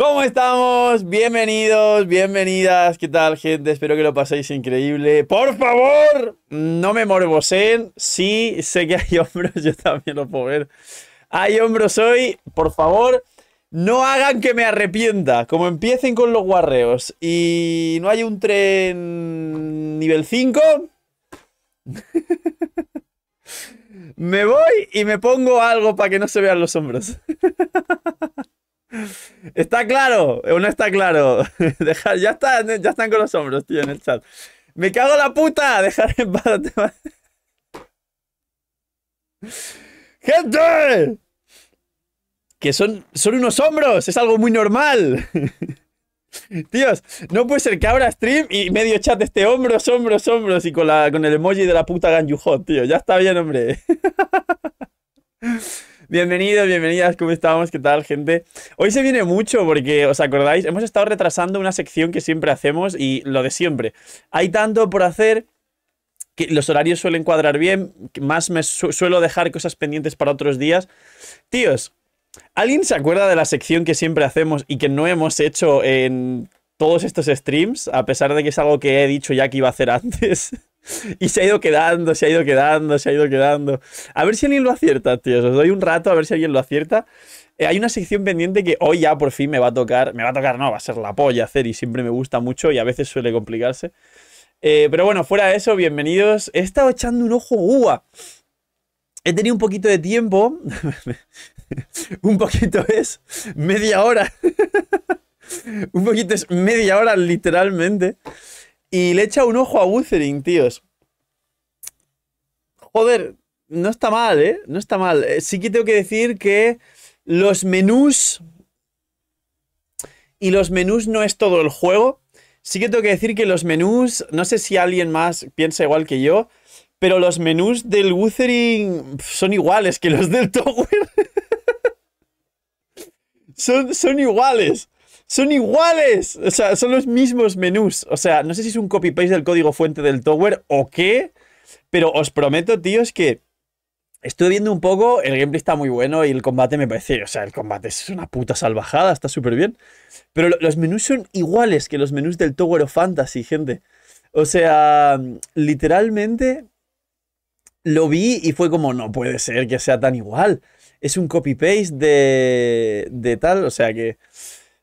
¿Cómo estamos? Bienvenidos, bienvenidas. ¿Qué tal, gente? Espero que lo paséis increíble. Por favor, no me morbosen. Sí, sé que hay hombros, yo también lo puedo ver. Hay hombros hoy. Por favor, no hagan que me arrepienta. Como empiecen con los guarreos y no hay un tren nivel 5, me voy y me pongo algo para que no se vean los hombros. ¿Está claro? ¿O no está claro? Dejar, ya, están, ya están con los hombros, tío, en el chat. ¡Me cago la puta! Dejar en paz. ¡Gente! Que son, son unos hombros, es algo muy normal. Tíos, no puede ser que ahora stream y medio chat esté hombros, hombros, hombros y con, la, con el emoji de la puta Ganjuhot, tío. Ya está bien, hombre. Bienvenidos, bienvenidas, ¿cómo estamos? ¿Qué tal, gente? Hoy se viene mucho porque, ¿os acordáis? Hemos estado retrasando una sección que siempre hacemos y lo de siempre. Hay tanto por hacer que los horarios suelen cuadrar bien, más me suelo dejar cosas pendientes para otros días. Tíos, ¿alguien se acuerda de la sección que siempre hacemos y que no hemos hecho en todos estos streams? A pesar de que es algo que he dicho ya que iba a hacer antes. Y se ha ido quedando, se ha ido quedando, se ha ido quedando. A ver si alguien lo acierta, tío. Os doy un rato a ver si alguien lo acierta. Eh, hay una sección pendiente que hoy ya por fin me va a tocar. Me va a tocar, no, va a ser la polla hacer y siempre me gusta mucho y a veces suele complicarse. Eh, pero bueno, fuera de eso, bienvenidos. He estado echando un ojo ¡Uah! He tenido un poquito de tiempo. un poquito es media hora. un poquito es media hora, literalmente. Y le echa un ojo a Wuthering, tíos. Joder, no está mal, ¿eh? No está mal. Eh, sí que tengo que decir que los menús... Y los menús no es todo el juego. Sí que tengo que decir que los menús... No sé si alguien más piensa igual que yo. Pero los menús del Wuthering son iguales que los del Tower. son, son iguales son iguales. O sea, son los mismos menús. O sea, no sé si es un copy-paste del código fuente del Tower o qué, pero os prometo, tíos, que estoy viendo un poco, el gameplay está muy bueno y el combate me parece, o sea, el combate es una puta salvajada, está súper bien. Pero los menús son iguales que los menús del Tower of Fantasy, gente. O sea, literalmente lo vi y fue como, no puede ser que sea tan igual. Es un copy-paste de, de tal, o sea que...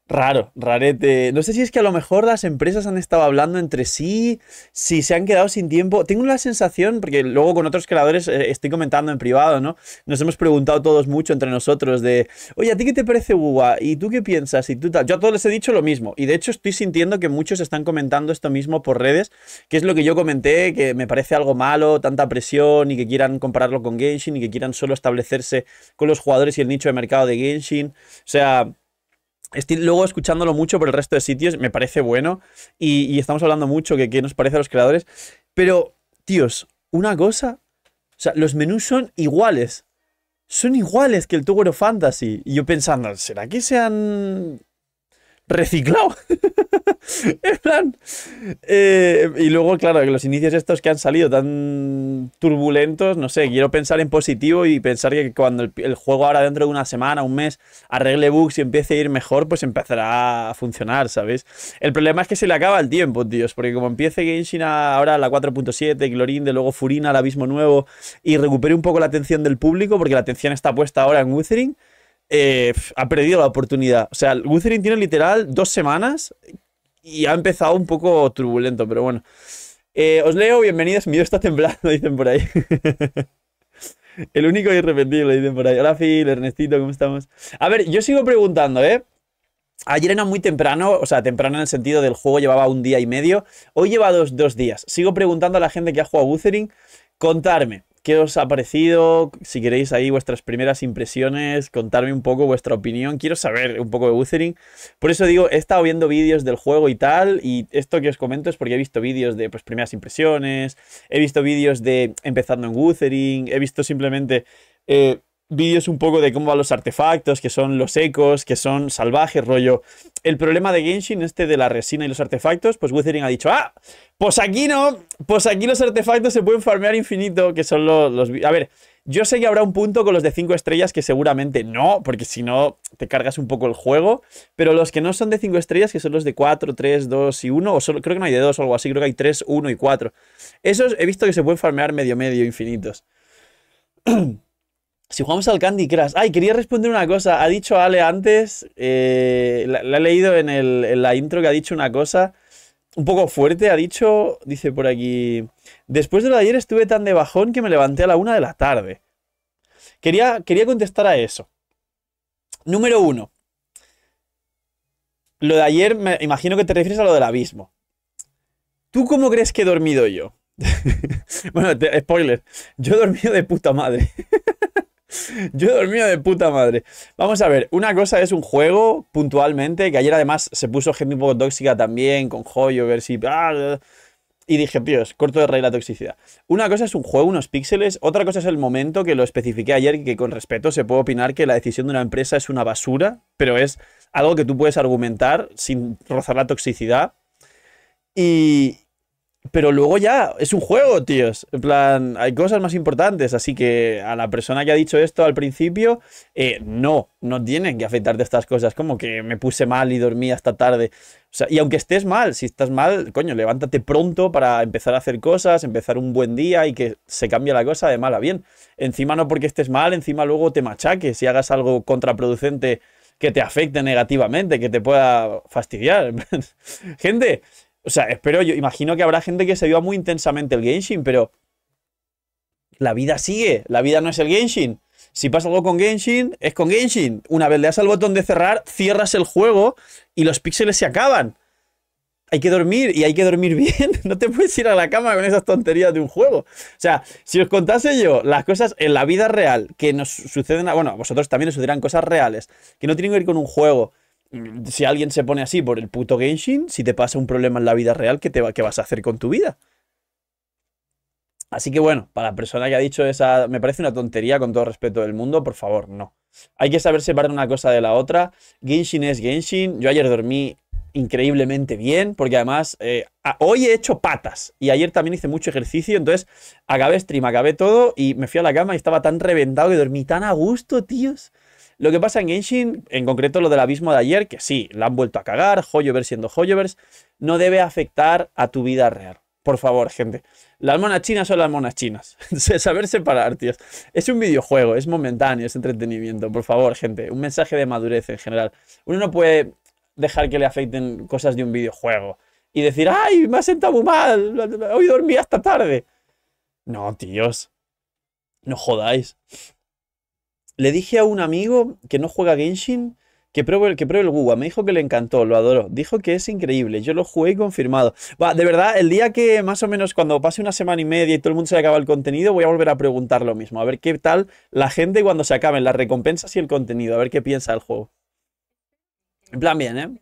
Raro, rarete. No sé si es que a lo mejor las empresas han estado hablando entre sí, si se han quedado sin tiempo. Tengo la sensación, porque luego con otros creadores eh, estoy comentando en privado, ¿no? Nos hemos preguntado todos mucho entre nosotros de, oye, ¿a ti qué te parece Wuwa? ¿Y tú qué piensas? Y tú tal. Yo a todos les he dicho lo mismo. Y de hecho estoy sintiendo que muchos están comentando esto mismo por redes, que es lo que yo comenté, que me parece algo malo, tanta presión y que quieran compararlo con Genshin y que quieran solo establecerse con los jugadores y el nicho de mercado de Genshin. O sea Estoy luego escuchándolo mucho por el resto de sitios, me parece bueno. Y, estamos hablando mucho que qué nos parece a los creadores. Pero, tíos, una cosa. O sea, los menús son iguales. Son iguales que el Tower of Fantasy. Y yo pensando, ¿será que se han reciclado. en plan. Eh, y luego, claro, que los inicios estos que han salido tan turbulentos, no sé, quiero pensar en positivo y pensar que cuando el, juego ahora dentro de una semana, un mes, arregle bugs y empiece a ir mejor, pues empezará a funcionar, ¿sabes? El problema es que se le acaba el tiempo, tíos, porque como empiece Genshin ahora la 4.7, Glorinde, luego Furina, el abismo nuevo, y recupere un poco la atención del público, porque la atención está puesta ahora en Wuthering eh, ha perdido la oportunidad. O sea, Wuthering tiene literal dos semanas y ha empezado un poco turbulento, pero bueno. Eh, os leo, bienvenidos, mi Dios está temblando, dicen por ahí. El único irrepetible, dicen por ahí. Hola Phil, Ernestito, ¿cómo estamos? A ver, yo sigo preguntando, ¿eh? Ayer era muy temprano, o sea, temprano en el sentido del juego llevaba un día y medio. Hoy lleva dos, dos días. Sigo preguntando a la gente que ha jugado Wuthering, contarme. ¿Qué os ha parecido? Si queréis ahí vuestras primeras impresiones, contarme un poco vuestra opinión. Quiero saber un poco de Wuthering. Por eso digo, he estado viendo vídeos del juego y tal, y esto que os comento es porque he visto vídeos de pues, primeras impresiones, he visto vídeos de empezando en Wuthering, he visto simplemente... Eh, vídeos un poco de cómo van los artefactos, que son los ecos, que son salvajes, rollo. El problema de Genshin, este de la resina y los artefactos, pues Wuthering ha dicho, ah, pues aquí no, pues aquí los artefactos se pueden farmear infinito, que son los... los... A ver, Yo sé que habrá un punto con los de 5 estrellas que seguramente no, porque si no te cargas un poco el juego, pero los que no son de 5 estrellas, que son los de 4, 3, 2 y 1, o solo, creo que no hay de 2 o algo así, creo que hay 3, 1 y 4. Esos he visto que se pueden farmear medio medio infinitos. Si jugamos al Candy Crush. Ay, quería responder una cosa. Ha dicho Ale antes, eh, la, he leído en, la intro que ha dicho una cosa un poco fuerte. Ha dicho, dice por aquí, después de lo de ayer estuve tan de bajón que me levanté a la una de la tarde. Quería, quería contestar a eso. Número uno. Lo de ayer, me imagino que te refieres a lo del abismo. ¿Tú cómo crees que he dormido yo? bueno, spoiler. Yo he dormido de puta madre. Yo he dormido de puta madre. Vamos a ver, una cosa es un juego puntualmente, que ayer además se puso gente un poco tóxica también, con joyo, ver si... Y dije, tíos, corto de raíz la toxicidad. Una cosa es un juego, unos píxeles, otra cosa es el momento que lo especifiqué ayer que con respeto se puede opinar que la decisión de una empresa es una basura, pero es algo que tú puedes argumentar sin rozar la toxicidad. Y, pero luego ya es un juego, tíos. En plan, hay cosas más importantes. Así que a la persona que ha dicho esto al principio, eh, no, no tienen que afectarte estas cosas. Como que me puse mal y dormí hasta tarde. O sea, y aunque estés mal, si estás mal, coño, levántate pronto para empezar a hacer cosas, empezar un buen día y que se cambie la cosa de mal a bien. Encima no porque estés mal, encima luego te machaques y hagas algo contraproducente que te afecte negativamente, que te pueda fastidiar. Gente, o sea, espero, yo imagino que habrá gente que se viva muy intensamente el Genshin, pero la vida sigue, la vida no es el Genshin. Si pasa algo con Genshin, es con Genshin. Una vez le das al botón de cerrar, cierras el juego y los píxeles se acaban. Hay que dormir y hay que dormir bien. No te puedes ir a la cama con esas tonterías de un juego. O sea, si os contase yo las cosas en la vida real que nos suceden, bueno, a vosotros también os sucederán cosas reales que no tienen que ver con un juego, si alguien se pone así por el puto Genshin, si te pasa un problema en la vida real, ¿qué, te va, vas a hacer con tu vida? Así que bueno, para la persona que ha dicho esa, me parece una tontería con todo respeto del mundo, por favor, no. Hay que saber separar una cosa de la otra. Genshin es Genshin. Yo ayer dormí increíblemente bien, porque además eh, hoy he hecho patas y ayer también hice mucho ejercicio, entonces acabé stream, acabé todo y me fui a la cama y estaba tan reventado que dormí tan a gusto, tíos. Lo que pasa en Genshin, en concreto lo del abismo de ayer, que sí, la han vuelto a cagar, Hoyoverse siendo Hoyoverse, no debe afectar a tu vida real. Por favor, gente. Las monas chinas son las monas chinas. Saber separar, tíos. Es un videojuego, es momentáneo, es entretenimiento. Por favor, gente. Un mensaje de madurez en general. Uno no puede dejar que le afecten cosas de un videojuego. Y decir, ¡ay, me ha sentado mal! Hoy dormí hasta tarde. No, tíos. No jodáis. Le dije a un amigo que no juega Genshin que pruebe, que pruebe el Guwa. Me dijo que le encantó, lo adoró. Dijo que es increíble. Yo lo jugué y confirmado. Va, de verdad, el día que más o menos cuando pase una semana y media y todo el mundo se le acaba el contenido, voy a volver a preguntar lo mismo. A ver qué tal la gente cuando se acaben las recompensas y el contenido. A ver qué piensa el juego. En plan bien, ¿eh?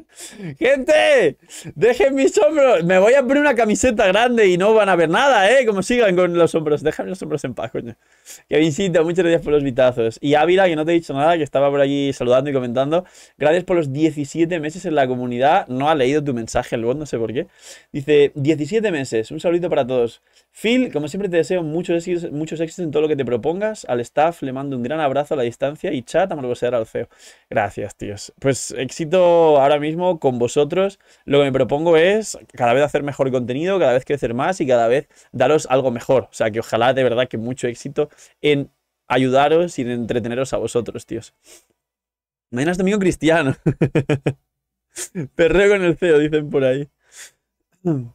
Gente, dejen mis hombros. Me voy a poner una camiseta grande y no van a ver nada, ¿eh? Como sigan con los hombros. Déjame los hombros en paz, coño. visita, muchas gracias por los vitazos. Y Ávila, que no te he dicho nada, que estaba por allí saludando y comentando. Gracias por los 17 meses en la comunidad. No ha leído tu mensaje, luego no sé por qué. Dice, 17 meses. Un saludito para todos. Phil, como siempre te deseo muchos éxitos, muchos éxitos en todo lo que te propongas. Al staff le mando un gran abrazo a la distancia y chat a Margosear al feo. Gracias, tíos. Pues éxito ahora mismo con vosotros. Lo que me propongo es cada vez hacer mejor contenido, cada vez crecer más y cada vez daros algo mejor. O sea, que ojalá de verdad que mucho éxito en ayudaros y en entreteneros a vosotros, tíos. Mañana domingo cristiano. Perreo con el CEO, dicen por ahí.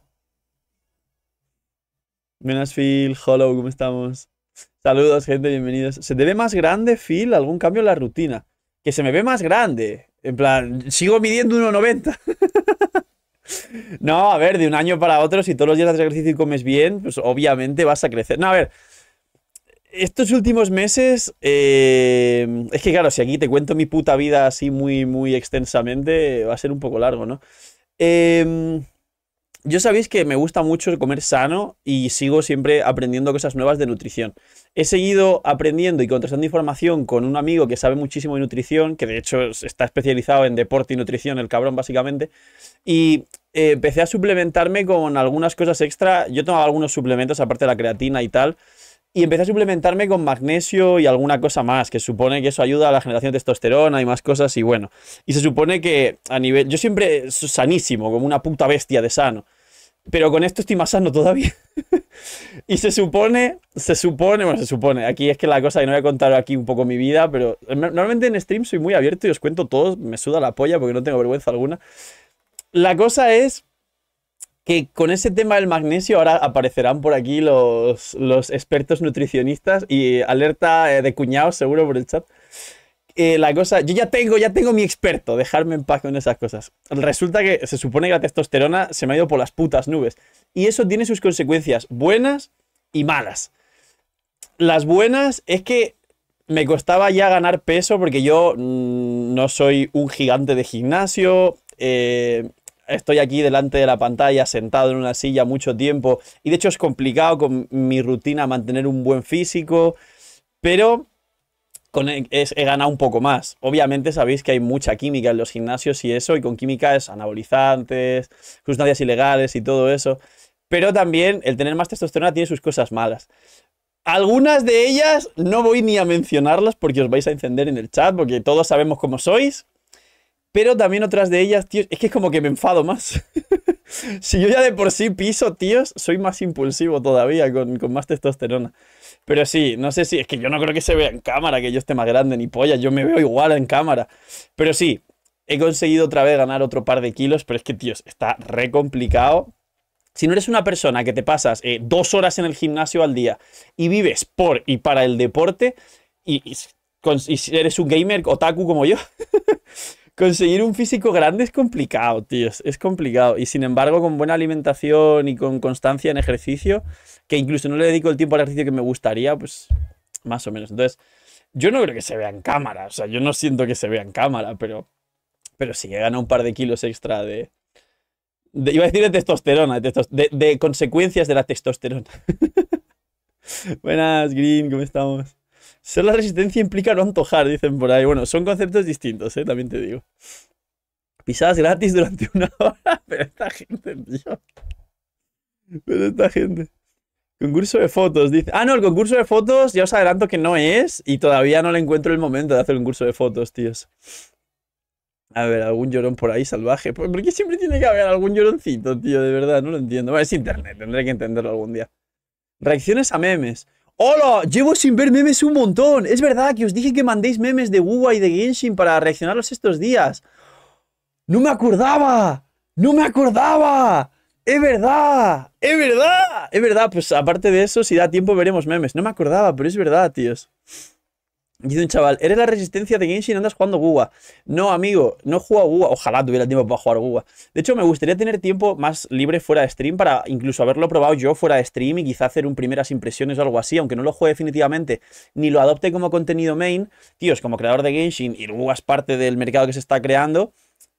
Buenas, Phil. Hollow, ¿cómo estamos? Saludos, gente, bienvenidos. ¿Se te ve más grande, Phil? ¿Algún cambio en la rutina? Que se me ve más grande. En plan, sigo midiendo 1,90. no, a ver, de un año para otro, si todos los días haces ejercicio y comes bien, pues obviamente vas a crecer. No, a ver, estos últimos meses, eh, es que claro, si aquí te cuento mi puta vida así muy, muy extensamente, va a ser un poco largo, ¿no? Eh, yo sabéis que me gusta mucho comer sano y sigo siempre aprendiendo cosas nuevas de nutrición. He seguido aprendiendo y contrastando información con un amigo que sabe muchísimo de nutrición, que de hecho está especializado en deporte y nutrición, el cabrón básicamente, y eh, empecé a suplementarme con algunas cosas extra. Yo tomaba algunos suplementos aparte de la creatina y tal, y empecé a suplementarme con magnesio y alguna cosa más, que supone que eso ayuda a la generación de testosterona y más cosas, y bueno. Y se supone que a nivel... Yo siempre sanísimo, como una puta bestia de sano. Pero con esto estoy más sano todavía. y se supone, se supone, bueno, se supone, aquí es que la cosa, y no voy a contar aquí un poco mi vida, pero normalmente en stream soy muy abierto y os cuento todo, me suda la polla porque no tengo vergüenza alguna. La cosa es que con ese tema del magnesio ahora aparecerán por aquí los, los expertos nutricionistas y alerta eh, de cuñados seguro por el chat. Eh, la cosa, yo ya tengo, ya tengo mi experto, dejarme en paz con esas cosas. Resulta que se supone que la testosterona se me ha ido por las putas nubes. Y eso tiene sus consecuencias buenas y malas. Las buenas es que me costaba ya ganar peso porque yo mm, no soy un gigante de gimnasio. Eh, estoy aquí delante de la pantalla sentado en una silla mucho tiempo y de hecho es complicado con mi rutina mantener un buen físico, pero he ganado un poco más. Obviamente sabéis que hay mucha química en los gimnasios y eso, y con química es anabolizantes, sustancias ilegales y todo eso. Pero también el tener más testosterona tiene sus cosas malas. Algunas de ellas no voy ni a mencionarlas porque os vais a encender en el chat, porque todos sabemos cómo sois. Pero también otras de ellas, tío, es que es como que me enfado más. si yo ya de por sí piso, tíos, soy más impulsivo todavía con, con más testosterona. Pero sí, no sé si es que yo no creo que se vea en cámara que yo esté más grande ni polla, yo me veo igual en cámara. Pero sí, he conseguido otra vez ganar otro par de kilos, pero es que, tíos, está re complicado. Si no eres una persona que te pasas eh, dos horas en el gimnasio al día y vives por y para el deporte, y, y, eres un gamer otaku como yo, conseguir un físico grande es complicado, tíos. Es complicado. Y sin embargo, con buena alimentación y con constancia en ejercicio, que incluso no le dedico el tiempo al ejercicio que me gustaría, pues más o menos. Entonces, yo no creo que se vea en cámara. O sea, yo no siento que se vea en cámara, pero, pero sí he ganado un par de kilos extra de. iba a decir de testosterona, de, de consecuencias de la testosterona. Buenas, Green, ¿cómo estamos? Ser la resistencia implica no antojar, dicen por ahí. Bueno, son conceptos distintos, ¿eh? también te digo. Pisadas gratis durante una hora. Pero esta gente, tío. Pero esta gente. Concurso de fotos, dice. Ah, no, el concurso de fotos ya os adelanto que no es y todavía no le encuentro el momento de hacer un concurso de fotos, tíos. A ver, algún llorón por ahí salvaje. ¿Por qué siempre tiene que haber algún lloroncito, tío? De verdad, no lo entiendo. Bueno, es internet, tendré que entenderlo algún día. Reacciones a memes. ¡Hola! Llevo sin ver memes un montón. Es verdad que os dije que mandéis memes de Wuwa y de Genshin para reaccionarlos estos días. ¡No me acordaba! ¡No me acordaba! ¡Es verdad! ¡Es verdad! Es verdad, pues aparte de eso, si da tiempo veremos memes. No me acordaba, pero es verdad, tíos. Dice un chaval, eres la resistencia de Genshin andas jugando Guwa. No, amigo, no juego a Guwa. Ojalá tuviera tiempo para jugar Guwa. De hecho, me gustaría tener tiempo más libre fuera de stream para incluso haberlo probado yo fuera de stream y quizá hacer un primeras impresiones o algo así, aunque no lo juegue definitivamente ni lo adopte como contenido main. Tíos, como creador de Genshin y Guwa es parte del mercado que se está creando,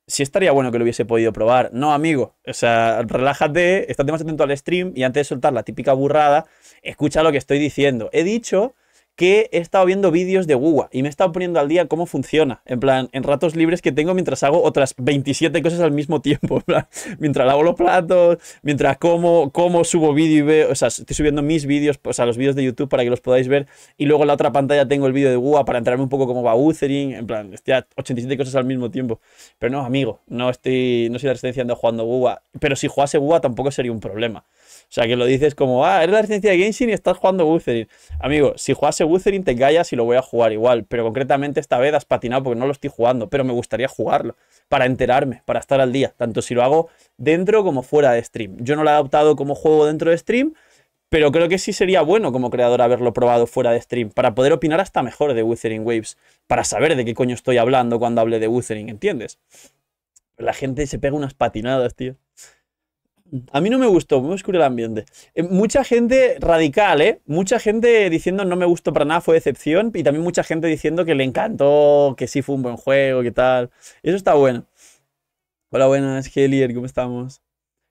sí estaría bueno que lo hubiese podido probar. No, amigo. O sea, relájate, estate más atento al stream y antes de soltar la típica burrada, escucha lo que estoy diciendo. He dicho que he estado viendo vídeos de Wuwa y me he estado poniendo al día cómo funciona. En plan, en ratos libres que tengo mientras hago otras 27 cosas al mismo tiempo. mientras lavo los platos, mientras como, como subo vídeo y veo. O sea, estoy subiendo mis vídeos, o sea, los vídeos de YouTube para que los podáis ver. Y luego en la otra pantalla tengo el vídeo de Wuwa para enterarme un poco cómo va Uthering. En plan, estoy a 87 cosas al mismo tiempo. Pero no, amigo, no estoy. No soy la resistencia ando jugando Wuwa. Pero si jugase Wuwa tampoco sería un problema. O sea, que lo dices como, ah, eres la resistencia de Genshin y estás jugando Wuthering. Amigo, si jugase Wuthering te callas y lo voy a jugar igual. Pero concretamente esta vez has patinado porque no lo estoy jugando. Pero me gustaría jugarlo para enterarme, para estar al día. Tanto si lo hago dentro como fuera de stream. Yo no lo he adoptado como juego dentro de stream. Pero creo que sí sería bueno como creador haberlo probado fuera de stream. Para poder opinar hasta mejor de Wuthering Waves. Para saber de qué coño estoy hablando cuando hable de Wuthering, ¿entiendes? La gente se pega unas patinadas, tío. A mí no me gustó, muy oscuro el ambiente. Eh, mucha gente radical, ¿eh? Mucha gente diciendo no me gustó para nada, fue decepción. Y también mucha gente diciendo que le encantó, que sí fue un buen juego, que tal. Eso está bueno. Hola, buenas, Helier, ¿cómo estamos?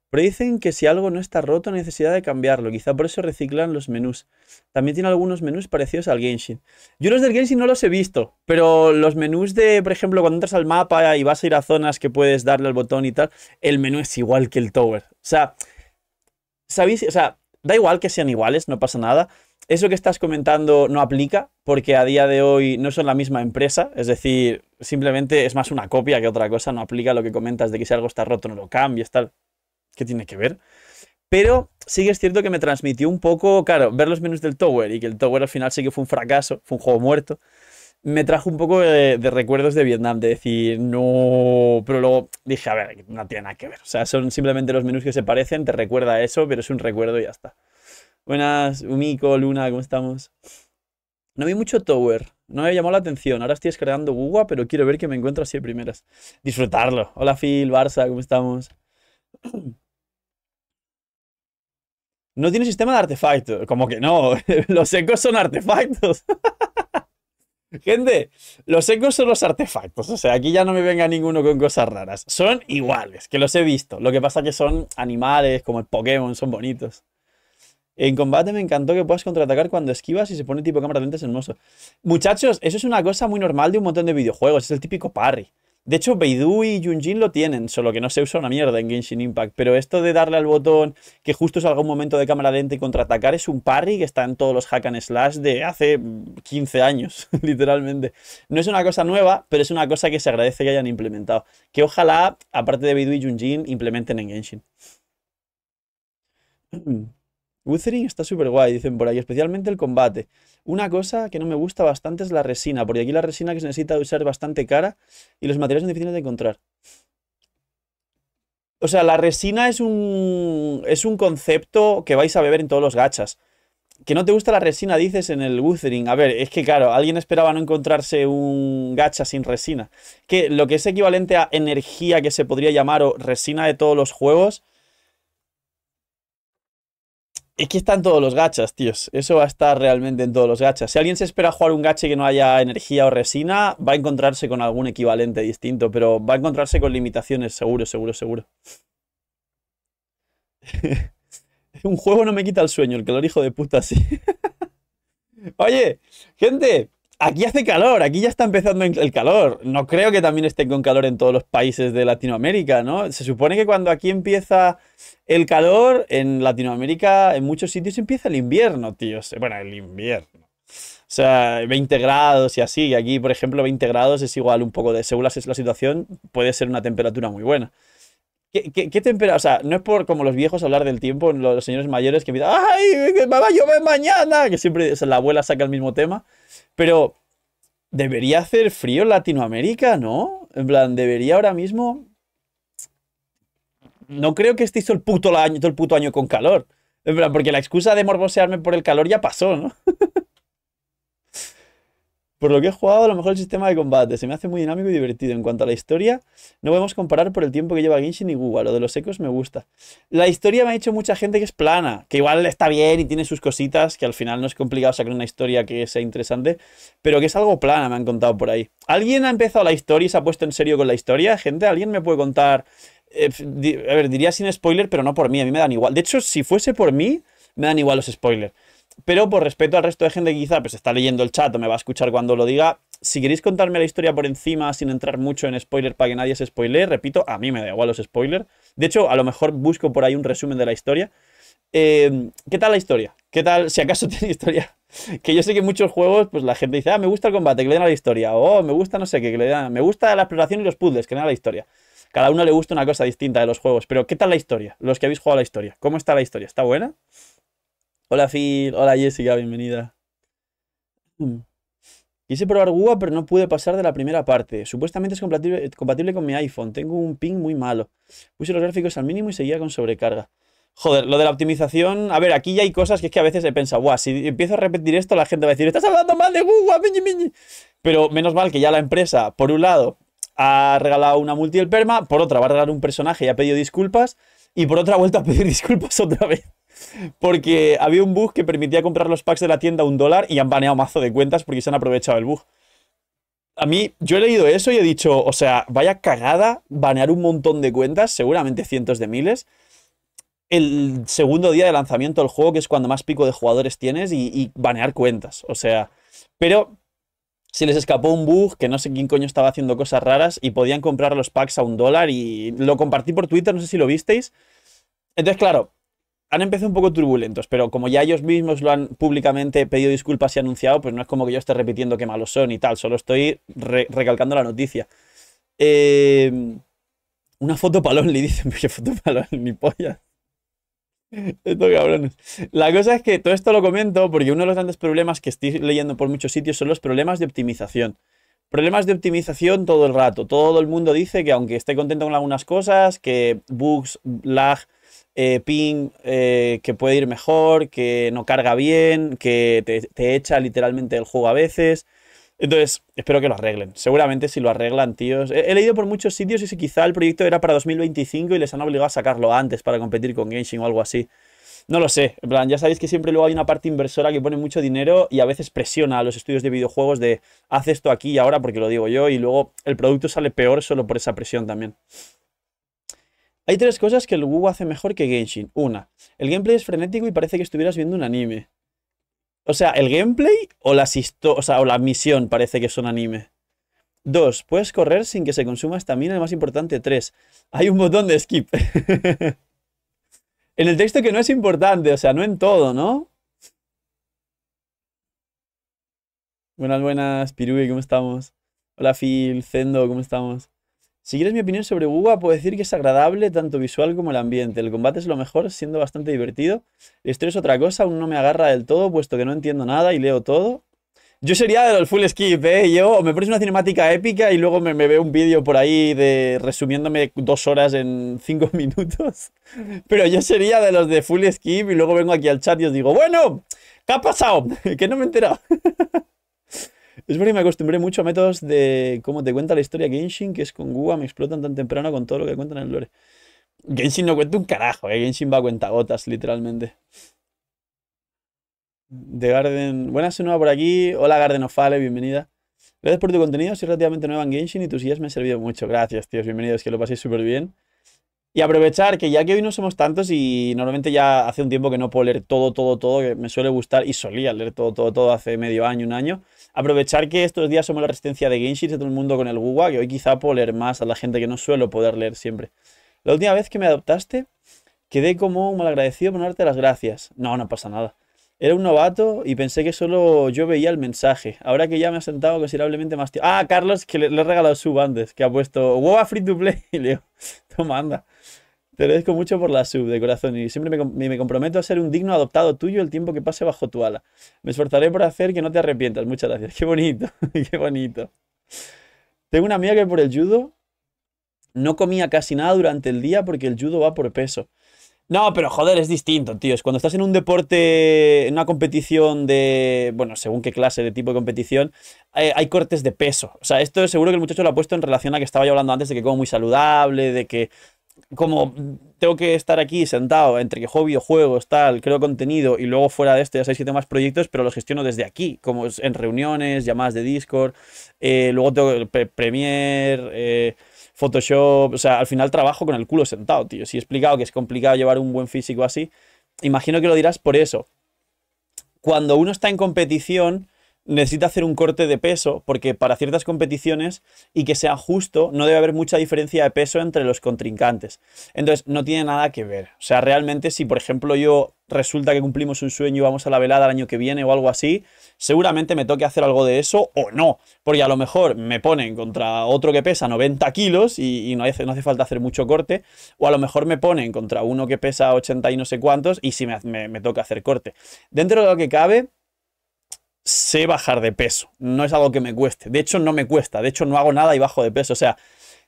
Pero dicen que si algo no está roto, necesidad de cambiarlo. Quizá por eso reciclan los menús. También tiene algunos menús parecidos al Genshin. Yo los del Genshin no los he visto, pero los menús de, por ejemplo, cuando entras al mapa y vas a ir a zonas que puedes darle al botón y tal, el menú es igual que el Tower. O sea, ¿sabéis? O sea, da igual que sean iguales, no pasa nada. Eso que estás comentando no aplica porque a día de hoy no son la misma empresa, es decir, simplemente es más una copia que otra cosa, no aplica lo que comentas de que si algo está roto no lo cambies, tal. ¿Qué tiene que ver? Pero sí que es cierto que me transmitió un poco, claro, ver los menús del Tower y que el Tower al final sí que fue un fracaso, fue un juego muerto, me trajo un poco de, recuerdos de Vietnam, de decir, no, pero luego dije, a ver, no tiene nada que ver. O sea, son simplemente los menús que se parecen, te recuerda eso, pero es un recuerdo y ya está. Buenas, Umiko, Luna, ¿cómo estamos? No vi mucho Tower, no me llamó la atención. Ahora estoy descargando Google, pero quiero ver que me encuentro así de primeras. Disfrutarlo. Hola Phil, Barça, ¿cómo estamos? No tiene sistema de artefactos. Como que no, los ecos son artefactos. Gente, los ecos son los artefactos. O sea, aquí ya no me venga ninguno con cosas raras. Son iguales, que los he visto. Lo que pasa es que son animales, como el Pokémon, son bonitos. En combate me encantó que puedas contraatacar cuando esquivas y se pone tipo cámara lenta, es hermoso. Muchachos, eso es una cosa muy normal de un montón de videojuegos. Es el típico parry. De hecho, Beidou y Yunjin lo tienen, solo que no se usa una mierda en Genshin Impact. Pero esto de darle al botón que justo salga un momento de cámara lenta y contraatacar es un parry que está en todos los hack and slash de hace 15 años, literalmente. No es una cosa nueva, pero es una cosa que se agradece que hayan implementado. Que ojalá, aparte de Beidou y Yunjin, implementen en Genshin. Wuthering está súper guay, dicen por ahí, especialmente el combate. Una cosa que no me gusta bastante es la resina, porque aquí la resina que se necesita usar bastante cara y los materiales son difíciles de encontrar. O sea, la resina es un, es un concepto que vais a beber en todos los gachas. Que no te gusta la resina, dices en el Wuthering. A ver, es que claro, alguien esperaba no encontrarse un gacha sin resina. Que lo que es equivalente a energía que se podría llamar o resina de todos los juegos es que están todos los gachas, tíos. Eso va a estar realmente en todos los gachas. Si alguien se espera jugar un gacha y que no haya energía o resina, va a encontrarse con algún equivalente distinto, pero va a encontrarse con limitaciones, seguro, seguro, seguro. un juego no me quita el sueño, el calor hijo de puta, sí. Oye, gente, Aquí hace calor, aquí ya está empezando el calor. No creo que también esté con calor en todos los países de Latinoamérica, ¿no? Se supone que cuando aquí empieza el calor, en Latinoamérica, en muchos sitios empieza el invierno, tío. Bueno, el invierno. O sea, 20 grados y así. Aquí, por ejemplo, 20 grados es igual un poco de... Según la situación, puede ser una temperatura muy buena. ¿Qué, qué, temperatura? O sea, no es por como los viejos hablar del tiempo, los señores mayores que piden, ¡ay, a llover mañana! Que siempre la abuela saca el mismo tema. Pero debería hacer frío en Latinoamérica, ¿no? En plan, debería ahora mismo. No creo que estéis todo el puto año, todo el puto año con calor. En plan, porque la excusa de morbosearme por el calor ya pasó, ¿no? Por lo que he jugado, a lo mejor el sistema de combate se me hace muy dinámico y divertido. En cuanto a la historia, no podemos comparar por el tiempo que lleva Genshin y Google. Lo de los ecos me gusta. La historia me ha dicho mucha gente que es plana, que igual está bien y tiene sus cositas, que al final no es complicado sacar una historia que sea interesante, pero que es algo plana, me han contado por ahí. ¿Alguien ha empezado la historia y se ha puesto en serio con la historia? Gente, ¿alguien me puede contar? Eh, a ver, diría sin spoiler, pero no por mí, a mí me dan igual. De hecho, si fuese por mí, me dan igual los spoilers. Pero por respeto al resto de gente que quizá pues, está leyendo el chat o me va a escuchar cuando lo diga, si queréis contarme la historia por encima sin entrar mucho en spoiler para que nadie se spoile, repito, a mí me da igual los spoilers. De hecho, a lo mejor busco por ahí un resumen de la historia. Eh, ¿Qué tal la historia? ¿Qué tal, si acaso tiene historia? Que yo sé que muchos juegos, pues la gente dice, ah, me gusta el combate, que le den a la historia. O oh, me gusta no sé qué, que le den. Me gusta la exploración y los puzzles, que le den a la historia. Cada uno le gusta una cosa distinta de los juegos. Pero, ¿qué tal la historia? Los que habéis jugado la historia. ¿Cómo está la historia? ¿Está buena? Hola Phil, hola Jessica, bienvenida. Hmm. Quise probar Gua, pero no pude pasar de la primera parte. Supuestamente es compatible, con mi iPhone. Tengo un ping muy malo. Puse los gráficos al mínimo y seguía con sobrecarga. Joder, lo de la optimización. A ver, aquí ya hay cosas que es que a veces he pensado, guau, si empiezo a repetir esto, la gente va a decir, estás hablando mal de Gua, miñi, miñi. Pero menos mal que ya la empresa, por un lado, ha regalado una multi del perma, por otra va a regalar un personaje y ha pedido disculpas, y por otra vuelta a pedir disculpas otra vez. Porque había un bug que permitía comprar los packs de la tienda a un dólar y han baneado mazo de cuentas porque se han aprovechado el bug. A mí, yo he leído eso y he dicho, o sea, vaya cagada banear un montón de cuentas, seguramente cientos de miles, el segundo día de lanzamiento del juego, que es cuando más pico de jugadores tienes, y, banear cuentas. O sea, pero se les escapó un bug que no sé quién coño estaba haciendo cosas raras y podían comprar los packs a un dólar y lo compartí por Twitter, no sé si lo visteis. Entonces, claro, han empezado un poco turbulentos, pero como ya ellos mismos lo han públicamente pedido disculpas y anunciado, pues no es como que yo esté repitiendo qué malos son y tal, solo estoy recalcando la noticia. Eh, una foto palón, le dicen, ¿qué foto palón? Ni polla. Esto cabrones. La cosa es que todo esto lo comento porque uno de los grandes problemas que estoy leyendo por muchos sitios son los problemas de optimización. Problemas de optimización todo el rato. Todo el mundo dice que aunque esté contento con algunas cosas, que bugs, lag, eh, ping, eh, que puede ir mejor, que no carga bien, que te, te echa literalmente el juego a veces. Entonces, espero que lo arreglen. Seguramente si lo arreglan, tíos. He, leído por muchos sitios y si quizá el proyecto era para 2025 y les han obligado a sacarlo antes para competir con Genshin o algo así. No lo sé. En plan, ya sabéis que siempre luego hay una parte inversora que pone mucho dinero y a veces presiona a los estudios de videojuegos de haz esto aquí y ahora porque lo digo yo y luego el producto sale peor solo por esa presión también. Hay tres cosas que el Google hace mejor que Genshin. Una, el gameplay es frenético y parece que estuvieras viendo un anime. O sea, ¿el gameplay o, las o, o la misión parece que son anime? Dos, puedes correr sin que se consuma estamina. Y más importante, tres, hay un botón de skip. en el texto que no es importante, o sea, no en todo, ¿no? Buenas, buenas, Pirui, ¿cómo estamos? Hola, Phil, Zendo, ¿cómo estamos? Si quieres mi opinión sobre Wuga, puedo decir que es agradable tanto visual como el ambiente. El combate es lo mejor, siendo bastante divertido. Historia es otra cosa, aún no me agarra del todo, puesto que no entiendo nada y leo todo. Yo sería del full skip, ¿eh? Yo me pones una cinemática épica y luego me, veo un vídeo por ahí de resumiéndome dos horas en cinco minutos. Pero yo sería de los de full skip y luego vengo aquí al chat y os digo, bueno, ¿qué ha pasado? que no me he enterado. Es verdad que me acostumbré mucho a métodos de cómo te cuenta la historia Genshin, que es con Gua, me explotan tan temprano con todo lo que cuentan en el lore. Genshin no cuenta un carajo, ¿eh? Genshin va a cuenta gotas, literalmente. De Garden. Buenas, nueva por aquí. Hola, Garden Ofale, bienvenida. Gracias por tu contenido, soy relativamente nueva en Genshin y tus guías me han servido mucho. Gracias, tíos, bienvenidos, que lo paséis súper bien. Y aprovechar que ya que hoy no somos tantos y normalmente ya hace un tiempo que no puedo leer todo, todo, todo, que me suele gustar y solía leer todo, todo, todo hace medio año, un año. Aprovechar que estos días somos la resistencia de Genshin de todo el mundo con el Guwa, que hoy quizá puedo leer más a la gente que no suelo poder leer siempre. La última vez que me adoptaste, quedé como mal agradecido por darte las gracias. No, no pasa nada. Era un novato y pensé que solo yo veía el mensaje. Ahora que ya me ha sentado considerablemente más tiempo. Ah, Carlos, que le, he regalado sub antes, que ha puesto WoW free to play. Y le digo, toma, anda. Te agradezco mucho por la sub de corazón y siempre me, comprometo a ser un digno adoptado tuyo el tiempo que pase bajo tu ala. Me esforzaré por hacer que no te arrepientas. Muchas gracias. Qué bonito, qué bonito. Tengo una amiga que por el judo no comía casi nada durante el día porque el judo va por peso. No, pero joder, es distinto, tío. Cuando estás en un deporte, en una competición de, bueno, según qué clase de tipo de competición, hay, hay, cortes de peso. O sea, esto seguro que el muchacho lo ha puesto en relación a que estaba yo hablando antes de que como muy saludable, de que como tengo que estar aquí sentado entre que juego videojuegos, tal, creo contenido y luego fuera de esto ya sabéis que tengo más proyectos, pero los gestiono desde aquí, como en reuniones, llamadas de Discord, eh, luego tengo Premiere, eh, Photoshop, o sea, al final trabajo con el culo sentado, tío. Si he explicado que es complicado llevar un buen físico así, imagino que lo dirás por eso. Cuando uno está en competición, necesita hacer un corte de peso porque para ciertas competiciones y que sea justo no debe haber mucha diferencia de peso entre los contrincantes. Entonces no tiene nada que ver. O sea, realmente si por ejemplo yo resulta que cumplimos un sueño y vamos a la velada el año que viene o algo así, seguramente me toque hacer algo de eso o no. Porque a lo mejor me ponen contra otro que pesa 90 kilos y, no, hace, no, hace, falta hacer mucho corte. O a lo mejor me ponen contra uno que pesa 80 y no sé cuántos y si me, me toca hacer corte. Dentro de lo que cabe, sé bajar de peso. No es algo que me cueste. De hecho, no me cuesta. De hecho, no hago nada y bajo de peso. O sea,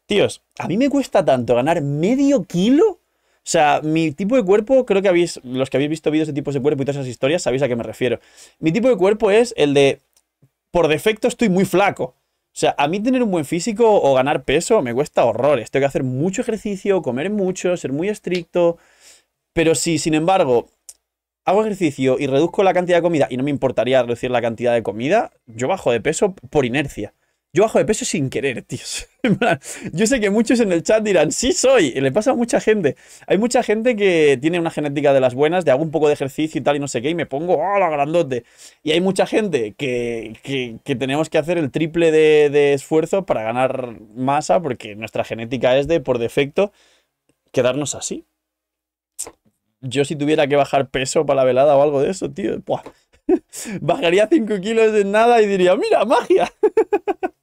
tíos, a mí me cuesta tanto ganar medio kilo. O sea, mi tipo de cuerpo, creo que habéis, los que habéis visto vídeos de tipos de cuerpo y todas esas historias, sabéis a qué me refiero. Mi tipo de cuerpo es el de, por defecto estoy muy flaco. O sea, a mí tener un buen físico o ganar peso me cuesta horrores. Tengo que hacer mucho ejercicio, comer mucho, ser muy estricto. Pero si, sin embargo, hago ejercicio y reduzco la cantidad de comida y no me importaría reducir la cantidad de comida, yo bajo de peso por inercia. Yo bajo de peso sin querer, tíos. Yo sé que muchos en el chat dirán, sí soy, y le pasa a mucha gente. Hay mucha gente que tiene una genética de las buenas, de hago un poco de ejercicio y tal y no sé qué, y me pongo, ¡oh, la grandote! Y hay mucha gente que, que, tenemos que hacer el triple de, de, esfuerzo para ganar masa, porque nuestra genética es de, por defecto, quedarnos así. Yo si tuviera que bajar peso para la velada o algo de eso, tío, bajaría 5 kilos en nada y diría, mira, magia.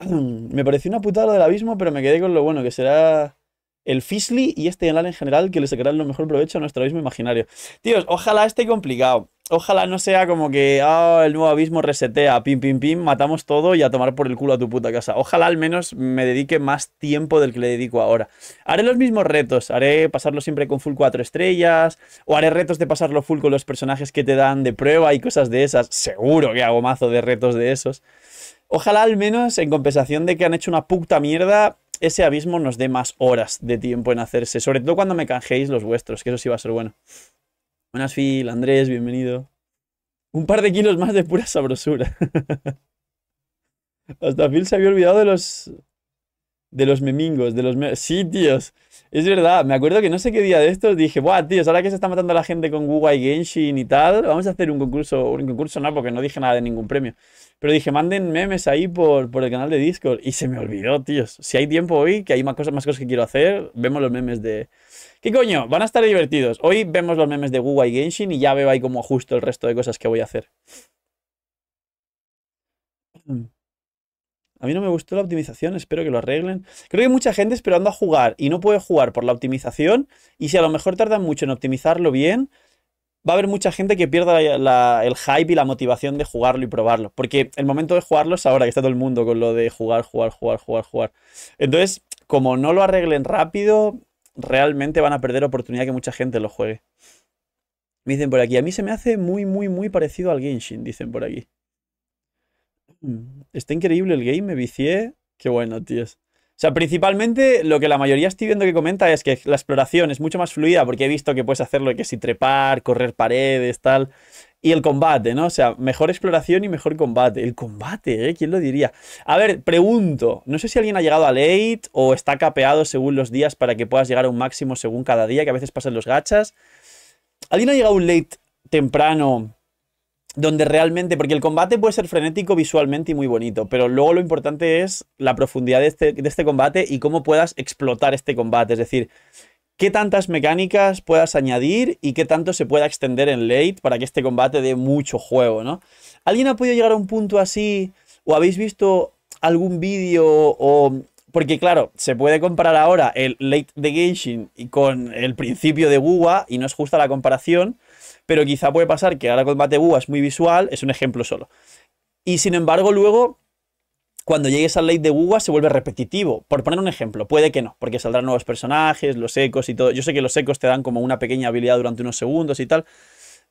me pareció una putada lo del abismo, pero me quedé con lo bueno, que será el Fisley y este Enal en general, que le sacarán lo mejor provecho a nuestro abismo imaginario. Tíos, ojalá esté complicado. Ojalá no sea como que ah, el nuevo abismo resetea, pim, pim, pim, matamos todo y a tomar por el culo a tu puta casa. Ojalá al menos me dedique más tiempo del que le dedico ahora. Haré los mismos retos, haré pasarlo siempre con full 4 estrellas, o haré retos de pasarlo full con los personajes que te dan de prueba y cosas de esas. Seguro que hago mazo de retos de esos. Ojalá al menos, en compensación de que han hecho una puta mierda, ese abismo nos dé más horas de tiempo en hacerse. Sobre todo cuando me canjeéis los vuestros, que eso sí va a ser bueno. Buenas, Phil, Andrés, bienvenido. Un par de kilos más de pura sabrosura. Hasta Phil se había olvidado de los... De los memingos, de los... sí, tíos. Es verdad, me acuerdo que no sé qué día de estos dije, buah, tíos, ahora que se está matando la gente con Google y Genshin y tal, vamos a hacer un concurso, un concurso no, porque no dije nada de ningún premio. Pero dije, manden memes ahí por, por el canal de Discord. Y se me olvidó, tíos. Si hay tiempo hoy, que hay más cosas, más cosas que quiero hacer, vemos los memes de... ¿Qué coño? Van a estar divertidos. Hoy vemos los memes de Google y Genshin y ya veo ahí como justo el resto de cosas que voy a hacer. A mí no me gustó la optimización, espero que lo arreglen. Creo que hay mucha gente esperando a jugar y no puede jugar por la optimización. Y si a lo mejor tardan mucho en optimizarlo bien, va a haber mucha gente que pierda el hype y la motivación de jugarlo y probarlo. Porque el momento de jugarlo es ahora que está todo el mundo con lo de jugar, jugar, jugar, jugar, jugar. Entonces, como no lo arreglen rápido, realmente van a perder oportunidad que mucha gente lo juegue. Me dicen por aquí, a mí se me hace muy, muy, muy parecido al Genshin, dicen por aquí. Está increíble el game, me vicié. Qué bueno, tíos. O sea, principalmente lo que la mayoría estoy viendo que comenta es que la exploración es mucho más fluida porque he visto que puedes hacerlo que si trepar, correr paredes, tal. Y el combate, ¿no? O sea, mejor exploración y mejor combate. El combate, ¿eh? ¿Quién lo diría? A ver, pregunto. No sé si alguien ha llegado a late o está capeado según los días para que puedas llegar a un máximo según cada día, que a veces pasan los gachas. ¿Alguien ha llegado a un late temprano donde realmente, porque el combate puede ser frenético visualmente y muy bonito, pero luego lo importante es la profundidad de este, de este, combate y cómo puedas explotar este combate, es decir, qué tantas mecánicas puedas añadir y qué tanto se pueda extender en late para que este combate dé mucho juego, ¿no? ¿Alguien ha podido llegar a un punto así o habéis visto algún vídeo o... Porque claro, se puede comparar ahora el late de Genshin con el principio de Wuwa y no es justa la comparación, pero quizá puede pasar que ahora combate Búa es muy visual, es un ejemplo solo. Y sin embargo, luego, cuando llegues al late de Wuwa se vuelve repetitivo. Por poner un ejemplo, puede que no, porque saldrán nuevos personajes, los ecos y todo. Yo sé que los ecos te dan como una pequeña habilidad durante unos segundos y tal.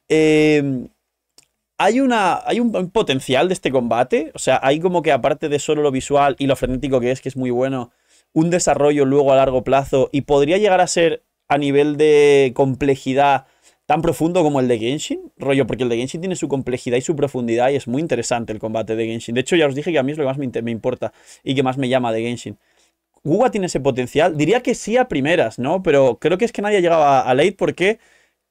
Em, hay, una, hay un, potencial de este combate. O sea, hay como que aparte de solo lo visual y lo frenético que es, que es muy bueno, un desarrollo luego a largo plazo y podría llegar a ser a nivel de complejidad tan profundo como el de Genshin, rollo, porque el de Genshin tiene su complejidad y su profundidad y es muy interesante el combate de Genshin. De hecho, ya os dije que a mí es lo que más me, importa y que más me llama de Genshin. Guga tiene ese potencial, diría que sí a primeras, ¿no? Pero creo que es que nadie ha llegado a, late porque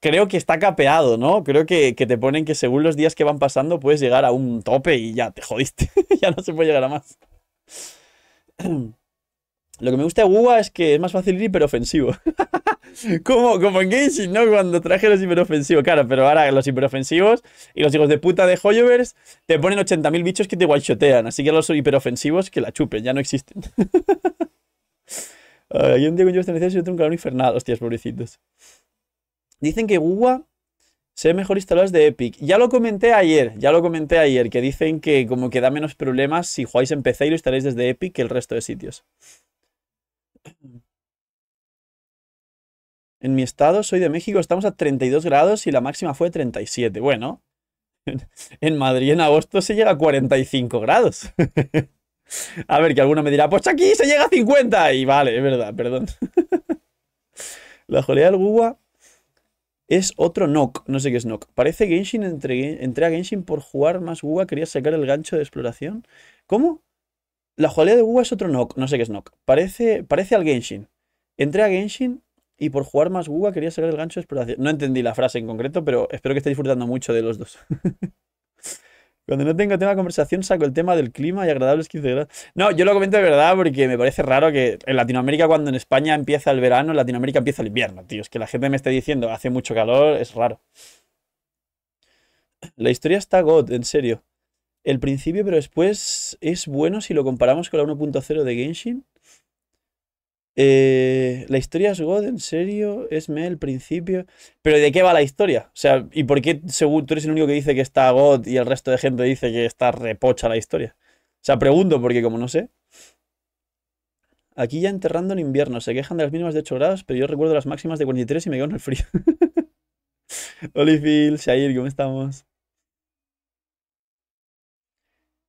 creo que está capeado, ¿no? Creo que, que, te ponen que según los días que van pasando puedes llegar a un tope y ya te jodiste. ya no se puede llegar a más. Lo que me gusta de Wuwa es que es más fácil ir hiperofensivo. como, como en Genshin, ¿no? Cuando traje los hiperofensivos. Claro, pero ahora los hiperofensivos y los hijos de puta de Hoyovers te ponen 80.000 bichos que te guachotean. Así que los hiperofensivos que la chupen, ya no existen. Hay un día con yo y otro un calor infernal. Hostias, pobrecitos. Dicen que Wuwa se ve mejor instalados de Epic. Ya lo comenté ayer, ya lo comenté ayer, que dicen que como que da menos problemas si jugáis en PC y lo instaláis desde Epic que el resto de sitios. En mi estado, soy de México, estamos a 32 grados y la máxima fue 37. Bueno, en Madrid en agosto se llega a 45 grados. A ver, que alguno me dirá, pues aquí se llega a 50. Y vale, es verdad, perdón. La jolea del Guwa es otro knock. No sé qué es knock. Parece Genshin, entré, entré a Genshin por jugar más Guwa. Quería sacar el gancho de exploración. ¿Cómo? La jugabilidad de Wuga es otro knock. No sé qué es knock. Parece, parece al Genshin. Entré a Genshin y por jugar más Wuga quería sacar el gancho de exploración. No entendí la frase en concreto, pero espero que esté disfrutando mucho de los dos. Cuando no tengo tema de conversación saco el tema del clima y agradables 15 grados. No, yo lo comento de verdad porque me parece raro que en Latinoamérica cuando en España empieza el verano, en Latinoamérica empieza el invierno, tío. Es que la gente me esté diciendo hace mucho calor, es raro. La historia está god, en serio. El principio, pero después es bueno si lo comparamos con la 1.0 de Genshin. Eh, la historia es God, en serio, es me el principio. Pero ¿de qué va la historia? O sea, ¿y por qué según tú eres el único que dice que está God y el resto de gente dice que está repocha la historia? O sea, pregunto porque como no sé. Aquí ya enterrando en invierno, se quejan de las mínimas de 8 grados, pero yo recuerdo las máximas de 43 y me quedo en el frío. Olifil, Shair, ¿cómo estamos?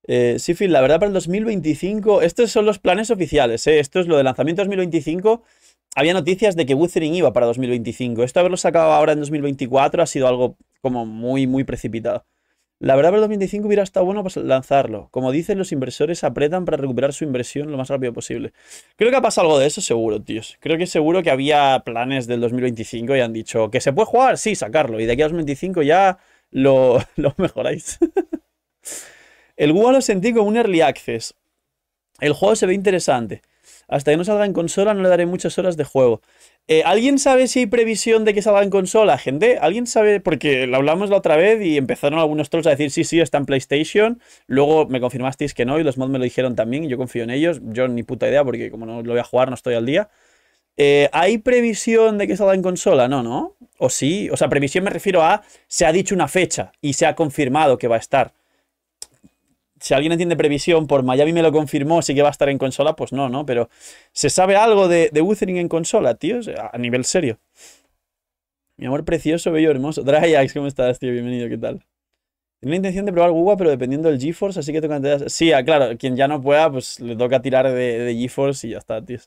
Eh, sí, Phil, la verdad para el 2025, estos son los planes oficiales, ¿eh? esto es lo de lanzamiento 2025. Había noticias de que Wuthering iba para 2025. Esto haberlo sacado ahora en 2024 ha sido algo como muy, muy precipitado. La verdad para el 2025 hubiera estado bueno pues, lanzarlo. Como dicen, los inversores apretan para recuperar su inversión lo más rápido posible. Creo que ha pasado algo de eso seguro, tíos. Creo que seguro que había planes del 2025 y han dicho que se puede jugar, sí, sacarlo. Y de aquí a 2025 ya lo, lo mejoráis. El Google lo sentí como un early access. El juego se ve interesante. Hasta que no salga en consola no le daré muchas horas de juego. Eh, ¿Alguien sabe si hay previsión de que salga en consola, gente? ¿Alguien sabe? Porque lo hablamos la otra vez y empezaron algunos trolls a decir sí, sí, está en PlayStation. Luego me confirmasteis que no y los mods me lo dijeron también y yo confío en ellos. Yo ni puta idea porque como no lo voy a jugar no estoy al día. Eh, ¿Hay previsión de que salga en consola? No, ¿no? ¿O sí? O sea, previsión me refiero a se ha dicho una fecha y se ha confirmado que va a estar si alguien entiende previsión, por Miami me lo confirmó, sí que va a estar en consola, pues no, ¿no? Pero ¿se sabe algo de, de Wuthering en consola, tío? A nivel serio. Mi amor precioso, bello, hermoso. Dryax, ¿cómo estás, tío? Bienvenido, ¿qué tal? Tengo la intención de probar Google, pero dependiendo del GeForce, así que toca... Sí, ah, claro, quien ya no pueda, pues le toca tirar de, de GeForce y ya está, tío.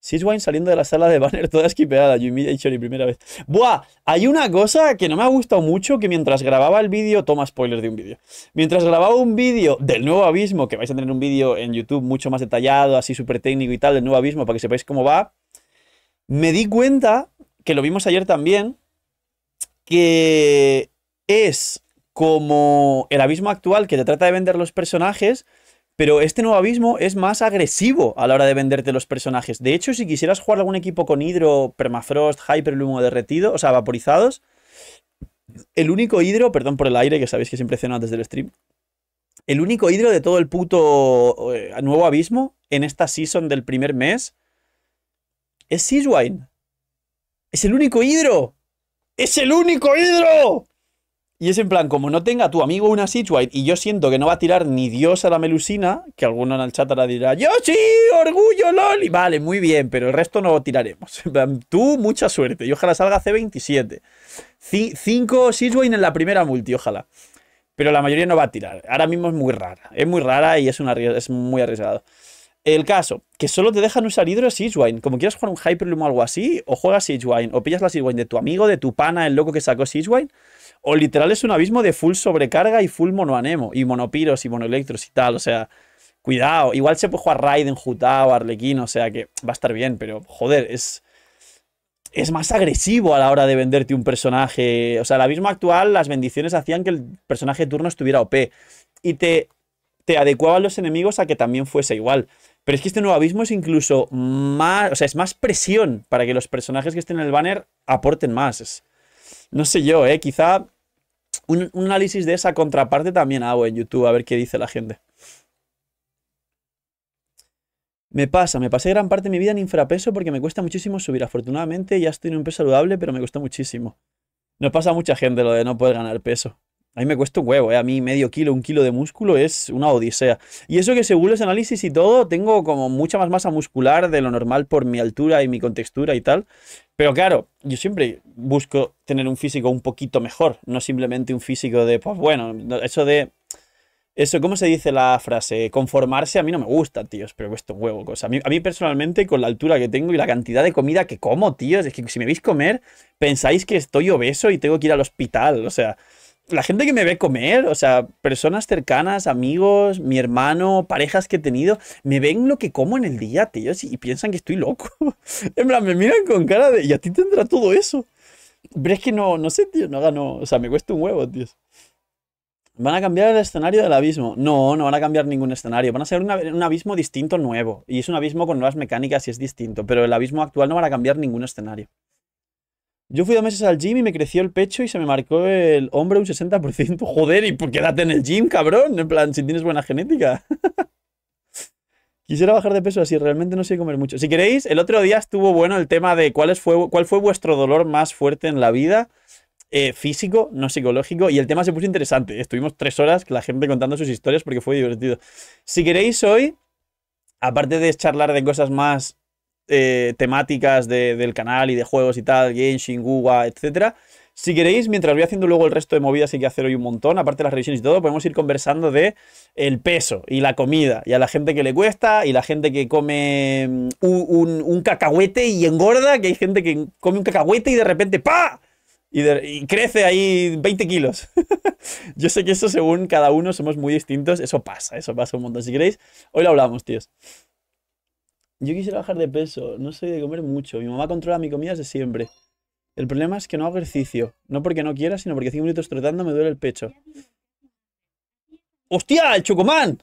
Siswine saliendo de la sala de banner toda esquipeada. Humiliation y primera vez. Buah, hay una cosa que no me ha gustado mucho que mientras grababa el vídeo, toma spoilers de un vídeo. Mientras grababa un vídeo del nuevo abismo, que vais a tener un vídeo en YouTube mucho más detallado, así súper técnico y tal, del nuevo abismo, para que sepáis cómo va, me di cuenta, que lo vimos ayer también, que es como el abismo actual que te trata de vender los personajes, pero este nuevo abismo es más agresivo a la hora de venderte los personajes. De hecho, si quisieras jugar algún equipo con hidro, permafrost, hyperloom o derretido, o sea, vaporizados, el único hidro, perdón por el aire, que sabéis que siempre ceno antes del stream, el único hidro de todo el puto eh, nuevo abismo en esta season del primer mes es Seaswine. Es el único hidro. ¡Es el único hidro! Y es en plan, como no tenga tu amigo una White y yo siento que no va a tirar ni Dios a la melusina, que alguno en el chat ahora dirá, yo sí, orgullo, lol. Y vale, muy bien, pero el resto no lo tiraremos. Tú, mucha suerte. Y ojalá salga C27. 5 Switchwine en la primera multi, ojalá. Pero la mayoría no va a tirar. Ahora mismo es muy rara. Es muy rara y es, una, es muy arriesgado. El caso, que solo te dejan usar hidro Siegewine. Como quieras jugar un Hyperloom o algo así, o juegas Siegewine, o pillas la Siegewine de tu amigo, de tu pana, el loco que sacó Siegewine, o literal es un abismo de full sobrecarga y full monoanemo, y monopiros y monoelectros y tal, o sea, cuidado. Igual se puede jugar Raiden, Jutao, Arlequín, o sea que va a estar bien, pero joder, es. Es más agresivo a la hora de venderte un personaje. O sea, el abismo actual, las bendiciones hacían que el personaje de turno estuviera OP. Y te, te adecuaban los enemigos a que también fuese igual. Pero es que este nuevo abismo es incluso más. O sea, es más presión para que los personajes que estén en el banner aporten más. Es, no sé yo, ¿eh? Quizá un, análisis de esa contraparte también hago en YouTube, a ver qué dice la gente. Me pasa, me pasé gran parte de mi vida en infrapeso porque me cuesta muchísimo subir. Afortunadamente ya estoy en un peso saludable, pero me cuesta muchísimo. No pasa a mucha gente lo de no poder ganar peso. A mí me cuesta un huevo, ¿eh? A mí medio kilo, un kilo de músculo es una odisea. Y eso que según los análisis y todo, tengo como mucha más masa muscular de lo normal por mi altura y mi contextura y tal. Pero claro, yo siempre busco tener un físico un poquito mejor, no simplemente un físico de, pues bueno, eso de... Eso, ¿cómo se dice la frase? Conformarse a mí no me gusta, tíos, pero cuesta un huevo cosa. A mí, a mí personalmente, con la altura que tengo y la cantidad de comida que como, tíos, es que si me veis comer, pensáis que estoy obeso y tengo que ir al hospital, o sea la gente que me ve comer, o sea, personas cercanas, amigos, mi hermano, parejas que he tenido, me ven lo que como en el día, tío, y piensan que estoy loco. en plan, me miran con cara de, y a ti tendrá todo eso. Pero es que no, no sé, tío, no gano, o sea, me cuesta un huevo, tío. ¿Van a cambiar el escenario del abismo? No, no van a cambiar ningún escenario. Van a ser un abismo distinto nuevo. Y es un abismo con nuevas mecánicas y es distinto. Pero el abismo actual no van a cambiar ningún escenario. Yo fui dos meses al gym y me creció el pecho y se me marcó el hombro un 60%. Joder, ¿y por qué date en el gym, cabrón? En plan, si tienes buena genética. Quisiera bajar de peso así, realmente no sé comer mucho. Si queréis, el otro día estuvo bueno el tema de cuál fue, cuál fue vuestro dolor más fuerte en la vida. Eh, físico, no psicológico, y el tema se puso interesante. Estuvimos tres horas la gente contando sus historias porque fue divertido. Si queréis hoy, aparte de charlar de cosas más eh, temáticas del canal y de juegos y tal, Genshin, Guga, etcétera, si queréis, mientras voy haciendo luego el resto de movidas hay que hacer hoy un montón, aparte de las revisiones y todo, podemos ir conversando de el peso y la comida y a la gente que le cuesta y la gente que come mm, un, un cacahuete y engorda, que hay gente que come un cacahuete y de repente ¡pa! y, crece ahí 20 kilos. Yo sé que eso según cada uno somos muy distintos, eso pasa, eso pasa un montón. Si queréis, hoy lo hablamos, tíos. Yo quisiera bajar de peso, no soy de comer mucho. Mi mamá controla mi comida desde siempre. El problema es que no hago ejercicio. No porque no quiera, sino porque 5 minutos trotando me duele el pecho. ¡Hostia! ¡El chocomán!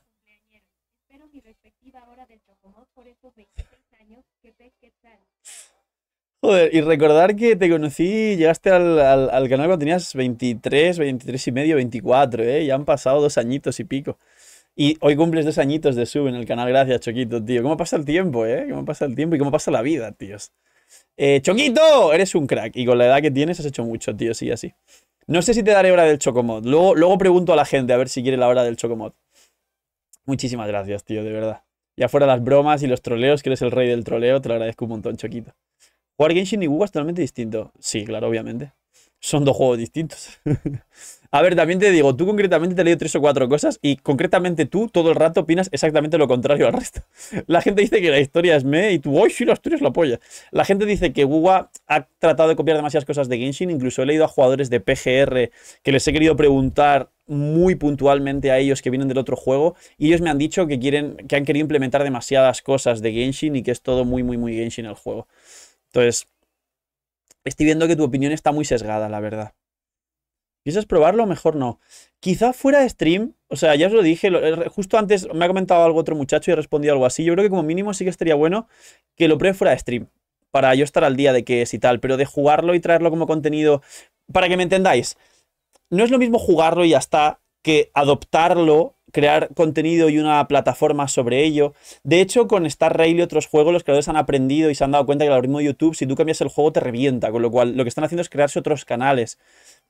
Joder, y recordar que te conocí, llegaste al, al, canal cuando tenías 23, 23 y medio, 24, ¿eh? Ya han pasado dos añitos y pico. Y hoy cumples dos añitos de sub en el canal, gracias, Choquito, tío. ¿Cómo pasa el tiempo, eh? ¿Cómo pasa el tiempo y cómo pasa la vida, tíos? Eh, Choquito, eres un crack. Y con la edad que tienes has hecho mucho, tío, sí, así. No sé si te daré hora del Chocomod. Luego, luego pregunto a la gente a ver si quiere la hora del Chocomod. Muchísimas gracias, tío, de verdad. Ya fuera las bromas y los troleos, que eres el rey del troleo, te lo agradezco un montón, Choquito. Jugar Genshin y Google es totalmente distinto. Sí, claro, obviamente. Son dos juegos distintos. A ver, también te digo, tú concretamente te he leído tres o cuatro cosas y concretamente tú todo el rato opinas exactamente lo contrario al resto. La gente dice que la historia es me y tú, ¡ay, sí, la historia es la polla! La gente dice que Wuwa ha tratado de copiar demasiadas cosas de Genshin, incluso he leído a jugadores de PGR que les he querido preguntar muy puntualmente a ellos que vienen del otro juego y ellos me han dicho que quieren que han querido implementar demasiadas cosas de Genshin y que es todo muy muy muy Genshin el juego. Entonces, estoy viendo que tu opinión está muy sesgada, la verdad. ¿Piensas probarlo mejor no? Quizá fuera de stream, o sea, ya os lo dije, eh, justo antes me ha comentado algo otro muchacho y he respondido algo así. Yo creo que como mínimo sí que estaría bueno que lo pruebe fuera de stream, para yo estar al día de qué es y tal, pero de jugarlo y traerlo como contenido, para que me entendáis, no es lo mismo jugarlo y ya está que adoptarlo crear contenido y una plataforma sobre ello. De hecho, con Star Rail y otros juegos, los creadores han aprendido y se han dado cuenta que el algoritmo de YouTube, si tú cambias el juego, te revienta. Con lo cual, lo que están haciendo es crearse otros canales.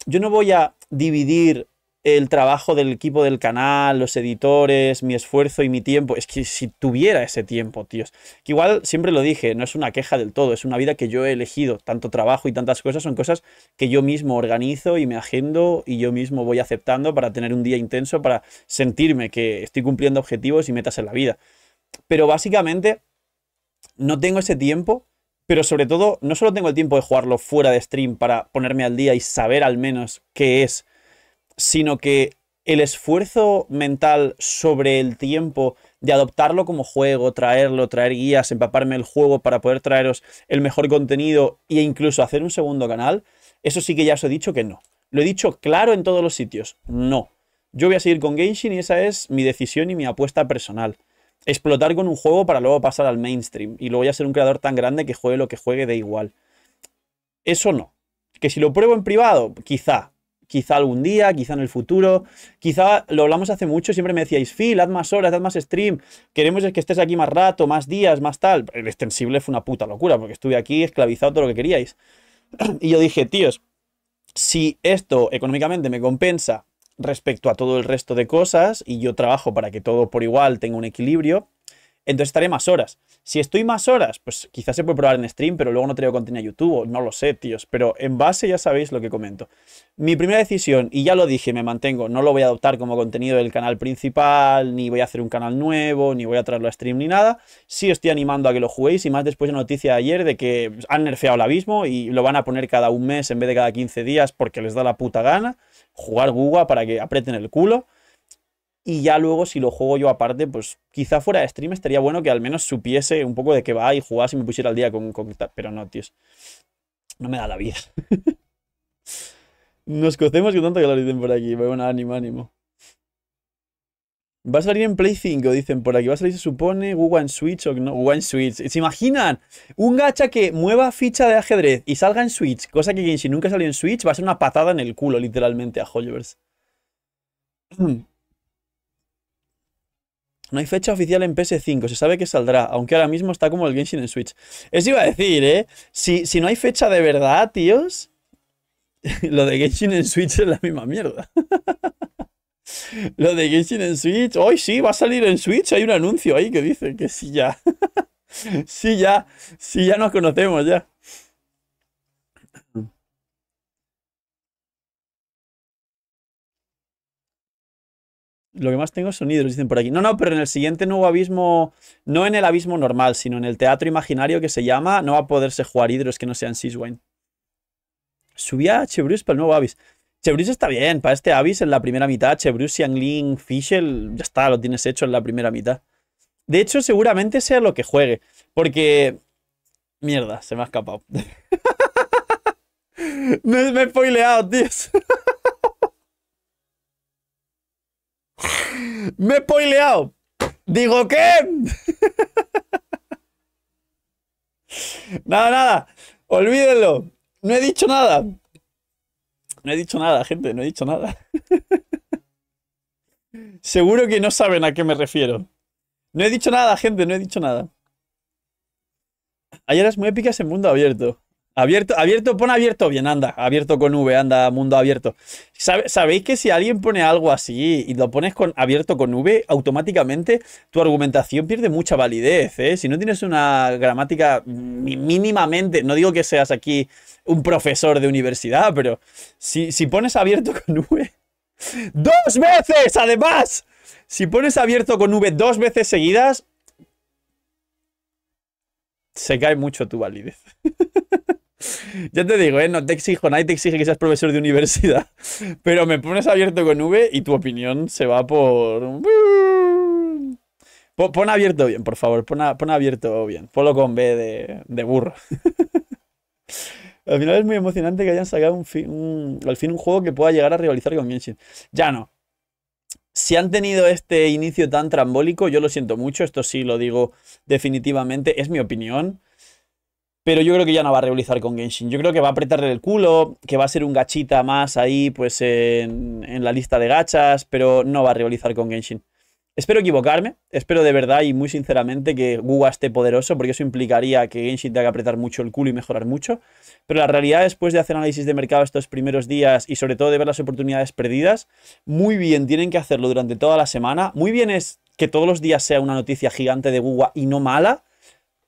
Yo no voy a dividir el trabajo del equipo del canal, los editores, mi esfuerzo y mi tiempo. Es que si tuviera ese tiempo, tíos. Que igual siempre lo dije, no es una queja del todo, es una vida que yo he elegido. Tanto trabajo y tantas cosas son cosas que yo mismo organizo y me agendo y yo mismo voy aceptando para tener un día intenso, para sentirme que estoy cumpliendo objetivos y metas en la vida. Pero básicamente no tengo ese tiempo. Pero sobre todo, no solo tengo el tiempo de jugarlo fuera de stream para ponerme al día y saber al menos qué es sino que el esfuerzo mental sobre el tiempo de adoptarlo como juego, traerlo, traer guías, empaparme el juego para poder traeros el mejor contenido e incluso hacer un segundo canal, eso sí que ya os he dicho que no. Lo he dicho claro en todos los sitios, no. Yo voy a seguir con Genshin y esa es mi decisión y mi apuesta personal. Explotar con un juego para luego pasar al mainstream y luego ya ser un creador tan grande que juegue lo que juegue de igual. Eso no. Que si lo pruebo en privado, quizá, quizá algún día, quizá en el futuro, quizá lo hablamos hace mucho, siempre me decíais, Phil, haz más horas, haz más stream, queremos que estés aquí más rato, más días, más tal. El extensible fue una puta locura, porque estuve aquí esclavizado todo lo que queríais. y yo dije, tíos, si esto económicamente me compensa respecto a todo el resto de cosas y yo trabajo para que todo por igual tenga un equilibrio, entonces estaré más horas. Si estoy más horas, pues quizás se puede probar en stream, pero luego no traigo contenido a YouTube, no lo sé, tíos. Pero en base ya sabéis lo que comento. Mi primera decisión, y ya lo dije, me mantengo, no lo voy a adoptar como contenido del canal principal, ni voy a hacer un canal nuevo, ni voy a traerlo a stream ni nada. Sí estoy animando a que lo juguéis, y más después de la noticia de ayer de que han nerfeado el abismo y lo van a poner cada un mes en vez de cada 15 días porque les da la puta gana. Jugar Guga para que aprieten el culo. Y ya luego, si lo juego yo aparte, pues quizá fuera de stream estaría bueno que al menos supiese un poco de qué va y jugase y me pusiera al día con, con... Pero no, tíos. No me da la vida. Nos cocemos con tanto que lo dicen por aquí. Bueno, ánimo, ánimo. Va a salir en Play 5, dicen por aquí. Va a salir, se supone, Google en Switch o no. Google en Switch. ¿Se imaginan? Un gacha que mueva ficha de ajedrez y salga en Switch, cosa que si nunca salió en Switch va a ser una patada en el culo, literalmente, a Hoyoverse. No hay fecha oficial en PS5, se sabe que saldrá, aunque ahora mismo está como el Genshin en Switch. Eso iba a decir, ¿eh? Si, si no hay fecha de verdad, tíos, lo de Genshin en Switch es la misma mierda. lo de Genshin en Switch, hoy sí, va a salir en Switch, hay un anuncio ahí que dice que sí ya. sí ya, sí ya nos conocemos ya. Lo que más tengo son hidros, dicen por aquí. No, no, pero en el siguiente nuevo abismo, no en el abismo normal, sino en el teatro imaginario que se llama, no va a poderse jugar hidros que no sean Siswine. Subía a Chebrus para el nuevo Abyss. Chebrus está bien, para este Abyss en la primera mitad, Chebrus, Xiangling, Fischl, ya está, lo tienes hecho en la primera mitad. De hecho, seguramente sea lo que juegue, porque... Mierda, se me ha escapado. me, me he spoileado, tíos. Me he spoileado. Digo, ¿qué? nada, nada. Olvídenlo. No he dicho nada. No he dicho nada, gente. No he dicho nada. Seguro que no saben a qué me refiero. No he dicho nada, gente. No he dicho nada. Hay eras muy épicas en mundo abierto. Abierto, abierto, pon abierto bien, anda. Abierto con V, anda, mundo abierto. ¿Sabéis que si alguien pone algo así y lo pones con abierto con V, automáticamente tu argumentación pierde mucha validez, ¿eh? Si no tienes una gramática mínimamente, no digo que seas aquí un profesor de universidad, pero si, si pones abierto con V, dos veces, además, si pones abierto con V dos veces seguidas, se cae mucho tu validez. Ya te digo, ¿eh? no te exijo, nadie te exige que seas profesor de universidad. Pero me pones abierto con V y tu opinión se va por. Pon, abierto bien, por favor. Pon, abierto bien. Ponlo con B de, burro. Al final es muy emocionante que hayan sacado un, al fin un juego que pueda llegar a rivalizar con Genshin. Ya no. Si han tenido este inicio tan trambólico, yo lo siento mucho. Esto sí lo digo definitivamente. Es mi opinión. Pero yo creo que ya no va a rivalizar con Genshin. Yo creo que va a apretarle el culo, que va a ser un gachita más ahí, pues en, la lista de gachas, pero no va a rivalizar con Genshin. Espero equivocarme, espero de verdad y muy sinceramente que Guga esté poderoso, porque eso implicaría que Genshin tenga que apretar mucho el culo y mejorar mucho. Pero la realidad, después de hacer análisis de mercado estos primeros días y sobre todo de ver las oportunidades perdidas, muy bien tienen que hacerlo durante toda la semana. Muy bien es que todos los días sea una noticia gigante de Guga y no mala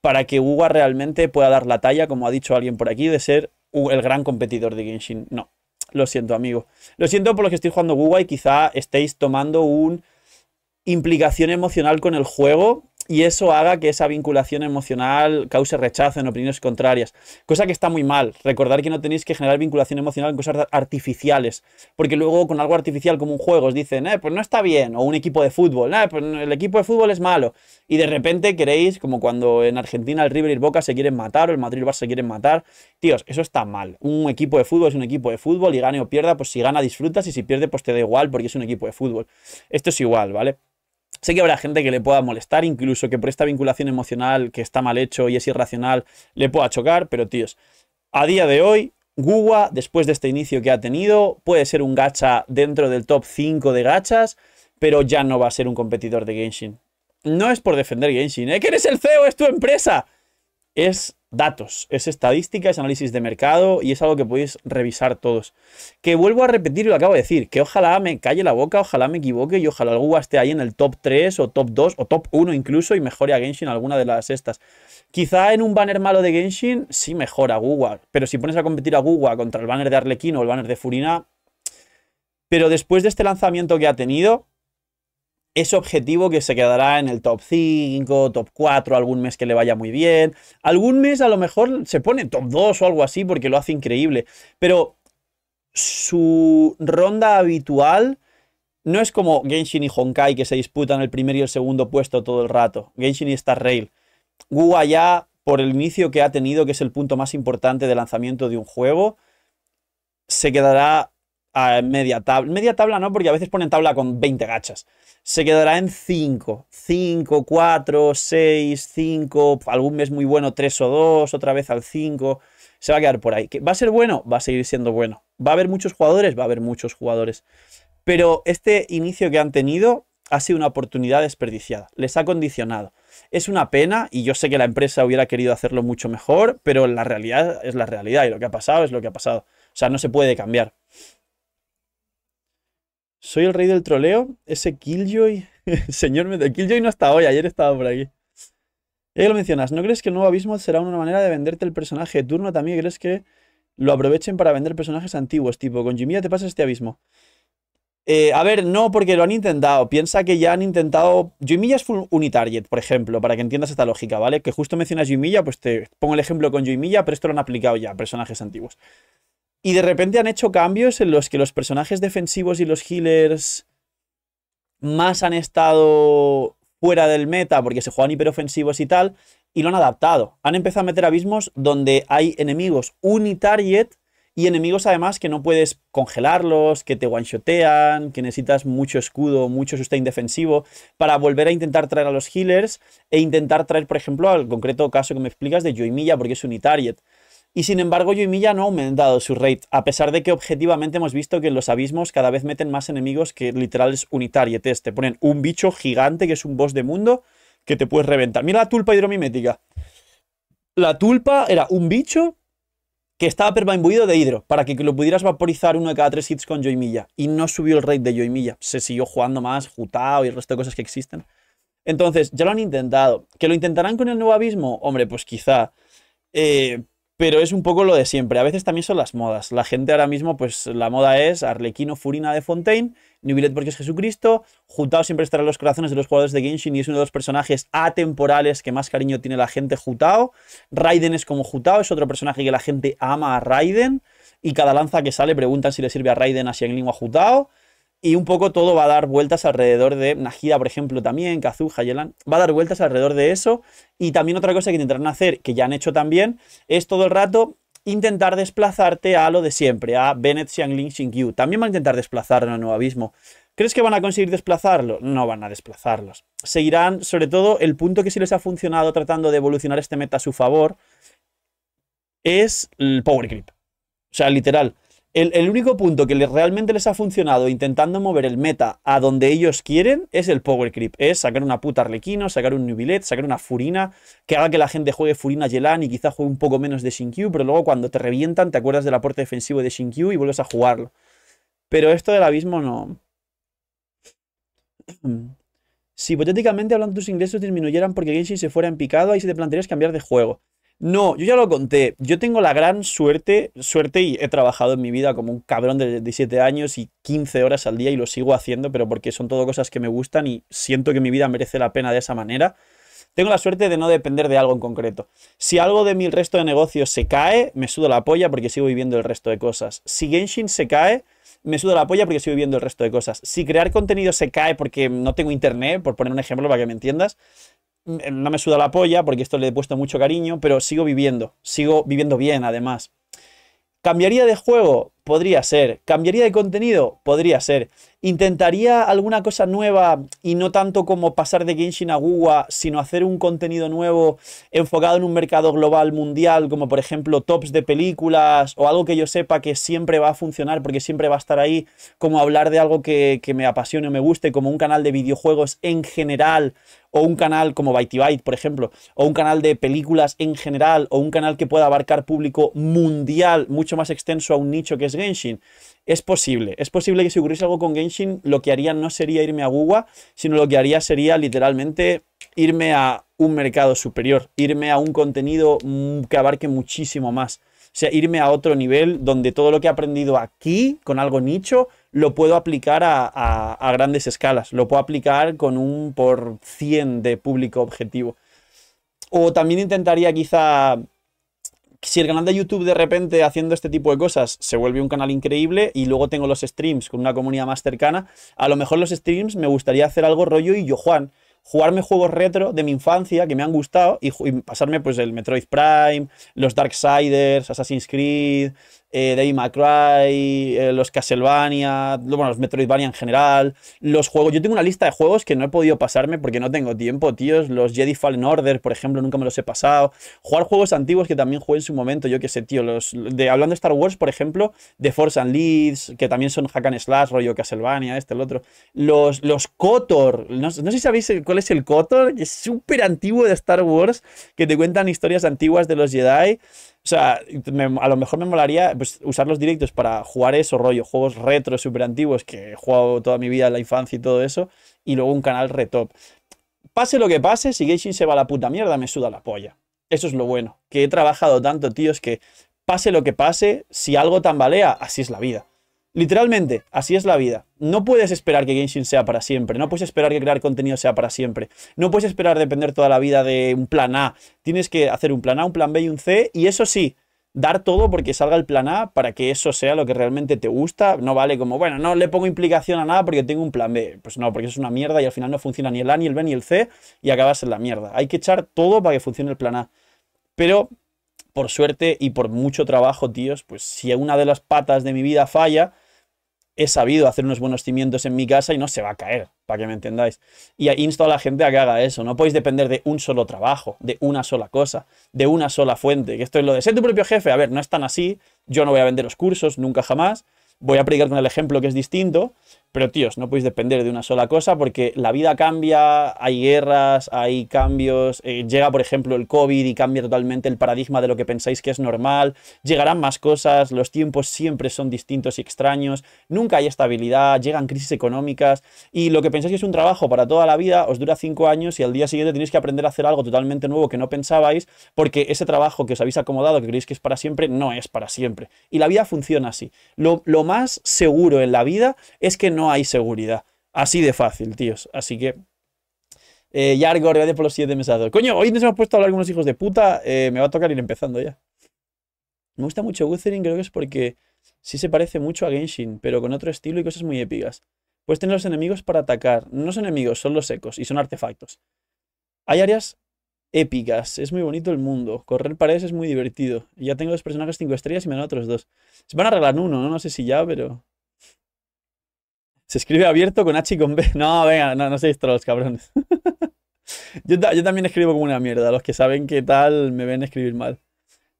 para que Uga realmente pueda dar la talla, como ha dicho alguien por aquí, de ser el gran competidor de Genshin. No, lo siento, amigo. Lo siento por lo que estoy jugando Uga y quizá estéis tomando una implicación emocional con el juego y eso haga que esa vinculación emocional cause rechazo en opiniones contrarias. Cosa que está muy mal. Recordar que no tenéis que generar vinculación emocional en cosas artificiales. Porque luego con algo artificial como un juego os dicen, eh, pues no está bien. O un equipo de fútbol, eh, pues el equipo de fútbol es malo. Y de repente queréis, como cuando en Argentina el River y el Boca se quieren matar o el Madrid y el Barça se quieren matar. Tíos, eso está mal. Un equipo de fútbol es un equipo de fútbol y gane o pierda, pues si gana disfrutas y si pierde pues te da igual porque es un equipo de fútbol. Esto es igual, ¿vale? Sé que habrá gente que le pueda molestar, incluso que por esta vinculación emocional que está mal hecho y es irracional le pueda chocar, pero tíos, a día de hoy, Guwa, después de este inicio que ha tenido, puede ser un gacha dentro del top 5 de gachas, pero ya no va a ser un competidor de Genshin. No es por defender Genshin, ¿eh? ¡Que eres el CEO! ¡Es tu empresa! Es datos, es estadística, es análisis de mercado y es algo que podéis revisar todos. Que vuelvo a repetir y lo acabo de decir, que ojalá me calle la boca, ojalá me equivoque y ojalá el Guga esté ahí en el top 3 o top 2 o top 1 incluso y mejore a Genshin alguna de las estas. Quizá en un banner malo de Genshin sí mejora Guga, pero si pones a competir a Guga contra el banner de Arlequino o el banner de Furina, pero después de este lanzamiento que ha tenido, ese objetivo que se quedará en el top 5, top 4, algún mes que le vaya muy bien. Algún mes a lo mejor se pone top 2 o algo así porque lo hace increíble. Pero su ronda habitual no es como Genshin y Honkai que se disputan el primer y el segundo puesto todo el rato. Genshin y Star Rail. Gua ya, por el inicio que ha tenido, que es el punto más importante de lanzamiento de un juego, se quedará a media tabla. Media tabla no, porque a veces ponen tabla con 20 gachas. Se quedará en 5. 5, 4, 6, 5. Algún mes muy bueno, 3 o 2. Otra vez al 5. Se va a quedar por ahí. ¿Va a ser bueno? Va a seguir siendo bueno. ¿Va a haber muchos jugadores? Va a haber muchos jugadores. Pero este inicio que han tenido ha sido una oportunidad desperdiciada. Les ha condicionado. Es una pena y yo sé que la empresa hubiera querido hacerlo mucho mejor, pero la realidad es la realidad y lo que ha pasado es lo que ha pasado. O sea, no se puede cambiar. Soy el rey del troleo. Ese Killjoy. Señor, Killjoy no está hoy, ayer estaba por aquí. Ya que lo mencionas, ¿no crees que el nuevo abismo será una manera de venderte el personaje de turno? También crees que lo aprovechen para vender personajes antiguos, tipo, con Jimmy te pasa este abismo. Eh, a ver, no, porque lo han intentado. Piensa que ya han intentado. Joymilla es full unitarget, por ejemplo, para que entiendas esta lógica, ¿vale? Que justo mencionas Joymilla, pues te pongo el ejemplo con Joymilla, pero esto lo han aplicado ya personajes antiguos. Y de repente han hecho cambios en los que los personajes defensivos y los healers más han estado fuera del meta porque se juegan hiperofensivos y tal, y lo han adaptado. Han empezado a meter abismos donde hay enemigos unitarget y enemigos además que no puedes congelarlos, que te one-shotean, que necesitas mucho escudo, mucho sustain defensivo, para volver a intentar traer a los healers e intentar traer, por ejemplo, al concreto caso que me explicas de Joymilla porque es unitarget. Y sin embargo, Yoimiya no ha aumentado su rate, a pesar de que objetivamente hemos visto que en los abismos cada vez meten más enemigos que literal es unitario. Te ponen un bicho gigante que es un boss de mundo que te puedes reventar. Mira la tulpa hidromimética. La tulpa era un bicho que estaba permaimbuido de hidro, para que lo pudieras vaporizar uno de cada tres hits con Joymilla. Y no subió el rate de Joymilla. Se siguió jugando más, Jutao y el resto de cosas que existen. Entonces, ya lo han intentado. ¿Que lo intentarán con el nuevo abismo? Hombre, pues quizá. Eh, pero es un poco lo de siempre. A veces también son las modas. La gente ahora mismo, pues la moda es Arlequino Furina de Fontaine, Nubilet porque es Jesucristo, Jutao siempre estará en los corazones de los jugadores de Genshin y es uno de los personajes atemporales que más cariño tiene la gente Jutao. Raiden es como Jutao, es otro personaje que la gente ama a Raiden y cada lanza que sale preguntan si le sirve a Raiden, a Xiangling o a Jutao. Y un poco todo va a dar vueltas alrededor de Najida, por ejemplo, también, Kazu, Hayelan. Va a dar vueltas alrededor de eso. Y también otra cosa que intentarán hacer, que ya han hecho también, es todo el rato intentar desplazarte a lo de siempre, a Bennett, Xiangling, Xingqiu. También van a intentar desplazarlo el nuevo abismo. ¿Crees que van a conseguir desplazarlo? No van a desplazarlos. Seguirán, sobre todo, el punto que sí les ha funcionado tratando de evolucionar este meta a su favor es el Power Creep. O sea, literal. El, único punto que realmente les ha funcionado intentando mover el meta a donde ellos quieren es el power creep. Es sacar una puta Arlequino, sacar un Nubilet, sacar una Furina, que haga que la gente juegue Furina Yelan y quizá juegue un poco menos de Shinkyu, pero luego cuando te revientan te acuerdas del aporte defensivo de Shinkyu y vuelves a jugarlo. Pero esto del abismo no. Si hipotéticamente hablando tus ingresos disminuyeran porque Genshin se fuera en picado, ahí se te plantearías cambiar de juego. No, yo ya lo conté. Yo tengo la gran suerte, suerte y he trabajado en mi vida como un cabrón de 17 años y 15 horas al día y lo sigo haciendo, pero porque son todo cosas que me gustan y siento que mi vida merece la pena de esa manera. Tengo la suerte de no depender de algo en concreto. Si algo de mi resto de negocios se cae, me sudo la polla porque sigo viviendo el resto de cosas. Si Genshin se cae, me sudo la polla porque sigo viviendo el resto de cosas. Si crear contenido se cae porque no tengo internet, por poner un ejemplo para que me entiendas, no me suda la polla porque esto le he puesto mucho cariño, pero sigo viviendo, sigo viviendo bien además. ¿Cambiaría de juego? Podría ser. ¿Cambiaría de contenido? Podría ser. ¿Intentaría alguna cosa nueva y no tanto como pasar de Genshin a Wuwa, sino hacer un contenido nuevo enfocado en un mercado global mundial, como por ejemplo tops de películas o algo que yo sepa que siempre va a funcionar porque siempre va a estar ahí, como hablar de algo que, que me apasione o me guste, como un canal de videojuegos en general o un canal como Byte Byte, por ejemplo, o un canal de películas en general, o un canal que pueda abarcar público mundial mucho más extenso a un nicho que es Genshin. Es posible, es posible que si ocurriese algo con Genshin, lo que haría no sería irme a Guwa, sino lo que haría sería literalmente irme a un mercado superior, irme a un contenido mm, que abarque muchísimo más. O sea, irme a otro nivel donde todo lo que he aprendido aquí, con algo nicho, lo puedo aplicar a, grandes escalas. Lo puedo aplicar con un por 100 de público objetivo. O también intentaría quizá si el canal de YouTube de repente haciendo este tipo de cosas se vuelve un canal increíble y luego tengo los streams con una comunidad más cercana, a lo mejor los streams me gustaría hacer algo rollo y yo Juan, jugarme juegos retro de mi infancia que me han gustado y, pasarme pues el Metroid Prime, los Darksiders, Assassin's Creed, eh, Devil May Cry, eh, los Castlevania, los Metroidvania en general, los juegos. Yo tengo una lista de juegos que no he podido pasarme porque no tengo tiempo, tíos. Los Jedi Fallen Order, por ejemplo, nunca me los he pasado. Jugar juegos antiguos que también jugué en su momento, yo qué sé, tío. Los, de, hablando de Star Wars, por ejemplo, de Force and Leads, que también son hack and slash, rollo Castlevania, este, el otro. Los, los KOTOR, no, sé si sabéis cuál es el KOTOR, es súper antiguo de Star Wars, que te cuentan historias antiguas de los Jedi. O sea, a lo mejor me molaría pues, usar los directos para jugar eso, rollo, juegos retro súper antiguos que he jugado toda mi vida en la infancia y todo eso, y luego un canal retop. Pase lo que pase, si Genshin se va a la puta mierda, me suda la polla. Eso es lo bueno. Que he trabajado tanto, tíos, que pase lo que pase, si algo tambalea, así es la vida. Literalmente, así es la vida. No puedes esperar que Genshin sea para siempre, no puedes esperar que crear contenido sea para siempre, no puedes esperar depender toda la vida de un plan A. Tienes que hacer un plan A, un plan B y un C, y eso sí, dar todo porque salga el plan A para que eso sea lo que realmente te gusta. No vale como, bueno, no le pongo implicación a nada porque tengo un plan B. Pues no, porque eso es una mierda y al final no funciona ni el A, ni el B, ni el C y acabas en la mierda. Hay que echar todo para que funcione el plan A. Pero por suerte y por mucho trabajo, tíos, pues si una de las patas de mi vida falla, he sabido hacer unos buenos cimientos en mi casa y no se va a caer, para que me entendáis. Y insto a la gente a que haga eso. No podéis depender de un solo trabajo, de una sola cosa, de una sola fuente. Que esto es lo de ser tu propio jefe. A ver, no es tan así. Yo no voy a vender los cursos, nunca jamás. Voy a predicar con el ejemplo que es distinto, pero tíos, no podéis depender de una sola cosa porque la vida cambia, hay guerras, hay cambios, eh, llega por ejemplo el COVID y cambia totalmente el paradigma de lo que pensáis que es normal, llegarán más cosas, los tiempos siempre son distintos y extraños, nunca hay estabilidad, llegan crisis económicas y lo que pensáis que es un trabajo para toda la vida os dura cinco años y al día siguiente tenéis que aprender a hacer algo totalmente nuevo que no pensabais porque ese trabajo que os habéis acomodado, que creéis que es para siempre, no es para siempre. Y la vida funciona así. Lo, lo más seguro en la vida es que no hay seguridad. Así de fácil, tíos. Así que. Eh, Yargor, gracias por los 7 mesados. Coño, hoy nos hemos puesto a hablar con unos hijos de puta. Eh, me va a tocar ir empezando ya. Me gusta mucho Wuthering, creo que es porque sí se parece mucho a Genshin, pero con otro estilo y cosas muy épicas. Puedes tener los enemigos para atacar. No son enemigos, son los ecos y son artefactos. Hay áreas épicas. Es muy bonito el mundo. Correr paredes es muy divertido. ya tengo dos personajes 5 estrellas y me dan otros dos. Se van a arreglar uno, ¿no? No sé si ya, pero... Se escribe abierto con H y con B. No, venga, no, no seáis trolls, cabrones. yo, también escribo como una mierda. Los que saben qué tal me ven escribir mal.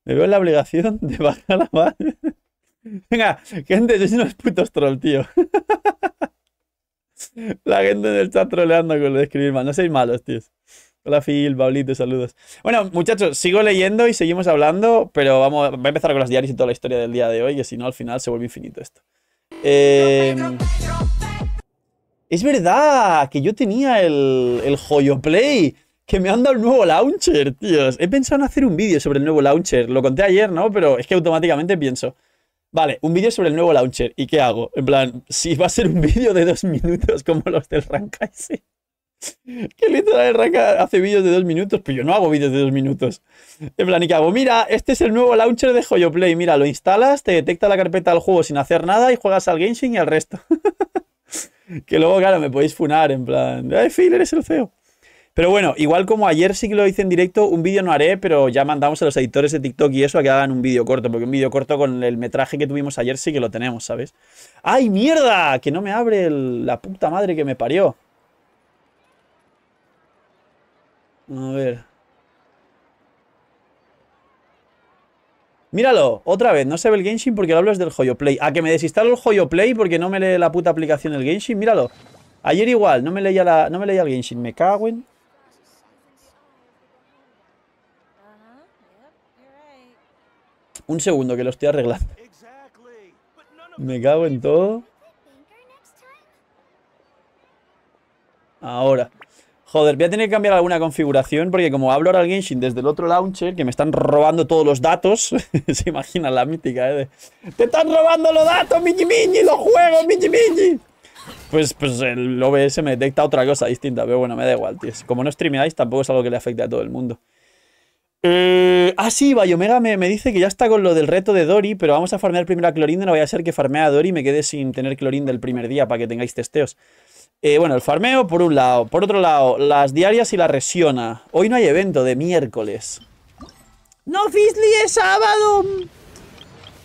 Me veo en la obligación de bajar la madre. Venga, gente, sois unos putos troll, tío. la gente del chat troleando con lo de escribir mal. No seáis malos, tíos. Hola Phil, Pablito, saludos. Bueno, muchachos, sigo leyendo y seguimos hablando, pero vamos, voy a empezar con las diarios y toda la historia del día de hoy, que si no al final se vuelve infinito esto. Eh, es verdad que yo tenía el, el Joyo Play. Que me han dado el nuevo launcher, tíos. He pensado en hacer un vídeo sobre el nuevo launcher. Lo conté ayer, ¿no? Pero es que automáticamente pienso. Vale, un vídeo sobre el nuevo launcher. ¿Y qué hago? En plan, si va a ser un vídeo de dos minutos como los del Rankaise. Que literal el Ranka hace vídeos de dos minutos, pero yo no hago vídeos de dos minutos. En plan, ¿y qué hago? Mira, este es el nuevo launcher de Joyo Play. Mira, lo instalas, te detecta la carpeta del juego sin hacer nada y juegas al Genshin y al resto. que luego, claro, me podéis funar en plan, ay, Phil, eres el feo. Pero bueno, igual como ayer sí que lo hice en directo, un vídeo no haré, pero ya mandamos a los editores de TikTok y eso a que hagan un vídeo corto, porque un vídeo corto con el metraje que tuvimos ayer sí que lo tenemos, ¿sabes? ¡Ay, mierda! Que no me abre la puta madre que me parió. A ver. Míralo, otra vez, no se ve el Genshin porque lo hablo del Joyo Play. A que me desinstalo el Joyo Play porque no me lee la puta aplicación del Genshin, míralo. Ayer igual, no me leía, la, no me leía el Genshin, me cago en... Un segundo que lo estoy arreglando. Me cago en todo. Ahora. Joder, voy a tener que cambiar alguna configuración porque como hablo ahora al Genshin desde el otro launcher, que me están robando todos los datos, se imagina la mítica, ¿eh? ¡Te están robando los datos, Mini Mini! ¡Los juegos, Mini Mini! Pues, pues el OBS me detecta otra cosa distinta, pero bueno, me da igual, tío. Como no streameáis, tampoco es algo que le afecte a todo el mundo. Eh, ah, sí, Bayomega me, me, dice que ya está con lo del reto de Dory, pero vamos a farmear primero a Clorinda. No vaya a ser que farmea a Dory y me quede sin tener Clorinda el primer día para que tengáis testeos. Eh, bueno, el farmeo por un lado. Por otro lado, las diarias y la resiona. Hoy no hay evento de miércoles. ¡No, Fizzly, es sábado!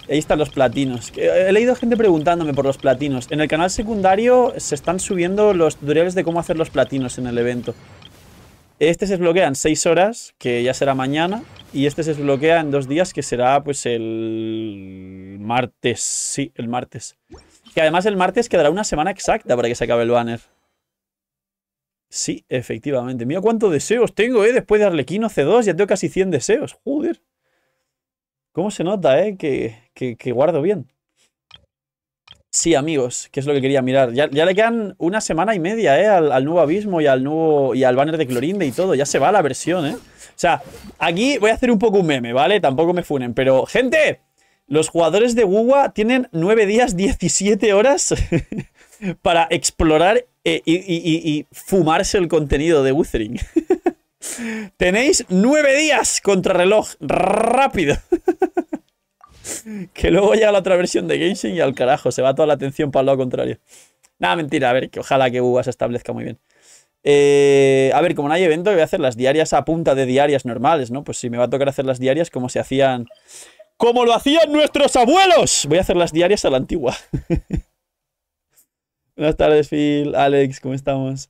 Ahí están los platinos. He leído gente preguntándome por los platinos. En el canal secundario se están subiendo los tutoriales de cómo hacer los platinos en el evento. Este se desbloquea en 6 horas, que ya será mañana. Y este se desbloquea en dos días, que será pues el martes. Sí, el martes. Que además el martes quedará una semana exacta para que se acabe el banner. Sí, efectivamente. Mira cuántos deseos tengo, ¿eh? Después de Arlequino C2 ya tengo casi 100 deseos. Joder. ¿Cómo se nota, eh? Que, que, guardo bien. Sí, amigos, que es lo que quería mirar. Ya, le quedan una semana y media, ¿eh? Al, nuevo abismo y al nuevo y al banner de Clorinde y todo. Ya se va la versión, ¿eh? O sea, aquí voy a hacer un poco un meme, ¿vale? Tampoco me funen, pero... ¡Gente! Los jugadores de WUWA tienen 9 días, 17 horas para explorar eh, y, fumarse el contenido de Wuthering. Tenéis 9 días contra reloj. Rápido. que luego llega la otra versión de Genshin y al carajo, se va toda la atención para el lado contrario. Nada, mentira, a ver, que ojalá que WUWA se establezca muy bien. Eh, a ver, como no hay evento, voy a hacer las diarias a punta de diarias normales, ¿no? Pues si me va a tocar hacer las diarias como se hacían como lo hacían nuestros abuelos. Voy a hacer las diarias a la antigua. Buenas tardes, Phil, Alex, ¿cómo estamos?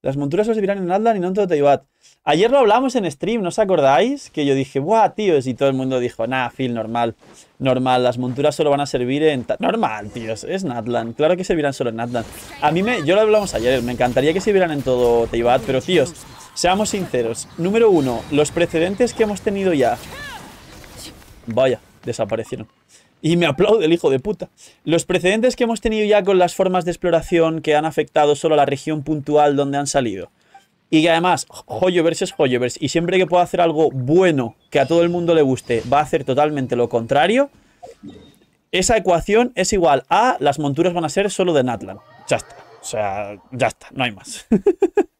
Las monturas se servirán en Atlan y no en todo Ayer lo hablamos en stream, ¿no os acordáis? Que yo dije, ¡buah, tíos! Y todo el mundo dijo, nah, Phil, normal. Normal, las monturas solo van a servir en... Normal, tíos, es Natlan. Claro que servirán solo en Natlan. A mí me... Yo lo hablamos ayer, me encantaría que sirvieran en todo Teyvat, pero tíos, Seamos sinceros. Número uno, los precedentes que hemos tenido ya. Vaya, desaparecieron. Y me aplaude el hijo de puta. Los precedentes que hemos tenido ya con las formas de exploración que han afectado solo a la región puntual donde han salido. Y que además, Hoyoverse es Hoyoverse. Y siempre que pueda hacer algo bueno que a todo el mundo le guste, va a hacer totalmente lo contrario. Esa ecuación es igual a las monturas van a ser solo de Natlan. Ya está. O sea, ya está, no hay más.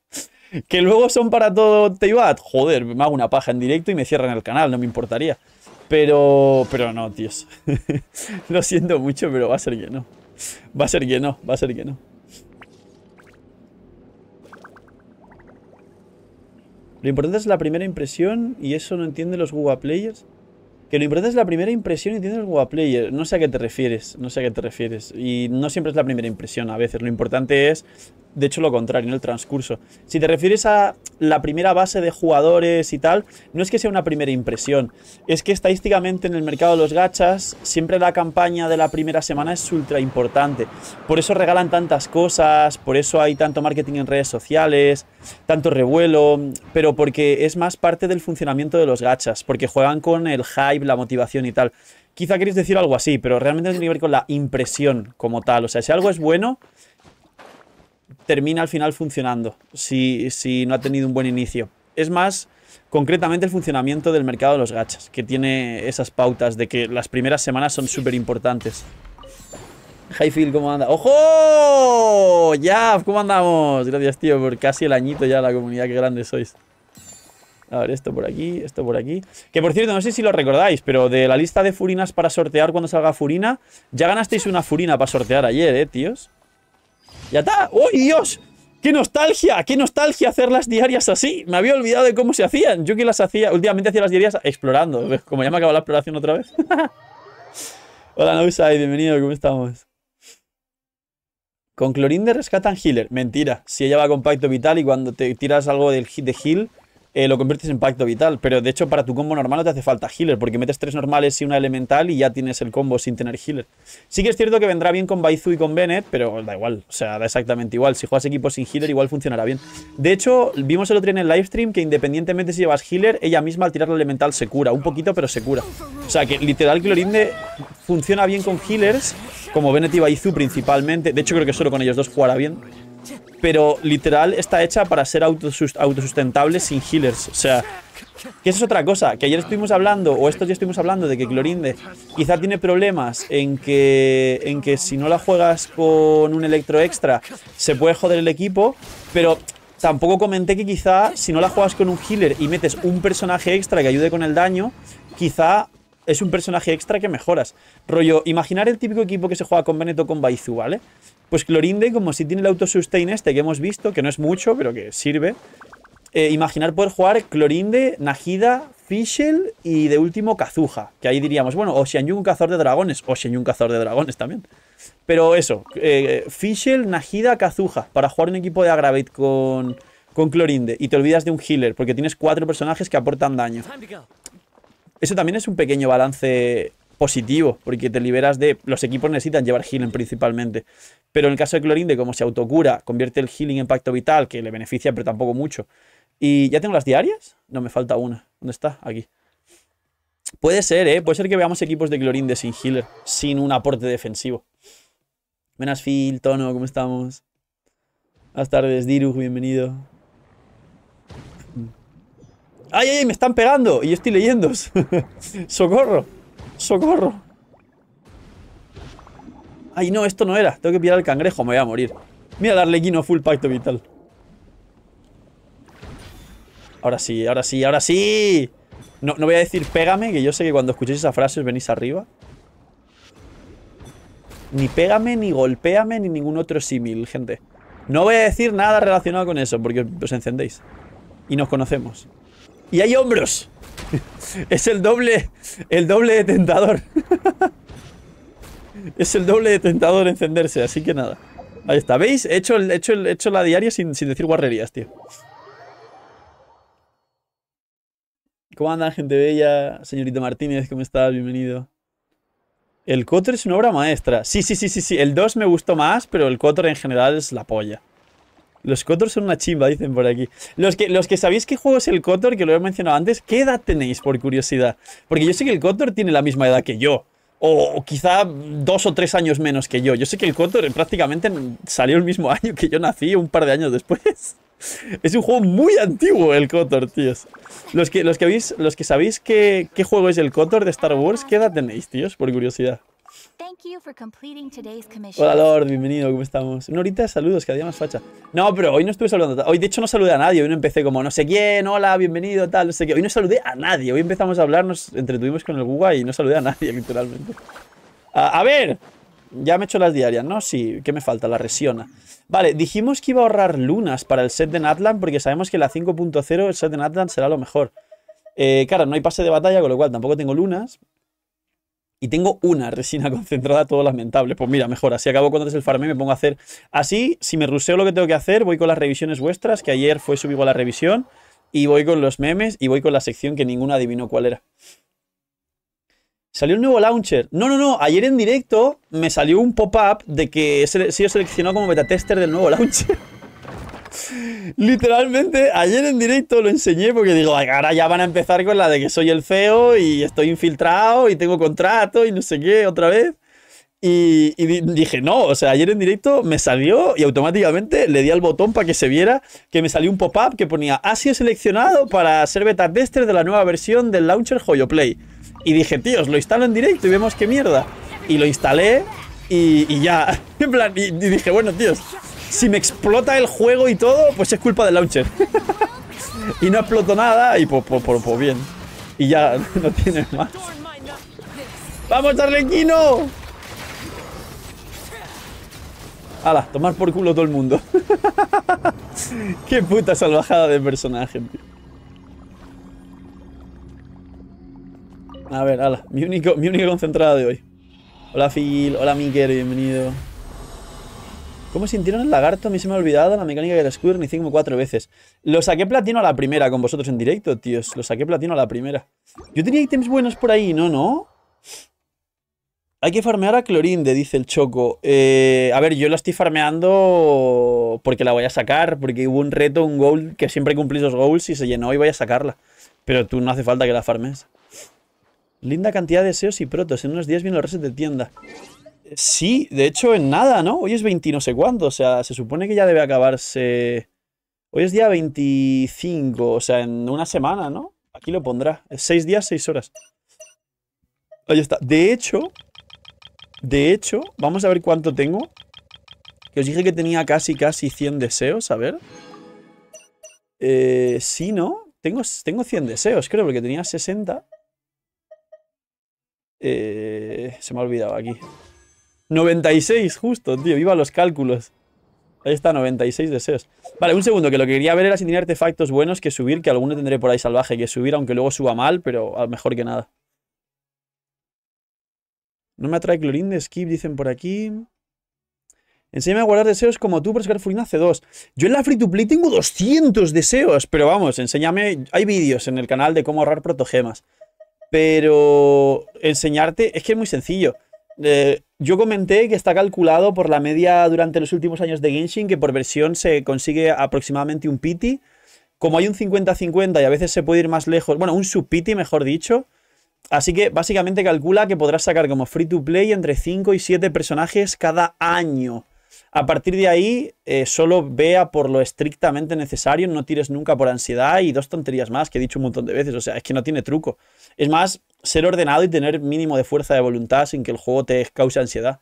que luego son para todo Teyvat. Joder, me hago una paja en directo y me cierran el canal, no me importaría. Pero, pero no, tíos. Lo siento mucho, pero va a ser que no. Va a ser que no, va a ser que no. Lo importante es la primera impresión y eso no entienden los Google Players. Que lo importante es la primera impresión y tienes el Google Player. No sé a qué te refieres, no sé a qué te refieres. Y no siempre es la primera impresión a veces. Lo importante es de hecho lo contrario, en el transcurso. Si te refieres a la primera base de jugadores y tal, no es que sea una primera impresión, es que estadísticamente en el mercado de los gachas siempre la campaña de la primera semana es ultra importante. Por eso regalan tantas cosas, por eso hay tanto marketing en redes sociales, tanto revuelo, pero porque es más parte del funcionamiento de los gachas, porque juegan con el hype, la motivación y tal. Quizá queréis decir algo así, pero realmente tiene que ver con la impresión como tal. O sea, si algo es bueno, termina al final funcionando, si, si no ha tenido un buen inicio. Es más, concretamente el funcionamiento del mercado de los gachas, que tiene esas pautas de que las primeras semanas son súper importantes. Highfield, ¿cómo anda? ¡Ojo! ¡Ya! ¿Cómo andamos? Gracias, tío, por casi el añito ya la comunidad, qué grande sois. A ver, esto por aquí, esto por aquí. Que por cierto, no sé si lo recordáis, pero de la lista de furinas para sortear cuando salga furina, ya ganasteis una furina para sortear ayer, ¿eh, tíos? ¡Ya está! ¡Uy, Dios! ¡Qué nostalgia! ¡Qué nostalgia hacer las diarias así! Me había olvidado de cómo se hacían. Yo que las hacía, últimamente hacía las diarias explorando. Como ya me acabado la exploración otra vez. Hola, Nausai, bienvenido, ¿cómo estamos? Con Clorinde rescatan healer. Mentira. Si ella va con pacto vital y cuando te tiras algo de heal, eh, lo conviertes en pacto vital. Pero de hecho, para tu combo normal no te hace falta healer, porque metes tres normales y una elemental y ya tienes el combo sin tener healer. Sí que es cierto que vendrá bien con Baizu y con Bennett, pero da igual. O sea, da exactamente igual. Si juegas equipos sin healer, igual funcionará bien. De hecho, vimos el otro día en el livestream que independientemente si llevas healer, ella misma al tirar la elemental se cura. Un poquito, pero se cura. O sea, que literal Clorinde funciona bien con healers, como Bennett y Baizu principalmente. De hecho, creo que solo con ellos dos jugará bien pero literal está hecha para ser autosustentable sin healers. O sea, que eso es otra cosa, que ayer estuvimos hablando, o estos días estuvimos hablando de que Clorinde quizá tiene problemas en que, en que si no la juegas con un electro extra se puede joder el equipo, pero tampoco comenté que quizá si no la juegas con un healer y metes un personaje extra que ayude con el daño, quizá es un personaje extra que mejoras. Rollo, imaginar el típico equipo que se juega con Beneto o con Baizu, ¿vale? Pues Clorinde, como si tiene el autosustain este que hemos visto, que no es mucho, pero que sirve. Eh, imaginar poder jugar Clorinde, Najida, Fischl y de último Kazuha. Que ahí diríamos, bueno, o un cazador de dragones, o un cazador de dragones también. Pero eso, eh, Fischl, Najida, Kazuha, para jugar un equipo de Agravate con, con Clorinde. Y te olvidas de un healer, porque tienes cuatro personajes que aportan daño. Eso también es un pequeño balance positivo, porque te liberas de... Los equipos necesitan llevar healing principalmente. Pero en el caso de Clorinde, como se autocura, convierte el healing en pacto vital, que le beneficia, pero tampoco mucho. ¿Y ya tengo las diarias? No, me falta una. ¿Dónde está? Aquí. Puede ser, ¿eh? Puede ser que veamos equipos de Clorinde sin healer, sin un aporte defensivo. Buenas, Phil, Tono, ¿cómo estamos? Buenas tardes, Diru, bienvenido. ¡Ay, ay, me están pegando! Y yo estoy leyendo. ¡Socorro! ¡Socorro! Ay, no, esto no era. Tengo que pillar el cangrejo, me voy a morir. Mira, darle guino full pacto vital. Ahora sí, ahora sí, ahora sí. No, no voy a decir pégame, que yo sé que cuando escuchéis esa frase os venís arriba. Ni pégame, ni golpéame, ni ningún otro símil, gente. No voy a decir nada relacionado con eso, porque os encendéis. Y nos conocemos. ¡Y hay hombros! es el doble, el doble de tentador. es el doble de tentador encenderse, así que nada. Ahí está, ¿veis? He hecho, hecho, hecho la diaria sin, sin decir guarrerías, tío. ¿Cómo anda, gente bella? Señorita Martínez, ¿cómo estás? Bienvenido. El Cotor es una obra maestra. Sí, sí, sí, sí, sí. El 2 me gustó más, pero el Cotor en general es la polla. Los Kotor son una chimba, dicen por aquí. Los que, los que sabéis qué juego es el Kotor, que lo he mencionado antes, ¿qué edad tenéis, por curiosidad? Porque yo sé que el Kotor tiene la misma edad que yo. O quizá dos o tres años menos que yo. Yo sé que el Kotor prácticamente salió el mismo año que yo nací, un par de años después. Es un juego muy antiguo el Kotor, tíos. Los que, los que, habéis, los que sabéis qué, qué juego es el Kotor de Star Wars, ¿qué edad tenéis, tíos? Por curiosidad. Hola Lord, bienvenido, ¿cómo estamos? Una horita de saludos, cada día más facha. No, pero hoy no estuve saludando. Hoy de hecho no saludé a nadie, hoy no empecé como no sé quién, hola, bienvenido, tal, no sé qué. Hoy no saludé a nadie, hoy empezamos a hablar, nos entretuvimos con el Google y no saludé a nadie, literalmente. A, ver, ya me he hecho las diarias, ¿no? Sí, ¿qué me falta? La resiona. Vale, dijimos que iba a ahorrar lunas para el set de Natlan porque sabemos que la 5.0 el set de Natlan será lo mejor. Eh, claro, no hay pase de batalla, con lo cual tampoco tengo lunas. Y tengo una resina concentrada, todo lamentable. Pues mira, mejor, así acabo cuando es el farmeo me pongo a hacer. Así, si me ruseo lo que tengo que hacer, voy con las revisiones vuestras, que ayer fue subido a la revisión. Y voy con los memes y voy con la sección que ninguno adivinó cuál era. Salió un nuevo launcher. No, no, no. Ayer en directo me salió un pop-up de que he sido seleccionado como beta tester del nuevo launcher. Literalmente, ayer en directo lo enseñé porque digo, ahora ya van a empezar con la de que soy el feo y estoy infiltrado y tengo contrato y no sé qué otra vez. Y, dije, no, o sea, ayer en directo me salió y automáticamente le di al botón para que se viera que me salió un pop-up que ponía, ha sido seleccionado para ser beta tester de la nueva versión del launcher Joyo Play. Y dije, tíos, lo instalo en directo y vemos qué mierda. Y lo instalé y, ya, en plan, y dije, bueno, tíos, si me explota el juego y todo, pues es culpa del launcher. y no exploto nada y pues, pues, pues, pues, bien. Y ya no tiene más. ¡Vamos, Arlequino! Hala, tomar por culo todo el mundo. Qué puta salvajada de personaje, tío. A ver, ala, mi único, mi única concentrada de hoy. Hola Phil, hola Miker, bienvenido. ¿Cómo sintieron el lagarto? A mí se me ha olvidado la mecánica del Square ni como cuatro veces. Lo saqué platino a la primera con vosotros en directo, tíos. Lo saqué platino a la primera. Yo tenía ítems buenos por ahí, ¿no? ¿No? Hay que farmear a Clorinde, dice el Choco. Eh, a ver, yo la estoy farmeando porque la voy a sacar, porque hubo un reto, un goal, que siempre cumplís los goals y se llenó y voy a sacarla. Pero tú no hace falta que la farmes. Linda cantidad de deseos y protos. En unos días viene el reset de tienda. Sí, de hecho en nada, ¿no? Hoy es 20 no sé cuándo. O sea, se supone que ya debe acabarse... Hoy es día 25, o sea, en una semana, ¿no? Aquí lo pondrá. 6 días, 6 horas. Ahí está. De hecho, de hecho, vamos a ver cuánto tengo. Que os dije que tenía casi, casi 100 deseos. A ver. Eh, sí, ¿no? Tengo, tengo 100 deseos, creo, porque tenía 60. Eh, se me ha olvidado aquí. 96, justo, tío. Viva los cálculos. Ahí está, 96 deseos. Vale, un segundo, que lo que quería ver era si tenía artefactos buenos que subir, que alguno tendré por ahí salvaje que subir, aunque luego suba mal, pero a mejor que nada. No me atrae clorín de skip, dicen por aquí. Enséñame a guardar deseos como tú para sacar Furina C2. Yo en la Free to Play tengo 200 deseos, pero vamos, enséñame. Hay vídeos en el canal de cómo ahorrar protogemas. Pero enseñarte es que es muy sencillo. Eh, yo comenté que está calculado por la media durante los últimos años de Genshin, que por versión se consigue aproximadamente un pity. Como hay un 50-50 y a veces se puede ir más lejos, bueno, un sub-pity, mejor dicho. Así que básicamente calcula que podrás sacar como free to play entre 5 y 7 personajes cada año. A partir de ahí, eh, solo vea por lo estrictamente necesario, no tires nunca por ansiedad y dos tonterías más que he dicho un montón de veces. O sea, es que no tiene truco. Es más, ser ordenado y tener mínimo de fuerza de voluntad sin que el juego te cause ansiedad.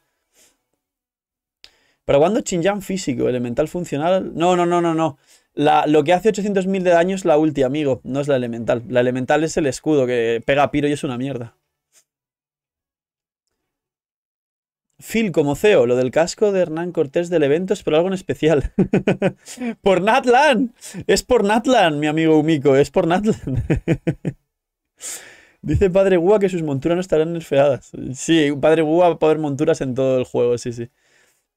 ¿Pero cuando Xinjiang físico? ¿Elemental funcional? No, no, no, no, no. lo que hace 800.000 de daño es la ulti, amigo. No es la elemental. La elemental es el escudo que pega a piro y es una mierda. Phil como CEO, lo del casco de Hernán Cortés del evento es por algo en especial. por Natlan. Es por Natlan, mi amigo Umiko. Es por Natlan. Dice Padre Gua que sus monturas no estarán nerfeadas. Sí, Padre Gua va a poder monturas en todo el juego, sí, sí.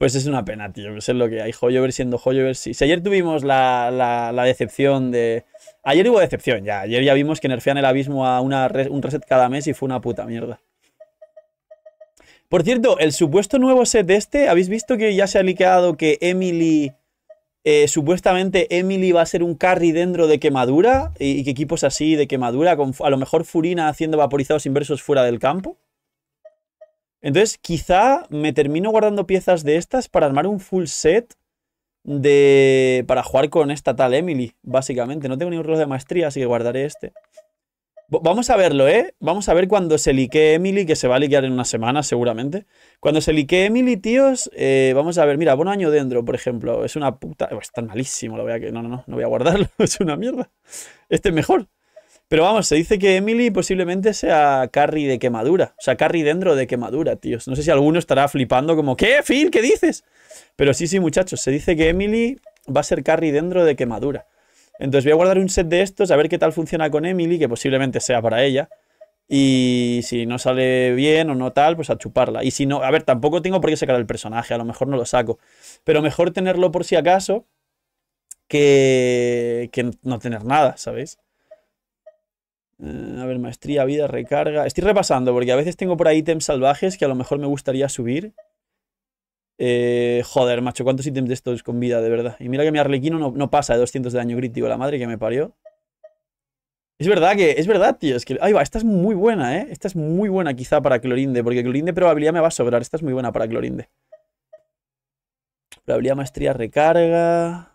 Pues es una pena, tío. Es lo que hay. Hoyover siendo Hoyover, sí. Si ayer tuvimos la, la, decepción de... Ayer hubo decepción, ya. Ayer ya vimos que nerfean el abismo a una un reset cada mes y fue una puta mierda. Por cierto, el supuesto nuevo set de este, ¿habéis visto que ya se ha liqueado que Emily eh, supuestamente Emily va a ser un carry dentro de quemadura y, que equipos así de quemadura, con a lo mejor Furina haciendo vaporizados inversos fuera del campo. Entonces, quizá me termino guardando piezas de estas para armar un full set de para jugar con esta tal Emily, básicamente. No tengo ningún reloj de maestría, así que guardaré este. Vamos a verlo, ¿eh? Vamos a ver cuando se liquee Emily, que se va a liquear en una semana seguramente. Cuando se liquee Emily, tíos, eh, vamos a ver. Mira, Bono Año Dentro, por ejemplo. Es una puta... está malísimo, lo voy a... No, no, no, no voy a guardarlo. es una mierda. Este es mejor. Pero vamos, se dice que Emily posiblemente sea carry de quemadura. O sea, carry dentro de quemadura, tíos. No sé si alguno estará flipando como, ¿qué, Phil? ¿Qué dices? Pero sí, sí, muchachos. Se dice que Emily va a ser carry dentro de quemadura. Entonces voy a guardar un set de estos, a ver qué tal funciona con Emily, que posiblemente sea para ella. Y si no sale bien o no tal, pues a chuparla. Y si no, a ver, tampoco tengo por qué sacar el personaje, a lo mejor no lo saco. Pero mejor tenerlo por si acaso que, que no tener nada, ¿sabéis? Eh, a ver, maestría, vida, recarga. Estoy repasando porque a veces tengo por ahí ítems salvajes que a lo mejor me gustaría subir. Eh, joder, macho, ¿cuántos ítems de estos con vida, de verdad? Y mira que mi arlequino no, pasa de 200 de daño crítico, la madre que me parió. Es verdad que, es verdad, tío, es que... Ahí va, esta es muy buena, ¿eh? Esta es muy buena quizá para Clorinde, porque Clorinde probabilidad me va a sobrar. Esta es muy buena para Clorinde. Probabilidad maestría recarga.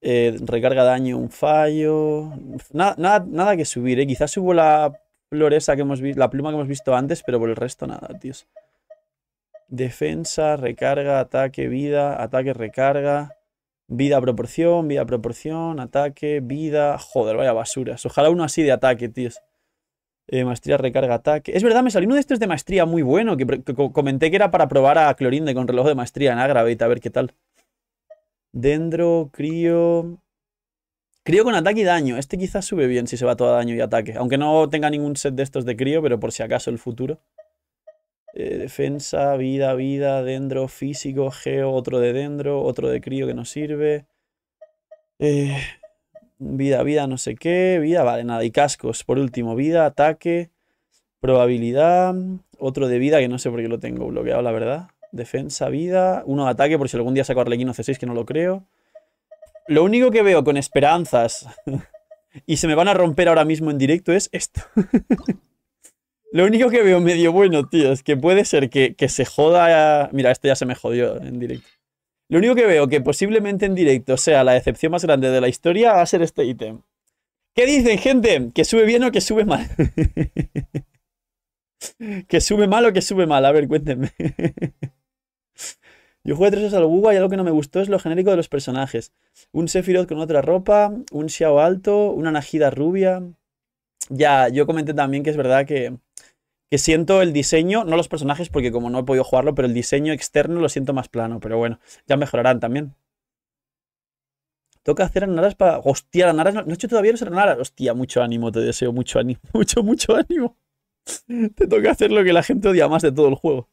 Eh, recarga daño, un fallo. Nada, nada, que subir, ¿eh? Quizás subo la floresa que hemos visto, la pluma que hemos visto antes, pero por el resto nada, tíos. Defensa, recarga, ataque, vida, ataque, recarga. Vida, proporción, vida, proporción, ataque, vida. Joder, vaya basuras. Ojalá uno así de ataque, tíos. Eh, maestría, recarga, ataque. Es verdad, me salió uno de estos de maestría muy bueno, que, comenté que era para probar a Clorinde con reloj de maestría en Agravate, a ver qué tal. Dendro, crío... Crío con ataque y daño. Este quizás sube bien si se va todo daño y ataque. Aunque no tenga ningún set de estos de crío, pero por si acaso el futuro. Eh, defensa, vida, vida, dendro, físico, geo, otro de dendro, otro de crío que no sirve. Eh, vida, vida, no sé qué. Vida, vale, nada. Y cascos, por último. Vida, ataque, probabilidad. Otro de vida que no sé por qué lo tengo bloqueado, la verdad. Defensa, vida. Uno de ataque por si algún día saco Arlequino C6 que no lo creo. Lo único que veo con esperanzas y se me van a romper ahora mismo en directo es esto. Lo único que veo medio bueno, tío, es que puede ser que, se joda... Mira, esto ya se me jodió en directo. Lo único que veo que posiblemente en directo sea la decepción más grande de la historia va a ser este ítem. ¿Qué dicen, gente? ¿Que sube bien o que sube mal? ¿Que sube mal o que sube mal? A ver, cuéntenme. Yo jugué tres al Wuwa y algo que no me gustó es lo genérico de los personajes. Un Sephiroth con otra ropa, un Xiao alto, una Najida rubia. Ya, yo comenté también que es verdad que, que siento el diseño, no los personajes porque como no he podido jugarlo, pero el diseño externo lo siento más plano. Pero bueno, ya mejorarán también. Toca hacer anaras para... Hostia, anaras no, he hecho todavía los anaras. Hostia, mucho ánimo, te deseo mucho ánimo. Mucho, mucho ánimo. Te toca hacer lo que la gente odia más de todo el juego.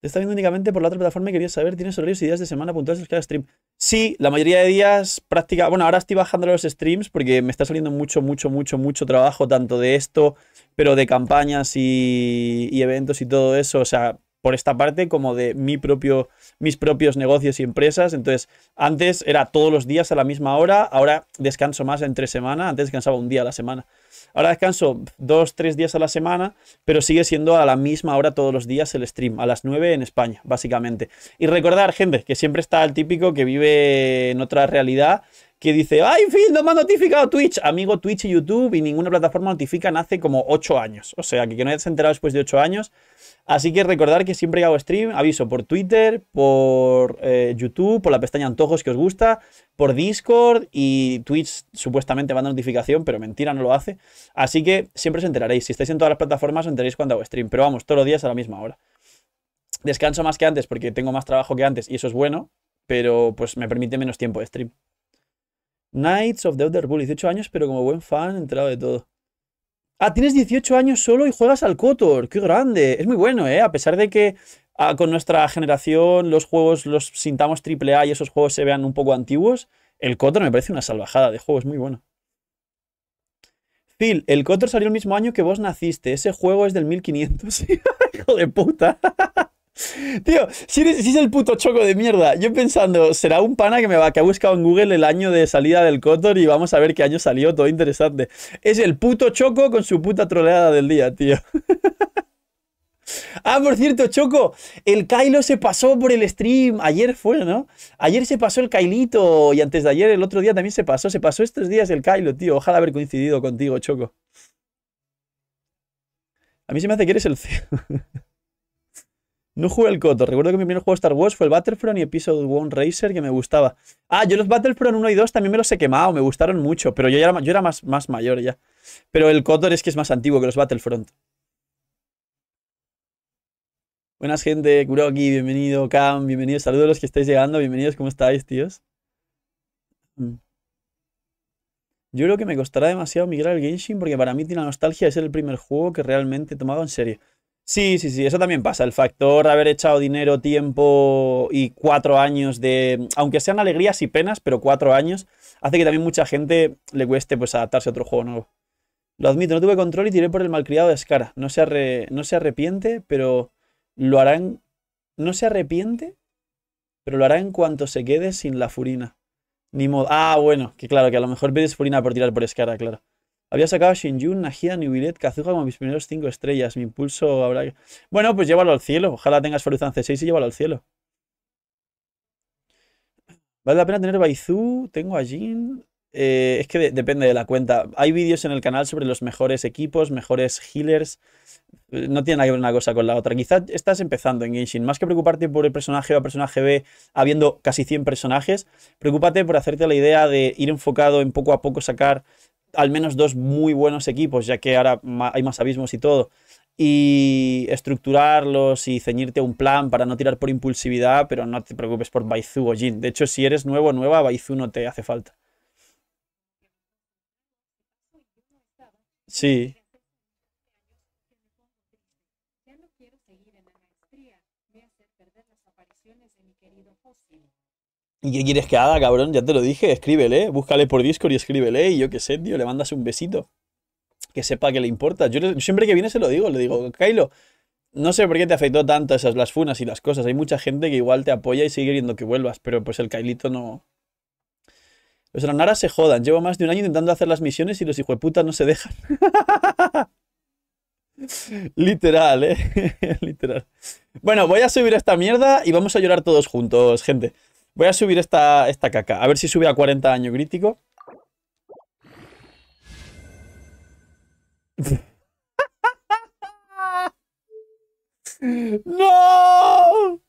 Te está viendo únicamente por la otra plataforma y quería saber, ¿tienes horarios y días de semana puntuales cada stream? Sí, la mayoría de días práctica. Bueno, ahora estoy bajando los streams porque me está saliendo mucho, mucho, mucho, mucho trabajo, tanto de esto, pero de campañas y, y eventos y todo eso. O sea, por esta parte como de mi propio, mis propios negocios y empresas. Entonces, antes era todos los días a la misma hora, ahora descanso más entre semana, antes descansaba un día a la semana. Ahora descanso dos, tres días a la semana, pero sigue siendo a la misma hora todos los días el stream, a las 9 en España, básicamente. Y recordar, gente, que siempre está el típico que vive en otra realidad que dice, ¡ay, Phil, no me ha notificado Twitch! Amigo, Twitch y YouTube y ninguna plataforma notifican hace como 8 años. O sea, que, que no hayas enterado después de 8 años. Así que recordar que siempre que hago stream, aviso por Twitter, por eh, YouTube, por la pestaña Antojos que os gusta, por Discord y Twitch supuestamente manda notificación, pero mentira, no lo hace. Así que siempre os enteraréis. Si estáis en todas las plataformas, os enteraréis cuando hago stream. Pero vamos, todos los días a la misma hora. Descanso más que antes porque tengo más trabajo que antes y eso es bueno, pero pues me permite menos tiempo de stream. Knights of the Outer Bull, 18 años, pero como buen fan, enterado de todo. Ah, tienes 18 años solo y juegas al Kotor. ¡Qué grande! Es muy bueno, ¿eh? A pesar de que ah, con nuestra generación los juegos los sintamos AAA y esos juegos se vean un poco antiguos, el Kotor me parece una salvajada de juego, es muy bueno. Phil, el Kotor salió el mismo año que vos naciste. Ese juego es del 1500. Hijo de puta. Tío, si, es el puto choco de mierda. Yo pensando, será un pana que me va, que ha buscado en Google el año de salida del Cotor y vamos a ver qué año salió, todo interesante. Es el puto choco con su puta troleada del día, tío. ah, por cierto, Choco, el Kylo se pasó por el stream. Ayer fue, ¿no? Ayer se pasó el Kailito y antes de ayer, el otro día también se pasó. Se pasó estos días el Kylo, tío. Ojalá haber coincidido contigo, Choco. A mí se me hace que eres el. No jugué el Coto. Recuerdo que mi primer juego de Star Wars fue el Battlefront y Episode 1 Racer, que me gustaba. Ah, yo los Battlefront 1 y 2 también me los he quemado, me gustaron mucho, pero yo, ya era, más, más mayor ya. Pero el Kotor es que es más antiguo que los Battlefront. Buenas gente, Kuroki, bienvenido, Cam, bienvenidos, saludos a los que estáis llegando, bienvenidos, ¿cómo estáis, tíos? Mm. Yo creo que me costará demasiado migrar al Genshin porque para mí tiene la nostalgia de ser el primer juego que realmente he tomado en serio. Sí, sí, sí, eso también pasa. El factor de haber echado dinero, tiempo y cuatro años de. Aunque sean alegrías y penas, pero cuatro años, hace que también mucha gente le cueste pues adaptarse a otro juego nuevo. Lo admito, no tuve control y tiré por el malcriado de Scara. No se, no se arrepiente, pero lo harán. No se arrepiente, pero lo hará en cuanto se quede sin la furina. Ni modo. Ah, bueno, que claro, que a lo mejor pides furina por tirar por Scara, claro. Había sacado a Shinjun, Najida, Nubilet, Kazuha como mis primeros cinco estrellas. Mi impulso habrá. Bueno, pues llévalo al cielo. Ojalá tengas Faruzan C6 y llévalo al cielo. ¿Vale la pena tener Baizu? Tengo a Jin. Eh, es que depende de la cuenta. Hay vídeos en el canal sobre los mejores equipos, mejores healers. Eh, no tiene nada que ver una cosa con la otra. Quizás estás empezando en Genshin. Más que preocuparte por el personaje A o personaje B, habiendo casi 100 personajes, preocúpate por hacerte la idea de ir enfocado en poco a poco sacar al menos dos muy buenos equipos, ya que ahora hay más abismos y todo, y estructurarlos y ceñirte un plan para no tirar por impulsividad, pero no te preocupes por Baizu o Jin. De hecho, si eres nuevo o nueva, Baizu no te hace falta. Sí. ¿Y qué quieres que haga, cabrón? Ya te lo dije, escríbele, búscale por Discord y escríbele y yo qué sé, tío, le mandas un besito. Que sepa que le importa. Yo, siempre que viene se lo digo, le digo, Kylo, no sé por qué te afectó tanto esas las funas y las cosas. Hay mucha gente que igual te apoya y sigue queriendo que vuelvas, pero pues el Kailito no. Los Ranara se jodan. Llevo más de un año intentando hacer las misiones y los hijueputas no se dejan. Literal, eh. Literal. Bueno, voy a subir esta mierda y vamos a llorar todos juntos, gente. Voy a subir esta, esta caca. A ver si sube a 40 años crítico. ¡No!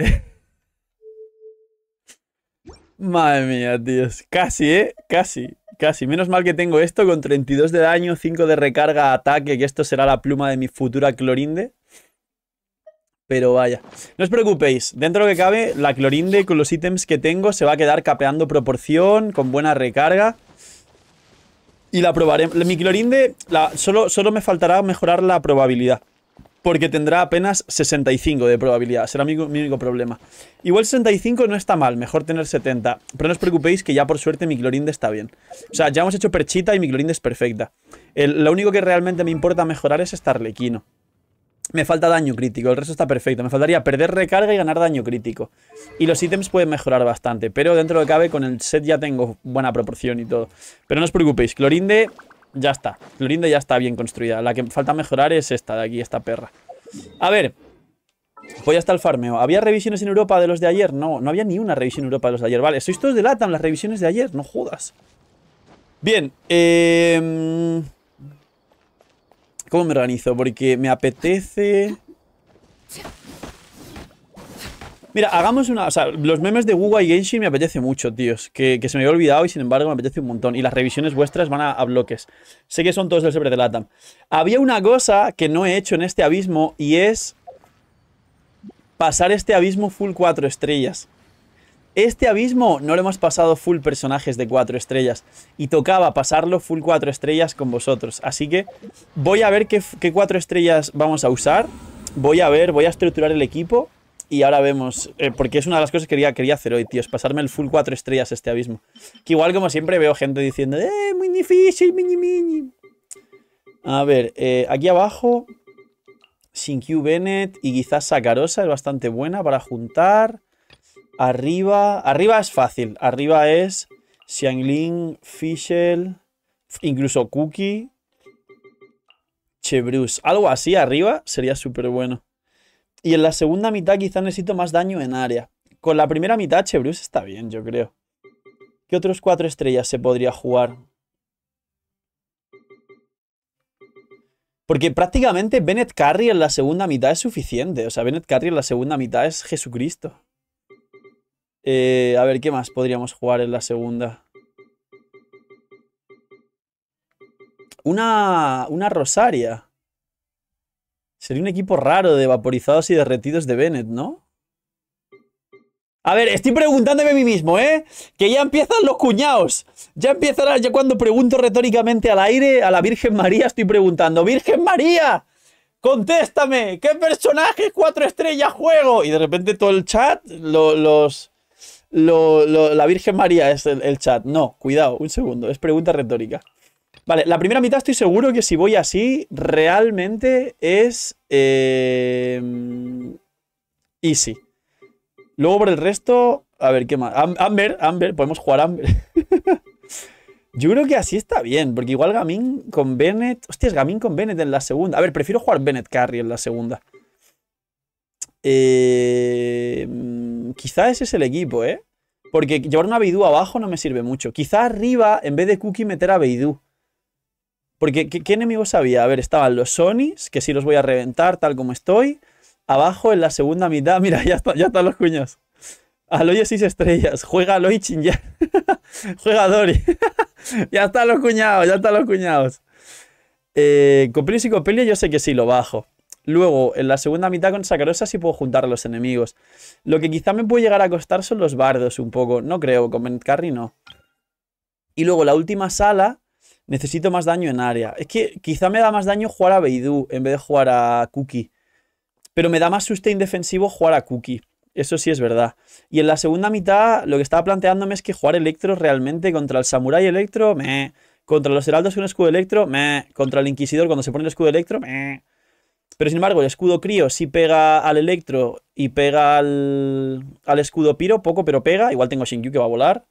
Madre mía, tíos. Casi, ¿eh? Casi, casi. Menos mal que tengo esto con 32 de daño, 5 de recarga, ataque, que esto será la pluma de mi futura Clorinde. Pero vaya. No os preocupéis, dentro de lo que cabe, la Clorinde con los ítems que tengo se va a quedar capeando proporción, con buena recarga. Y la probaré. Mi Clorinde, la, solo, solo me faltará mejorar la probabilidad porque tendrá apenas 65 de probabilidad. Será mi, único problema. Igual 65 no está mal, mejor tener 70. Pero no os preocupéis que ya por suerte mi Clorinde está bien. O sea, ya hemos hecho perchita y mi Clorinde es perfecta. lo único que realmente me importa mejorar es este Arlequino. Me falta daño crítico, el resto está perfecto. Me faltaría perder recarga y ganar daño crítico. Y los ítems pueden mejorar bastante, pero dentro de cabe con el set ya tengo buena proporción y todo. Pero no os preocupéis, Clorinde ya está. Clorinde ya está bien construida. La que falta mejorar es esta de aquí, esta perra. A ver. Ya está el farmeo. ¿Había revisiones en Europa de los de ayer? No, no había ni una revisión en Europa de los de ayer. Vale, sois todos de LATAM las revisiones de ayer. No jodas. Bien. Eh... ¿Cómo me organizo? Porque me apetece... Mira, hagamos una... O sea, los memes de Wuwa y Genshin me apetece mucho, tíos. Que, se me había olvidado y sin embargo me apetece un montón. Y las revisiones vuestras van a, bloques. Sé que son todos del server de LATAM. Había una cosa que no he hecho en este abismo y es... Pasar este abismo full 4 estrellas. Este abismo no lo hemos pasado full personajes de 4 estrellas. Y tocaba pasarlo full 4 estrellas con vosotros. Así que voy a ver qué 4 estrellas vamos a usar. Voy a ver, voy a estructurar el equipo y ahora vemos, eh, porque es una de las cosas que quería, quería hacer hoy, tío, es pasarme el full 4 estrellas este abismo. Que igual como siempre veo gente diciendo, eh, muy difícil, mini mini. A ver, eh, aquí abajo, Sin Q Bennett y quizás Sacarosa es bastante buena para juntar. Arriba, arriba es fácil, arriba es Xiangling, Fischl, incluso Cookie, Chebrus. Algo así arriba sería súper bueno. Y en la segunda mitad quizá necesito más daño en área. Con la primera mitad Chebrus está bien, yo creo. ¿Qué otros cuatro estrellas se podría jugar? Porque prácticamente Bennett Carry en la segunda mitad es suficiente. O sea, Bennett Carry en la segunda mitad es Jesucristo. Eh, a ver, ¿qué más podríamos jugar en la segunda? Una, una Rosaria. Sería un equipo raro de vaporizados y derretidos de Bennett, ¿no? A ver, estoy preguntándome a mí mismo, ¿eh? Que ya empiezan los cuñados. Ya empezará, ya cuando pregunto retóricamente al aire, a la Virgen María, estoy preguntando, Virgen María, contéstame, ¿qué personaje cuatro estrellas juego? Y de repente todo el chat, los... la Virgen María es el chat. No, cuidado, un segundo, es pregunta retórica. Vale, la primera mitad estoy seguro que si voy así, realmente es... Eh, easy. Luego por el resto, a ver, ¿qué más? Amber, Amber, podemos jugar Amber. Yo creo que así está bien, porque igual Gamin con Bennett... Hostias, Gamin con Bennett en la segunda. A ver, prefiero jugar Bennett Carry en la segunda. Eh, quizá ese es el equipo, ¿eh? Porque llevar una Beidou abajo no me sirve mucho. Quizá arriba, en vez de Cookie, meter a Beidou. Porque, ¿qué, enemigos había? A ver, estaban los Sonys, que sí los voy a reventar tal como estoy. Abajo, en la segunda mitad, mira, ya, ya están los cuños. Aloy 6 estrellas. Juega Aloy ya. Juega Dori. ya están los cuñados, ya están los cuñados. Eh, Copelius y Copelia yo sé que sí lo bajo. Luego, en la segunda mitad con Sacarosa sí puedo juntar a los enemigos. Lo que quizá me puede llegar a costar son los bardos un poco. No creo, con Carry no. Y luego la última sala, necesito más daño en área. Es que quizá me da más daño jugar a Beidou en vez de jugar a Cookie. Pero me da más sustain defensivo jugar a Cookie. Eso sí es verdad. Y en la segunda mitad, lo que estaba planteándome es que jugar Electro realmente contra el Samurai Electro, me. Contra los Heraldos con escudo Electro, me. Contra el Inquisidor cuando se pone el escudo Electro, me. Pero sin embargo, el escudo Crío sí pega al Electro y pega al, al escudo Piro, poco, pero pega. Igual tengo Shinkyu que va a volar.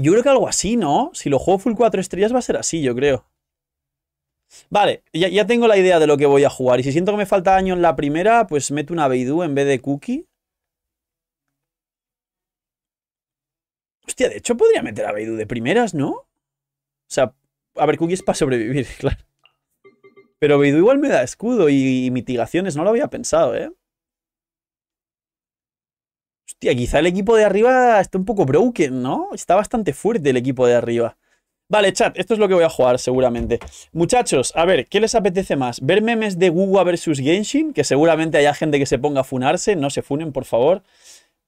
Yo creo que algo así, ¿no? Si lo juego full 4 estrellas va a ser así, yo creo. Vale, ya, tengo la idea de lo que voy a jugar. Y si siento que me falta daño en la primera, pues meto una Beidou en vez de Cookie. Hostia, de hecho podría meter a Beidou de primeras, ¿no? O sea, a ver, Cookie es para sobrevivir, claro. Pero Beidou igual me da escudo y, mitigaciones, no lo había pensado, ¿eh? Hostia, quizá el equipo de arriba está un poco broken, ¿no? Está bastante fuerte el equipo de arriba. Vale, chat, esto es lo que voy a jugar seguramente. Muchachos, a ver, ¿qué les apetece más? ¿Ver memes de Guwa versus Genshin? Que seguramente haya gente que se ponga a funarse. No se funen, por favor.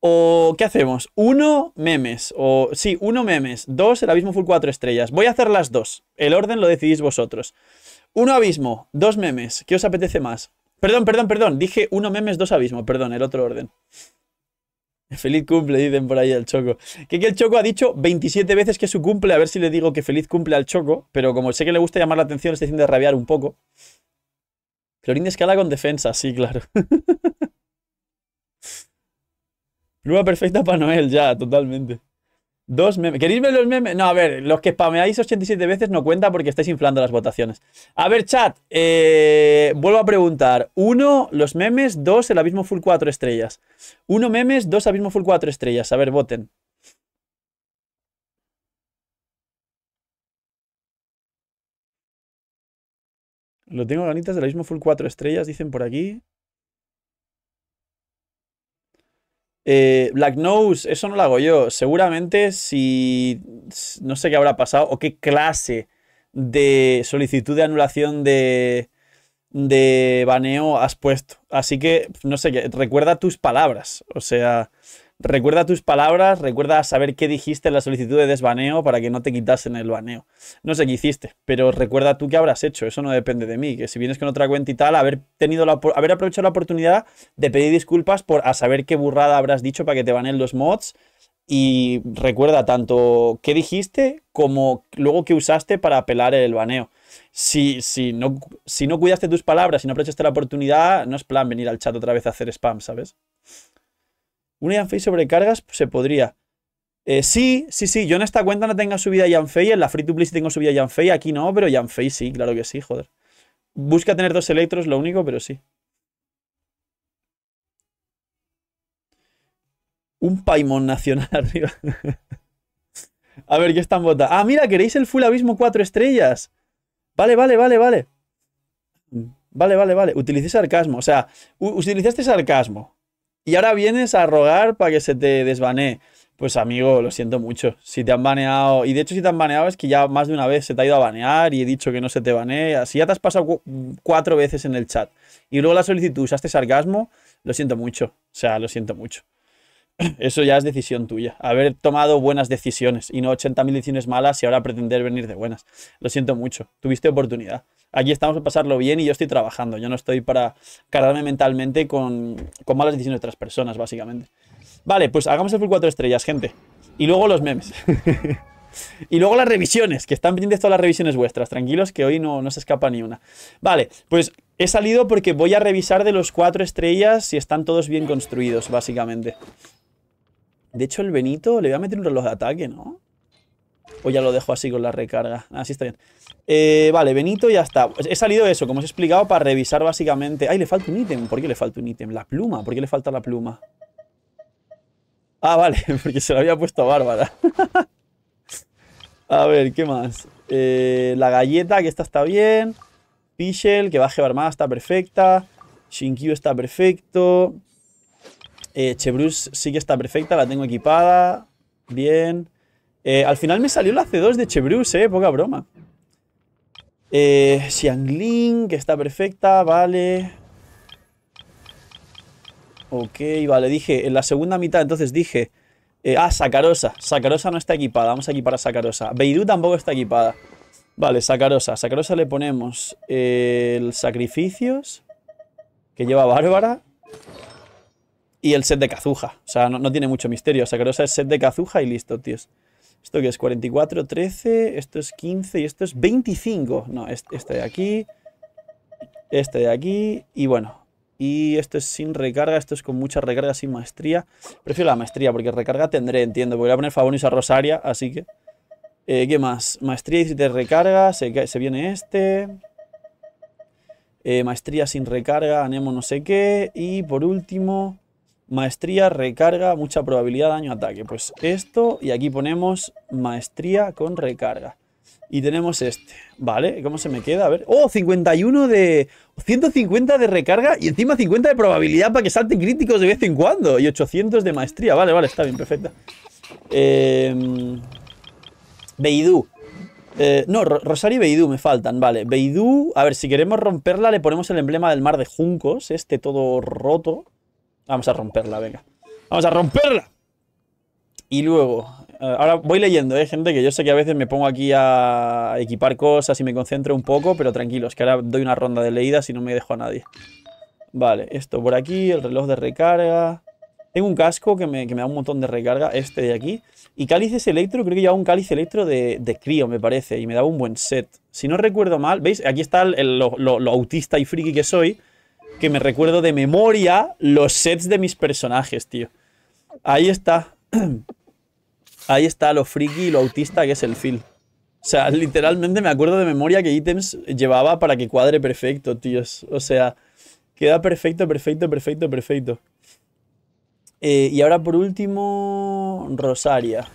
¿O qué hacemos? Uno, memes. O sí, uno, memes. Dos, el abismo full 4 estrellas. Voy a hacer las dos. El orden lo decidís vosotros. Uno abismo, dos memes. ¿Qué os apetece más? Perdón, perdón, perdón. Dije uno memes, dos abismo. Perdón, el otro orden. Feliz cumple, dicen por ahí al Choco. Que, que el Choco ha dicho 27 veces que es su cumple, a ver si le digo que feliz cumple al Choco, pero como sé que le gusta llamar la atención, estoy haciendo rabiar un poco. Florín de escala con defensa, sí, claro. Prueba perfecta para Noel, ya, totalmente. Dos memes. ¿Queréis ver los memes? No, a ver, los que spameáis 87 veces no cuenta porque estáis inflando las votaciones. A ver, chat, eh, vuelvo a preguntar. Uno, los memes. Dos, el abismo full 4 estrellas. Uno, memes. Dos, abismo full 4 estrellas. A ver, voten. Lo tengo ganitas del abismo full 4 estrellas, dicen por aquí. Eh, Black Nose, eso no lo hago yo. Seguramente si no sé qué habrá pasado o qué clase de solicitud de anulación de, de baneo has puesto. Así que, no sé, recuerda tus palabras. O sea, Recuerda tus palabras, recuerda saber qué dijiste en la solicitud de desbaneo para que no te quitasen el baneo. No sé qué hiciste, pero recuerda tú qué habrás hecho, eso no depende de mí, que si vienes con otra cuenta y tal, haber, tenido haber aprovechado la oportunidad de pedir disculpas por a saber qué burrada habrás dicho para que te baneen los mods y recuerda tanto qué dijiste como luego qué usaste para apelar el baneo. Si, si, no, si no cuidaste tus palabras y no aprovechaste la oportunidad, no es plan venir al chat otra vez a hacer spam, ¿sabes? ¿Una Yanfei sobrecargas? se podría. Eh, sí, sí, sí. Yo en esta cuenta no tengo subida Yanfei. En la Free to Play sí tengo subida Yanfei. Aquí no, pero Yanfei sí, claro que sí, joder. Busca tener dos electros, lo único, pero sí. Un Paimon nacional arriba. A ver, ¿qué están votando? Ah, mira, ¿queréis el Full Abismo 4 estrellas? Vale, vale, vale, vale. Vale, vale, vale. Utilicé sarcasmo. O sea, utilizaste sarcasmo y ahora vienes a rogar para que se te desbanee. Pues amigo, lo siento mucho. Si te han baneado, y de hecho si te han baneado es que ya más de una vez se te ha ido a banear y he dicho que no se te banee. Si ya te has pasado cuatro veces en el chat y luego la solicitud usaste sarcasmo, lo siento mucho. O sea, lo siento mucho. Eso ya es decisión tuya. Haber tomado buenas decisiones y no 80.000 decisiones malas y ahora pretender venir de buenas. Lo siento mucho. Tuviste oportunidad. Aquí estamos a pasarlo bien y yo estoy trabajando. Yo no estoy para cargarme mentalmente con, malas decisiones de otras personas, básicamente. Vale, pues hagamos el full 4 estrellas, gente. Y luego los memes. y luego las revisiones, que están pendientes todas las revisiones vuestras. Tranquilos, que hoy no, no se escapa ni una. Vale, pues he salido porque voy a revisar de los 4 estrellas si están todos bien construidos, básicamente. De hecho, el Benito le voy a meter un reloj de ataque, ¿no? O ya lo dejo así con la recarga. Así está bien. Eh, vale, Benito ya está. Pues he salido eso, como os he explicado, para revisar básicamente... ¡Ay, le falta un ítem! ¿Por qué le falta un ítem? La pluma. ¿Por qué le falta la pluma? Ah, vale, porque se lo había puesto a Bárbara. a ver, ¿qué más? Eh, la galleta, que esta está bien. Pichel, que baje armada, está perfecta. Shinkyu está perfecto. Eh, Chebrus sí que está perfecta, la tengo equipada. Bien. Eh, al final me salió la C2 de Chebrus, eh, poca broma. Eh, Xiangling, que está perfecta, vale. Ok, vale, dije, en la segunda mitad entonces dije... Eh, ah, Sacarosa. Sacarosa no está equipada, vamos a equipar a Sacarosa. Beidou tampoco está equipada. Vale, Sacarosa. Sacarosa le ponemos el Sacrificios, que lleva Bárbara, y el set de Kazuja. O sea, no, tiene mucho misterio. Sacarosa es set de Kazuja y listo, tíos. ¿Esto que es? 44, 13, esto es 15 y esto es 25. No, este de aquí, este de aquí y bueno. Y esto es sin recarga, esto es con mucha recarga, sin maestría. Prefiero la maestría porque recarga tendré, entiendo. Voy a poner Favonis a Rosaria, así que... Eh, ¿Qué más? Maestría y de recarga, se, se viene este. Eh, maestría sin recarga, anemo no sé qué. Y por último, Maestría, recarga, mucha probabilidad, daño, ataque. Pues esto y aquí ponemos maestría con recarga. Y tenemos este. Vale, ¿cómo se me queda? A ver. ¡Oh! 51 de... 150 de recarga y encima 50 de probabilidad para que salten críticos de vez en cuando. Y 800 de maestría. Vale, vale, está bien, perfecta. Beidú. Eh, no, Rosario y Beidú me faltan, vale. Beidú, a ver, si queremos romperla le ponemos el emblema del mar de juncos, este todo roto. Vamos a romperla, venga. ¡Vamos a romperla! Y luego, eh, ahora voy leyendo, ¿eh, gente? Que yo sé que a veces me pongo aquí a equipar cosas y me concentro un poco, pero tranquilos, que ahora doy una ronda de leídas y no me dejo a nadie. Vale, esto por aquí, el reloj de recarga. Tengo un casco que me, da un montón de recarga, este de aquí. Y cálices electro, creo que lleva un cáliz electro de, de crío, me parece, y me daba un buen set. Si no recuerdo mal, ¿veis? Aquí está lo autista y friki que soy que me recuerdo de memoria los sets de mis personajes, tío. Ahí está. Ahí está lo friki y lo autista que es el Phil. O sea, literalmente me acuerdo de memoria que ítems llevaba para que cuadre perfecto, tíos. O sea, queda perfecto, perfecto, perfecto, perfecto. Eh, y ahora por último, Rosaria.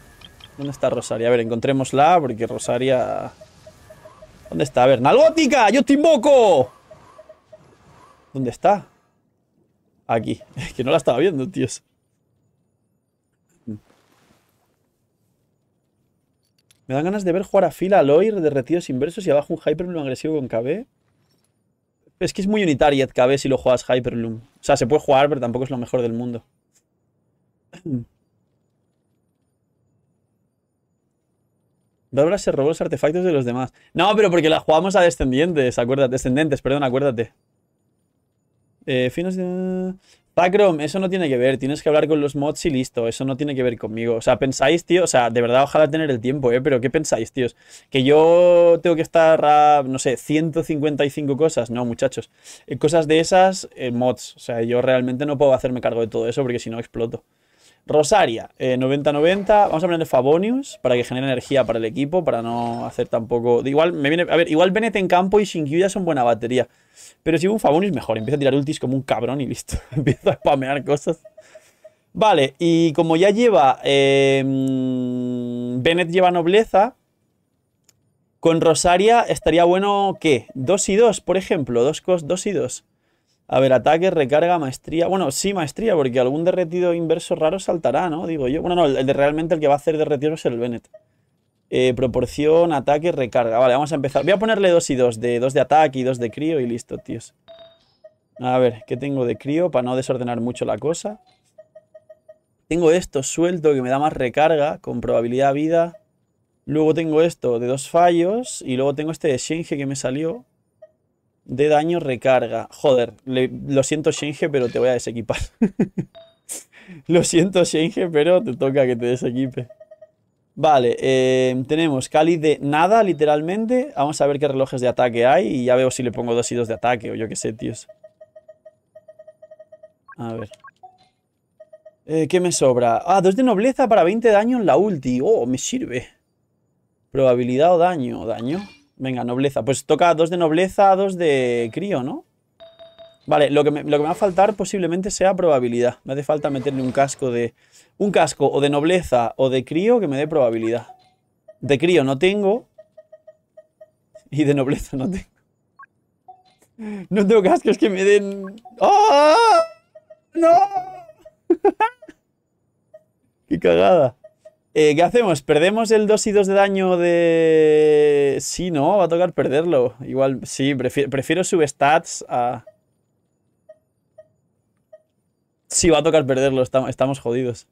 ¿Dónde está Rosaria? A ver, encontrémosla porque Rosaria... ¿Dónde está? A ver, ¡Nalgótica! ¡Yo te invoco! ¿Dónde está? Aquí. Es que no la estaba viendo, tíos. Me dan ganas de ver jugar a fila Loir de retiros inversos y abajo un Hyperloom agresivo con KB. Es que es muy unitario KB si lo juegas Hyperloom. O sea, se puede jugar, pero tampoco es lo mejor del mundo. Bárbara se robó los artefactos de los demás. No, pero porque la jugamos a descendientes, acuérdate. Descendentes, perdón, acuérdate. Eh, finos de... Pacrom, eso no tiene que ver, tienes que hablar con los mods y listo, eso no tiene que ver conmigo. O sea, pensáis, tío, o sea, de verdad ojalá tener el tiempo, ¿eh? Pero ¿qué pensáis, tíos? ¿Que yo tengo que estar no sé, 155 cosas? No, muchachos. Eh, cosas de esas, eh, mods. O sea, yo realmente no puedo hacerme cargo de todo eso porque si no exploto. Rosaria, 90-90. Eh, Vamos a ponerle Favonius para que genere energía para el equipo, para no hacer tampoco... Igual me viene... A ver, igual Bennett en campo y Shinkyu ya son buena batería. Pero si un Favonius mejor. Empiezo a tirar ultis como un cabrón y listo. Empiezo a spamear cosas. Vale, y como ya lleva... Em, Bennett lleva nobleza. Con Rosaria estaría bueno, ¿qué? Dos y dos, por ejemplo. Dos, dos y dos. A ver, ataque, recarga, maestría. Bueno, sí, maestría, porque algún derretido inverso raro saltará, ¿no? Digo yo. Bueno, no, el de realmente el que va a hacer derretido es el Bennett. Eh, proporción, ataque, recarga. Vale, vamos a empezar. Voy a ponerle dos y dos, de dos de ataque y dos de crío y listo, tíos. A ver, ¿qué tengo de crío para no desordenar mucho la cosa? Tengo esto suelto que me da más recarga con probabilidad vida. Luego tengo esto de dos fallos y luego tengo este de Shinge que me salió de daño recarga. Joder, lo siento Shinge, pero te voy a desequipar. lo siento Shinge, pero te toca que te desequipe. Vale, eh, tenemos cáliz de nada, literalmente. Vamos a ver qué relojes de ataque hay y ya veo si le pongo dos y dos de ataque o yo qué sé, tíos. A ver. Eh, ¿Qué me sobra? Ah, dos de nobleza para 20 daño en la ulti. Oh, me sirve. Probabilidad o daño. ¿Daño? Venga, nobleza. Pues toca dos de nobleza, dos de crío, ¿no? Vale, lo que, me, va a faltar posiblemente sea probabilidad. Me hace falta meterle un casco de... Un casco o de nobleza o de crío que me dé probabilidad. De crío no tengo. Y de nobleza no tengo. No tengo cascos que me den... ¡Ah! ¡No! ¡Qué cagada! Eh, ¿Qué hacemos? ¿Perdemos el 2 y 2 de daño de...? Sí, no, va a tocar perderlo. Igual, sí, prefiero, prefiero substats a... Sí, va a tocar perderlo, estamos, jodidos.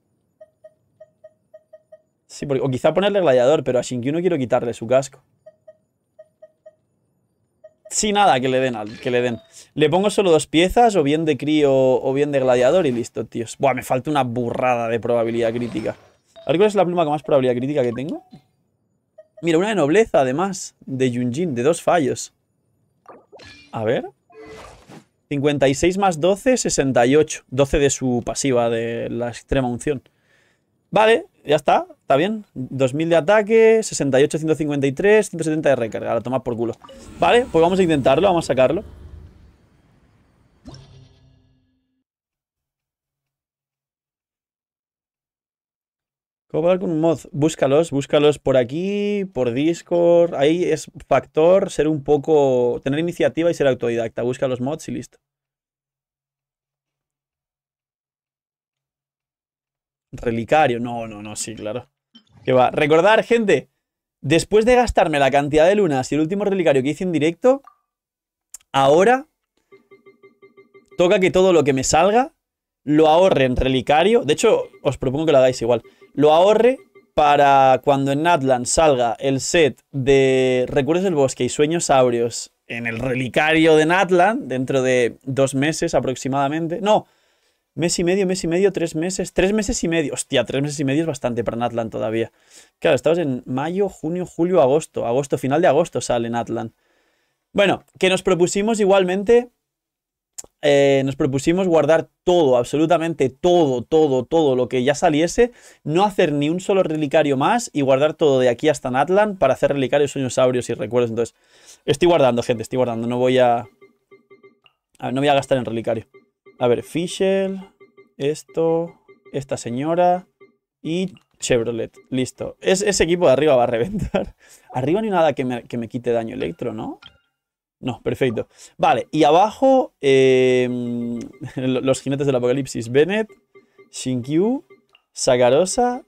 Sí, o quizá ponerle gladiador, pero a Shinkyu no quiero quitarle su casco. Sí, nada, que le den, que le den. Le pongo solo dos piezas, o bien de crío o bien de gladiador y listo, tíos. Buah, me falta una burrada de probabilidad crítica. A ver cuál es la pluma con más probabilidad crítica que tengo. Mira, una de nobleza, además, de Yunjin, de dos fallos. A ver. 56 más 12, 68. 12 de su pasiva, de la extrema unción. Vale, ya está, está bien. 2000 de ataque, 68, 153, 170 de recarga. A tomar por culo. Vale, pues vamos a intentarlo, vamos a sacarlo. ¿Cómo hablar con un mod? Búscalos, búscalos por aquí, por Discord. Ahí es factor ser un poco. tener iniciativa y ser autodidacta. Busca los mods y listo. Relicario. No, no, no, sí, claro. Que va. Recordar, gente. Después de gastarme la cantidad de lunas y el último relicario que hice en directo, ahora toca que todo lo que me salga lo ahorre en relicario. De hecho, os propongo que lo hagáis igual. Lo ahorre para cuando en Natland salga el set de Recuerdos del Bosque y Sueños Áureos en el relicario de Natland, dentro de dos meses aproximadamente. No, Mes y medio, mes y medio, tres meses. Tres meses y medio. Hostia, tres meses y medio es bastante para Natlan todavía. Claro, estamos en mayo, junio, julio, agosto. Agosto, final de agosto sale Natlan. Bueno, que nos propusimos igualmente. Eh, nos propusimos guardar todo, absolutamente todo, todo, todo lo que ya saliese. No hacer ni un solo relicario más y guardar todo de aquí hasta Natlan para hacer relicarios, sueños saurios y recuerdos. Entonces, estoy guardando, gente, estoy guardando. No voy a. a ver, no voy a gastar en relicario. A ver, Fischel, esto, esta señora y Chevrolet. Listo. Es, ese equipo de arriba va a reventar. Arriba ni nada que me, quite daño electro, ¿no? No, perfecto. Vale, y abajo em, los jinetes del apocalipsis. Bennett, Shinkyu, Sagarosa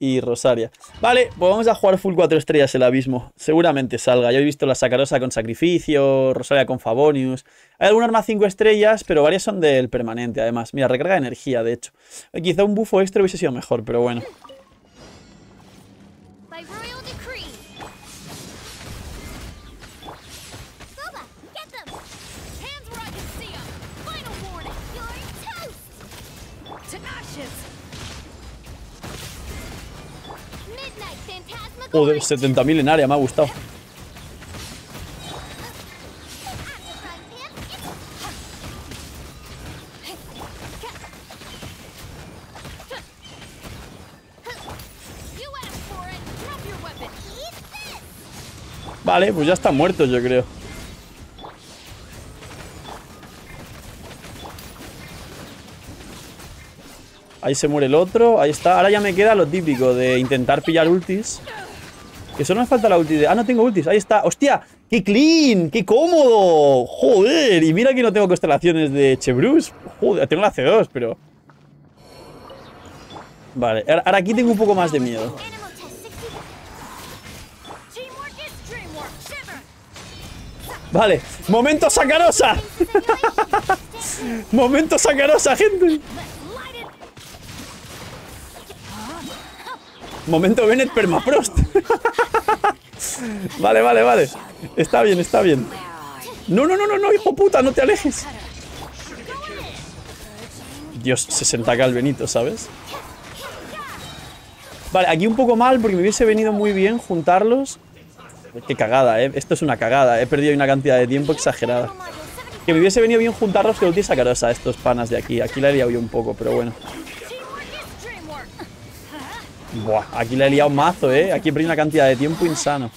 y Rosaria. Vale, pues vamos a jugar full 4 estrellas el abismo. Seguramente salga. Yo he visto la Sacarosa con sacrificio, Rosaria con Favonius. Hay alguna arma 5 estrellas, pero varias son del permanente además. Mira, recarga energía, de hecho. Quizá un bufo extra hubiese sido mejor, pero bueno. Joder, 70.000 en área, me ha gustado. Vale, pues ya están muertos, yo creo. Ahí se muere el otro, ahí está Ahora ya me queda lo típico de intentar pillar ultis que solo me falta la ulti. Ah, no tengo ultis. Ahí está. ¡Hostia! ¡Qué clean! ¡Qué cómodo! ¡Joder! Y mira que no tengo constelaciones de Chebrus. Joder, tengo la C2, pero... Vale, ahora aquí tengo un poco más de miedo. Vale, momento sacarosa. momento sacarosa, gente. Momento Bennett Permafrost. vale, vale, vale. Está bien, está bien. No, no, no, no, no, hijo puta, no te alejes. Dios, 60k el Benito, ¿sabes? Vale, aquí un poco mal porque me hubiese venido muy bien juntarlos. Qué cagada, ¿eh? Esto es una cagada. He perdido una cantidad de tiempo exagerada. Que me hubiese venido bien juntarlos que ulti sacaros a estos panas de aquí. Aquí la he liado yo un poco, pero bueno. Buah, aquí le he liado mazo, ¿eh? Aquí perdido una cantidad de tiempo insano.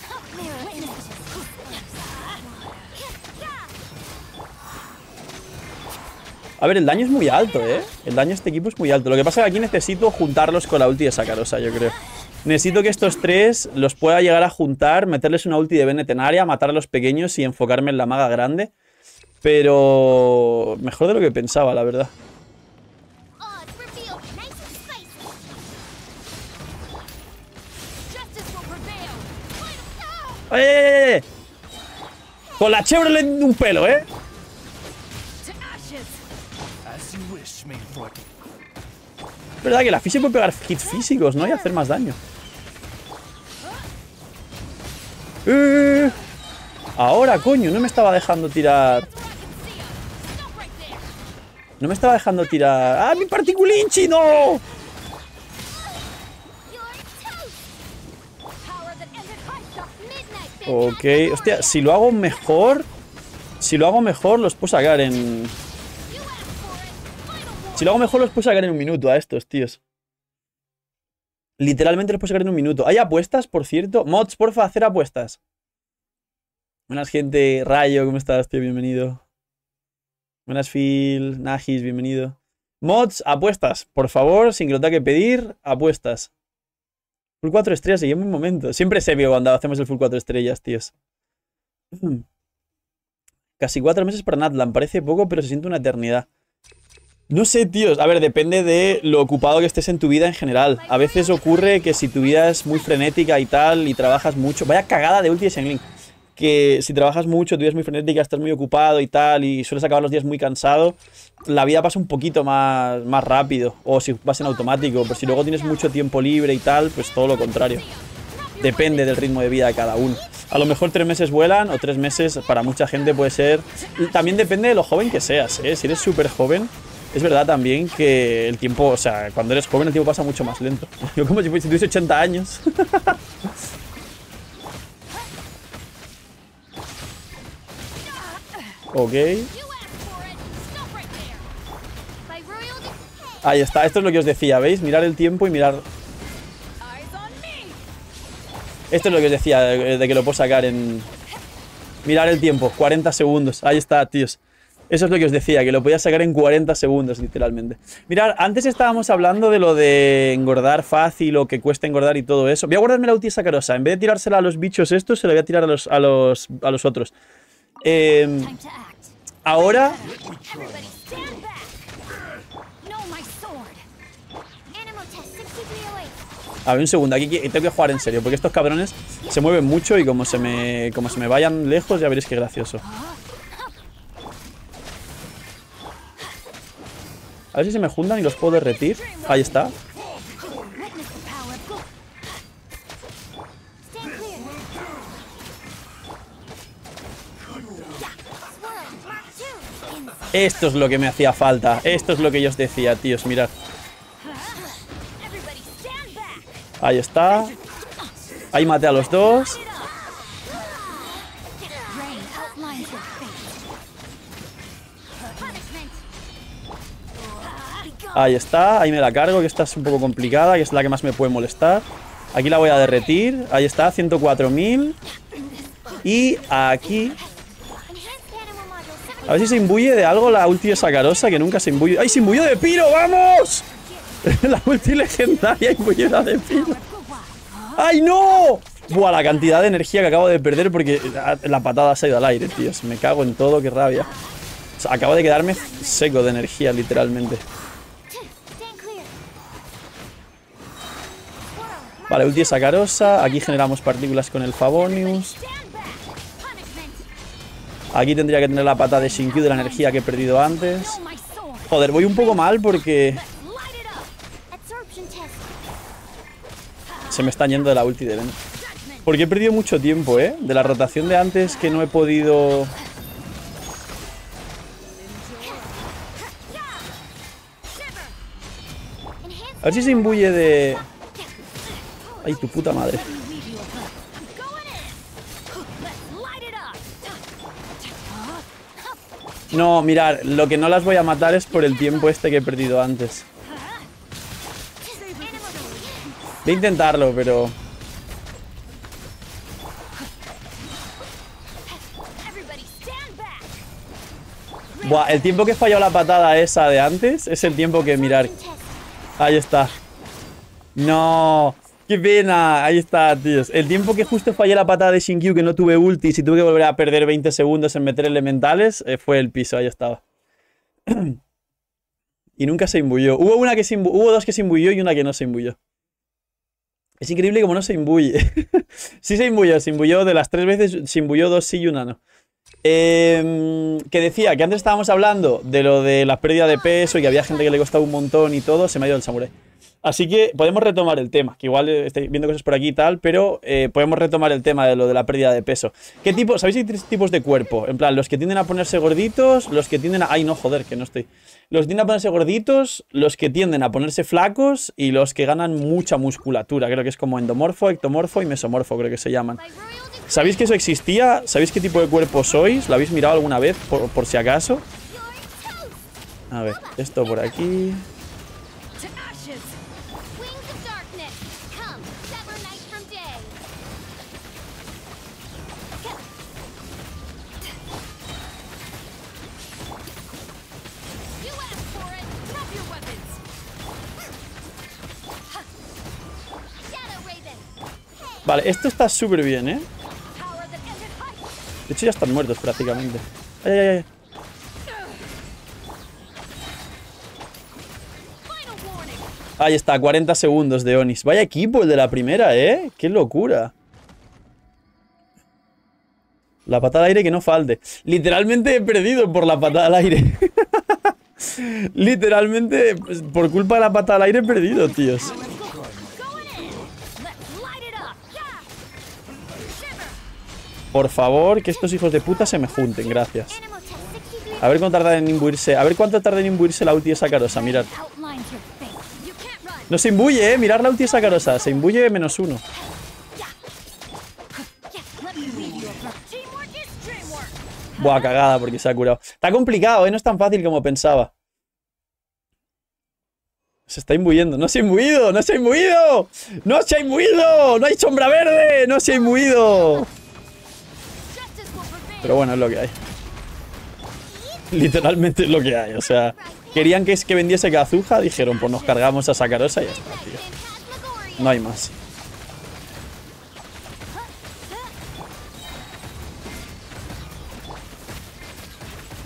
A ver, el daño es muy alto, ¿eh? El daño de este equipo es muy alto. Lo que pasa es que aquí necesito juntarlos con la ulti de Sakarosa, yo creo. Necesito que estos tres los pueda llegar a juntar, meterles una ulti de Bennett en área, matar a los pequeños y enfocarme en la maga grande. Pero... Mejor de lo que pensaba, la verdad. Con la Chevrolet un pelo, ¿eh? Es verdad que la física puede pegar hits físicos, ¿no? Y hacer más daño. ¡Eh! Ahora, coño, no me estaba dejando tirar. No me estaba dejando tirar. ¡Ah, mi particulinchi! ¡No! Ok, hostia, si lo hago mejor Si lo hago mejor los puedo sacar en... Si lo hago mejor los puedo sacar en un minuto a estos, tíos. Literalmente los puedo sacar en un minuto. ¿Hay apuestas, por cierto? Mods, porfa, hacer apuestas. Buenas gente, Rayo, ¿cómo estás, tío? Bienvenido. Buenas Phil, Nagis, bienvenido. Mods, apuestas, por favor, sin que lo tenga que pedir, apuestas Full 4 estrellas y en un momento. Siempre se vio cuando hacemos el full 4 estrellas, tíos. Casi 4 meses para Natlan. Parece poco, pero se siente una eternidad. No sé, tíos. A ver, depende de lo ocupado que estés en tu vida en general. A veces ocurre que si tu vida es muy frenética y tal, y trabajas mucho... Vaya cagada de ulti de que si trabajas mucho, tu vida es muy frenética, estás muy ocupado y tal, y sueles acabar los días muy cansado, la vida pasa un poquito más, más rápido, o si vas en automático, pero si luego tienes mucho tiempo libre y tal, pues todo lo contrario. Depende del ritmo de vida de cada uno. A lo mejor tres meses vuelan, o tres meses para mucha gente puede ser... También depende de lo joven que seas, ¿eh? Si eres súper joven, es verdad también que el tiempo, o sea, cuando eres joven el tiempo pasa mucho más lento. Yo como si tuviese 80 años. Ok. Ahí está, esto es lo que os decía, ¿veis? Mirar el tiempo y mirar... Esto es lo que os decía, de, que lo puedo sacar en... Mirar el tiempo, 40 segundos. Ahí está, tíos. Eso es lo que os decía, que lo podía sacar en 40 segundos, literalmente. Mirad, antes estábamos hablando de lo de engordar fácil o que cuesta engordar y todo eso. Voy a guardarme la ulti sacarosa. En vez de tirársela a los bichos estos, se la voy a tirar a los, a los, a los otros. Eh, ahora... A ver, un segundo, aquí tengo que jugar en serio Porque estos cabrones se mueven mucho Y como se me, como se me vayan lejos Ya veréis qué gracioso. A ver si se me juntan y los puedo derretir. Ahí está Esto es lo que me hacía falta. Esto es lo que yo os decía, tíos. Mirad. Ahí está. Ahí maté a los dos. Ahí está, ahí me la cargo, que esta es un poco complicada, que es la que más me puede molestar. Aquí la voy a derretir, ahí está, 104.000. Y aquí a ver si se imbuye de algo la ulti de Sacarosa, que nunca se imbuye. ¡Ay, se imbuyó de Piro! ¡Vamos! la ulti legendaria imbuida de Piro. ¡Ay, no! Buah, la cantidad de energía que acabo de perder porque la patada se ha ido al aire, tío. Me cago en todo, qué rabia. acabo de quedarme seco de energía, literalmente. Vale, ulti de Sacarosa. Aquí generamos partículas con el Favonius. Aquí tendría que tener la pata de Shinkyu de la energía que he perdido antes. Joder, voy un poco mal porque... Se me está yendo de la ulti de Ben. Porque he perdido mucho tiempo, ¿eh? De la rotación de antes que no he podido... A ver si se imbuye de... Ay, tu puta madre. No, mirar, lo que no las voy a matar es por el tiempo este que he perdido antes. Voy a intentarlo, pero... Buah, el tiempo que falló la patada esa de antes es el tiempo que mirar. Ahí está. No. ¡Qué pena! Ahí está, tíos. El tiempo que justo fallé la patada de Shinkyu, que no tuve ulti y tuve que volver a perder 20 segundos en meter elementales, eh, fue el piso, ahí estaba. y nunca se imbuyó. Hubo, una que se Hubo dos que se imbuyó y una que no se imbuyó. Es increíble como no se imbuye. sí se imbuyó, se imbuyó de las tres veces, se imbuyó dos sí y una no. Em, que decía que antes estábamos hablando de lo de la pérdida de peso y que había gente que le costaba un montón y todo, se me ha ido el samurai. Así que podemos retomar el tema, que igual estoy viendo cosas por aquí y tal, pero eh, podemos retomar el tema de lo de la pérdida de peso. ¿Qué tipo? ¿Sabéis que hay tres tipos de cuerpo? En plan, los que tienden a ponerse gorditos, los que tienden a... Ay, no, joder, que no estoy. Los que tienden a ponerse gorditos, los que tienden a ponerse flacos y los que ganan mucha musculatura. Creo que es como endomorfo, ectomorfo y mesomorfo, creo que se llaman. ¿Sabéis que eso existía? ¿Sabéis qué tipo de cuerpo sois? ¿Lo habéis mirado alguna vez, por, por si acaso? A ver, esto por aquí... Vale, esto está súper bien, ¿eh? De hecho ya están muertos prácticamente. Ay, ay, ay. Ahí está, 40 segundos de Onis. Vaya equipo el de la primera, ¿eh? ¡Qué locura! La patada al aire que no falte. Literalmente he perdido por la patada al aire. Literalmente, pues, por culpa de la patada al aire he perdido, tíos. Por favor, que estos hijos de puta se me junten, gracias. A ver cuánto tarda en imbuirse. A ver cuánto tarda en imbuirse la ulti de Sacarosa, mirad. No se imbuye, eh. Mirar la ulti de Sacarosa. Se imbuye menos uno. Buah, cagada porque se ha curado. Está complicado, ¿eh? No es tan fácil como pensaba. Se está imbuyendo. ¡No se ha imbuido! ¡No se ha imbuido! ¡No se ha imbuido! ¡No hay sombra verde! ¡No se ha imbuido! Pero bueno, es lo que hay. Literalmente es lo que hay, o sea... Querían que, que vendiese Kazuha, dijeron, pues nos cargamos a Sakarosa y ya está, tío. No hay más.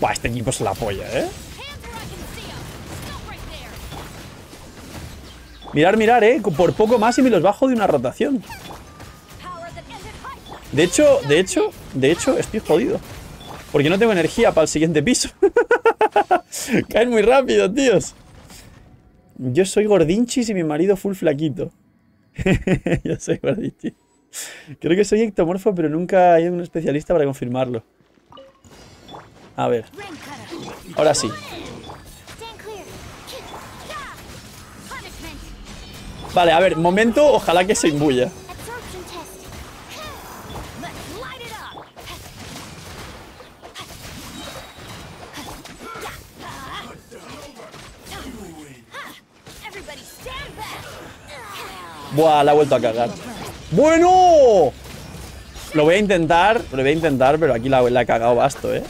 Buah, este equipo es la polla, ¿eh? Mirar, mirar, ¿eh? Por poco más y me los bajo de una rotación. De hecho, de hecho, de hecho, estoy jodido. Porque no tengo energía para el siguiente piso. Caen muy rápido, tíos. Yo soy gordinchis y mi marido full flaquito. Yo soy gordinchis. Creo que soy ectomorfo, pero nunca hay un especialista para confirmarlo. A ver. Ahora sí. Vale, a ver, momento, ojalá que se imbuya. Buah, la ha vuelto a cagar. ¡Bueno! Lo voy a intentar, lo voy a intentar, pero aquí la, la he cagado basto, ¿eh?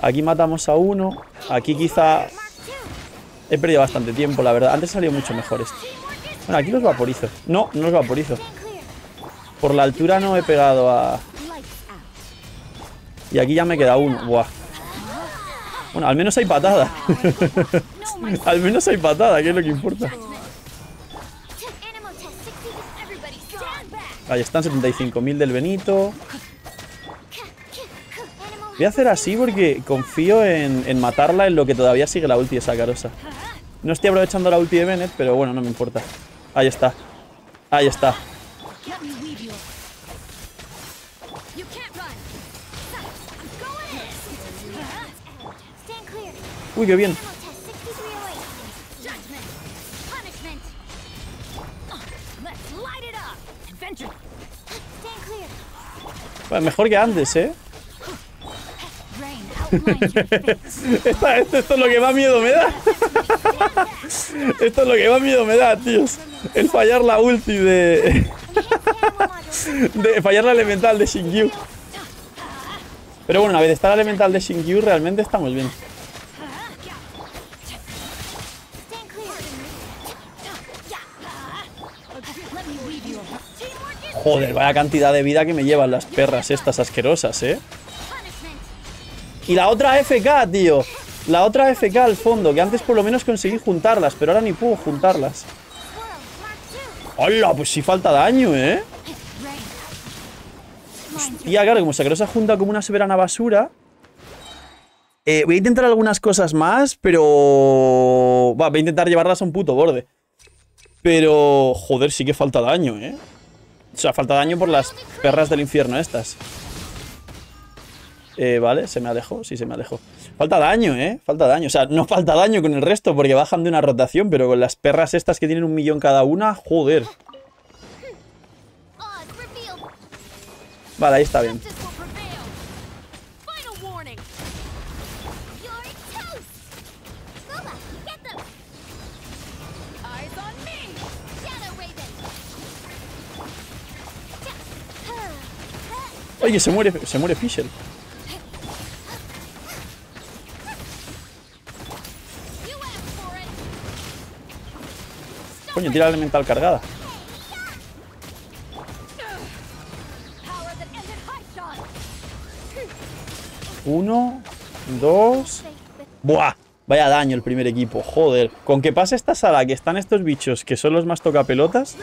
Aquí matamos a uno. Aquí quizá... He perdido bastante tiempo, la verdad. Antes salió mucho mejor esto. Bueno, aquí los vaporizo. No, no los vaporizo. Por la altura no he pegado a... Y aquí ya me queda uno. Buah. Bueno, al menos hay patada. al menos hay patada, que es lo que importa. Ahí están, 75.000 del Benito. Voy a hacer así porque confío en, matarla en lo que todavía sigue la ulti de Sakarosa. No estoy aprovechando la ulti de Bennett, pero bueno, no me importa. Ahí está. Ahí está. Uy, qué bien. Bueno, mejor que antes, ¿eh? esto, es lo que más miedo me da. esto es lo que más miedo me da, tíos. El fallar la ulti de... de fallar la elemental de Shinkyu. Pero bueno, una vez está el elemental de Shinkyu, realmente estamos bien. Joder, vaya cantidad de vida que me llevan las perras estas asquerosas, ¿eh? Y la otra FK, tío. La otra FK al fondo, que antes por lo menos conseguí juntarlas, pero ahora ni puedo juntarlas. ¡Hola! Pues sí falta daño, ¿eh? Ya, claro, como Sakura se junta como una soberana basura. eh, voy a intentar algunas cosas más, pero. Va, voy a intentar llevarlas a un puto borde. Pero. Joder, sí que falta daño, ¿eh? O sea, falta daño por las perras del infierno estas. Eh, vale, se me alejó, sí, se me alejó. Falta daño, ¿eh? Falta daño. O sea, no falta daño con el resto porque bajan de una rotación, pero con las perras estas que tienen un millón cada una, joder. Vale, ahí está bien. Oye, se muere, se muere Fisher. Coño, tira la elemental cargada. Uno, dos. ¡Buah! Vaya daño el primer equipo, joder. Con que pase esta sala que están estos bichos que son los más tocapelotas.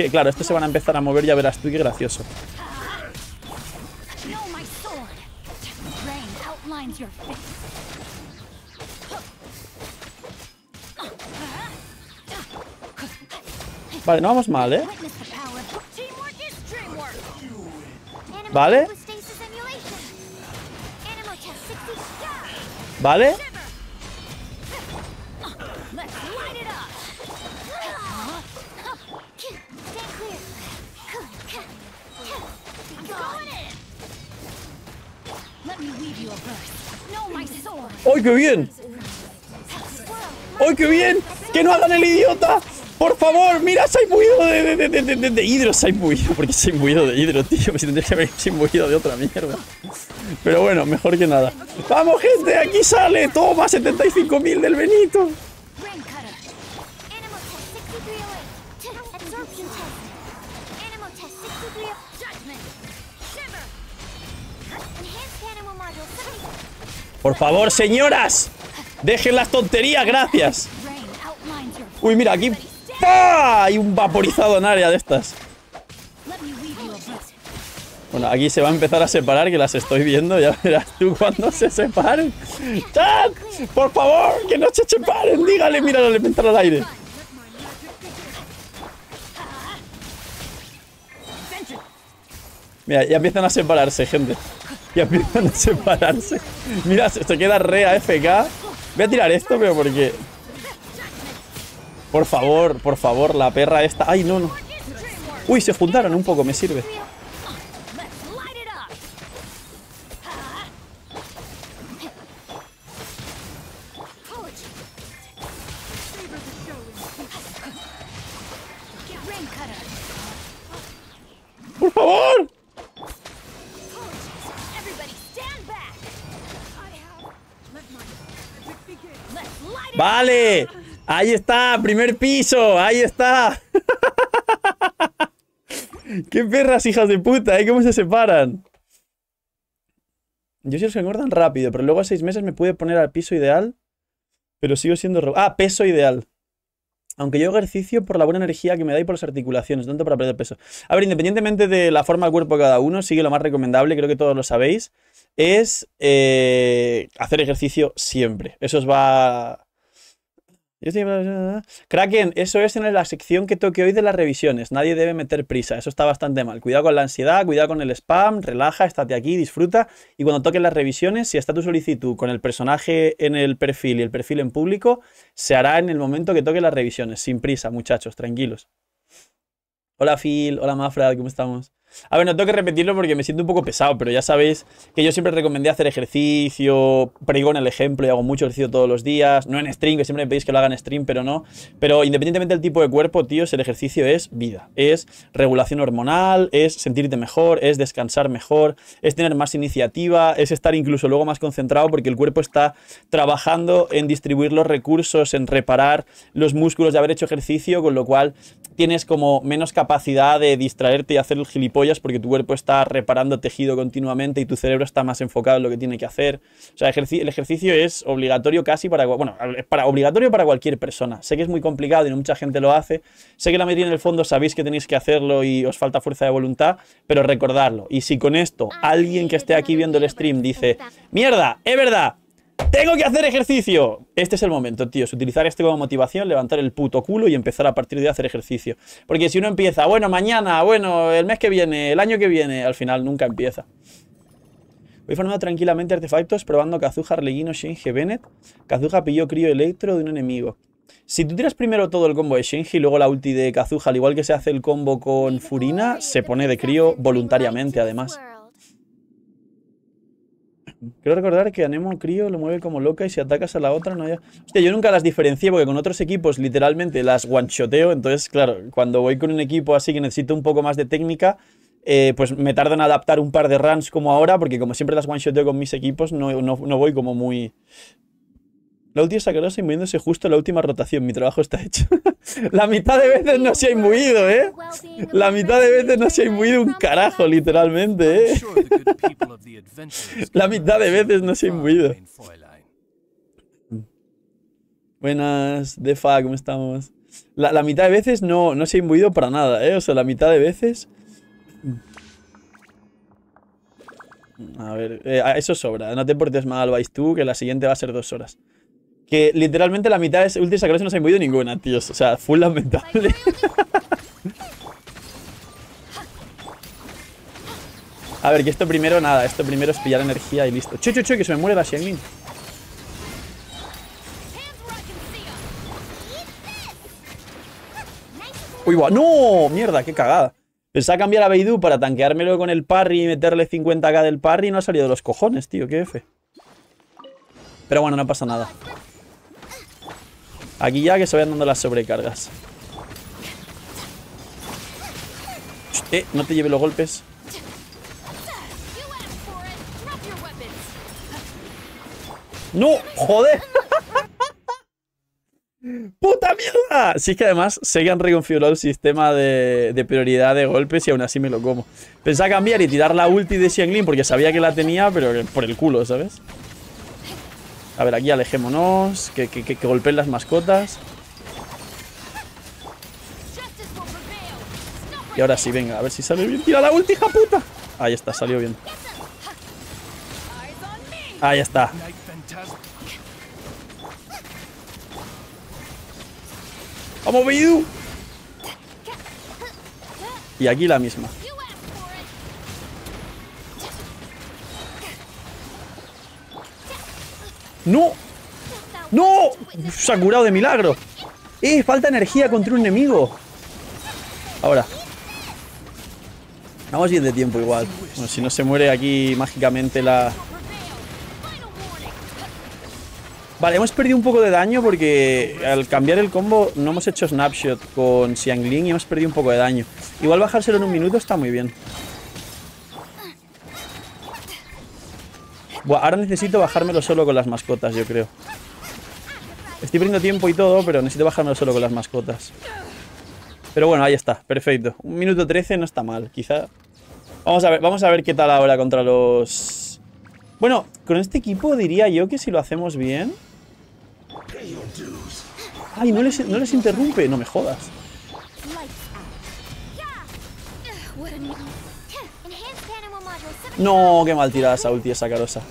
Que claro, estos se van a empezar a mover, ya verás tú qué gracioso. Vale, no vamos mal, ¿eh? Vale. with stasis simulation. Animal test 60. ¿Vale? ¡Ay, qué bien! ¡Ay, qué bien! ¡Que no hagan el idiota! ¡Por favor! ¡Mira, se ha imbuido de, de, de, de, de, hidro! Se ha imbuido. ¿Por qué se ha imbuido de hidro, tío? Pues tendría que haberse imbuido de otra mierda. Pero bueno, mejor que nada. ¡Vamos, gente! ¡Aquí sale! ¡Toma! ¡75.000 del Benito! ¡Por favor, señoras! ¡Dejen las tonterías! ¡Gracias! Uy, mira, aquí... ¡Pah! Hay un vaporizado en área de estas. Bueno, aquí se va a empezar a separar, que las estoy viendo. Ya verás tú cuando se separen. ¡Chat! ¡Por favor! ¡Que no se separen! Dígale, mira el elemental al aire. Mira, ya empiezan a separarse, gente. Ya empiezan a separarse. Mira, se queda re AFK. Voy a tirar esto, pero porque... Por favor, por favor, la perra esta... ¡Ay, no, no! Uy, se juntaron un poco, me sirve. ¡Por favor! Vale, ahí está, primer piso, ahí está. Qué perras, hijas de puta, ¿eh? ¿Cómo se separan? Yo sí los engordan rápido, pero luego a seis meses me pude poner al piso ideal, pero sigo siendo... Ah, peso ideal. Aunque yo ejercicio por la buena energía que me da y por las articulaciones, tanto para perder peso. A ver, independientemente de la forma del cuerpo de cada uno, sigue lo más recomendable, creo que todos lo sabéis, es eh, hacer ejercicio siempre. Eso os va... Kraken, eso es en la sección que toque hoy de las revisiones. Nadie debe meter prisa, eso está bastante mal. Cuidado con la ansiedad, cuidado con el spam, relaja, estate aquí, disfruta. Y cuando toquen las revisiones, si está tu solicitud con el personaje en el perfil y el perfil en público, se hará en el momento que toquen las revisiones. Sin prisa, muchachos, tranquilos. Hola Phil, hola Mafra, ¿cómo estamos? A ver, no tengo que repetirlo porque me siento un poco pesado, pero ya sabéis que yo siempre recomendé hacer ejercicio, prego en el ejemplo y hago mucho ejercicio todos los días, no en stream, que siempre me pedís que lo haga en stream, pero no. Pero independientemente del tipo de cuerpo, tíos, el ejercicio es vida, es regulación hormonal, es sentirte mejor, es descansar mejor, es tener más iniciativa, es estar incluso luego más concentrado porque el cuerpo está trabajando en distribuir los recursos, en reparar los músculos de haber hecho ejercicio, con lo cual tienes como menos capacidad de distraerte y hacer el gilipollas porque tu cuerpo está reparando tejido continuamente y tu cerebro está más enfocado en lo que tiene que hacer. O sea, el ejercicio es obligatorio casi para, bueno, para, obligatorio para cualquier persona. Sé que es muy complicado y no mucha gente lo hace. Sé que la mayoría en el fondo sabéis que tenéis que hacerlo y os falta fuerza de voluntad, pero recordadlo. Y si con esto alguien que esté aquí viendo el stream dice, mierda, es verdad, tengo que hacer ejercicio. Este es el momento, tíos. Utilizar esto como motivación, levantar el puto culo y empezar a partir de hacer ejercicio. Porque si uno empieza, bueno, mañana, bueno, el mes que viene, el año que viene, al final nunca empieza. Voy formando tranquilamente artefactos probando Kazuha, Arlequino, Shinji, Bennett. Kazuha pilló crío electro de un enemigo. Si tú tiras primero todo el combo de Shinji y luego la ulti de Kazuha, al igual que se hace el combo con Furina, se pone de crío voluntariamente, además. Quiero recordar que Anemo Crío lo mueve como loca y si atacas a la otra no hay... Hostia, yo nunca las diferencié porque con otros equipos literalmente las one-shoteo. Entonces, claro, cuando voy con un equipo así que necesito un poco más de técnica, eh, pues me tardo en adaptar un par de runs como ahora porque como siempre las one-shoteo con mis equipos, no, no, no voy como muy... La ulti es sacarosa y moviéndose justo en la última rotación. Mi trabajo está hecho. la mitad de veces no se ha imbuido, ¿eh? La mitad de veces no se ha imbuido un carajo, literalmente, ¿eh? La mitad de veces no se ha imbuido. Buenas, Defa, ¿cómo estamos? La, la mitad de veces no, no se ha imbuido para nada, ¿eh? O sea, la mitad de veces... A ver, eh, eso sobra. No te portes mal, vais tú, que la siguiente va a ser dos horas. Que literalmente la mitad de Ulti Sacrosa no se ha imbuido ninguna, tíos. O sea, full lamentable. A ver, que esto primero, nada, esto primero es pillar energía y listo. Chu, chu, que se me muere la Xianglin. Uy, guau, no, mierda, qué cagada. Pensaba cambiar a Beidou para tanqueármelo con el parry y meterle 50k del parry y no ha salido de los cojones, tío, qué F. Pero bueno, no pasa nada. Aquí ya que se vayan dando las sobrecargas. Eh, no te lleve los golpes. ¡No! ¡Joder! ¡Puta mierda! Sí que además sé que han reconfigurado el sistema de, de, prioridad de golpes y aún así me lo como. Pensaba cambiar y tirar la ulti de Xianglin porque sabía que la tenía, pero por el culo, ¿sabes? A ver, aquí alejémonos, que, que, que, golpeen las mascotas. Y ahora sí, venga, a ver si sale bien. ¡Tira la ulti, hija puta! Ahí está, salió bien. Ahí está. ¡Vamos, Beidou! Y aquí la misma. ¡No! ¡No! Se ha curado de milagro. ¡Eh! Falta energía contra un enemigo. Ahora. Vamos bien de tiempo igual. Bueno, si no se muere aquí mágicamente la... Vale, hemos perdido un poco de daño porque al cambiar el combo no hemos hecho snapshot con Xianglin y hemos perdido un poco de daño. Igual bajárselo en un minuto está muy bien. Ahora necesito bajármelo solo con las mascotas, yo creo. Estoy perdiendo tiempo y todo, pero necesito bajármelo solo con las mascotas. Pero bueno, ahí está, perfecto. Un minuto 13 no está mal, quizá... Vamos a ver, vamos a ver qué tal ahora contra los... Bueno, con este equipo diría yo que si lo hacemos bien... Ay, no les, no les interrumpe, no me jodas. No, qué mal tirada esa ulti esa carosa.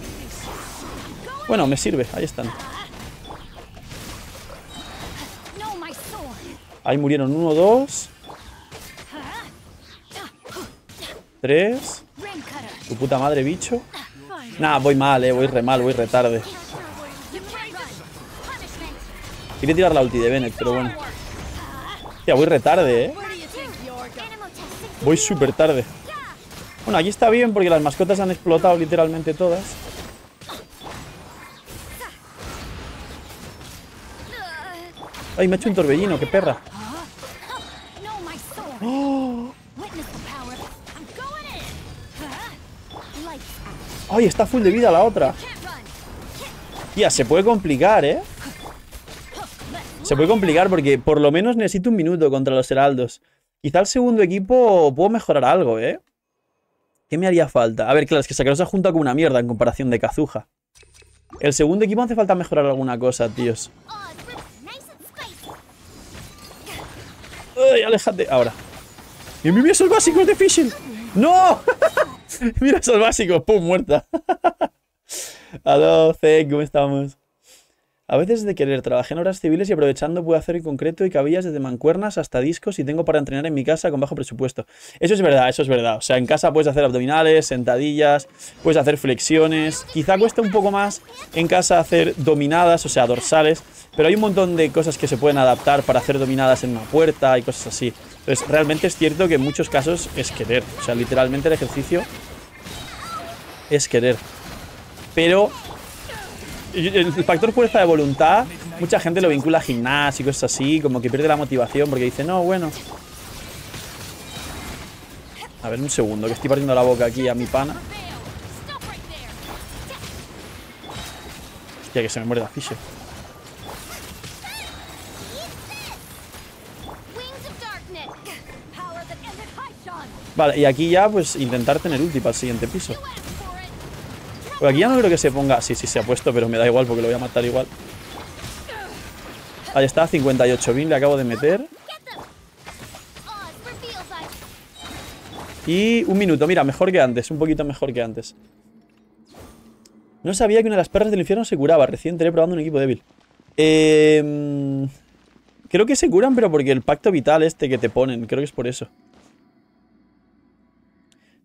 Bueno, me sirve, ahí están. Ahí murieron uno, dos. Tres. Tu puta madre, bicho. Nah, voy mal, eh. Voy re mal, voy re tarde. Quería tirar la ulti de Bennett, pero bueno. Hostia, voy re tarde, eh. Voy súper tarde. Bueno, aquí está bien porque las mascotas han explotado literalmente todas. Ay, me ha hecho un torbellino, qué perra. ¡Oh! Ay, está full de vida la otra. Tía, se puede complicar, ¿eh? Se puede complicar porque por lo menos necesito un minuto contra los heraldos. Quizá el segundo equipo puedo mejorar algo, ¿eh? ¿Qué me haría falta? A ver, claro, es que ha juntado con una mierda en comparación de Kazuha. El segundo equipo hace falta mejorar alguna cosa, tíos. ¡Ay, aléjate! Ahora. ¡Y mira esos básicos de Fishing! ¡No! mira esos básicos. ¡Pum! Muerta. Aló, Zek, ¿cómo estamos? A veces de querer trabajé en horas civiles y aprovechando puedo hacer en concreto y cabillas desde mancuernas hasta discos y tengo para entrenar en mi casa con bajo presupuesto. Eso es verdad, eso es verdad. O sea, en casa puedes hacer abdominales, sentadillas, puedes hacer flexiones. Quizá cuesta un poco más en casa hacer dominadas, o sea, dorsales, pero hay un montón de cosas que se pueden adaptar para hacer dominadas en una puerta y cosas así. Entonces, realmente es cierto que en muchos casos es querer. O sea, literalmente el ejercicio es querer. Pero el factor fuerza de voluntad, mucha gente lo vincula a gimnasio y cosas así, como que pierde la motivación porque dice, no, bueno. A ver, un segundo, que estoy partiendo la boca aquí a mi pana. Hostia, que se me muere la ficha. Vale, y aquí ya, pues, intentar tener ulti para el siguiente piso. Aquí ya no creo que se ponga... Sí, sí, se ha puesto, pero me da igual porque lo voy a matar igual. Ahí está, 58.000 le acabo de meter. Y un minuto, mira, mejor que antes, un poquito mejor que antes. No sabía que una de las perras del infierno se curaba. Recién entré probando un equipo débil. Eh, creo que se curan, pero porque el pacto vital este que te ponen. Creo que es por eso.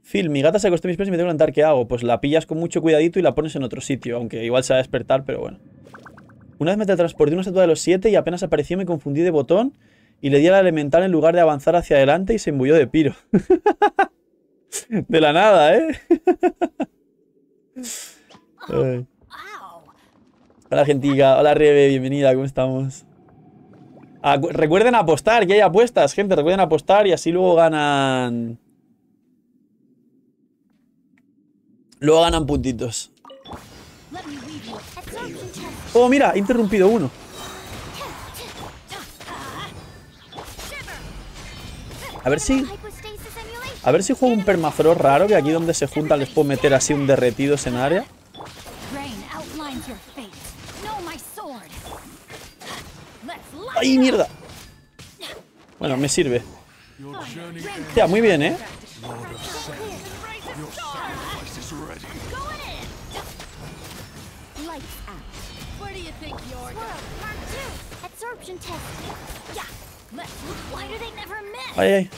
Phil, mi gata se acostó en mis pies y me tengo que levantar. ¿Qué hago? Pues la pillas con mucho cuidadito y la pones en otro sitio. Aunque igual se va a despertar, pero bueno. Una vez me teletransporté a una estatua de los siete y apenas apareció me confundí de botón y le di a la elemental en lugar de avanzar hacia adelante y se embulló de piro. de la nada, ¿eh? Hola, gentica. Hola, Rebe. Bienvenida. ¿Cómo estamos? Recuerden apostar, que hay apuestas, gente. Recuerden apostar y así luego ganan... Luego ganan puntitos. Oh, mira, he interrumpido uno. A ver si... A ver si juego un permafrost raro, que aquí donde se juntan les puedo meter así un derretidos en área. ¡Ay, mierda! Bueno, me sirve. Ya, muy bien, ¿eh? Ay, ay.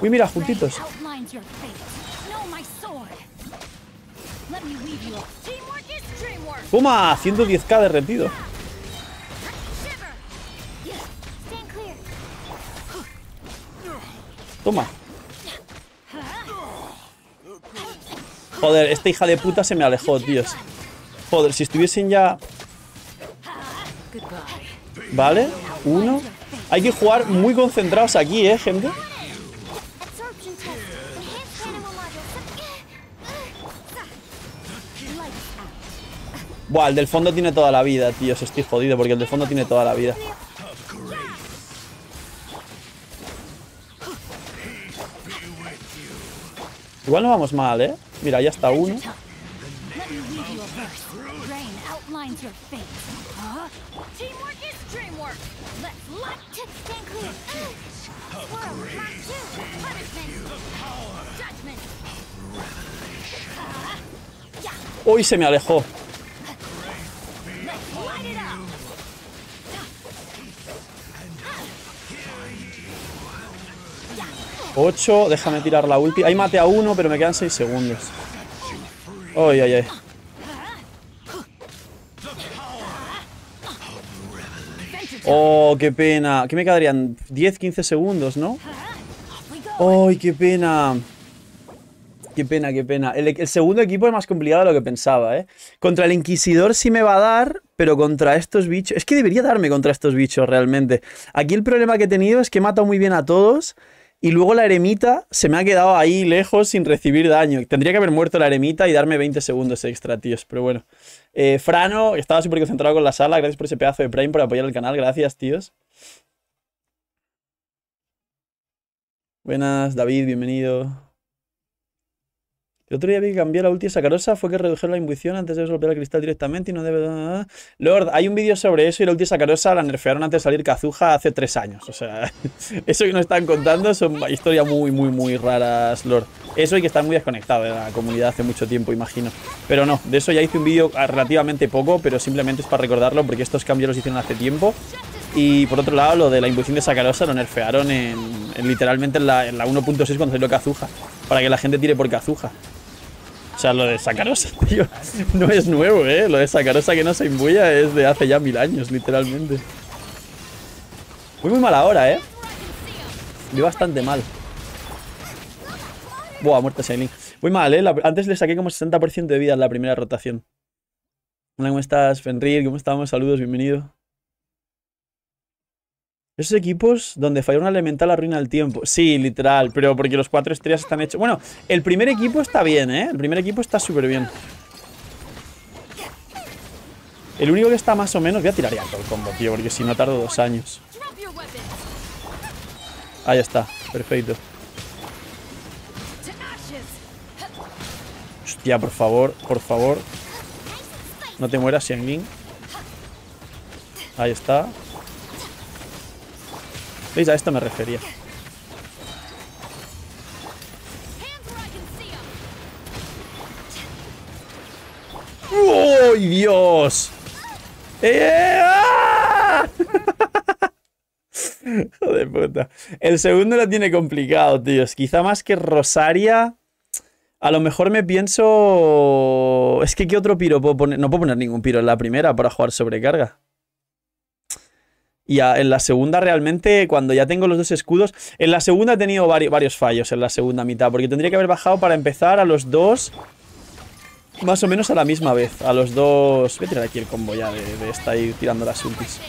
Uy, mira, juntitos. ¡Toma! 110k derretido. Shiver. Yeah. Stand clear. Toma. Joder, esta hija de puta se me alejó, tíos. Joder, si estuviesen ya... Vale, uno. Hay que jugar muy concentrados aquí, ¿eh, gente? Buah, el del fondo tiene toda la vida, tíos. Estoy jodido porque el del fondo tiene toda la vida. Igual no vamos mal, ¿eh? Mira, ya está uno. Uy, se me alejó. 8, déjame tirar la ulti. Ahí mate a uno, pero me quedan 6 segundos. Ay, ay, ay. Oh, qué pena. ¿Qué me quedarían? 10, 15 segundos, ¿no? Ay, qué pena. Qué pena, qué pena. El, el segundo equipo es más complicado de lo que pensaba, ¿eh? Contra el Inquisidor sí me va a dar, pero contra estos bichos... Es que debería darme contra estos bichos realmente. Aquí el problema que he tenido es que he matado muy bien a todos y luego la eremita se me ha quedado ahí lejos sin recibir daño. Tendría que haber muerto la eremita y darme 20 segundos extra, tíos. Pero bueno. Eh, Frano, estaba súper concentrado con la sala. Gracias por ese pedazo de Prime, por apoyar el canal. Gracias, tíos. Buenas, David, bienvenido. El otro día que cambiar la ulti Sacarosa fue que redujeron la intuición antes de golpear el cristal directamente y no debe... Lord, hay un vídeo sobre eso y la ulti Sacarosa la nerfearon antes de salir Kazuha hace tres años. O sea, eso que nos están contando son historias muy, muy, muy raras, Lord. Eso hay que estar muy desconectado de la comunidad hace mucho tiempo, imagino. Pero no, de eso ya hice un vídeo relativamente poco, pero simplemente es para recordarlo porque estos cambios los hicieron hace tiempo. Y por otro lado, lo de la intuición de Sacarosa lo nerfearon en, en literalmente en la, en la 1.6 cuando salió Kazuha. Para que la gente tire por Kazuha. O sea, lo de Sacarosa, tío, no es nuevo, ¿eh? Lo de Sacarosa que no se imbuya es de hace ya mil años, literalmente. Voy muy mal ahora, ¿eh? Voy bastante mal. Buah, muerto Shining. Muy mal, ¿eh? Antes le saqué como 60% de vida en la primera rotación. Hola, ¿cómo estás, Fenrir? ¿Cómo estamos? Saludos, bienvenido. Esos equipos donde falla un elemental arruina el tiempo. Sí, literal, pero porque los cuatro estrellas están hechos. Bueno, el primer equipo está bien, ¿eh? El primer equipo está súper bien. El único que está más o menos. Voy a tirar ya todo el combo, tío, porque si no tardo dos años. Ahí está, perfecto. Hostia, por favor, por favor. No te mueras, Xianglin. Ahí está. ¿Veis? A esto me refería. ¡Uy, Dios! ¡Eh! ¡Ah! Joder puta. El segundo lo tiene complicado, tíos. Quizá más que Rosaria. A lo mejor me pienso. Es que ¿qué otro piro puedo poner? No puedo poner ningún piro en la primera para jugar sobrecarga. Y en la segunda realmente, cuando ya tengo los dos escudos... En la segunda he tenido vari- varios fallos en la segunda mitad. Porque tendría que haber bajado para empezar a los dos... Más o menos a la misma vez. A los dos... Voy a tirar aquí el combo ya de, de esta ir tirando las ultis.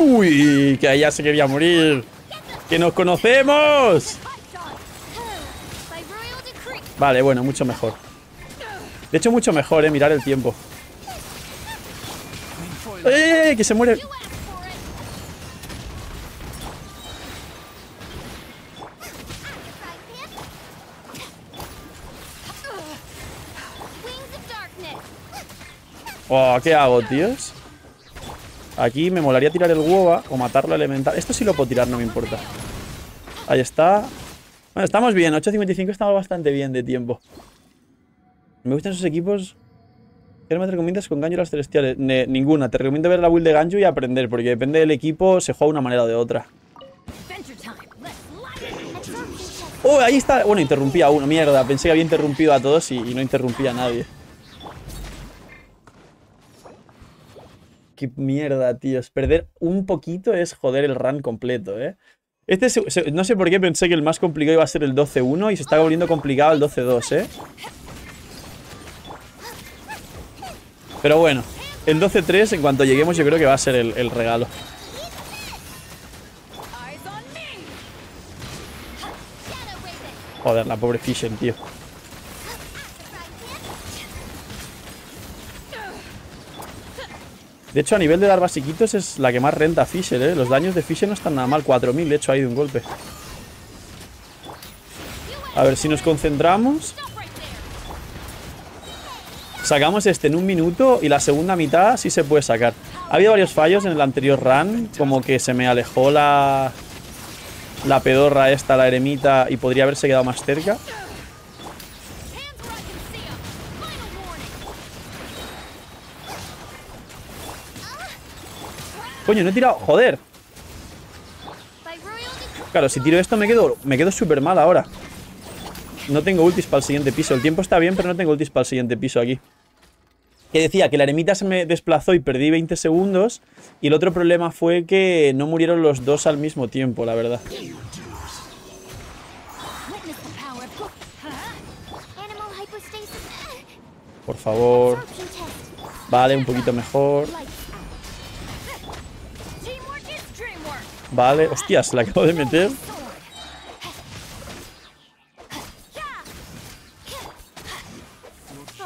¡Uy! Que allá se quería morir. ¡Que nos conocemos! Vale, bueno, mucho mejor. De hecho, mucho mejor, eh, mirar el tiempo. ¡Eh! Que se muere. Oh, ¿Qué hago, tíos? Aquí me molaría tirar el hueva o matarlo elemental. Esto sí lo puedo tirar, no me importa. Ahí está. Bueno, estamos bien. 8.55 estamos bastante bien de tiempo. Me gustan esos equipos. ¿Qué me recomiendas con Ganju las celestiales? Ninguna. Te recomiendo ver la build de Ganju y aprender, porque depende del equipo, se juega de una manera o de otra. ¡Oh! Ahí está. Bueno, interrumpí a uno. Mierda. Pensé que había interrumpido a todos y, y no interrumpía a nadie. Qué mierda, tíos. Perder un poquito es joder el run completo, ¿eh? Este, no sé por qué pensé que el más complicado iba a ser el 12-1 y se está volviendo complicado el 12-2, ¿eh? Pero bueno, el 12-3 en cuanto lleguemos yo creo que va a ser el, regalo. Joder, la pobre Fishen, tío. De hecho, a nivel de dar basiquitos es la que más renta Fisher, ¿eh? Los daños de Fisher no están nada mal. 4.000 de hecho ahí de un golpe. A ver, si nos concentramos... Sacamos este en un minuto y la segunda mitad sí se puede sacar. Ha habido varios fallos en el anterior run, como que se me alejó la... La pedorra esta, la eremita, y podría haberse quedado más cerca. Coño, no he tirado. Joder. Claro, si tiro esto me quedo, me quedo súper mal ahora. No tengo ultis para el siguiente piso. El tiempo está bien, pero no tengo ultis para el siguiente piso aquí. Que decía que la eremita se me desplazó y perdí 20 segundos. Y el otro problema fue que no murieron los dos al mismo tiempo, la verdad. Por favor. Vale, un poquito mejor. Vale. Hostias, la acabo de meter.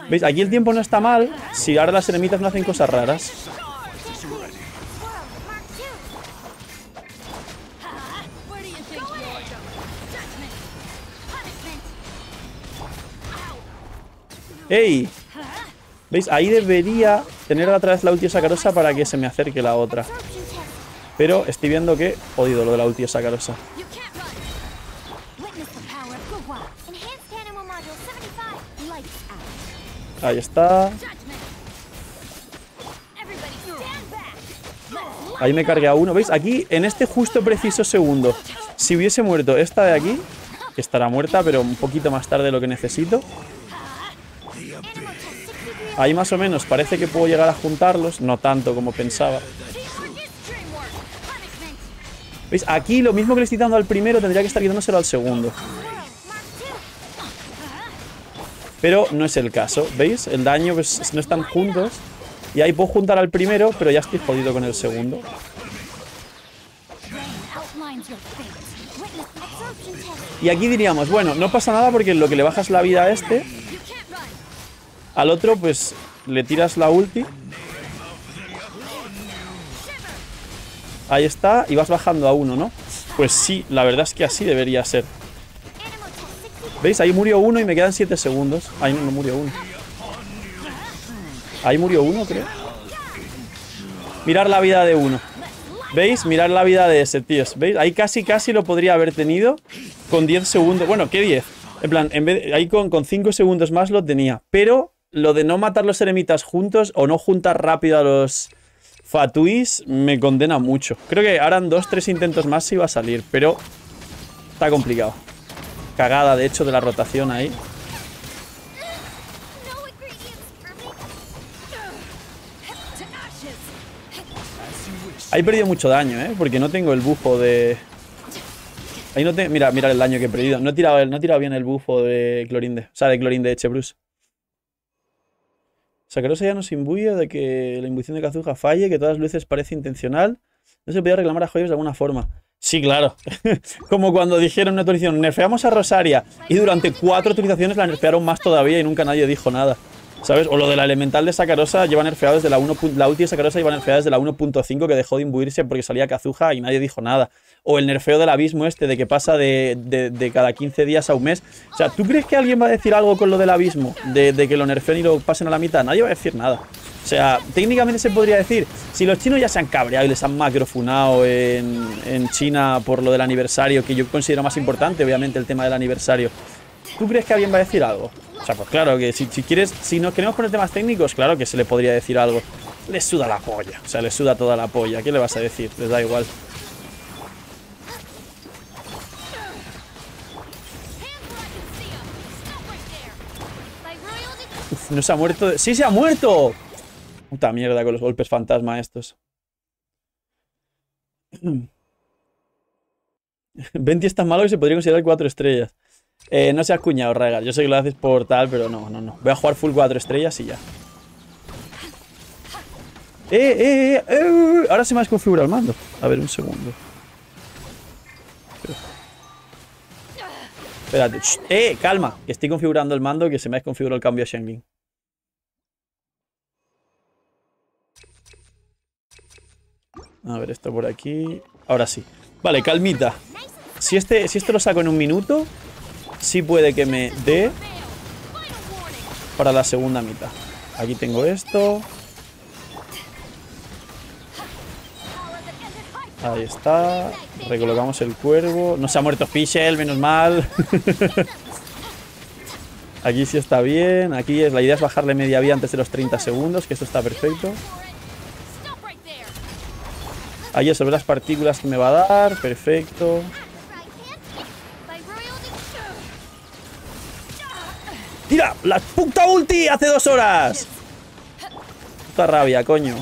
¿Veis? Aquí el tiempo no está mal. Si ahora las eremitas no hacen cosas raras. ¡Ey! ¿Veis? Ahí debería tener otra vez la ulti sacarosa para que se me acerque la otra. Pero estoy viendo que jodido lo de la ulti sacarosa. You can't run. Witness the power of Gua. Enhanced Animal Module 75. Lights out. Ahí está. Ahí me cargué a uno. ¿Veis? Aquí, en este justo preciso segundo, si hubiese muerto esta de aquí, que estará muerta, pero un poquito más tarde de lo que necesito. Animal Test 63. Ahí más o menos parece que puedo llegar a juntarlos. No tanto como pensaba. ¿Veis? Aquí lo mismo que le estoy dando al primero, tendría que estar quitándoselo al segundo. Pero no es el caso. ¿Veis? El daño pues, no están juntos. Y ahí puedo juntar al primero, pero ya estoy jodido con el segundo. Y aquí diríamos, bueno, no pasa nada porque lo que le bajas la vida a este, al otro pues le tiras la ulti. Ahí está, y vas bajando a uno, ¿no? Pues sí, la verdad es que así debería ser. Animal Test 63. ¿Veis? Ahí murió uno y me quedan 7 segundos. Ahí no, no murió uno. Ahí murió uno, creo. Mirar la vida de uno. ¿Veis? Mirar la vida de ese, tíos. ¿Veis? Ahí casi, casi lo podría haber tenido con 10 segundos. Bueno, ¿qué 10? En plan, en vez de- ahí con, con 5 segundos más lo tenía. Pero lo de no matar los eremitas juntos o no juntar rápido a los fatuis me condena mucho. Creo que harán 2-3 intentos más si va a salir, pero está complicado. Cagada, de hecho, de la rotación ahí. Ahí he perdido mucho daño, ¿eh? Porque no tengo el bufo de... Ahí no tengo... Mira, mira el daño que he perdido. No he tirado, no he bien el bufo de Clorinde. O sea, de Clorinde de Chebrus. Sacarosa ya nos imbuye de que la imbuición de Kazuha falle, que todas las luces parece intencional. No se podía reclamar a Joyos de alguna forma. Sí, claro. Como cuando dijeron en una actualización, nerfeamos a Rosaria. Y durante cuatro actualizaciones la nerfearon más todavía y nunca nadie dijo nada. ¿Sabes? O lo de la elemental de Sakarosa lleva nerfeado desde la 1. pu- La ulti de Sakarosa lleva nerfeada desde la 1.5 que dejó de imbuirse porque salía Kazuha y nadie dijo nada. O el nerfeo del abismo este de que pasa de, de- cada 15 días a un mes. O sea, ¿tú crees que alguien va a decir algo con lo del abismo? De, de que lo nerfeen y lo pasen a la mitad. Nadie va a decir nada. O sea, técnicamente se podría decir, si los chinos ya se han cabreado y les han macrofunado en, en China por lo del aniversario, que yo considero más importante, obviamente, el tema del aniversario. ¿Tú crees que alguien va a decir algo? O sea, pues claro que si, quieres, si nos queremos poner temas técnicos, claro que se le podría decir algo. Les suda la polla, o sea, les suda toda la polla. ¿Qué le vas a decir? Les da igual. Uf, no se ha muerto. ¡Sí se ha muerto! Puta mierda con los golpes fantasma estos. Venti es tan malo que se podría considerar cuatro estrellas. Eh, no seas cuñado, Regar. Yo sé que lo haces por tal, pero no, no, no. Voy a jugar full cuatro estrellas y ya. ¡Eh, eh, eh! eh! Ahora se me ha desconfigurado el mando. A ver, un segundo. Espérate. ¡Eh! Calma. Que estoy configurando el mando que se me ha desconfigurado el cambio a Shenling. A ver, esto por aquí. Ahora sí. Vale, calmita. Si este, si esto lo saco en un minuto, sí puede que me dé para la segunda mitad. Aquí tengo esto. Ahí está. Recolocamos el cuervo. No se ha muerto Fischel, menos mal. Aquí sí está bien. Aquí es, la idea es bajarle media vida antes de los 30 segundos, que esto está perfecto. Ahí absorbe las partículas que me va a dar. Perfecto. ¡Tira! ¡La puta ulti! ¡Hace dos horas! Puta rabia, coño.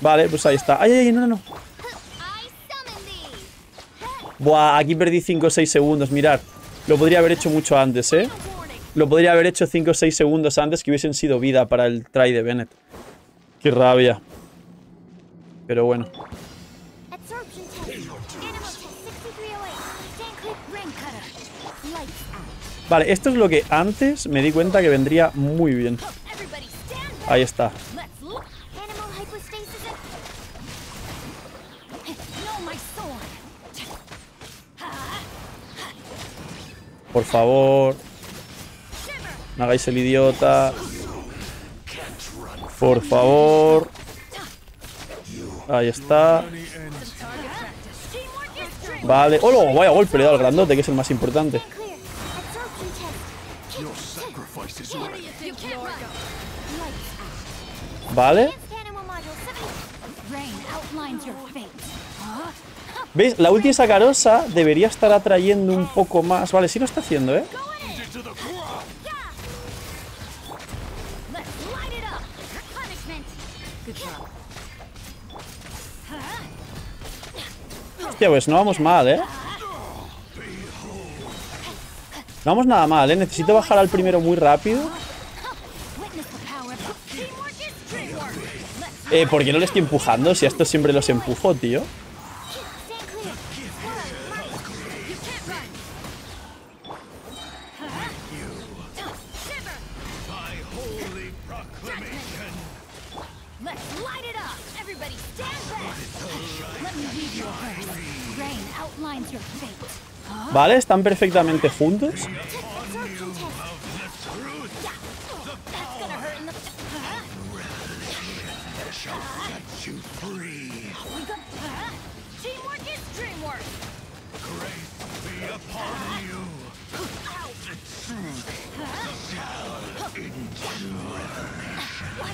Vale, pues ahí está. ¡Ay, ay! No, no, no. Buah, aquí perdí 5 o 6 segundos. Mirad. Lo podría haber hecho mucho antes, ¿eh? Lo podría haber hecho 5 o 6 segundos antes que hubiesen sido vida para el try de Bennett. Qué rabia. Pero bueno. Absorption test. Animal test 6308. Stand clip ring cutter. Lights out. Vale, esto es lo que antes me di cuenta que vendría muy bien. Back. Ahí está. Let's look. Animal hypostasis. and- No, my sword. Por favor, Shiver. No hagáis el idiota. Por favor. Ahí está. Vale. ¡Hola! Vaya golpe le he dado al grandote, que es el más importante. Vale. Advanced animal module 70. Rain outlines your fate. Huh? ¿Veis? La ulti sacarosa debería estar atrayendo un poco más. Vale, sí lo está haciendo, ¿eh? Pues no vamos mal, ¿eh? No vamos nada mal, ¿eh? Necesito bajar al primero muy rápido. Eh, ¿por qué no le estoy empujando? Si a estos siempre los empujo, tío.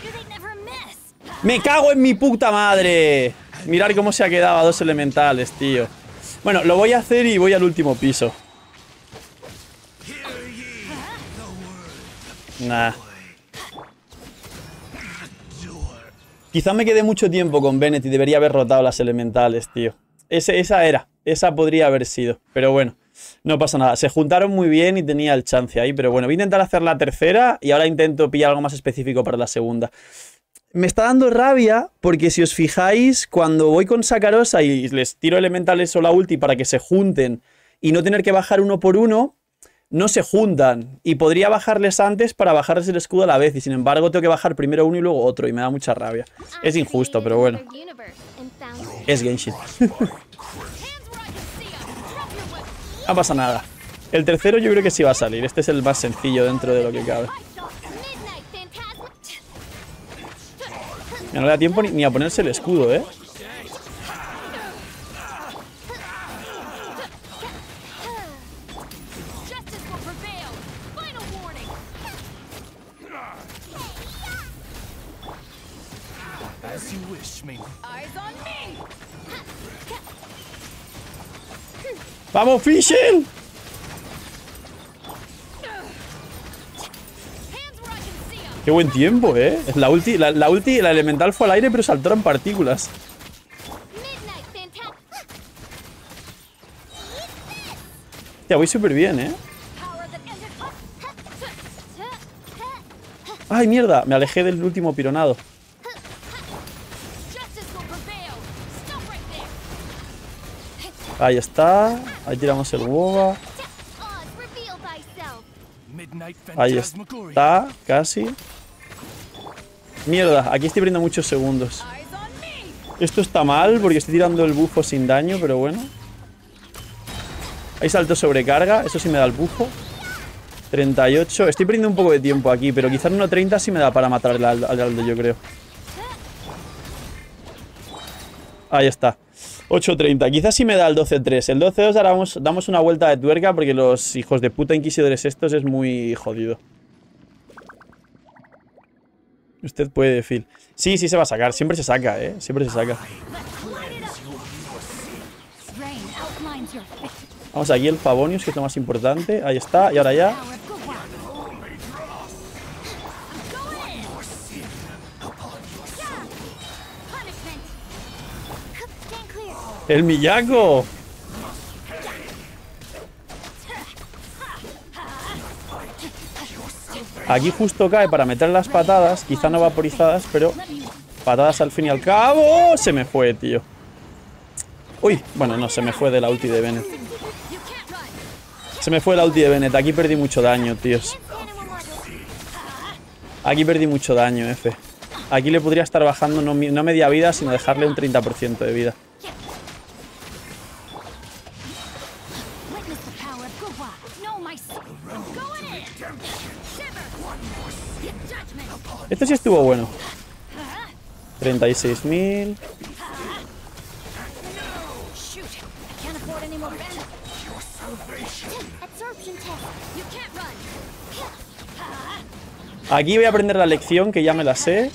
Do they never miss? ¡Me cago en mi puta madre! Mirar cómo se ha quedado a dos elementales, tío. Bueno, lo voy a hacer y voy al último piso. Nah. Quizá me quedé mucho tiempo con Bennett y debería haber rotado las elementales, tío. Esa era. Esa podría haber sido. Pero bueno, no pasa nada. Se juntaron muy bien y tenía el chance ahí. Pero bueno, voy a intentar hacer la tercera y ahora intento pillar algo más específico para la segunda. Me está dando rabia porque si os fijáis, cuando voy con Sakarosa y les tiro elementales o la ulti para que se junten y no tener que bajar uno por uno, no se juntan. Y podría bajarles antes para bajarles el escudo a la vez. Y sin embargo tengo que bajar primero uno y luego otro. Y me da mucha rabia. Es injusto, pero bueno. Es Genshin. No pasa nada. El tercero yo creo que sí va a salir. Este es el más sencillo dentro de lo que cabe. Ya no le da tiempo ni, a ponerse el escudo, ¿eh? Justice will Qué buen tiempo, ¿eh? La ulti, la, la la elemental fue al aire, pero saltó en partículas. Ya voy súper bien, ¿eh? ¡Ay, mierda! Me alejé del último pironado. Ahí está. Ahí tiramos el WOBA. Ahí está, casi. Mierda, aquí estoy perdiendo muchos segundos. Esto está mal porque estoy tirando el bufo sin daño, pero bueno. Ahí salto sobrecarga, eso sí me da el bufo. 38. Estoy perdiendo un poco de tiempo aquí, pero quizás 1.30 sí me da para matar al, al Aldo, yo creo. Ahí está. 8.30. Quizás sí me da el 12.3. El 12.2 ahora damos, damos una vuelta de tuerca porque los hijos de puta inquisidores estos es muy jodido. Usted puede, Phil. Sí, sí se va a sacar. Siempre se saca, ¿eh? Siempre se saca. Vamos aquí el Favonius, que es lo más importante. Ahí está. Y ahora ya. ¡El Miyako! Aquí justo cae para meter las patadas, quizá no vaporizadas, pero patadas al fin y al cabo. Se me fue, tío. Uy, bueno, no, se me fue de la ulti de Bennett. Se me fue la ulti de Bennett. Aquí perdí mucho daño, tíos. Aquí perdí mucho daño, F. Aquí le podría estar bajando no, no media vida, sino dejarle un 30% de vida. Esto sí estuvo bueno. 36.000. Shoot. I can't afford any more bandits. Absorption test. You can't run. Aquí voy a aprender la lección, que ya me la sé.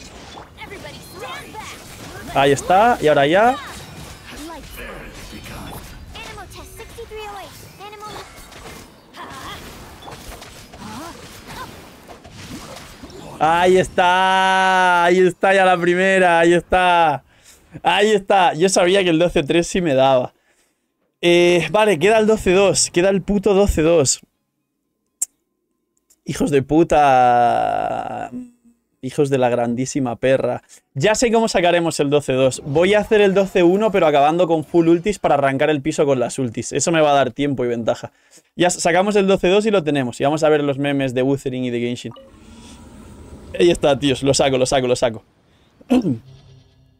Ahí está. Y ahora ya. Ahí está. Ahí está ya la primera. Ahí está. Ahí está. Yo sabía que el 12-3 sí me daba. Eh, vale, queda el 12-2. Queda el puto 12-2. Hijos de puta. Hijos de la grandísima perra. Ya sé cómo sacaremos el 12-2. Voy a hacer el 12-1, pero acabando con full ultis para arrancar el piso con las ultis. Eso me va a dar tiempo y ventaja. Ya sacamos el 12-2 y lo tenemos. Y vamos a ver los memes de Wuthering y de Genshin. Ahí está, tíos. Lo saco, lo saco, lo saco.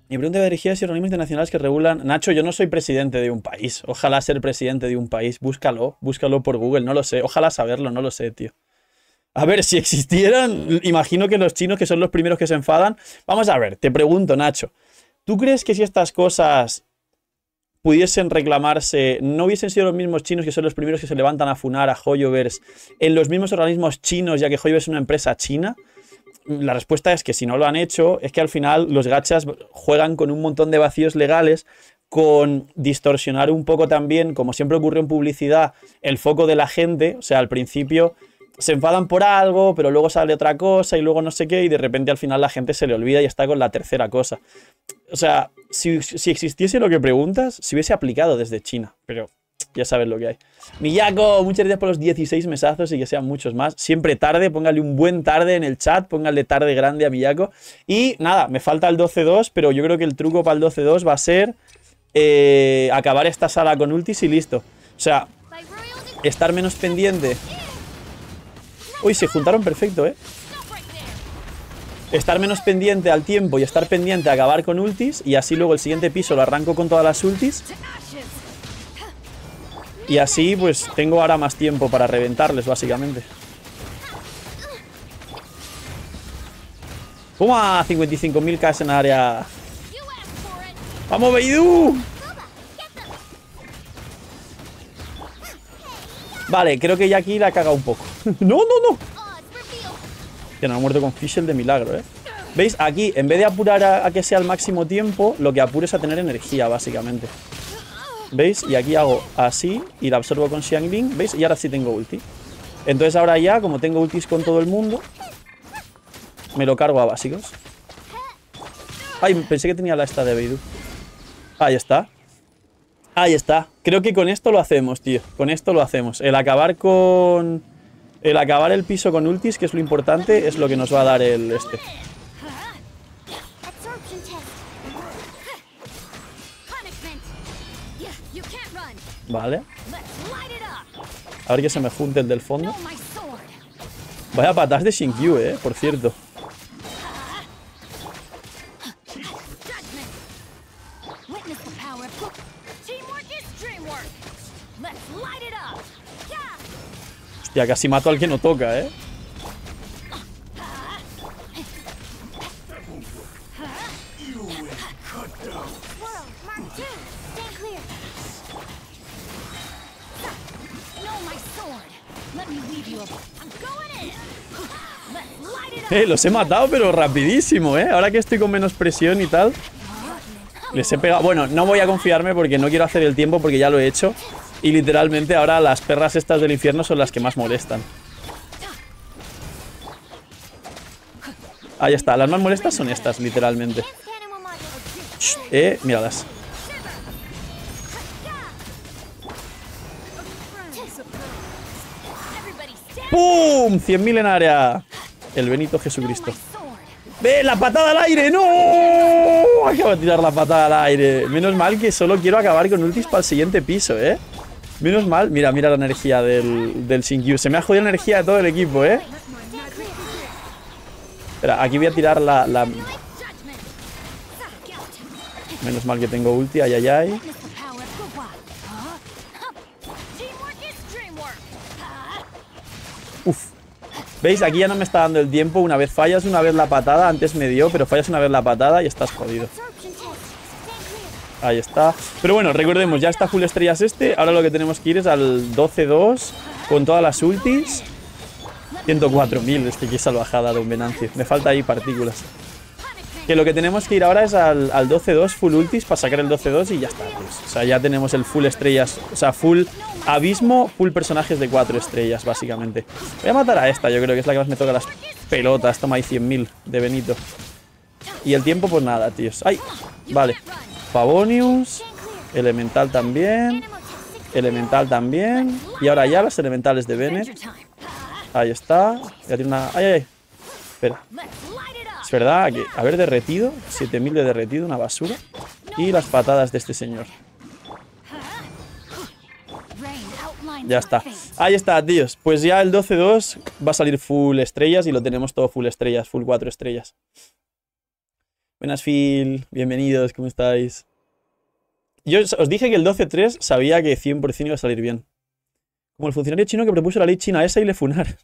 Mi pregunta dirigida si organismos internacionales que regulan. Nacho, yo no soy presidente de un país. Ojalá ser presidente de un país. Búscalo, búscalo por Google, no lo sé. Ojalá saberlo, no lo sé, tío. A ver, si existieran, imagino que los chinos, que son los primeros que se enfadan. Vamos a ver, te pregunto, Nacho. ¿Tú crees que si estas cosas pudiesen reclamarse, no hubiesen sido los mismos chinos que son los primeros que se levantan a funar a Hoyoverse en los mismos organismos chinos, ya que Hoyoverse es una empresa china? La respuesta es que si no lo han hecho, es que al final los gachas juegan con un montón de vacíos legales, con distorsionar un poco también, como siempre ocurre en publicidad, el foco de la gente. O sea, al principio se enfadan por algo, pero luego sale otra cosa y luego no sé qué, y de repente al final la gente se le olvida y está con la tercera cosa. O sea, si, si existiese lo que preguntas, se hubiese aplicado desde China, pero ya sabes lo que hay. Miyako, muchas gracias por los 16 mesazos y que sean muchos más. Siempre tarde, póngale un buen tarde en el chat, póngale tarde grande a Miyako. Y nada, me falta el 12-2, pero yo creo que el truco para el 12-2 va a ser eh, acabar esta sala con ultis y listo. O sea, estar menos pendiente. Uy, se juntaron perfecto, ¿eh? Estar menos pendiente al tiempo y estar pendiente a acabar con ultis. Y así luego el siguiente piso lo arranco con todas las ultis. Y así pues tengo ahora más tiempo para reventarles, básicamente. ¡Toma! 55.000 K en área. ¡Vamos, them. Vale, creo que ya aquí la ha cagado un poco. ¡No, no, no! Ya no ha muerto con Fischl de milagro, ¿eh? ¿Veis? Aquí, en vez de apurar a, a que sea al máximo tiempo, lo que apuro es a tener energía, básicamente. ¿Veis? Y aquí hago así y la absorbo con Xiangling, ¿veis? Y ahora sí tengo ulti. Entonces ahora ya, como tengo ultis con todo el mundo, me lo cargo a básicos. Ay, pensé que tenía la esta de Beidou. Ahí está. Ahí está. Creo que con esto lo hacemos, tío. Con esto lo hacemos. El acabar con... El acabar el piso con ultis, que es lo importante, es lo que nos va a dar el este. Vale. A ver que se me junte el del fondo. Vaya patas de Shinkyu, eh, por cierto. Hostia, casi mato al que no toca, eh. Eh, los he matado, pero rapidísimo, ¿eh? Ahora que estoy con menos presión y tal. Les he pegado... Bueno, no voy a confiarme porque no quiero hacer el tiempo porque ya lo he hecho. Y literalmente ahora las perras estas del infierno son las que más molestan. Ahí está, las más molestas son estas, literalmente. Shh, eh, míralas. ¡Pum! 100.000 en área. El Benito Jesucristo. ¡Ve! ¡La patada al aire! ¡No! Acabo de tirar la patada al aire. Menos mal que solo quiero acabar con ultis para el siguiente piso, ¿eh? Menos mal. Mira, mira la energía del, del Shinkyu. Se me ha jodido la energía de todo el equipo, ¿eh? Espera, aquí voy a tirar la... la-. Menos mal que tengo ulti. Ay, ay, ay. ¿Veis? Aquí ya no me está dando el tiempo. Una vez fallas, una vez la patada. Antes me dio, pero fallas una vez la patada y estás jodido. Ahí está. Pero bueno, recordemos, ya está full estrellas este. Ahora lo que tenemos que ir es al 12-2 con todas las ultis. 104.000, es que qué salvajada, Don Venancio. Me falta ahí partículas. Que lo que tenemos que ir ahora es al, al 12-2 full ultis para sacar el 12-2 y ya está. pues. O sea, ya tenemos el full estrellas. O sea, full abismo, full personajes de 4 estrellas, básicamente. Voy a matar a esta, yo creo que es la que más me toca las pelotas. Toma ahí 100.000 de Benito. Y el tiempo, pues nada, tíos. ¡Ay! Vale. Favonius. Elemental también. Animal test 60. Elemental también. Y ahora ya las elementales de Bennett. Ahí está. Ya tiene una. ¡Ay, ay! ay. Espera. Es verdad que haber derretido. 7000 de derretido, una basura. Y las patadas de este señor. Ya está. Ahí está, tíos. Pues ya el 12-2 va a salir full estrellas y lo tenemos todo full estrellas, full 4 estrellas. Buenas, Phil. Bienvenidos, ¿cómo estáis? Yo os dije que el 12-3 sabía que 100% iba a salir bien. Como el funcionario chino que propuso la ley china esa y le funar.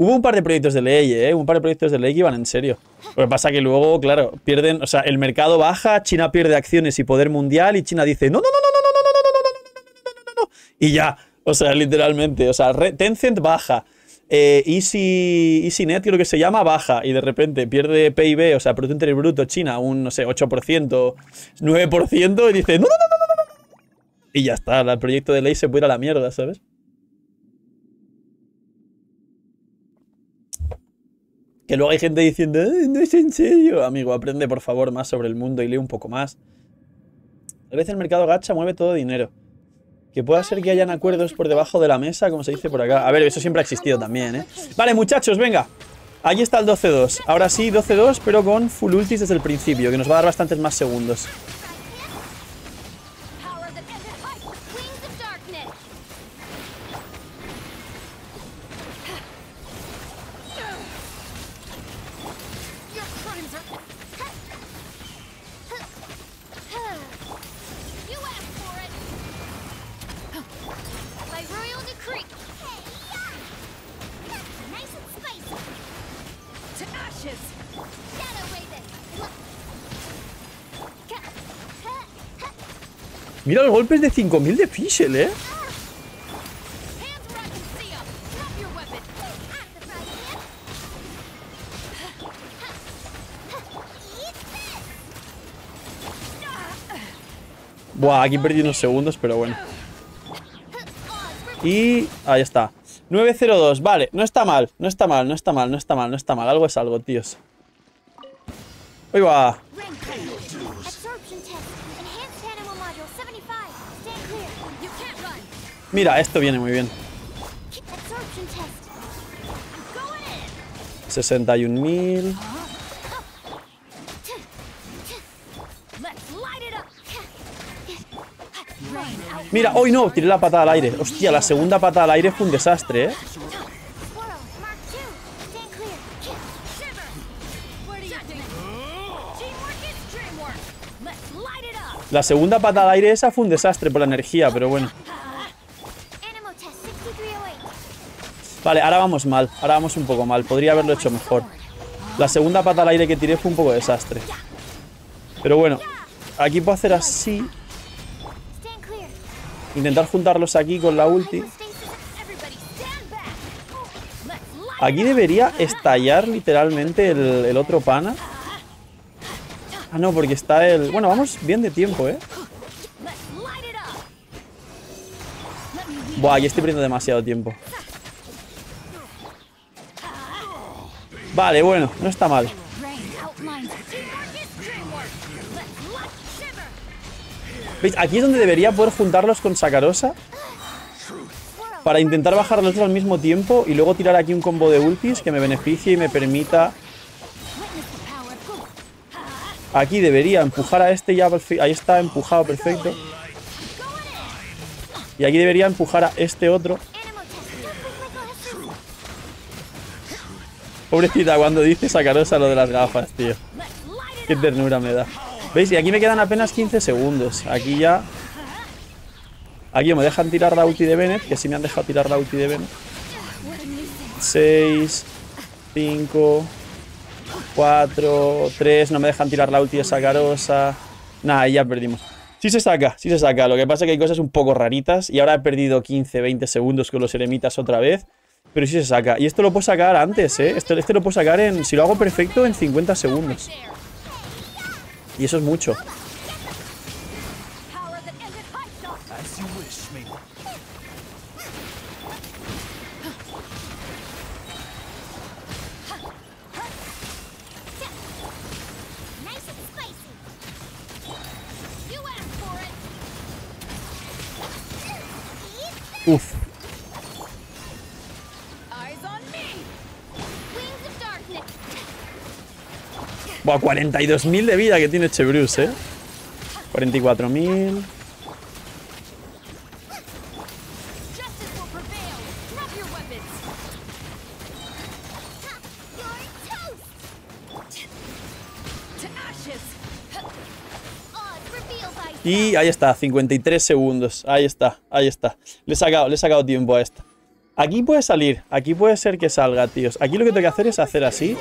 Hubo un par de proyectos de ley, ¿eh? Un par de proyectos de ley que iban en serio. Lo que pasa que luego, claro, pierden, o sea, el mercado baja, China pierde acciones y poder mundial y China dice, no, no, no, no, no, no, no, no, no, no, no, no, no, no, y ya, o sea, literalmente, o sea, Tencent baja, eh, Easy, EasyNet creo que se llama, baja, y de repente pierde PIB, o sea, Producto Interior Bruto China, un, no sé, 8%, 9%, y dice, no, no, no, no, no, no, y ya está, el proyecto de ley se puede ir a la mierda, ¿sabes? Que luego hay gente diciendo, "Ay, no es en serio. Amigo, aprende por favor más sobre el mundo y lee un poco más. A veces el mercado gacha mueve todo dinero. Que pueda ser que hayan acuerdos por debajo de la mesa, como se dice por acá. A ver, eso siempre ha existido también, ¿eh? Vale, muchachos, venga. Ahí está el 12-2. Ahora sí, 12-2, pero con full ultis desde el principio, que nos va a dar bastantes más segundos. Mira los golpes de 5000 de Fischl, ¿eh? Buah, aquí perdí unos segundos, pero bueno. Y ahí está. 902, vale, no está mal, no está mal, no está mal, no está mal, no está mal. Algo es algo, tíos. Ahí va. Mira, esto viene muy bien. 61.000. Mira, hoy no, tiré la patada al aire. Hostia, la segunda patada al aire fue un desastre, ¿eh? La segunda patada al aire esa fue un desastre por la energía, pero bueno. Vale, ahora vamos mal. Ahora vamos un poco mal. Podría haberlo hecho mejor. La segunda patada al aire que tiré fue un poco desastre. Pero bueno, aquí puedo hacer así. Intentar juntarlos aquí con la ulti. Aquí debería estallar literalmente el, otro pana. Ah, no, porque está el... Bueno, vamos bien de tiempo, ¿eh? Buah, aquí estoy perdiendo demasiado tiempo. Vale, bueno, no está mal. ¿Veis? Aquí es donde debería poder juntarlos con Sakarosa. Para intentar bajar los dos al mismo tiempo y luego tirar aquí un combo de ultis que me beneficie y me permita... Aquí debería empujar a este ya... Ahí está, empujado, perfecto. Y aquí debería empujar a este otro. Pobrecita, cuando dice Sakarosa lo de las gafas, tío. Qué ternura me da. ¿Veis? Y aquí me quedan apenas 15 segundos. Aquí ya... Aquí me dejan tirar la ulti de Bennett, que sí me han dejado tirar la ulti de Bennett. What a nuisance. 6, 5, 4, 3. No me dejan tirar la ulti de Sakarosa. Nah, ahí ya perdimos. Sí se saca, sí se saca. Lo que pasa es que hay cosas un poco raritas. Y ahora he perdido 15, 20 segundos con los eremitas otra vez. Pero sí se saca. Y esto lo puedo sacar antes, ¿eh? Este, este lo puedo sacar en... Si lo hago perfecto, en 50 segundos. Y eso es mucho. Power Buah, 42.000 de vida que tiene este Bruce, ¿eh? 44.000. Justice will prevail. Drop your weapons. You're toast. To ashes. Oz reveal thyself. Y ahí está, 53 segundos. Ahí está, ahí está. Le he sacado, le he sacado tiempo a esta. Aquí puede salir, aquí puede ser que salga, tíos. Aquí lo que tengo que hacer es hacer así.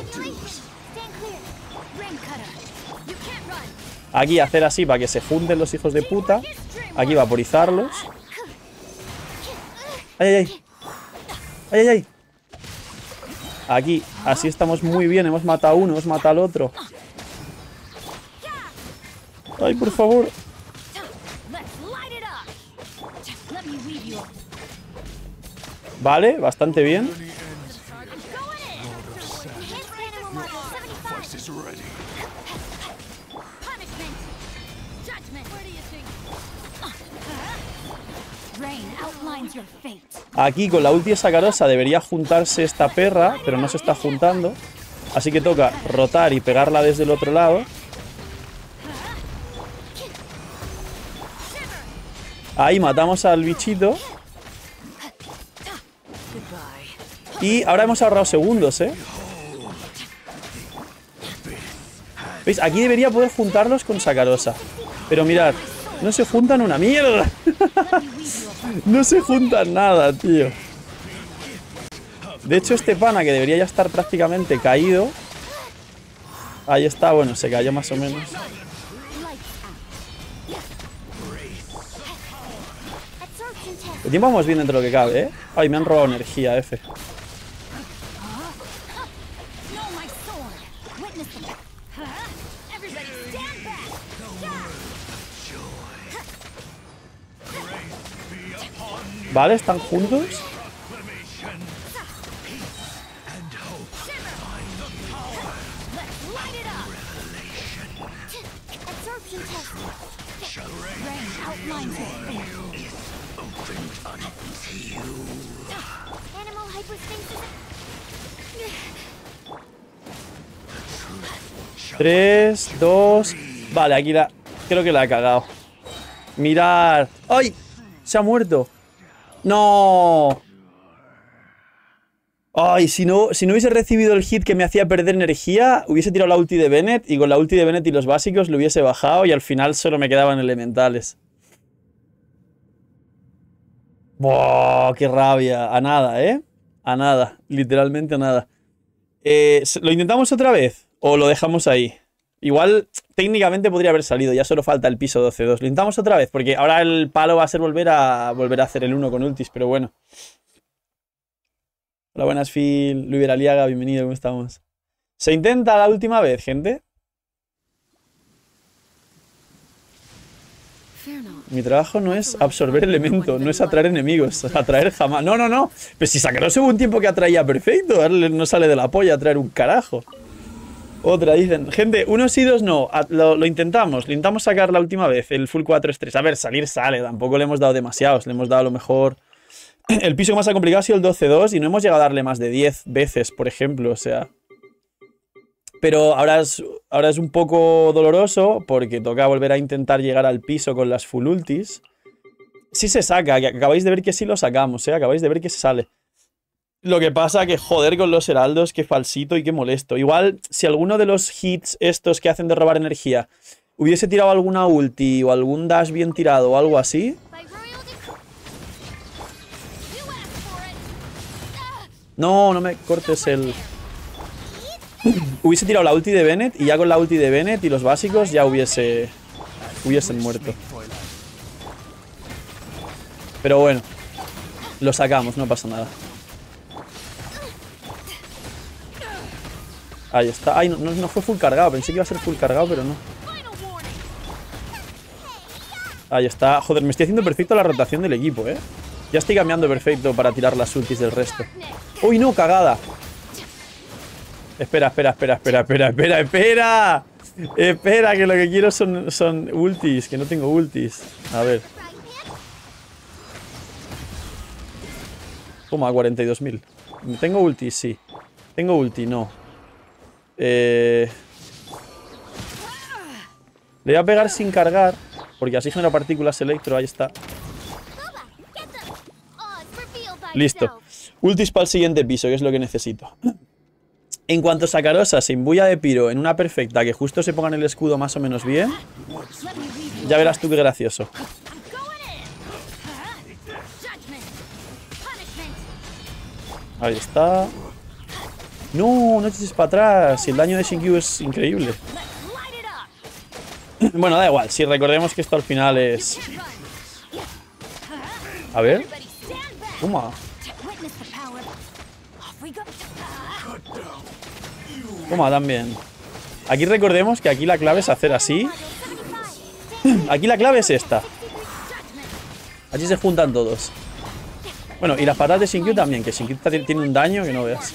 Aquí hacer así para que se junten los hijos de puta. Aquí vaporizarlos. ¡Ay, ay, ay! ¡Ay, ay, ay! Aquí, así estamos muy bien. Hemos matado a uno, hemos matado al otro. ¡Ay, por favor! Vale, bastante bien. Aquí con la ulti de Sakarosa debería juntarse esta perra, pero no se está juntando. Así que toca rotar y pegarla desde el otro lado. Ahí matamos al bichito. Y ahora hemos ahorrado segundos, ¿eh? ¿Veis? Aquí debería poder juntarlos con Sakarosa. Pero mirad, no se juntan una mierda. no se juntan nada, tío. De hecho, este pana que debería ya estar prácticamente caído. Ahí está, bueno, se cayó más o menos. El tiempo vamos bien dentro de lo que cabe, ¿eh? Ay, me han robado energía, F. fate. Animal hypostasis. Tres, dos... Vale, aquí la... Creo que la he cagado. Mirad. ¡Ay! Se ha muerto. ¡No! Ay, si no, si no hubiese recibido el hit que me hacía perder energía, hubiese tirado la ulti de Bennett y con la ulti de Bennett y los básicos lo hubiese bajado y al final solo me quedaban elementales. ¡Buah! ¡Qué rabia! A nada, ¿eh? A nada. Literalmente a nada. Eh, ¿Lo intentamos otra vez? ¿O lo dejamos ahí? Igual técnicamente podría haber salido, ya solo falta el piso 12-2. Lo intentamos otra vez, porque ahora el palo va a ser volver a volver a hacer el 1 con ultis, pero bueno. Hola, buenas, Phil. Luis Aliaga, bienvenido, ¿cómo estamos? ¿Se intenta la última vez, gente? Mi trabajo no es absorber elementos, no es atraer enemigos, atraer jamás. No, no, no. Pero si Sakaros hubo un tiempo que atraía perfecto, no sale de la polla atraer un carajo. Otra, dicen. Gente, unos y dos no. a- Lo, lo intentamos, lo intentamos sacar la última vez, el full 4 3 A ver, salir sale, tampoco le hemos dado demasiados, le hemos dado a lo mejor. El piso más ha complicado ha sido el 12-2 y no hemos llegado a darle más de 10 veces, por ejemplo, o sea. Pero ahora es, ahora es un poco doloroso porque toca volver a intentar llegar al piso con las full ultis. Sí se saca, acabáis de ver que sí lo sacamos, ¿eh? Acabáis de ver que se sale. Lo que pasa que joder con los heraldos, qué falsito y qué molesto. Igual, si alguno de los hits estos que hacen de robar energía hubiese tirado alguna ulti o algún dash bien tirado o algo así, No, no me cortes el... Hubiese tirado la ulti de Bennett y ya con la ulti de Bennett y los básicos ya hubiese... Hubiesen muerto. Pero bueno. Lo sacamos, no pasa nada. Ahí está. Ay, no, fue full cargado. Pensé que iba a ser full cargado, pero no. Ahí está. Joder, me estoy haciendo perfecto la rotación del equipo, ¿eh? Ya estoy cambiando perfecto para tirar las ultis del resto. ¡Uy, no! ¡Cagada! Espera, espera, espera, espera, espera, espera, espera. Espera, que lo que quiero son, son ultis, que no tengo ultis. A ver. Toma, 42.000. ¿Tengo ulti? Sí. Tengo ulti, no. Eh... Le voy a pegar sin cargar, porque así genera partículas electro, ahí está. Listo. Ultis para el siguiente piso, que es lo que necesito. En cuanto Sakarosa se imbuya de piro en una perfecta que justo se ponga en el escudo más o menos bien, ya verás tú qué gracioso. Ah. Ahí está. No, no eches para atrás. El daño de Shinkyu es increíble. Bueno, da igual. Si recordemos que esto al final es. A ver. Toma. Toma también. Aquí recordemos que aquí la clave es hacer así. Aquí la clave es esta. Allí se juntan todos. Bueno, y las patadas de Shinkyu también, que Shinkyu tiene un daño que no veas.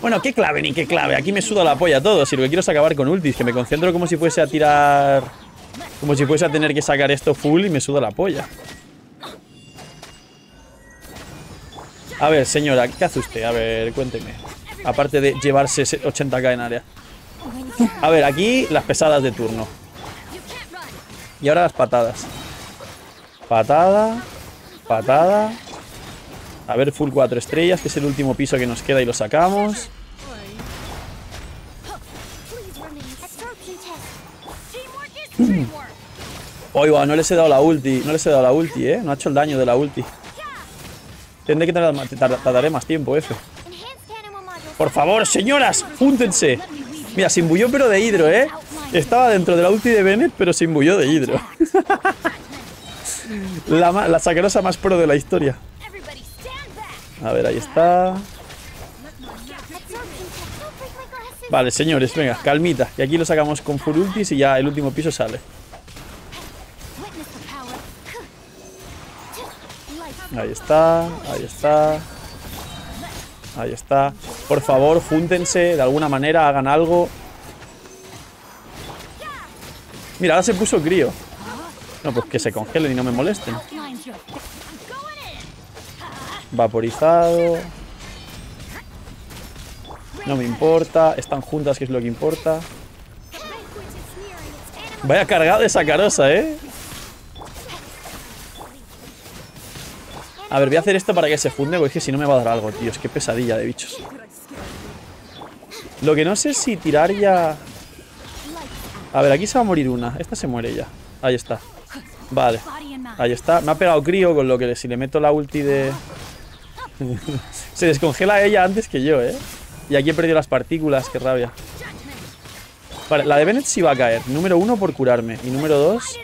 Bueno, qué clave ni qué clave. Aquí me suda la polla todo. Si lo que quiero es acabar con ultis, que me concentro como si fuese a tirar. Como si fuese a tener que sacar esto full y me suda la polla. A ver, señora, ¿qué hace usted? A ver, cuénteme. Aparte de llevarse ese 80k en área. A ver, aquí las pesadas de turno. Y ahora las patadas. Patada. Patada. A ver, full 4 estrellas, que es el último piso que nos queda y lo sacamos. Teamwork. Oiga, no les he dado la ulti. No les he dado la ulti, ¿eh? No ha hecho el daño de la ulti. Tendré que tardar, tardaré más tiempo, F. Por favor, señoras, júntense. Mira, se imbuyó pero de hidro, ¿eh? Estaba dentro de la ulti de Bennett, pero se imbuyó de hidro. la, la sacarosa más pro de la historia. A ver, ahí está. Vale, señores, venga, calmita. Y aquí lo sacamos con full ultis y ya el último piso sale. Ahí está, ahí está. Ahí está. Por favor, júntense de alguna manera, hagan algo. Mira, ahora se puso crío. No, pues que se congelen y no me molesten. Outlines your. I'm going in. Vaporizado. No me importa. Están juntas, que es lo que importa. Vaya cargado de sacarosa, ¿eh? A ver, voy a hacer esto para que se funde, porque es que si no me va a dar algo, tío. Es que pesadilla de bichos. Lo que no sé es si tirar ya... A ver, aquí se va a morir una. Esta se muere ya. Ahí está. Vale. Ahí está. Me ha pegado crío, con lo que si le meto la ulti de... se descongela ella antes que yo, ¿eh? Y aquí he perdido las partículas, qué rabia. Vale, la de Bennett sí va a caer. Número uno por curarme. Y número dos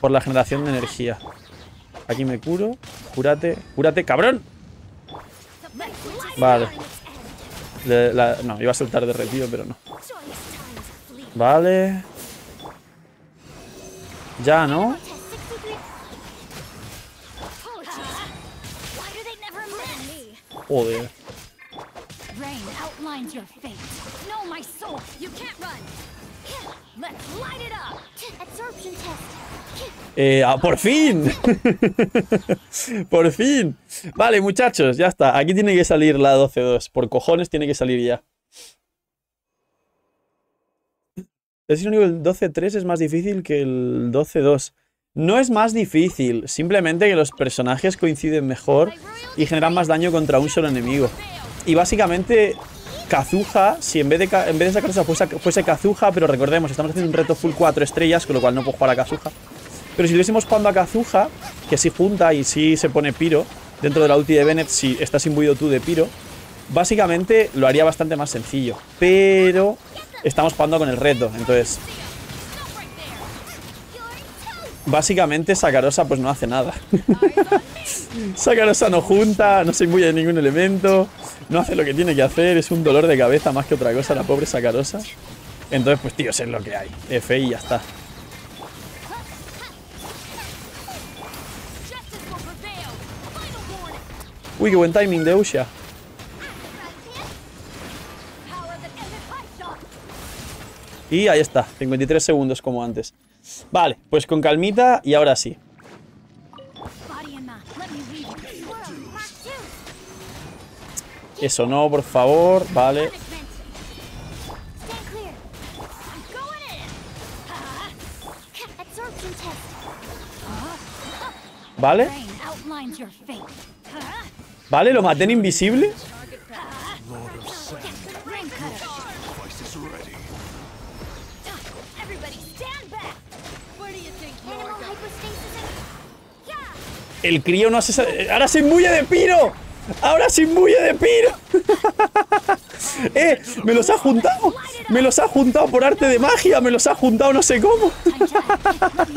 por la generación de energía. Aquí me curo. Cúrate, cúrate, cabrón. Vale. no, iba a soltar derretido, pero no. Vale. Ya, ¿no? Joder. Rain outlines your fate. Know my soul. You can't run. Let's light it up. Absorption test. Eh, ah, ¡Por fin! ¡Por fin! Vale, muchachos, ya está. Aquí tiene que salir la 12-2. Por cojones tiene que salir ya. Es el 12-3 es más difícil que el 12-2. No es más difícil, simplemente que los personajes coinciden mejor y generan más daño contra un solo enemigo. Y básicamente, Kazuha, si en vez de, en vez de esa cosa fuese, fuese Kazuha, pero recordemos, estamos haciendo un reto full 4 estrellas, con lo cual no puedo jugar a Kazuha. Pero si estuviésemos jugando a Kazuha, que sí junta y sí se pone Piro, dentro de la ulti de Bennett, si estás imbuido tú de Piro, básicamente lo haría bastante más sencillo. Pero estamos jugando con el reto, entonces básicamente Sakarosa pues no hace nada. Sakarosa no junta, no se imbuye de ningún elemento, no hace lo que tiene que hacer, es un dolor de cabeza más que otra cosa la pobre Sakarosa. Entonces pues tío, es lo que hay. F y ya está. Uy, qué buen timing de Usha. Y ahí está, 53 segundos como antes. Vale, pues con calmita y ahora sí. Eso no, por favor, vale. ¿Vale? ¿Vale? ¿Lo maté en invisible? El crío no hace... ¡Ahora se imbuye de piro! ¡Ahora se imbuye de piro! ¡Eh! ¡Me los ha juntado! ¡Me los ha juntado por arte de magia! ¡Me los ha juntado no sé cómo!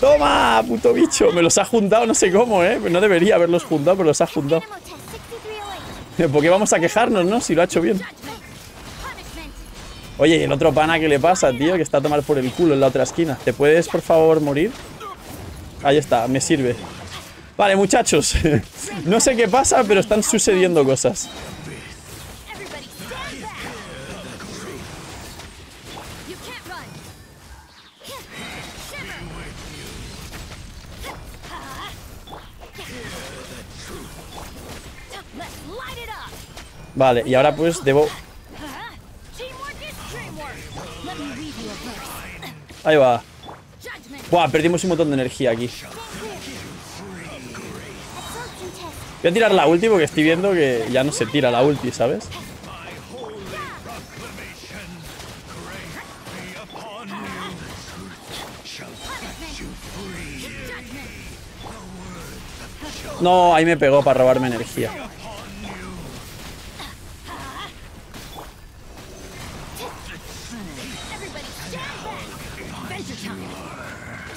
¡Toma, puto bicho! Me los ha juntado no sé cómo, ¿eh? No debería haberlos juntado, pero los ha juntado. Animal test 6308. ¿Por qué vamos a quejarnos, no? Si lo ha hecho bien. Oye, ¿y el otro pana qué le pasa, tío? Que está a tomar por el culo en la otra esquina. ¿Te puedes, por favor, morir? Ahí está, me sirve. Vale, muchachos. No sé qué pasa, pero están sucediendo cosas. Vale, y ahora pues debo... Ahí va. Buah, perdimos un montón de energía aquí. Voy a tirar la ulti porque estoy viendo que ya no se tira la ulti, ¿sabes? No, ahí me pegó para robarme energía.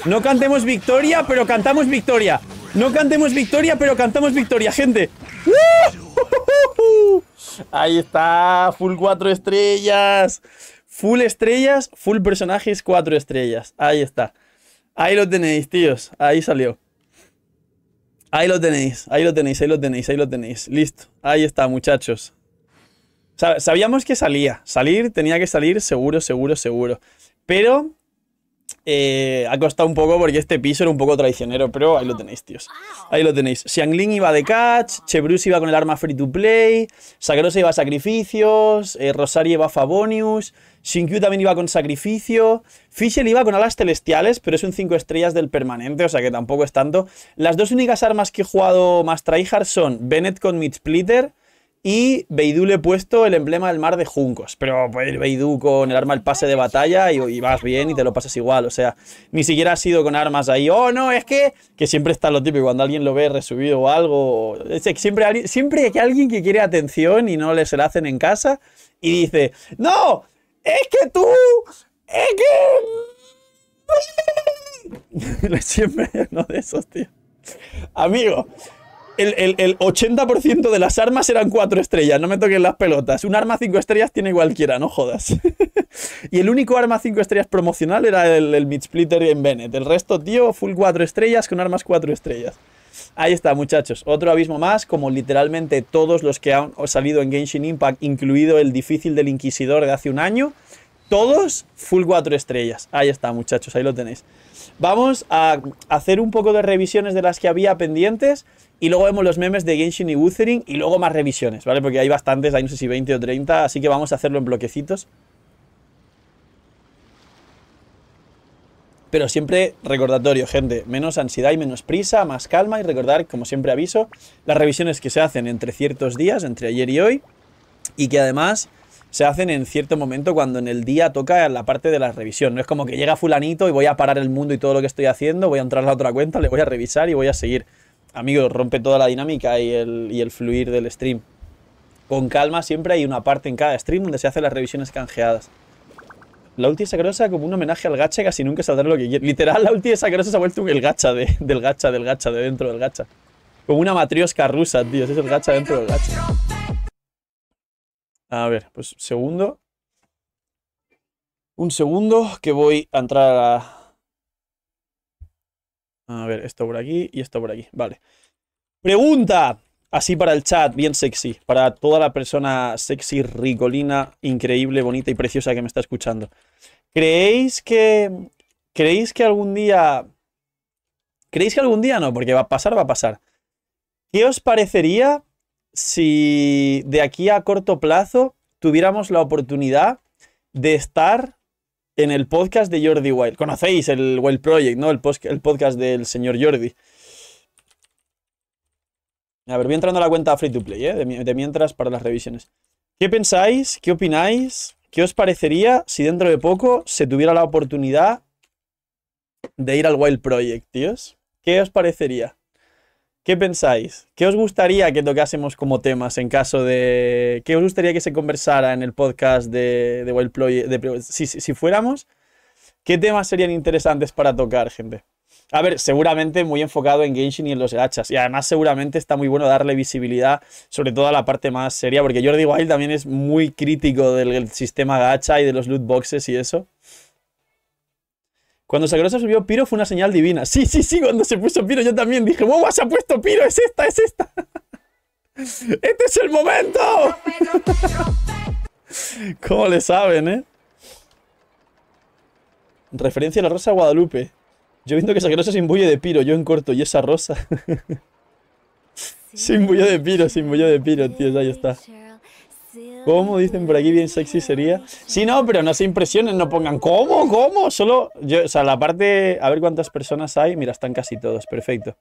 No cantemos victoria, pero cantamos victoria. No cantemos victoria, pero cantamos victoria, gente. ¡Uh! Ahí está, full 4 estrellas. Full estrellas, full personajes 4 estrellas. Ahí está. Ahí lo tenéis, tíos. Ahí salió. Ahí lo tenéis, ahí lo tenéis, ahí lo tenéis, ahí lo tenéis. Listo. Ahí está, muchachos. Sa- Sabíamos que salía. Salir tenía que salir seguro, seguro, seguro. Pero eh, ha costado un poco porque este piso era un poco traicionero, pero ahí lo tenéis, tíos. Ahí lo tenéis. Xiangling iba de catch, Chebrus iba con el arma free to play, Sakarosa iba a sacrificios, eh, Rosario iba a Favonius, Shinkyu también iba con sacrificio, Fischl iba con alas celestiales, pero es un 5 estrellas del permanente, o sea que tampoco es tanto. Las dos únicas armas que he jugado más tryhard son Bennett con Mid Splitter y Beidou le he puesto el emblema del mar de juncos. Pero puedes ir Beidou con el arma del pase de batalla y, vas bien y te lo pasas igual. O sea, ni siquiera has sido con armas ahí. Oh, no, es que. Que siempre está lo típico cuando alguien lo ve resubido o algo. Es que siempre, siempre hay alguien que quiere atención y no le se la hacen en casa y dice: ¡No! ¡Es que tú! ¡Es que. Siempre hay uno de esos, tío. Amigo, el, el- el 80% de las armas eran 4 estrellas, no me toquen las pelotas. Un arma 5 estrellas tiene cualquiera, no jodas. y el único arma 5 estrellas promocional era el, el Mid Splitter en Bennett. El resto, tío, full 4 estrellas con armas 4 estrellas. Ahí está, muchachos. Otro abismo más, como literalmente todos los que han salido en Genshin Impact, incluido el difícil del Inquisidor de hace un año. Todos full 4 estrellas. Ahí está, muchachos, ahí lo tenéis. Vamos a hacer un poco de revisiones de las que había pendientes y luego vemos los memes de Genshin y Wuthering y luego más revisiones, ¿vale? Porque hay bastantes, hay no sé si 20 o 30, así que vamos a hacerlo en bloquecitos. Pero siempre recordatorio, gente, menos ansiedad y menos prisa, más calma y recordar, como siempre aviso, las revisiones que se hacen entre ciertos días, entre ayer y hoy, y que además se hacen en cierto momento cuando en el día toca la parte de la revisión. No es como que llega fulanito y voy a parar el mundo y todo lo que estoy haciendo, voy a entrar a la otra cuenta, le voy a revisar y voy a seguir. Amigos, rompe toda la dinámica y el, fluir del stream. Con calma, siempre hay una parte en cada stream donde se hacen las revisiones canjeadas. La ulti sacrosa como un homenaje al gacha, casi nunca saldrá lo que quiere. Literal, la ulti sacrosa se ha vuelto el gacha de- del gacha, del gacha, de dentro del gacha. Como una matriosca rusa, tío. Ese es el gacha dentro del gacha. A ver, pues segundo. Un segundo que voy a entrar a... A ver, esto por aquí y esto por aquí. Vale. Pregunta. Así para el chat, bien sexy. Para toda la persona sexy, ricolina, increíble, bonita y preciosa que me está escuchando. ¿Creéis que... ¿Creéis que algún día... ¿Creéis que algún día no? Porque va a pasar, va a pasar. ¿Qué os parecería si de aquí a corto plazo tuviéramos la oportunidad de estar en el podcast de Jordi Wild? Conocéis el Wild Project, ¿no? El, podcast del señor Jordi. A ver, voy entrando a la cuenta free to play, ¿eh? de, de mientras para las revisiones. ¿Qué pensáis? ¿Qué opináis? ¿Qué os parecería si dentro de poco se tuviera la oportunidad de ir al Wild Project, tíos? ¿Qué os parecería? ¿Qué pensáis? ¿Qué os gustaría que tocásemos como temas en caso de... ¿Qué os gustaría que se conversara en el podcast de, de si, fuéramos, ¿qué temas serían interesantes para tocar, gente? A ver, seguramente muy enfocado en Genshin y en los gachas. Y además seguramente está muy bueno darle visibilidad, sobre todo a la parte más seria, porque Jordi Wild también es muy crítico del sistema gacha y de los loot boxes y eso. Cuando Sagrosa subió Piro fue una señal divina. Sí, sí, sí, cuando se puso Piro yo también dije, ¡Wow, se ha puesto Piro! ¡Es esta, es esta! ¡Este es el momento! ¿Cómo le saben, eh? Referencia a la rosa de Guadalupe. Yo viendo que Sagrosa se imbuye de Piro, yo en corto, y esa rosa. se imbuyó de Piro, se imbuyó de Piro, tío, ahí está. ¿Cómo dicen por aquí bien sexy sería? Sí, no, pero no se impresionen, no pongan ¿cómo? ¿Cómo? Solo, yo, o sea, la parte, a ver cuántas personas hay. Mira, están casi todos, perfecto.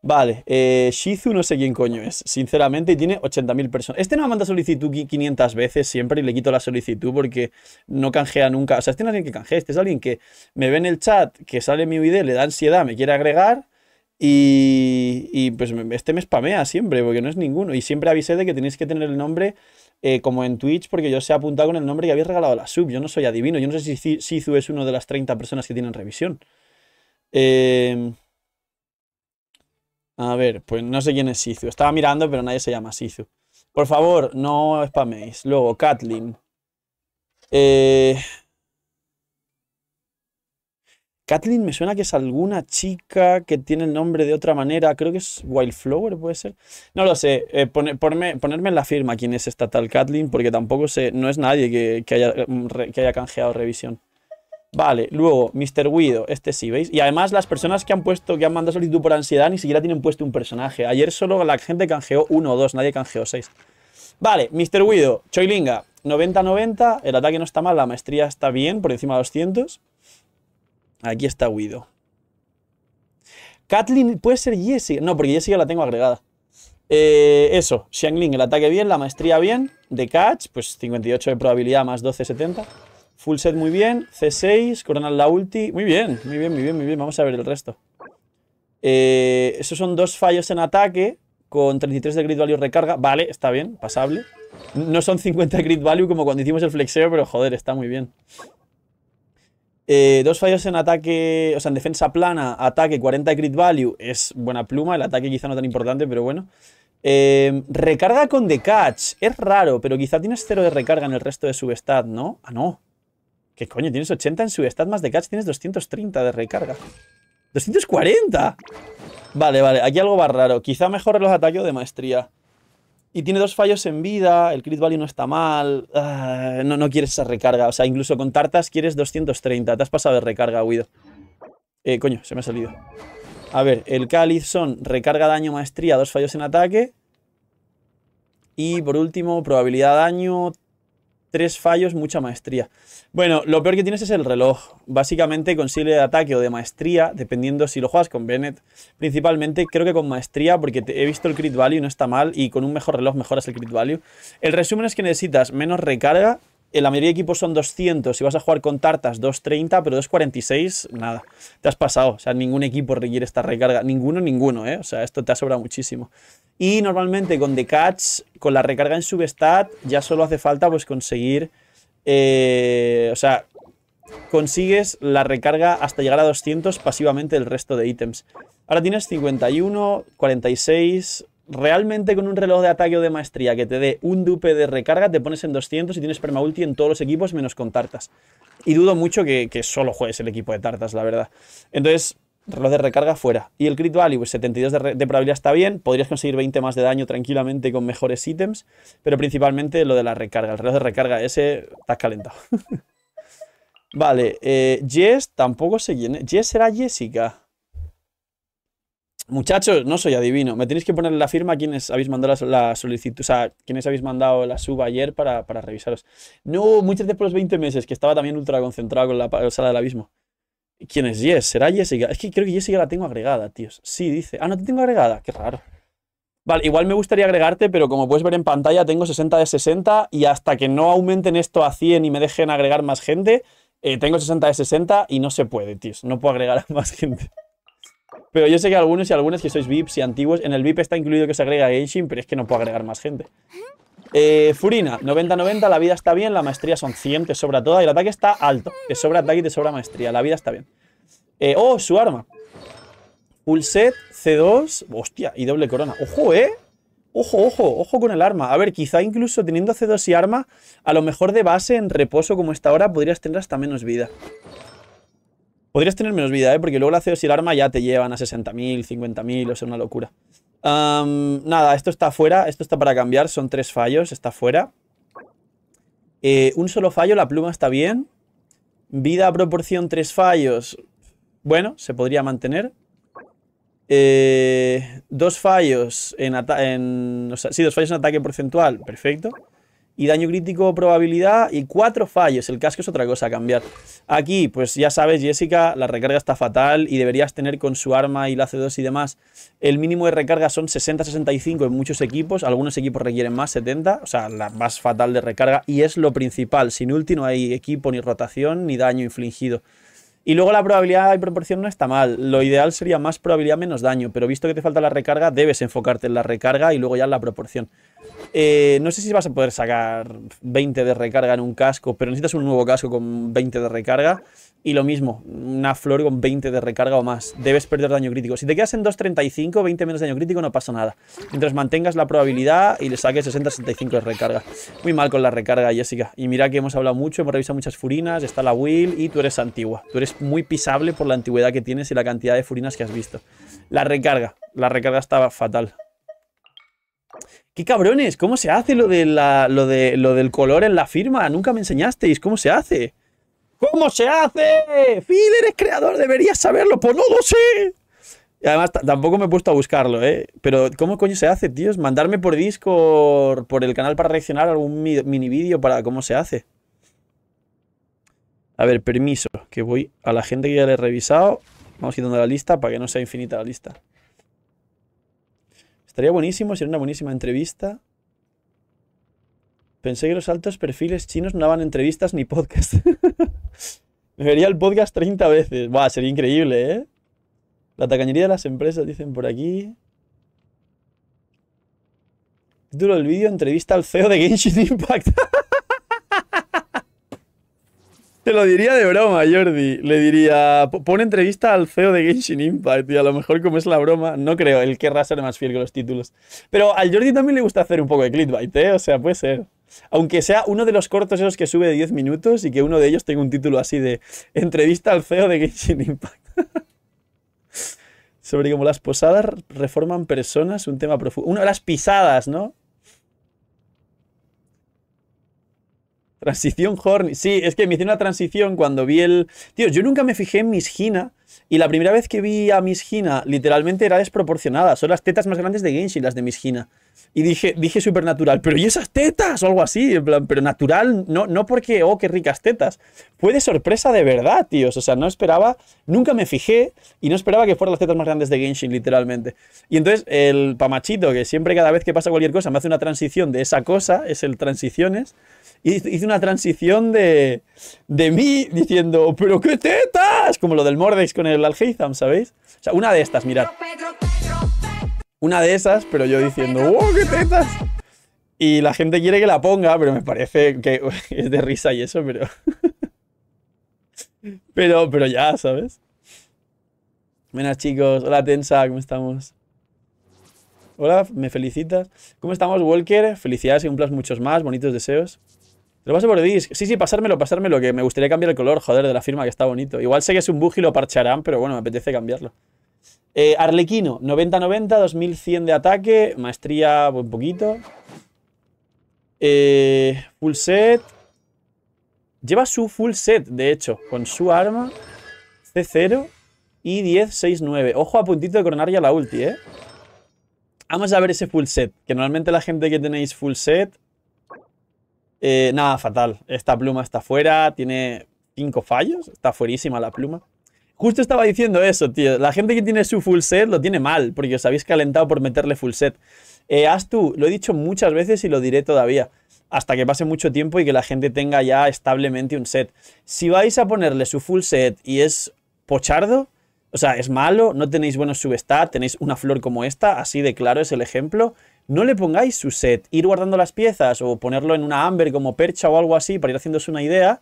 Vale, eh, Shizu no sé quién coño es, sinceramente, y tiene 80.000 personas. Este no me manda solicitud qui- 500 veces siempre y le quito la solicitud porque no canjea nunca. O sea, este no es alguien que canjea, este es alguien que me ve en el chat, que sale mi ID, le da ansiedad, me quiere agregar y, y, pues este me spamea siempre porque no es ninguno. Y siempre avisé de que tenéis que tener el nombre eh, como en Twitch porque yo se ha apuntado con el nombre que habéis regalado la sub. Yo no soy adivino, yo no sé si Shizu es uno de las 30 personas que tienen revisión. Eh, a ver, pues no sé quién es Shizu. Estaba mirando, pero nadie se llama Shizu. Por favor, no spaméis. Luego, Kathleen. Eh... Kathleen me suena que es alguna chica que tiene el nombre de otra manera. Creo que es Wildflower, puede ser. No lo sé. eh, pone- ponerme en la firma quién es esta tal Kathleen, porque tampoco sé. No es nadie que, que haya, mm, que haya canjeado revisión. Vale, luego, Mr. Guido, este sí, ¿veis? Y además las personas que han puesto, que han mandado solicitud por ansiedad, ni siquiera tienen puesto un personaje. Ayer solo la gente canjeó uno o dos, nadie canjeó seis. Vale, Mr. Guido, Choilinga, 90-90, el ataque no está mal, la maestría está bien, por encima de 200. Aquí está Guido. Kathleen, puede ser Jessie. No, porque Jessie ya la tengo agregada. Eh, eso, Xiangling, el ataque bien, la maestría bien. De catch, pues 58 de probabilidad más 12, 70. Full set muy bien. C6, Coronal la ulti. Muy bien, muy bien, muy bien, muy bien. Vamos a ver el resto. Eh, esos son dos fallos en ataque con 33 de grid value recarga. Vale, está bien, pasable. No son 50 de grid value como cuando hicimos el flexeo, pero joder, está muy bien. Eh, dos fallos en ataque, o sea, en defensa plana, ataque 40 de crit value, es buena pluma, el ataque quizá no tan importante, pero bueno. Eh, recarga con decatch, es raro, pero quizá tienes cero de recarga en el resto de substat, ¿no? Ah, no. ¿Qué coño? Tienes 80 en substat más decatch, tienes 230 de recarga. ¡240! Vale, vale, aquí algo va raro. Quizá mejore los ataques de maestría. Y tiene dos fallos en vida, el crit value no está mal. ah, no, no quieres esa recarga. O sea, incluso con tartas quieres 230. Te has pasado de recarga, Guido. Eh, coño, se me ha salido. A ver, el cáliz son recarga daño maestría, dos fallos en ataque. Y por último, probabilidad daño, tres fallos, mucha maestría. Bueno, lo peor que tienes es el reloj. Básicamente consigue de ataque o de maestría, dependiendo si lo juegas con Bennett. Principalmente creo que con maestría, porque te- he visto el crit value, no está mal, y con un mejor reloj mejoras el crit value. El resumen es que necesitas menos recarga. La mayoría de equipos son 200, si vas a jugar con tartas 230, pero 246, nada. Te has pasado, o sea, ningún equipo requiere esta recarga. Ninguno, ninguno, ¿eh? O sea, esto te ha sobrado muchísimo. Y normalmente con The Catch, con la recarga en substat, ya solo hace falta pues conseguir... eh, o sea, consigues la recarga hasta llegar a 200 pasivamente del resto de ítems. Ahora tienes 51, 46... Realmente con un reloj de ataque o de maestría que te dé un dupe de recarga, te pones en 200 y tienes permaulti en todos los equipos menos con tartas. Y dudo mucho que, que solo juegues el equipo de tartas, la verdad. Entonces, reloj de recarga fuera. Y el crit value, pues 72 de, de probabilidad está bien. Podrías conseguir 20 más de daño tranquilamente con mejores ítems. Pero principalmente lo de la recarga. El reloj de recarga ese estás calentado. vale, eh, Jess tampoco quién es. Jess será Jessica. Muchachos, no soy adivino. Me tenéis que poner la firma a quienes habéis mandado la, solicitud. O sea, quienes habéis mandado la sub ayer para, para revisaros. No, muchas veces por los 20 meses, que estaba también ultra concentrado con la sala del abismo. ¿Quién es Jess? ¿Será Jessica? Es que creo que Jessica la tengo agregada, tíos. Sí, dice. Ah, no te tengo agregada. Qué raro. Vale, igual me gustaría agregarte, pero como puedes ver en pantalla, tengo 60 de 60 y hasta que no aumenten esto a 100 y me dejen agregar más gente, eh, tengo 60 de 60 y no se puede, tíos. No puedo agregar a más gente. Pero yo sé que algunos y algunas que sois VIPs y antiguos, en el VIP está incluido que se agrega Genshin, pero es que no puedo agregar más gente. Eh, Furina, 90-90, la vida está bien, la maestría son 100, te sobra toda, y el ataque está alto, te sobra ataque y te sobra maestría, la vida está bien. Eh, oh, su arma. Full set, C2, hostia, y doble corona. Ojo, eh. Ojo, ojo, ojo con el arma. A ver, quizá incluso teniendo C2 y arma, a lo mejor de base en reposo como está ahora, podrías tener hasta menos vida. Podrías tener menos vida, ¿eh? Porque luego la C2 y el arma ya te llevan a 60.000, 50.000, o sea, una locura. Nada, esto está fuera, esto está para cambiar, son tres fallos, está fuera. Eh, un solo fallo, la pluma está bien. Vida a proporción tres fallos, bueno, se podría mantener. Eh, dos fallos en, en sí, dos fallos en ataque porcentual, perfecto. Y daño crítico, probabilidad. Y cuatro fallos. El casco es otra cosa a cambiar. Aquí, pues ya sabes, Jessica, la recarga está fatal y deberías tener con su arma y la C2 y demás. El mínimo de recarga son 60-65 en muchos equipos. Algunos equipos requieren más, 70. O sea, la más fatal de recarga. Y es lo principal. Sin ulti no hay equipo, ni rotación, ni daño infligido. Y luego la probabilidad y proporción no está mal. Lo ideal sería más probabilidad menos daño. Pero visto que te falta la recarga, debes enfocarte en la recarga y luego ya en la proporción. Eh, no sé si vas a poder sacar 20 de recarga en un casco, pero necesitas un nuevo casco con 20 de recarga. Y lo mismo, una flor con 20 de recarga o más. Debes perder daño crítico. Si te quedas en 2.35, 20 menos daño crítico, no pasa nada. Mientras mantengas la probabilidad y le saques 60-65 de recarga. Muy mal con la recarga, Jessica. Y mira que hemos hablado mucho, hemos revisado muchas furinas, está la Will y tú eres antigua. Tú eres muy pisable por la antigüedad que tienes y la cantidad de furinas que has visto. La recarga, la recarga estaba fatal. ¡Qué cabrones! ¿Cómo se hace lo, de la- lo, de, lo del color en la firma? Nunca me enseñasteis. ¿Cómo se hace? ¿Cómo se hace? Phil, eres creador, deberías saberlo. Pues no lo sé. Y además tampoco me he puesto a buscarlo, ¿eh? Pero ¿cómo coño se hace, tíos? Mandarme por Discord, por el canal para reaccionar algún mi- mini vídeo para cómo se hace. A ver, permiso, que voy a la gente que ya le he revisado. Vamos quitando la lista para que no sea infinita la lista. Estaría buenísimo, sería una buenísima entrevista. Pensé que los altos perfiles chinos no daban entrevistas ni podcast. Me vería el podcast 30 veces. Buah, sería increíble, ¿eh? La tacañería de las empresas, dicen por aquí. Título del vídeo, entrevista al CEO de Genshin Impact. Te lo diría de broma, Jordi. Le diría, "Po- pon entrevista al CEO de Genshin Impact y a lo mejor como es la broma, no creo, él querrá ser más fiel que los títulos. Pero al Jordi también le gusta hacer un poco de clickbait, ¿eh? O sea, puede ser. Aunque sea uno de los cortos esos que sube de 10 minutos y que uno de ellos tenga un título así de entrevista al CEO de Genshin Impact. Sobre cómo las posadas reforman personas, un tema profundo. Una de las pisadas, ¿no? Transición Horny. Sí, es que me hice una transición cuando vi el. Tío, yo nunca me fijé en Miss Gina. Y la primera vez que vi a Miss Gina, literalmente era desproporcionada. Son las tetas más grandes de Genshin, las de Miss Gina. Y dije, dije supernatural, pero ¿y esas tetas? O algo así. Pero natural, no, no porque, oh, qué ricas tetas. Fue de sorpresa de verdad, tíos. O sea, no esperaba, nunca me fijé y no esperaba que fueran las tetas más grandes de Genshin, literalmente. Y entonces, el Pamachito, que siempre cada vez que pasa cualquier cosa me hace una transición de esa cosa, es el transiciones. Hizo una transición de, de mí diciendo, ¡pero qué tetas! Como lo del Mordex con el Alheizam, ¿sabéis? O sea, una de estas, mirad. Una de esas, pero yo diciendo, ¡wow, qué tetas! Y la gente quiere que la ponga, pero me parece que es de risa y eso, pero. pero, pero ya, ¿sabes? Buenas chicos, hola Tensa, ¿cómo estamos? Hola, me felicitas. ¿Cómo estamos, Walker? Felicidades y cumplas muchos más, bonitos deseos. Te lo paso por disc. Sí, sí, pasármelo, pasármelo, que me gustaría cambiar el color, joder, de la firma, que está bonito. Igual sé que es un bug y lo parcharán, pero bueno, me apetece cambiarlo. Eh, Arlequino, 90-90, 2100 de ataque, maestría un poquito. Eh, full set. Lleva su full set, de hecho, con su arma, C0 y 10-6-9. Ojo a puntito de coronar ya la ulti, ¿eh? Vamos a ver ese full set, que normalmente la gente que tenéis full set... eh, nada, fatal. Esta pluma está fuera, tiene 5 fallos, está fuerísima la pluma. Justo estaba diciendo eso, tío. La gente que tiene su full set lo tiene mal, porque os habéis calentado por meterle full set. Eh, Astu, lo he dicho muchas veces y lo diré todavía, hasta que pase mucho tiempo y que la gente tenga ya establemente un set. Si vais a ponerle su full set y es pochardo, o sea, es malo, no tenéis buenos substat, tenéis una flor como esta, así de claro es el ejemplo, no le pongáis su set, ir guardando las piezas o ponerlo en una amber como percha o algo así para ir haciéndose una idea,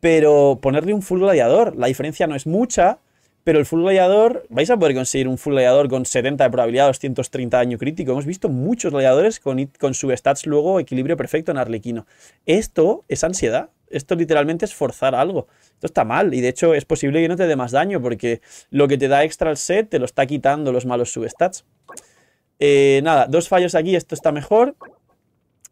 pero ponerle un full gladiador. La diferencia no es mucha, pero el full gladiador, vais a poder conseguir un full gladiador con 70 de probabilidad, 230 de daño crítico. Hemos visto muchos gladiadores con, con substats luego equilibrio perfecto en Arlequino. Esto es ansiedad. Esto literalmente es forzar algo. Esto está mal y de hecho es posible que no te dé más daño porque lo que te da extra el set te lo está quitando los malos substats. Eh, nada, dos fallos aquí, esto está mejor.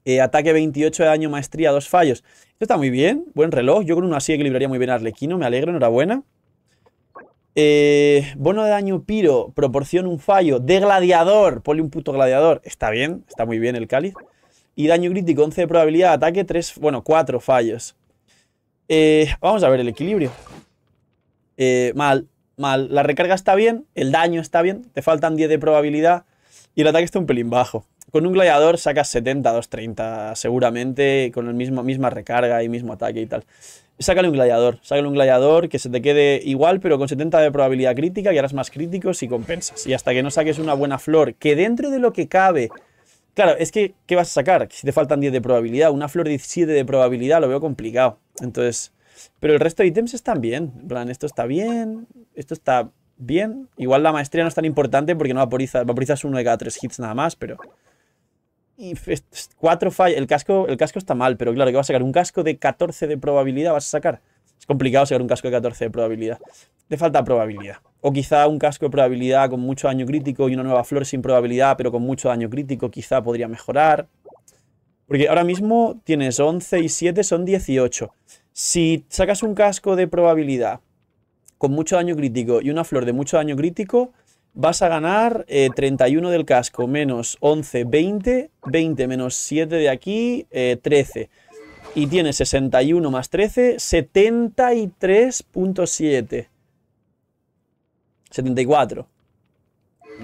Eh, ataque 28 de daño, maestría, dos fallos. Esto está muy bien, buen reloj. Yo con uno así equilibraría muy bien a Arlequino, me alegro, enhorabuena. Eh, bono de daño piro, proporción un fallo. De gladiador, ponle un puto gladiador. Está bien, está muy bien el cáliz. Y daño crítico, 11 de probabilidad, ataque 3, bueno, 4 fallos. Vamos a ver el equilibrio. Mal, mal. La recarga está bien, el daño está bien, te faltan 10 de probabilidad y el ataque está un pelín bajo. Con un gladiador sacas 70, 230 seguramente, con la misma, misma recarga y mismo ataque y tal. Sácale un gladiador, sácale un gladiador que se te quede igual, pero con 70 de probabilidad crítica y harás más críticos y compensas. Y hasta que no saques una buena flor, que dentro de lo que cabe. Claro, es que, ¿qué vas a sacar? Si te faltan 10 de probabilidad, una flor de 17 de probabilidad lo veo complicado. Entonces, pero el resto de ítems están bien. En plan, esto está bien, esto está bien. Igual la maestría no es tan importante porque no vaporizas, vaporizas uno de cada tres hits nada más, pero. Y cuatro fallos. El casco, el casco está mal, pero claro, ¿qué vas a sacar? ¿Un casco de 14 de probabilidad vas a sacar? Es complicado sacar un casco de 14 de probabilidad. Te falta probabilidad. O quizá un casco de probabilidad con mucho daño crítico y una nueva flor sin probabilidad, pero con mucho daño crítico, quizá podría mejorar. Porque ahora mismo tienes 11 y 7, son 18. Si sacas un casco de probabilidad con mucho daño crítico y una flor de mucho daño crítico, vas a ganar eh, 31 del casco menos 11, 20, 20 menos 7 de aquí, eh, 13. Y tienes 61 más 13, 73.7. 74.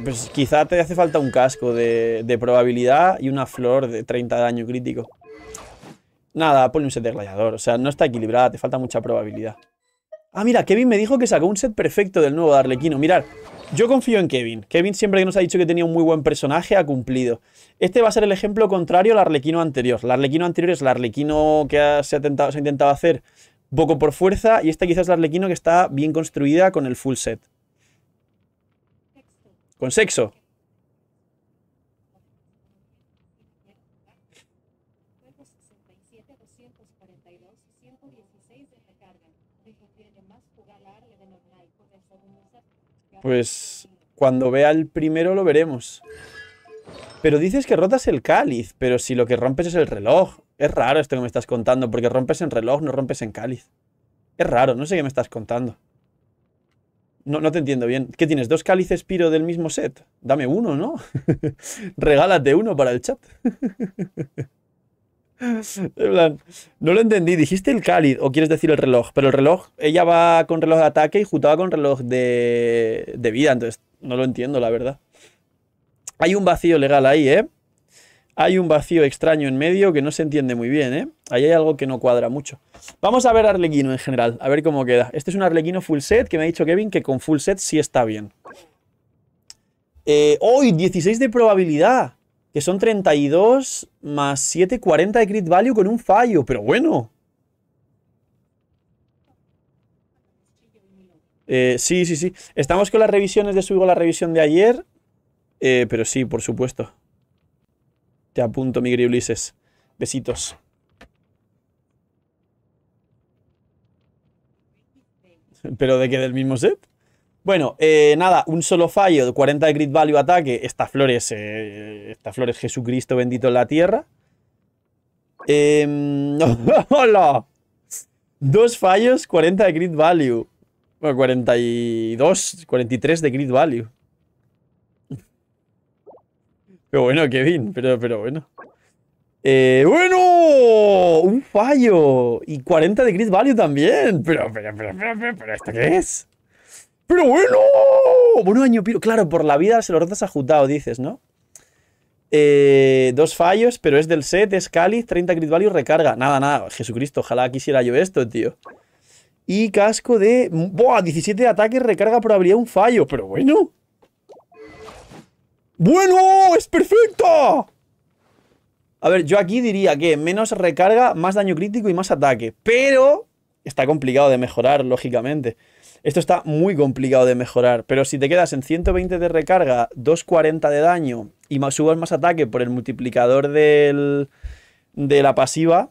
Pues quizá te hace falta un casco de, de probabilidad y una flor de 30 de daño crítico. Nada, ponle un set de gladiador. O sea, no está equilibrada, te falta mucha probabilidad. Ah, mira, Kevin me dijo que sacó un set perfecto del nuevo Arlequino. Mirad, yo confío en Kevin. Kevin siempre que nos ha dicho que tenía un muy buen personaje ha cumplido. Este va a ser el ejemplo contrario al Arlequino anterior. El Arlequino anterior es el Arlequino que se, ha se ha intentado hacer poco por fuerza. Y esta quizás es la Arlequino que está bien construida con el full set. Con sexo. Pues cuando vea el primero lo veremos. Pero dices que rotas el cáliz, pero si lo que rompes es el reloj. Es raro esto que me estás contando, porque rompes en reloj, no rompes en cáliz. Es raro, no sé qué me estás contando. No, no te entiendo bien. ¿Qué tienes? ¿Dos cálices piro del mismo set? Dame uno, ¿no? Regálate uno para el chat. En plan, no lo entendí. Dijiste el cáliz, o quieres decir el reloj. Pero el reloj, ella va con reloj de ataque y Juta va con reloj de, de vida. Entonces, no lo entiendo, la verdad. Hay un vacío legal ahí, ¿eh? Hay un vacío extraño en medio que no se entiende muy bien, ¿eh? Ahí hay algo que no cuadra mucho. Vamos a ver Arlequino en general, a ver cómo queda. Este es un Arlequino full set que me ha dicho Kevin que con full set sí está bien. Eh, ¡Hoy! 16 de probabilidad. Que son 32 más 7, 40 de crit value con un fallo. Pero bueno. Eh, sí, sí, sí. Estamos con las revisiones de su la revisión de ayer. Eh, pero sí, por supuesto. Te apunto, mi querido Ulises. Besitos. ¿Pero de qué? ¿Del mismo set? Bueno, eh, nada, un solo fallo, 40 de grid value ataque. Esta flor es, eh, esta flor es Jesucristo bendito en la tierra. Em, ¡Hola! Dos fallos, 40 de grid value. Bueno, 42, 43 de grid value. Pero bueno, Kevin, pero, pero bueno. Eh, bueno, un fallo. Y 40 de grid value también. Pero, pero, pero, pero, pero, pero ¿esto qué es? Pero bueno. Bueno, año piro. Claro, por la vida se lo rotas a Jutao, dices, ¿no? Eh, dos fallos, pero es del set, es cáliz, 30 grid value, recarga. Nada, nada. Jesucristo, ojalá quisiera yo esto, tío. Y casco de... ¡Buah! 17 de ataque, recarga probabilidad un fallo. Pero bueno. ¡Bueno! ¡Es perfecta! A ver, yo aquí diría que menos recarga, más daño crítico y más ataque. Pero está complicado de mejorar, lógicamente. Esto está muy complicado de mejorar. Pero si te quedas en 120 de recarga, 240 de daño y más, más ataque por el multiplicador de la pasiva,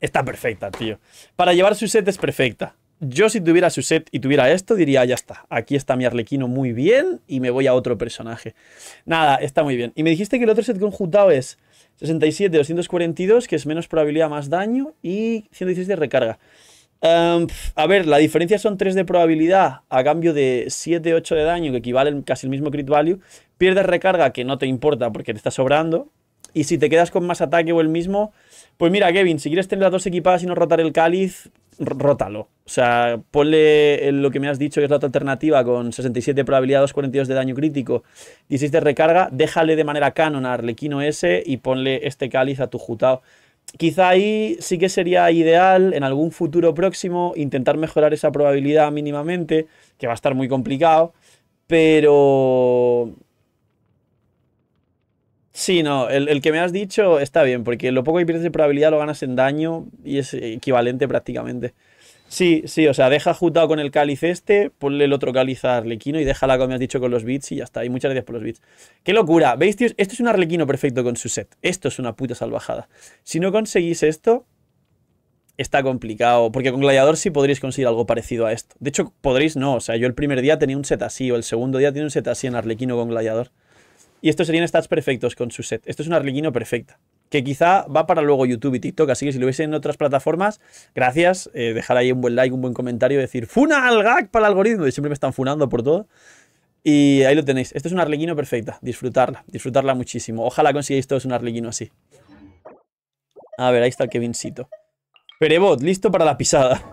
está perfecta, tío. Para llevar su set es perfecta. Yo si tuviera su set y tuviera esto, diría, ya está, aquí está mi arlequino muy bien y me voy a otro personaje. Nada, está muy bien. Y me dijiste que el otro set conjuntado es 67, 242, que es menos probabilidad, más daño, y 116 de recarga. Um, a ver, la diferencia son 3 de probabilidad a cambio de 7, 8 de daño, que equivalen casi el mismo crit value. Pierdes recarga, que no te importa porque te está sobrando. Y si te quedas con más ataque o el mismo, pues mira, Kevin, si quieres tener las dos equipadas y no rotar el cáliz, rótalo. O sea, ponle lo que me has dicho que es la otra alternativa con 67 de probabilidad, 242 de daño crítico, 16 de recarga, déjale de manera canon a Arlequino S y ponle este cáliz a tu Jutao. Quizá ahí sí que sería ideal en algún futuro próximo intentar mejorar esa probabilidad mínimamente, que va a estar muy complicado, pero Sí, no, el, que me has dicho está bien, porque lo poco que pierdes de probabilidad lo ganas en daño y es equivalente prácticamente. Sí, sí, o sea, deja Jutao con el cáliz este, ponle el otro cáliz a Arlequino y déjala, como has dicho, con los bits y ya está. Y muchas gracias por los bits. ¡Qué locura! ¿Veis, tíos? Esto es un Arlequino perfecto con su set. Esto es una puta salvajada. Si no conseguís esto, está complicado. Porque con Gladiador sí podréis conseguir algo parecido a esto. De hecho, podréis no. O sea, yo el primer día tenía un set así, o el segundo día tenía un set así en Arlequino con Gladiador. Y estos serían stats perfectos con su set. Esto es un arlequino perfecta. Que quizá va para luego YouTube y TikTok. Así que si lo veis en otras plataformas, gracias. Eh, dejar ahí un buen like, un buen comentario. Decir, ¡Funa al gag para el algoritmo! Y siempre me están funando por todo. Y ahí lo tenéis. Esto es un arlequino perfecta. Disfrutarla. Disfrutarla muchísimo. Ojalá consigáis todos un arlequino así. A ver, ahí está el Kevincito. Perebot, listo para la pisada.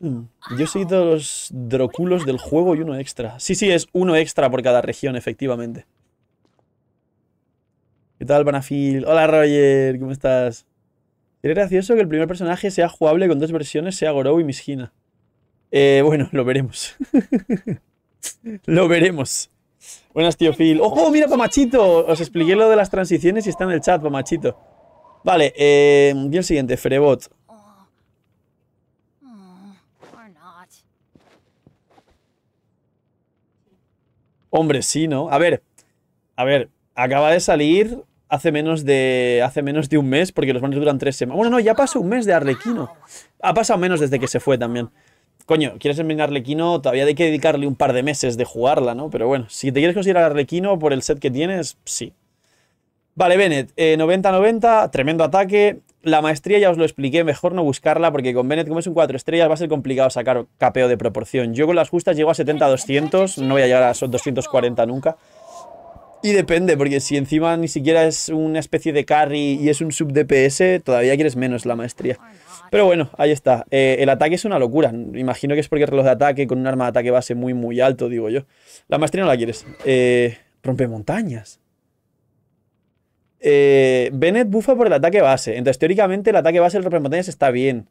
Yo soy de los droculos del juego y uno extra. Sí, sí, es uno extra por cada región, efectivamente. ¿Qué tal, Banafil? Hola, Roger, ¿cómo estás? Sería gracioso que el primer personaje sea jugable con dos versiones, sea Gorou y Mishina. Eh, bueno, lo veremos. lo veremos. Buenas, tío Phil. ¡Ojo, mira, Pamachito! Os expliqué lo de las transiciones y está en el chat, Pamachito. Vale, eh, y el siguiente, Ferebot. Hombre, sí, ¿no? A ver, a ver, acaba de salir hace menos de hace menos de un mes, porque los manes duran tres semanas. Bueno, no, ya pasó un mes de Arlequino. Ha pasado menos desde que se fue también. Coño, quieres terminar Arlequino, todavía hay que dedicarle un par de meses de jugarla, ¿no? Pero bueno, si te quieres considerar Arlequino por el set que tienes, sí. Vale, Bennett, eh, 90-90, tremendo ataque. La maestría ya os lo expliqué, mejor no buscarla porque con Bennett, como es un 4 estrellas, va a ser complicado sacar capeo de proporción. Yo con las justas llego a 70-200, no voy a llegar a esos 240 nunca. Y depende, porque si encima ni siquiera es una especie de carry y es un sub DPS, todavía quieres menos la maestría. Pero bueno, ahí está. Eh, el ataque es una locura. Imagino que es porque el reloj de ataque con un arma de ataque base muy, muy alto, digo yo. La maestría no la quieres. Eh, rompe montañas. Eh, Bennett bufa por el ataque base. Entonces, teóricamente, el ataque base del rompe montañas está bien.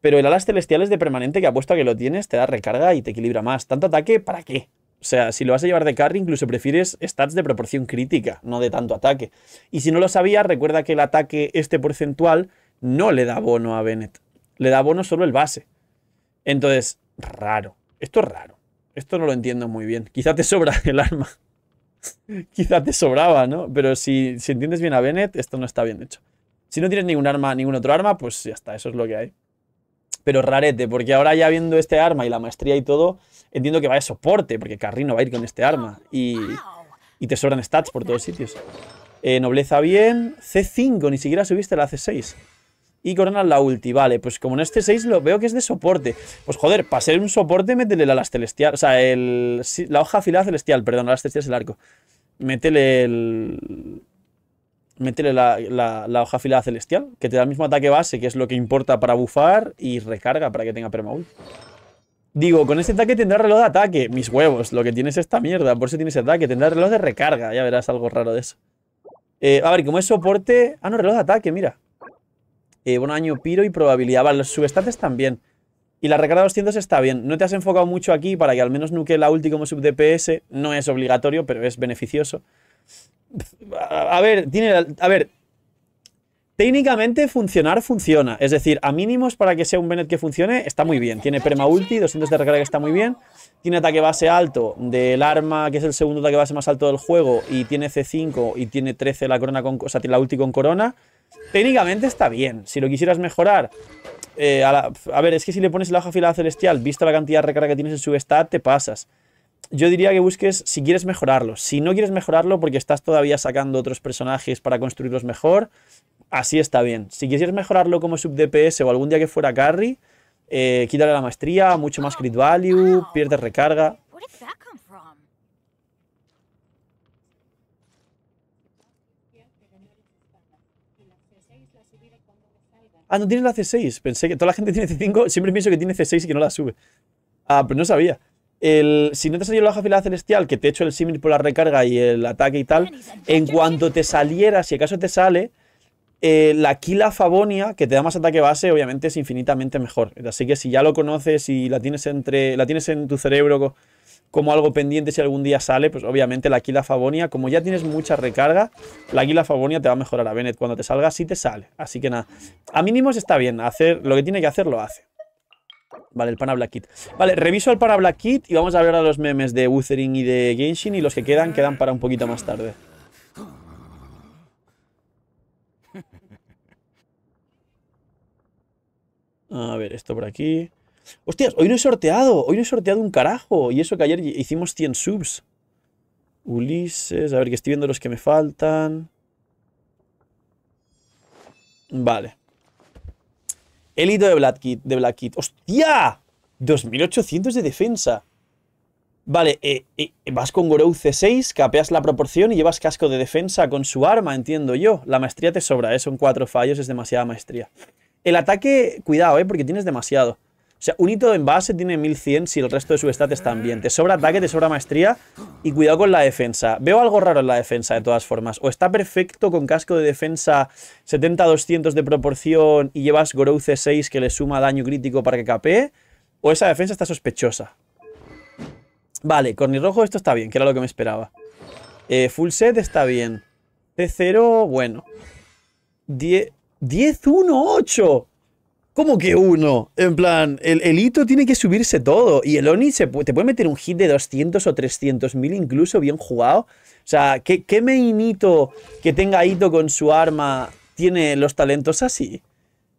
Pero el alas celestiales de permanente que apuesto a que lo tienes, te da recarga y te equilibra más. ¿Tanto ataque para qué? O sea, si lo vas a llevar de carry, incluso prefieres stats de proporción crítica, no de tanto ataque. Y si no lo sabías, recuerda que el ataque este porcentual no le da bono a Bennett. Le da bono solo el base. Entonces, raro. Esto es raro. Esto no lo entiendo muy bien. Quizá te sobra el arma. Quizá te sobraba, ¿no? Pero si, si entiendes bien a Bennett, esto no está bien hecho. Si no tienes ningún arma, ningún otro arma, pues ya está, eso es lo que hay. Pero rarete, porque ahora ya viendo este arma y la maestría y todo, entiendo que va de soporte, porque Carry no va a ir con este arma. Y, y te sobran stats por todos sitios. Eh, nobleza bien. C5, ni siquiera subiste la C6. Y corona la ulti, vale. Pues como en este 6 lo veo que es de soporte. Pues joder, para ser un soporte, métele la las celestial. O sea, el, la hoja afilada celestial, perdón, la celestial es el arco. Métele el. Métele la, la- hoja afilada celestial, que te da el mismo ataque base, que es lo que importa para bufar, y recarga para que tenga permault. Digo, con este ataque tendrá reloj de ataque. Mis huevos, lo que tienes es esta mierda, por eso tienes ataque. Tendrá reloj de recarga, ya verás algo raro de eso. Eh, a ver, como es soporte. Ah, no, reloj de ataque, mira. Eh, bueno, año piro y probabilidad. Vale, los substats bien. Y la recarga de 200 está bien. No te has enfocado mucho aquí para que al menos nuke la ulti como sub DPS. No es obligatorio, pero es beneficioso. A ver, tiene. A ver. Técnicamente funcionar funciona. Es decir, a mínimos para que sea un Bennett que funcione, está muy bien. Tiene perma ulti, 200 de recarga que está muy bien. Tiene ataque base alto del arma, que es el segundo ataque base más alto del juego. Y tiene C5 y tiene 13 la corona con. La ulti con corona. Técnicamente está bien. Si lo quisieras mejorar. eh, a ver, es que si le pones la hoja afilada celestial, visto la cantidad de recarga que tienes en su stat, te pasas. Yo diría que busques si quieres mejorarlo. Si no quieres mejorarlo porque estás todavía sacando otros personajes para construirlos mejor, así está bien. Si quisieras mejorarlo como sub DPS o algún día que fuera carry, eh, quítale la maestría, mucho más crit value, pierdes recarga. Ah, no tienes la C6. Pensé que toda la gente tiene C5. Siempre pienso que tiene C6 y que no la sube. Ah, pero no sabía. El, si no te salió la hoja afilada celestial, que te he hecho el símil por la recarga y el ataque y tal, en cuanto te saliera, si acaso te sale, eh, la Kila Favonia, que te da más ataque base, obviamente es infinitamente mejor. Así que si ya lo conoces y la tienes entre. la tienes en tu cerebro co- como algo pendiente si algún día sale, pues obviamente la Kila Favonia, como ya tienes mucha recarga, la Kila Favonia te va a mejorar a Bennett. Cuando te salga, sí te sale. Así que nada. A mínimos está bien. Hacer lo que tiene que hacer, lo hace. Vale, el Pana Black Kit. Vale, reviso el Pana Black Kit y vamos a ver ahora los memes de Wuthering y de Genshin y los que quedan, quedan para un poquito más tarde. A ver, esto por aquí. Hostias, hoy no he sorteado. Hoy no he sorteado un carajo. Y eso que ayer hicimos 100 subs. Ulises, a ver que estoy viendo los que me faltan. Vale. El hito de Black Kit. De Black Kit. ¡Hostia! 2800 de defensa. Vale, eh, eh, vas con Gorou C6, capeas la proporción y llevas casco de defensa con su arma, entiendo yo. La maestría te sobra, ¿eh? son cuatro fallos, es demasiada maestría. El ataque, cuidado, ¿eh? porque tienes demasiado. Sea, un hito en base tiene 1100 si el resto de su stat están bien. Te sobra ataque, te sobra maestría y cuidado con la defensa. Veo algo raro en la defensa de todas formas. O está perfecto con casco de defensa 70-200 de proporción y llevas Gorou C6 que le suma daño crítico para que capee. O esa defensa está sospechosa. Vale, cornirrojo esto está bien, que era lo que me esperaba. Eh, full set está bien. C0, bueno. Die- 10, 1, 8. ¿Cómo que uno? En plan, el, el hito tiene que subirse todo. Y el Oni se te puede meter un hit de 200 o 300 mil incluso bien jugado. O sea, ¿qué, qué main hito que tenga hito con su arma tiene los talentos así?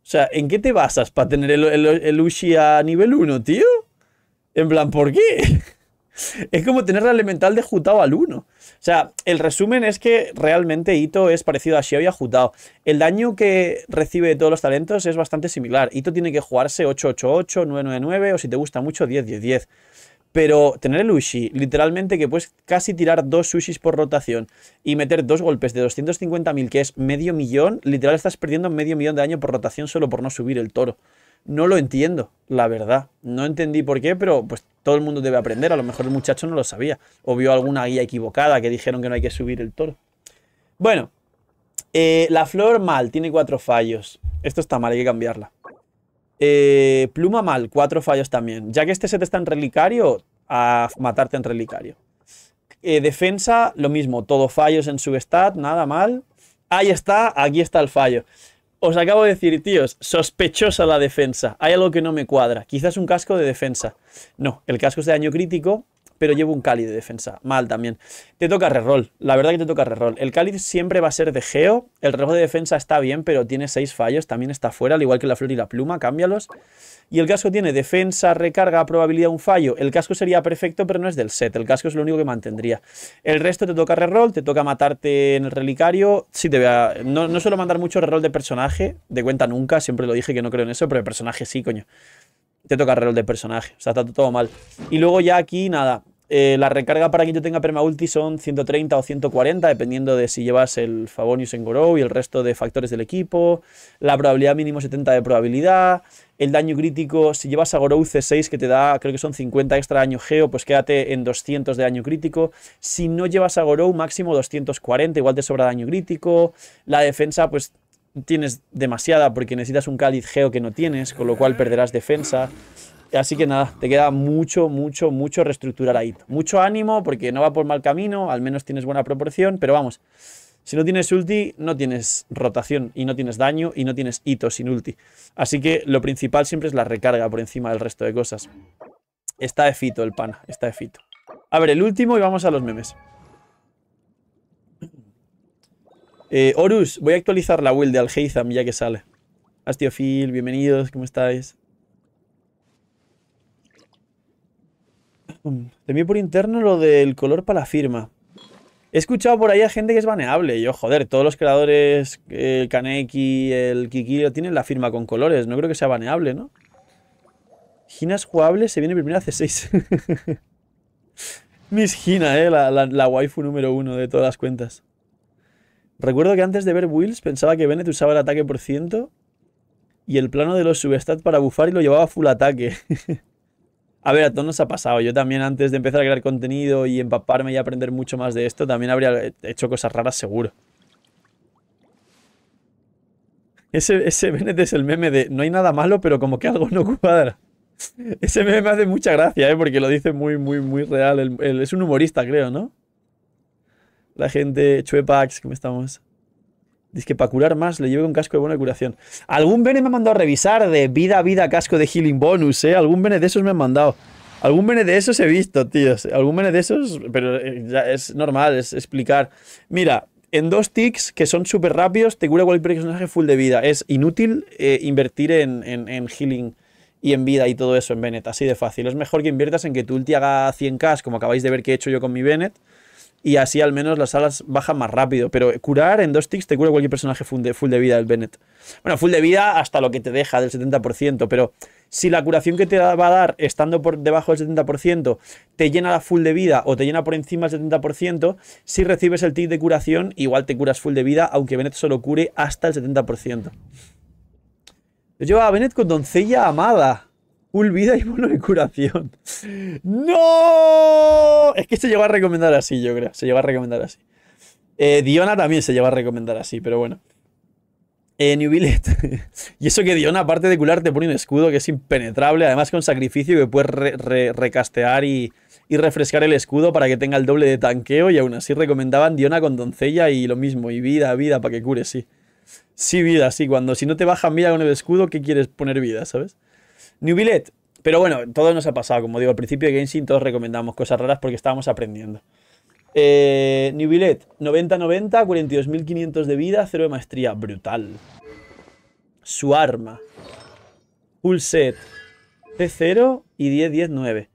O sea, ¿en qué te basas para tener el, el, el Ushi a nivel 1, tío? En plan, ¿por qué? Es como tener la elemental de Jutao al 1. O sea, el resumen es que realmente Ito es parecido a Xiao y a Jutao. El daño que recibe de todos los talentos es bastante similar. Ito tiene que jugarse 888, 999 o si te gusta mucho 10, 10, 10. Pero tener el Ushi, literalmente que puedes casi tirar dos Ushis por rotación y meter dos golpes de 250.000, que es medio millón, literal estás perdiendo medio millón de daño por rotación solo por no subir el toro. No lo entiendo, la verdad. No entendí por qué, pero pues todo el mundo debe aprender. A lo mejor el muchacho no lo sabía. O vio alguna guía equivocada que dijeron que no hay que subir el toro. Bueno, eh, la flor mal, tiene cuatro fallos. Esto está mal, hay que cambiarla. Eh, pluma mal, cuatro fallos también. Ya que este set está en relicario, a matarte en relicario. Eh, defensa, lo mismo, todo fallos en su stat, nada mal. Ahí está, aquí está el fallo. Os acabo de decir, tíos, sospechosa la defensa. Hay algo que no me cuadra. Quizás un casco de defensa. No, el casco es de daño crítico, pero llevo un cáliz de defensa. Mal también. Te toca reroll. La verdad que te toca reroll. El cáliz siempre va a ser de geo. El reroll de defensa está bien, pero tiene seis fallos. También está fuera, al igual que la flor y la pluma. Cámbialos. Y el casco tiene defensa, recarga, probabilidad, un fallo. El casco sería perfecto, pero no es del set. El casco es lo único que mantendría. El resto te toca reroll, te toca matarte en el relicario. Sí, te voy a... No, no suelo mandar mucho reroll de personaje, de cuenta nunca. Siempre lo dije que no creo en eso, pero de personaje sí, coño. Te toca reroll de personaje. O sea, está todo mal. Y luego ya aquí, nada. Eh, la recarga para que yo tenga perma ulti son 130 o 140, dependiendo de si llevas el Favonius en Gorou y el resto de factores del equipo. La probabilidad mínimo 70 de probabilidad. El daño crítico, si llevas a Gorou C6 que te da, creo que son 50 extra daño geo, pues quédate en 200 de daño crítico. Si no llevas a Gorou, máximo 240, igual te sobra daño crítico. La defensa, pues tienes demasiada porque necesitas un cáliz geo que no tienes, con lo cual perderás defensa. Así que nada, te queda mucho, mucho, mucho reestructurar ahí. Mucho ánimo porque no va por mal camino, al menos tienes buena proporción, pero vamos, si no tienes ulti, no tienes rotación y no tienes daño y no tienes hito sin ulti. Así que lo principal siempre es la recarga por encima del resto de cosas. Está de fito el pana, está de fito. A ver, el último y vamos a los memes. Eh, Horus, voy a actualizar la build de Alheizam ya que sale. Astiofil, bienvenidos, ¿cómo estáis? Te envío por interno lo del color para la firma. He escuchado por ahí a gente que es baneable. Yo, joder, todos los creadores, el Kaneki, el Kikiro, tienen la firma con colores. No creo que sea baneable, ¿no? Ginas jugables se viene primero hace 6. Miss Gina, eh, la, la, la waifu número uno de todas las cuentas. Recuerdo que antes de ver Wills pensaba que Bennett usaba el ataque por ciento y el plano de los substats para bufar y lo llevaba full ataque. A ver, a todos nos ha pasado. Yo también antes de empezar a crear contenido y empaparme y aprender mucho más de esto, también habría hecho cosas raras seguro. Ese, Bennett es el meme de no hay nada malo, pero como que algo no cuadra. Ese meme me hace mucha gracia, ¿eh? porque lo dice muy, muy, muy real. Es un humorista, creo, ¿no? La gente, Chuepax, ¿cómo estamos? Dice que para curar más le lleve un casco de buena curación. Algún bene me ha mandado a revisar de vida vida casco de healing bonus, ¿eh? Algún bene de esos me han mandado. Algún bene de esos he visto, tíos. Algún bene de esos, pero eh, ya es normal, es explicar. Mira, en dos ticks que son súper rápidos, te cura cualquier personaje full de vida. Es inútil eh, invertir en, en- en healing y en vida y todo eso en Bennett, así de fácil. Es mejor que inviertas en que tu ulti haga 100k, como acabáis de ver que he hecho yo con mi Bennett, y así al menos las alas bajan más rápido. Pero curar en dos ticks te cura cualquier personaje full de, vida del Bennett. Bueno, full de vida hasta lo que te deja del 70%, pero si la curación que te va a dar estando por debajo del 70% te llena la full de vida o te llena por encima del 70%, si recibes el tick de curación, igual te curas full de vida, aunque Bennett solo cure hasta el 70%. Yo llevaba a Bennett con doncella amada. Vida y bono de curación. ¡No! Es que se llegó a recomendar así, yo creo. Se llegó a recomendar así. Eh, Diona también se llegó a recomendar así, pero bueno. Eh, New Billet. y eso que Diona, aparte de cular, te pone un escudo que es impenetrable, además con sacrificio que puedes re- re- recastear y, y refrescar el escudo para que tenga el doble de tanqueo. Y aún así recomendaban Diona con doncella y lo mismo, y vida, vida, para que cure, sí. Sí, vida, sí. Cuando si no te bajan vida con el escudo, ¿qué quieres poner vida, sabes? Newbillet. Pero bueno, todo nos ha pasado. Como digo, al principio de Genshin todos recomendamos cosas raras porque estábamos aprendiendo. Eh, Newbillet, 90-90, 42.500 de vida, 0 de maestría. Brutal. Su arma. Full set. C0 y 10-10-9.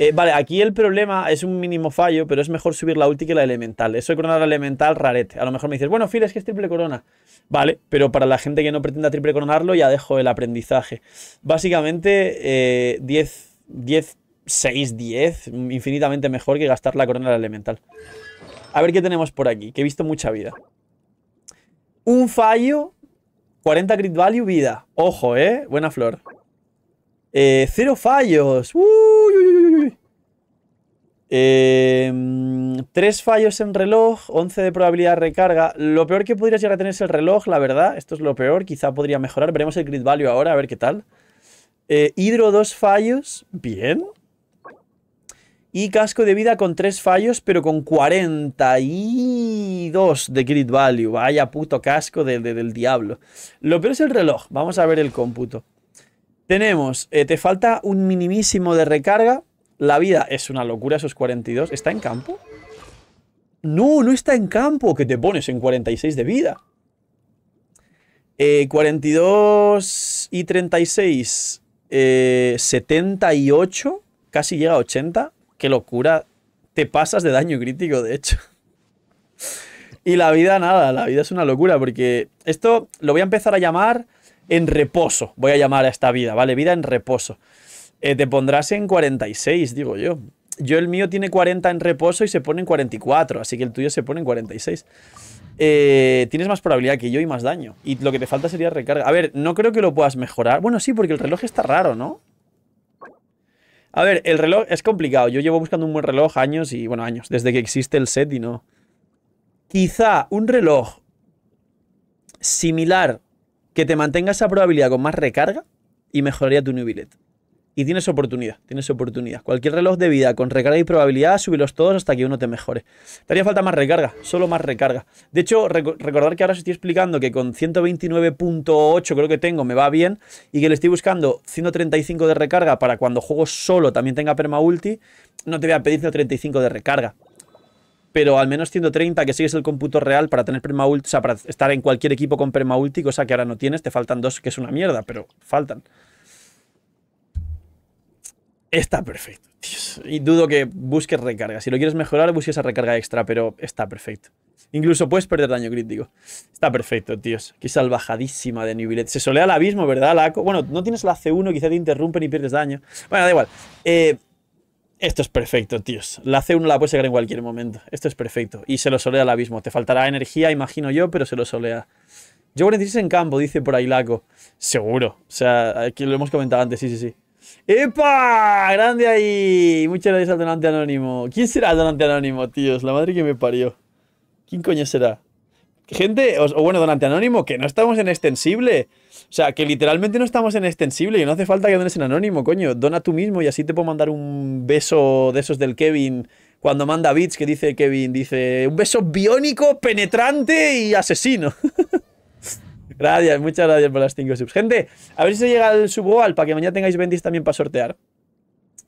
Eh, vale, aquí el problema es un mínimo fallo, pero es mejor subir la ulti que la elemental. Eso de coronar la elemental, rarete. A lo mejor me dices, bueno, Phil, es que es triple corona. Vale, pero para la gente que no pretenda triple coronarlo, ya dejo el aprendizaje. Básicamente, eh, 10, 10, 6, 10, infinitamente mejor que gastar la corona la elemental. A ver qué tenemos por aquí, que he visto mucha vida. Un fallo, 40 crit value, vida. Ojo, eh, buena flor. Eh, cero fallos. Uy, uy, uy. Eh, tres fallos en reloj, 11 de probabilidad de recarga. Lo peor que podrías llegar a tener es el reloj, la verdad. Esto es lo peor, quizá podría mejorar. Veremos el grid value ahora, a ver qué tal. Eh, hidro, dos fallos. Bien. Y casco de vida con tres fallos, pero con 42 de grid value. Vaya puto casco de- de- del diablo. Lo peor es el reloj. Vamos a ver el cómputo. Tenemos, eh, te falta un minimísimo de recarga. La vida es una locura, esos 42. ¿Está en campo? No, no está en campo, que te pones en 46 de vida. Eh, 42 y 36, eh, 78, casi llega a 80. Qué locura. Te pasas de daño crítico, de hecho. Y la vida, nada, la vida es una locura, porque esto lo voy a empezar a llamar en reposo. Voy a llamar a esta vida, ¿vale? Vida en reposo. Eh, te pondrás en 46, digo yo. Yo el mío tiene 40 en reposo y se pone en 44, así que el tuyo se pone en 46. Eh, tienes más probabilidad que yo y más daño. Y lo que te falta sería recarga. A ver, no creo que lo puedas mejorar. Bueno, sí, porque el reloj está raro, ¿no? A ver, el reloj es complicado. Yo llevo buscando un buen reloj años y, bueno, años, desde que existe el set y no. Quizá un reloj similar que te mantenga esa probabilidad con más recarga y mejoraría tu new billet. Y tienes oportunidad, tienes oportunidad. Cualquier reloj de vida con recarga y probabilidad, súbelos todos hasta que uno te mejore. Te haría falta más recarga, solo más recarga. De hecho, reco- recordar que ahora os estoy explicando que con 129.8 creo que tengo me va bien y que le estoy buscando 135 de recarga para cuando juego solo también tenga perma ulti, no te voy a pedir 135 de recarga. Pero al menos 130, que sigues el cómputo real para tener perma ulti, o sea, para estar en cualquier equipo con perma ulti, cosa que ahora no tienes, te faltan dos, que es una mierda, pero faltan. Está perfecto. Dios. Y dudo que busques recarga. Si lo quieres mejorar, busques esa recarga extra, pero está perfecto. Incluso puedes perder daño crítico. Está perfecto, tíos. Qué salvajadísima de New Billet. Se solea al abismo, ¿verdad, Laco? Bueno, no tienes la C1, quizá te interrumpen y pierdes daño. Bueno, da igual. Eh, esto es perfecto, tíos. La C1 la puedes sacar en cualquier momento. Esto es perfecto. Y se lo solea al abismo. Te faltará energía, imagino yo, pero se lo solea. Yo 46 en campo, dice por ahí Laco. Seguro. O sea, aquí lo hemos comentado antes, sí, sí, sí. ¡Epa! ¡Grande ahí! Muchas gracias al donante anónimo. ¿Quién será el donante anónimo, tíos? La madre que me parió. ¿Quién coño será? Gente, o, o bueno, donante anónimo, que no estamos en extensible. O sea, que literalmente no estamos en extensible y no hace falta que dones en anónimo, coño. Dona tú mismo y así te puedo mandar un beso de esos del Kevin cuando manda bits que dice Kevin, dice un beso biónico, penetrante y asesino. gracias, muchas gracias por las 5 subs. Gente, a ver si se llega el suboal para que mañana tengáis bendis también para sortear.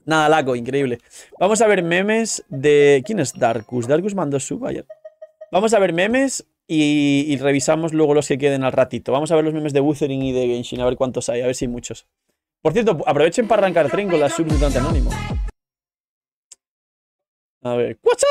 Nada, Laco, increíble. Vamos a ver memes de... ¿Quién es Darkus? Darkus mandó sub ayer. Vamos a ver memes y, y revisamos luego los que queden al ratito. Vamos a ver los memes de Wuthering y de Genshin, a ver cuántos hay, a ver si hay muchos. Por cierto, aprovechen para arrancar tren con las subs de Anónimo. A ver, what's?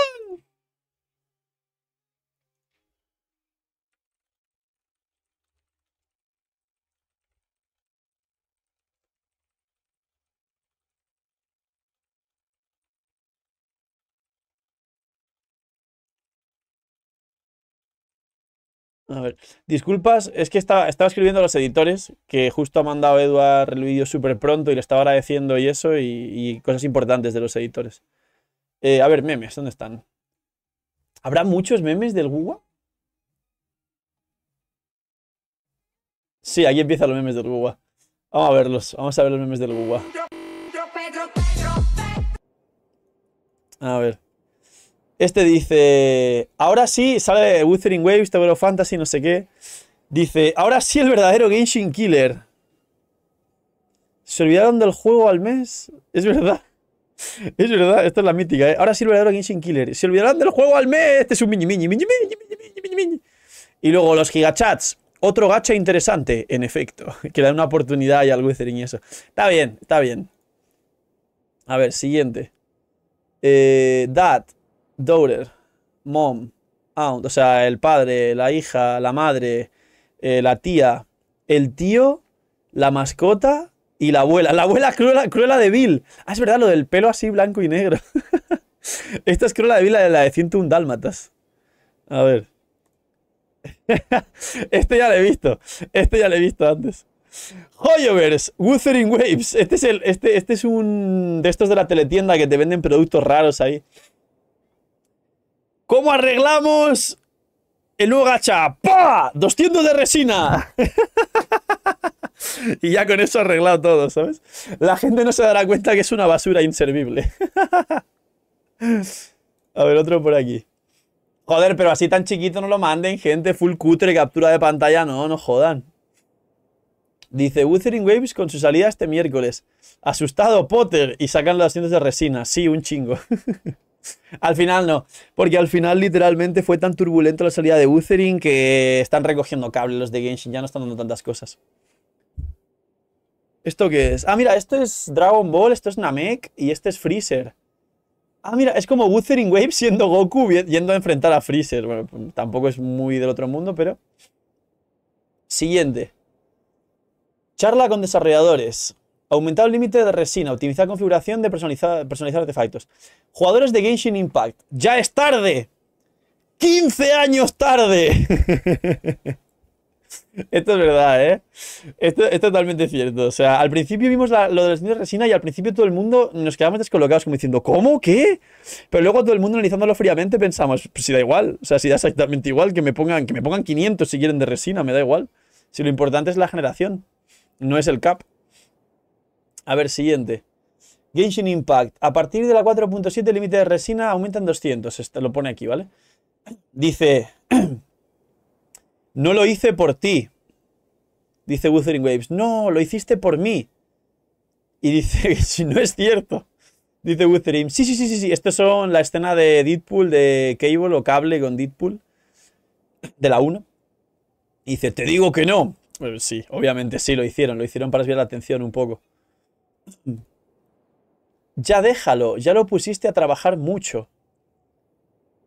A ver, disculpas, es que estaba, estaba escribiendo a los editores, que justo ha mandado Eduard el vídeo súper pronto y le estaba agradeciendo y eso, y, y cosas importantes de los editores. Eh, a ver, memes, ¿dónde están? ¿Habrá muchos memes del Guwa? Sí, aquí empiezan los memes del Guwa. Vamos a verlos, vamos a ver los memes del Guwa. A ver. Este dice, ahora sí, sale de Wuthering Waves, Tower of Fantasy, no sé qué. Dice, ahora sí el verdadero Genshin Killer. ¿Se olvidaron del juego al mes? Es verdad. Es verdad, esta es la mítica, ¿eh? Ahora sí el verdadero Genshin Killer. ¿Se olvidaron del juego al mes? Este es un mini, mini, mini, mini, mini, mini, mini, mini. Y luego los gigachats. Otro gacha interesante, en efecto. Que le da una oportunidad y al Wuthering y eso. Está bien, está bien. A ver, siguiente. Eh, that daughter, mom, aunt. O sea, el padre, la hija, la madre, eh, la tía, el tío, la mascota y la abuela. La abuela cruela, cruela de Bill. Ah, es verdad, lo del pelo así blanco y negro. Esta es cruela de Bill, la de la de 101 dálmatas. A ver. este ya lo he visto. Este ya lo he visto antes. Hoyovers, Wuthering Waves. Este es, el, este, este es un de estos de la teletienda que te venden productos raros ahí. ¿Cómo arreglamos el nuevo gacha? ¡Pah! 200 de resina. y ya con eso arreglado todo, ¿sabes? La gente no se dará cuenta que es una basura inservible. A ver, otro por aquí. Joder, pero así tan chiquito no lo manden, gente. Full cutre, captura de pantalla, no, no jodan. Dice Wuthering Waves con su salida este miércoles. Asustado Potter y sacan los asientos de resina. Sí, un chingo. al final no, porque al final literalmente fue tan turbulento la salida de Wuthering que están recogiendo cables los de Genshin, ya no están dando tantas cosas. ¿Esto qué es? Ah, mira, esto es Dragon Ball, esto es Namek y este es Freezer. Ah, mira, es como Wuthering Waves siendo Goku yendo a enfrentar a Freezer. Bueno, tampoco es muy del otro mundo, pero... Siguiente. Charla con desarrolladores. Aumentar el límite de resina. Optimizar configuración de personalizar, personalizar artefactos. Jugadores de Genshin Impact. ¡Ya es tarde! ¡15 años tarde! Esto es verdad, ¿eh? Esto es totalmente cierto. O sea, al principio vimos lo de los de resina y al principio todo el mundo nos quedamos descolocados como diciendo, ¿cómo? ¿Qué? Pero luego todo el mundo analizándolo fríamente pensamos, pues si da igual. O sea, si da exactamente igual que me pongan, que me pongan 500 si quieren de resina, me da igual. Si lo importante es la generación no es el cap. A ver, siguiente. Genshin Impact. A partir de la 4.7 el límite de resina aumenta en 200. Este lo pone aquí, ¿vale? Dice... no lo hice por ti. Dice Wuthering Waves. No, lo hiciste por mí. Y dice, si no es cierto. Dice Wuthering. Sí, sí, sí, sí, sí. Esto son la escena de Deadpool, de Cable o Cable con Deadpool. De la 1. Y dice, te digo que no. Pues sí, obviamente sí lo hicieron, lo hicieron para desviar la atención un poco. Ya déjalo, ya lo pusiste a trabajar mucho.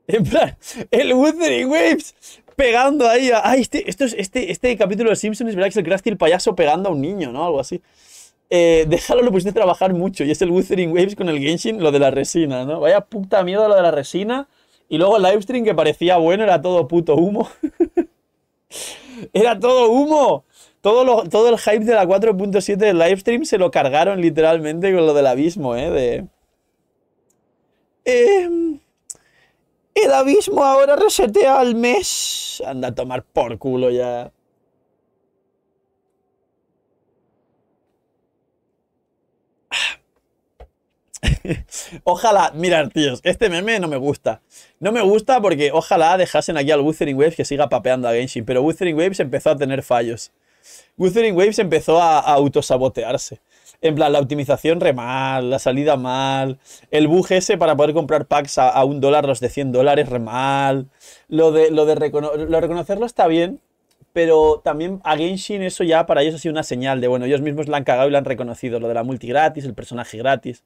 En plan, el Wuthering Waves pegando ahí a... Ah, este, esto es, este, este capítulo de Simpsons es verdad que es el Krusty el payaso pegando a un niño, ¿no? Algo así. Eh, déjalo, lo pusiste a trabajar mucho. Y es el Wuthering Waves con el Genshin, lo de la resina, ¿no? Vaya puta mierda lo de la resina. Y luego el livestream que parecía bueno era todo puto humo. Era todo humo. Todo, todo el hype de la 4.7 del livestream se lo cargaron literalmente con lo del abismo, ¿eh? De... Em, el abismo ahora resetea al mes. Anda a tomar por culo ya. ojalá, mirad, tíos, este meme no me gusta. No me gusta porque ojalá dejasen aquí al Wuthering Waves que siga papeando a Genshin, pero Wuthering Waves empezó a tener fallos. Wuthering Waves empezó a, autosabotearse. En plan, la optimización re mal, la salida mal, el bug ese para poder comprar packs a, un dólar, los de 100 dólares, re mal. Lo de, lo de lo reconocerlo está bien, pero también a Genshin eso ya para ellos ha sido una señal de, bueno, ellos mismos la han cagado y la han reconocido, lo de la multi gratis, el personaje gratis.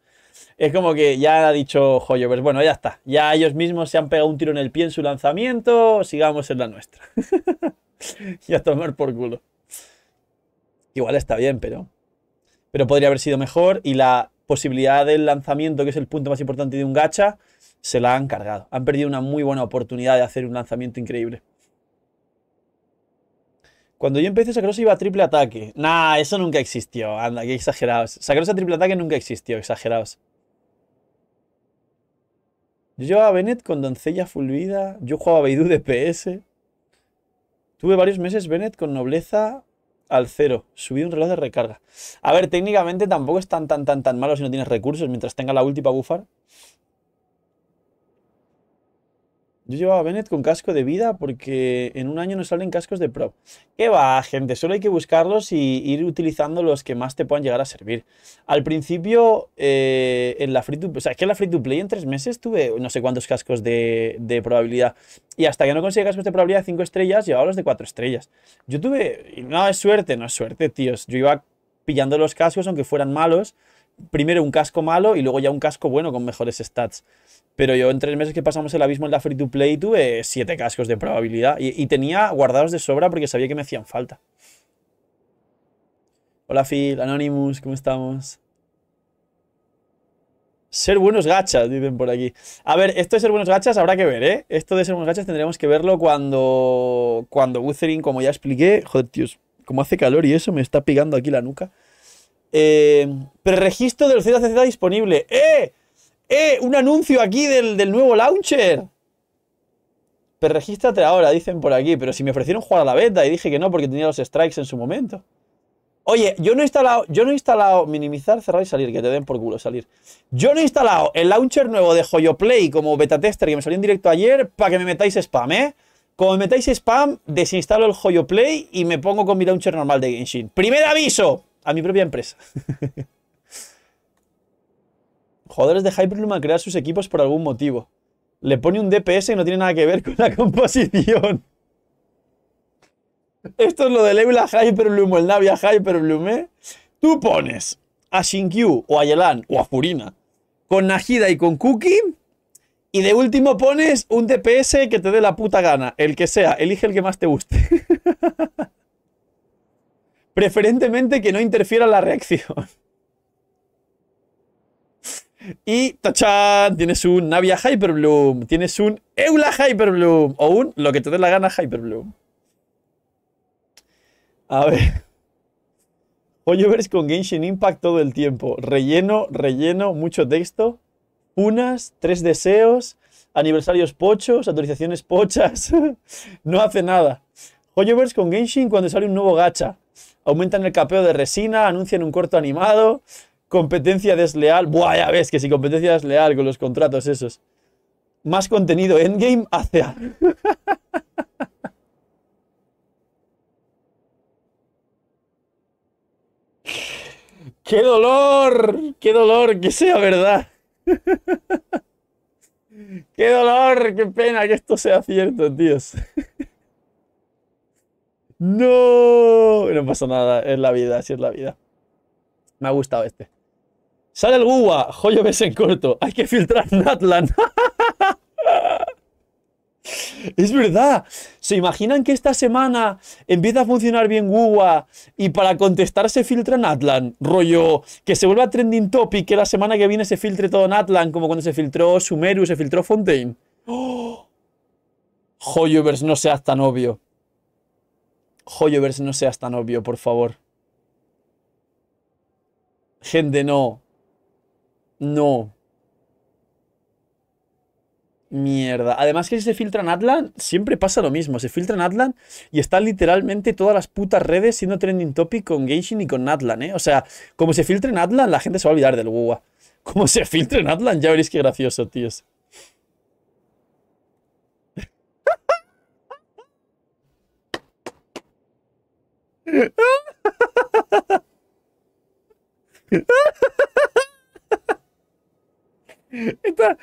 Es como que ya ha dicho Joyo, pues bueno, ya está. Ya ellos mismos se han pegado un tiro en el pie en su lanzamiento, sigamos en la nuestra. y a tomar por culo. Igual está bien, pero... Pero podría haber sido mejor y la posibilidad del lanzamiento, que es el punto más importante de un gacha, se la han cargado. Han perdido una muy buena oportunidad de hacer un lanzamiento increíble. Cuando yo empecé, Sacrosa iba a triple ataque. Nah, eso nunca existió. Anda, qué exagerados. Sacrosa triple ataque nunca existió, exagerados. Yo llevaba a Bennett con doncella full vida. Yo jugaba a Beidou de PS. Tuve varios meses Bennett con nobleza al cero. Subí un reloj de recarga. A ver, técnicamente tampoco es tan, tan, tan, tan malo si no tienes recursos mientras tenga la ulti para bufar. Yo llevaba Bennett con casco de vida porque en un año no salen cascos de Pro. ¿Qué va, gente? Solo hay que buscarlos y ir utilizando los que más te puedan llegar a servir. Al principio, eh, en la free to, en la free to play en tres meses tuve no sé cuántos cascos de, de probabilidad. Y hasta que no conseguí cascos de probabilidad de 5 estrellas, llevaba los de 4 estrellas. Yo tuve. No es suerte, no es suerte, tíos. Yo iba pillando los cascos, aunque fueran malos. Primero un casco malo y luego ya un casco bueno con mejores stats. Pero yo en tres meses que pasamos el abismo en la free to play tuve siete cascos de probabilidad y, tenía guardados de sobra porque sabía que me hacían falta. Hola Phil, Anonymous, ¿cómo estamos? Ser buenos gachas, dicen por aquí. A ver, esto de ser buenos gachas habrá que ver, ¿eh? Esto de ser buenos gachas tendremos que verlo cuando, cuando Wuthering, como ya expliqué, joder, tíos, como hace calor y eso me está pegando aquí la nuca. Eh, preregistro del ZCZ disponible. ¡Eh! ¡Eh! Un anuncio aquí del, del nuevo launcher. Preregístrate ahora, dicen por aquí. Pero si me ofrecieron jugar a la beta y dije que no porque tenía los strikes en su momento. Oye, yo no he instalado, yo no he instalado minimizar, cerrar y salir, que te den por culo salir. Yo no he instalado el launcher nuevo de Joyoplay como beta tester que me salió en directo ayer para que me metáis spam, ¿eh? Como me metáis spam, desinstalo el Joyoplay y me pongo con mi launcher normal de Genshin. Primer aviso a mi propia empresa. Jugadores de Hyperloom a crear sus equipos por algún motivo. Le pone un DPS que no tiene nada que ver con la composición. Esto es lo del Eula Hyperbloom o el Navia Hyperbloom, ¿eh? Tú pones a Shinkyu o a Yelan o a Furina con Najida y con Cookie y de último pones un DPS que te dé la puta gana. El que sea, elige el que más te guste. Preferentemente que no interfiera la reacción. Y tachan, tienes un Navia Hyperbloom, tienes un Eula Hyperbloom o un lo que te dé la gana Hyperbloom. A ver. Hoyoverse con Genshin Impact todo el tiempo. Relleno, relleno, mucho texto. Unas, tres deseos, aniversarios pochos, autorizaciones pochas. no hace nada. Hoyoverse con Genshin cuando sale un nuevo gacha. Aumentan el capeo de resina, anuncian un corto animado. Competencia desleal. Buah, ya ves que si competencia desleal con los contratos esos. Más contenido endgame hacia. ¡Qué dolor! ¡Qué dolor que sea verdad! ¡Qué dolor! ¡Qué pena que esto sea cierto, tíos! ¡No! No pasa nada, es la vida, así es la vida. Me ha gustado este. Sale el Guwa, joyo ves en corto. Hay que filtrar Natlan. Es verdad. ¿Se imaginan que esta semana empieza a funcionar bien Guwa y para contestar se filtra Natlan? Rollo, que se vuelva trending topic, que la semana que viene se filtre todo Natlan, como cuando se filtró Sumeru, se filtró Fontaine. ¡Oh! Hoyoverse, no seas tan obvio. Hoyoverse, no seas tan obvio, por favor. Gente, no. No. Mierda. Además que si se filtra en Atlan, siempre pasa lo mismo. Se filtra en Atlan y están literalmente todas las putas redes siendo trending topic con Genshin y con Atlan, ¿eh? O sea, como se filtra en Atlan, la gente se va a olvidar del WUA. Como se filtra en Atlan, ya veréis qué gracioso, tíos. Esta,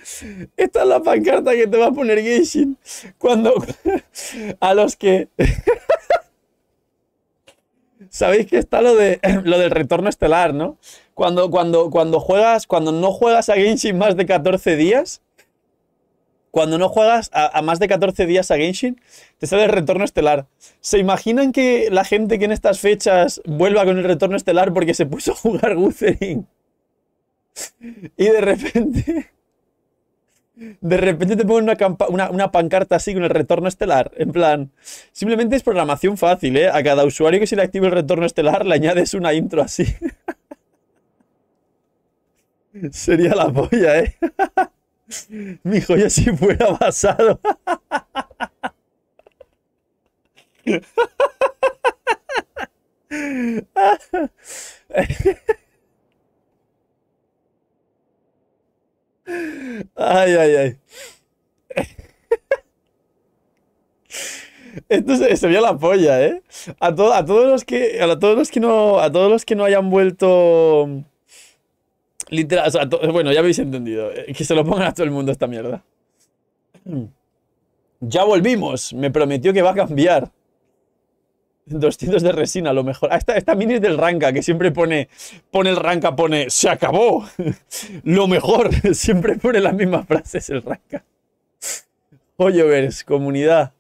esta es la pancarta que te va a poner Genshin cuando a los que sabéis que está lo de lo del retorno estelar, ¿no? Cuando, cuando, cuando juegas, cuando no juegas a Genshin más de 14 días, cuando no juegas a, más de 14 días a Genshin, te sale el retorno estelar. ¿Se imaginan que la gente que en estas fechas vuelva con el retorno estelar porque se puso a jugar Wuthering? Y de repente. De repente te ponen una, pancarta así con el retorno estelar. En plan. Simplemente es programación fácil, ¿eh? A cada usuario que se le active el retorno estelar le añades una intro así. Sería la polla, ¿eh? Mi joya si fuera basado. Ay, ay, ay. Esto se, se vio la polla, ¿eh? A, to- a todos los que a todos los que no a todos los que no hayan vuelto literal, bueno, ya habéis entendido, eh, que se lo pongan a todo el mundo esta mierda. Ya volvimos, me prometió que va a cambiar. 200 de resina, lo mejor. Ah, esta, esta mini es del Ranka, que siempre pone, pone el Ranka, pone, se acabó. lo mejor, siempre pone las mismas frases el Ranka. Hoyovers, comunidad.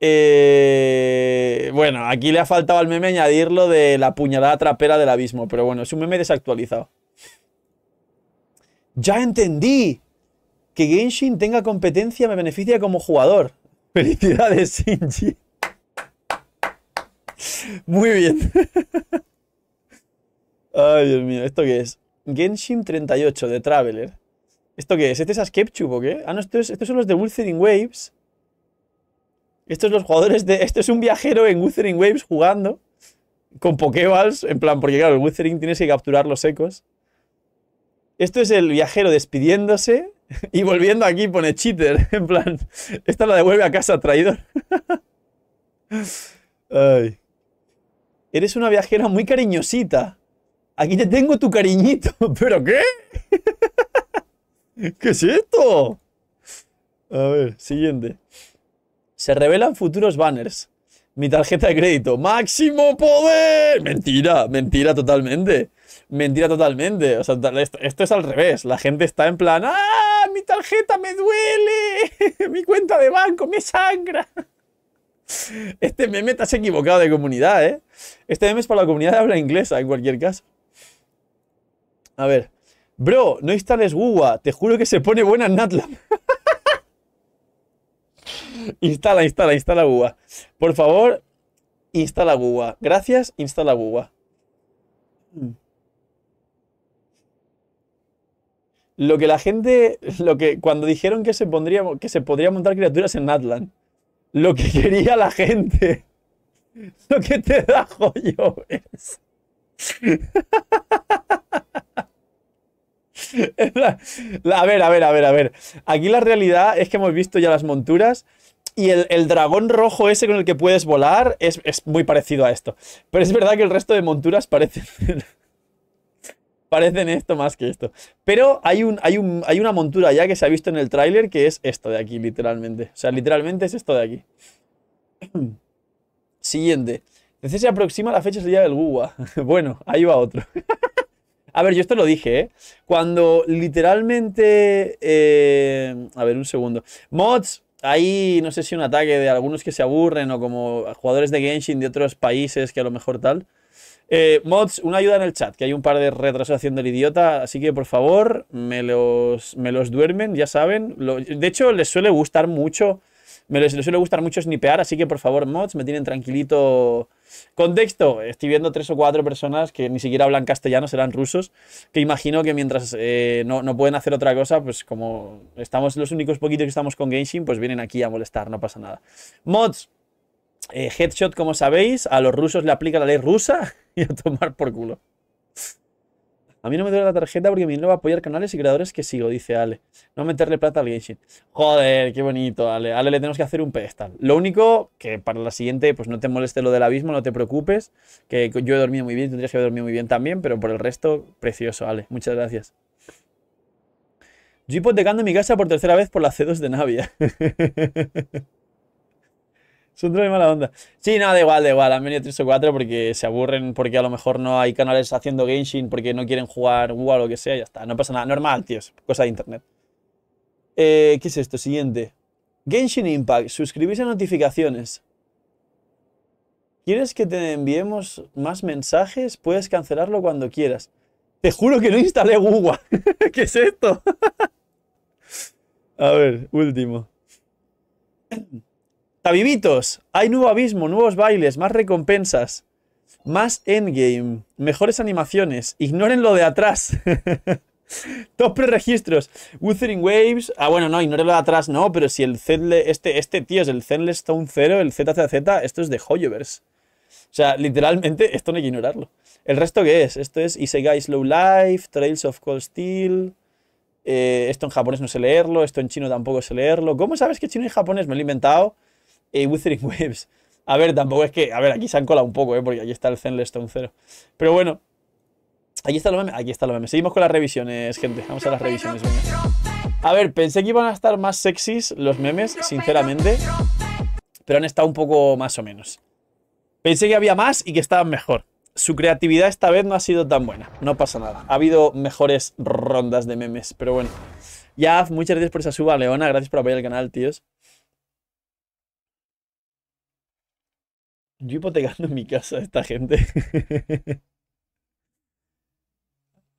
Eh, bueno, aquí le ha faltado al meme añadirlo de la puñalada trapera del abismo, pero bueno, es un meme desactualizado. Ya entendí. Que Genshin tenga competencia me beneficia como jugador. Felicidades, Shinji. Muy bien. Ay, Dios mío, ¿esto qué es? Genshin 38 de Traveler. ¿Esto qué es? ¿Este es Askepchuk o qué? Ah, no, esto es- estos son los de Wuthering Waves. Estos los jugadores de. Esto es un viajero en Wuthering Waves jugando con Pokéballs. En plan, porque claro, el Wuthering tienes que capturar los ecos. Esto es el viajero despidiéndose y volviendo aquí pone cheater. En plan, esta la devuelve a casa traidor. Ay. Eres una viajera muy cariñosita. Aquí te tengo tu cariñito. ¿Pero qué? ¿Qué es esto? A ver, siguiente. Se revelan futuros banners. Mi tarjeta de crédito. ¡Máximo poder! Mentira, mentira totalmente. Mentira totalmente. O sea, esto es al revés. La gente está en plan, ¡ah! ¡Mi tarjeta me duele! ¡Mi cuenta de banco me sangra! Este meme te has equivocado de comunidad, ¿eh? Este meme es para la comunidad de habla inglesa, en cualquier caso. A ver. Bro, no instales Wuwa. Te juro que se pone buena en Natlab. instala, instala, instala Wuwa. Por favor, instala Wuwa. Gracias, instala Wuwa. Lo que la gente, lo que cuando dijeron que se pondría, que se podría montar criaturas en Natlan, lo que quería la gente, lo que te da joyo es. A ver, a ver, a ver, a ver. Aquí la realidad es que hemos visto ya las monturas y el, el dragón rojo ese con el que puedes volar es, es muy parecido a esto. Pero es verdad que el resto de monturas parecen, parecen esto más que esto. Pero hay, un, hay, un, hay una montura ya que se ha visto en el tráiler que es esto de aquí, literalmente. O sea, literalmente es esto de aquí. Siguiente. DC se aproxima la fecha del día del Wuwa. bueno, ahí va otro. A ver, yo esto lo dije, ¿eh? Cuando literalmente... eh, a ver, un segundo. Mods, hay no sé si un ataque de algunos que se aburren o como jugadores de Genshin de otros países que a lo mejor tal. Eh, mods, una ayuda en el chat, que hay un par de retrasos haciendo el idiota, así que por favor, me los, me los duermen, ya saben. De hecho, les suele gustar mucho, me les, suele gustar mucho snipear, así que por favor, mods, me tienen tranquilito. Contexto, estoy viendo tres o cuatro personas que ni siquiera hablan castellano, serán rusos, que imagino que mientras eh, no, no pueden hacer otra cosa, pues como estamos los únicos poquitos que estamos con Genshin, pues vienen aquí a molestar, no pasa nada. Mods, eh, headshot, como sabéis, a los rusos le aplica la ley rusa y a tomar por culo. A mí no me duele la tarjeta porque mi dinero va a apoyar canales y creadores que sigo, dice Ale. No meterle plata al Genshin. Joder, qué bonito, Ale. Ale le tenemos que hacer un pedestal. Lo único que para la siguiente, pues no te moleste lo del abismo, no te preocupes. Que yo he dormido muy bien, tendrías que haber dormido muy bien también, pero por el resto, precioso, Ale. Muchas gracias. Yo hipotecando mi casa por tercera vez por la C2 de Navia. Son de mala onda. Sí, nada, da igual, da igual. Han venido tres o cuatro porque se aburren, porque a lo mejor no hay canales haciendo Genshin, porque no quieren jugar WoW o lo que sea, ya está. No pasa nada. Normal, tíos. Cosa de internet. Eh, ¿Qué es esto? Siguiente. Genshin Impact. Suscribirse a notificaciones. ¿Quieres que te enviemos más mensajes? Puedes cancelarlo cuando quieras. Te juro que no instalé Wuwa. ¿Qué es esto? a ver, último. Tabibitos, hay nuevo abismo, nuevos bailes, más recompensas, más endgame, mejores animaciones. Ignoren lo de atrás. Top preregistros. Wuthering Waves. Ah, bueno, no, ignoren lo de atrás, no, pero si el Zenle, este, este tío es el Zenless Stone 0, el ZZZ, esto es de Hoyoverse. O sea, literalmente, esto no hay que ignorarlo. ¿El resto qué es? Esto es Isegai Slow Life, Trails of Cold Steel. eh, esto en japonés no sé leerlo, esto en chino tampoco sé leerlo. ¿Cómo sabes que chino y japonés me lo he inventado? Eh, Wuthering Waves. A ver, tampoco es que. A ver, aquí se han colado un poco, ¿eh? Porque aquí está el Zenless Stone 0. Pero bueno. Aquí está lo meme. Aquí está lo meme. Seguimos con las revisiones, gente. Vamos a las revisiones, venga. A ver, pensé que iban a estar más sexys los memes, sinceramente. Pero han estado un poco más o menos. Pensé que había más y que estaban mejor. Su creatividad esta vez no ha sido tan buena. No pasa nada. Ha habido mejores rondas de memes. Pero bueno. Ya, muchas gracias por esa suba, Leona. Gracias por apoyar el canal, tíos. Yo hipotecando mi casa a esta gente.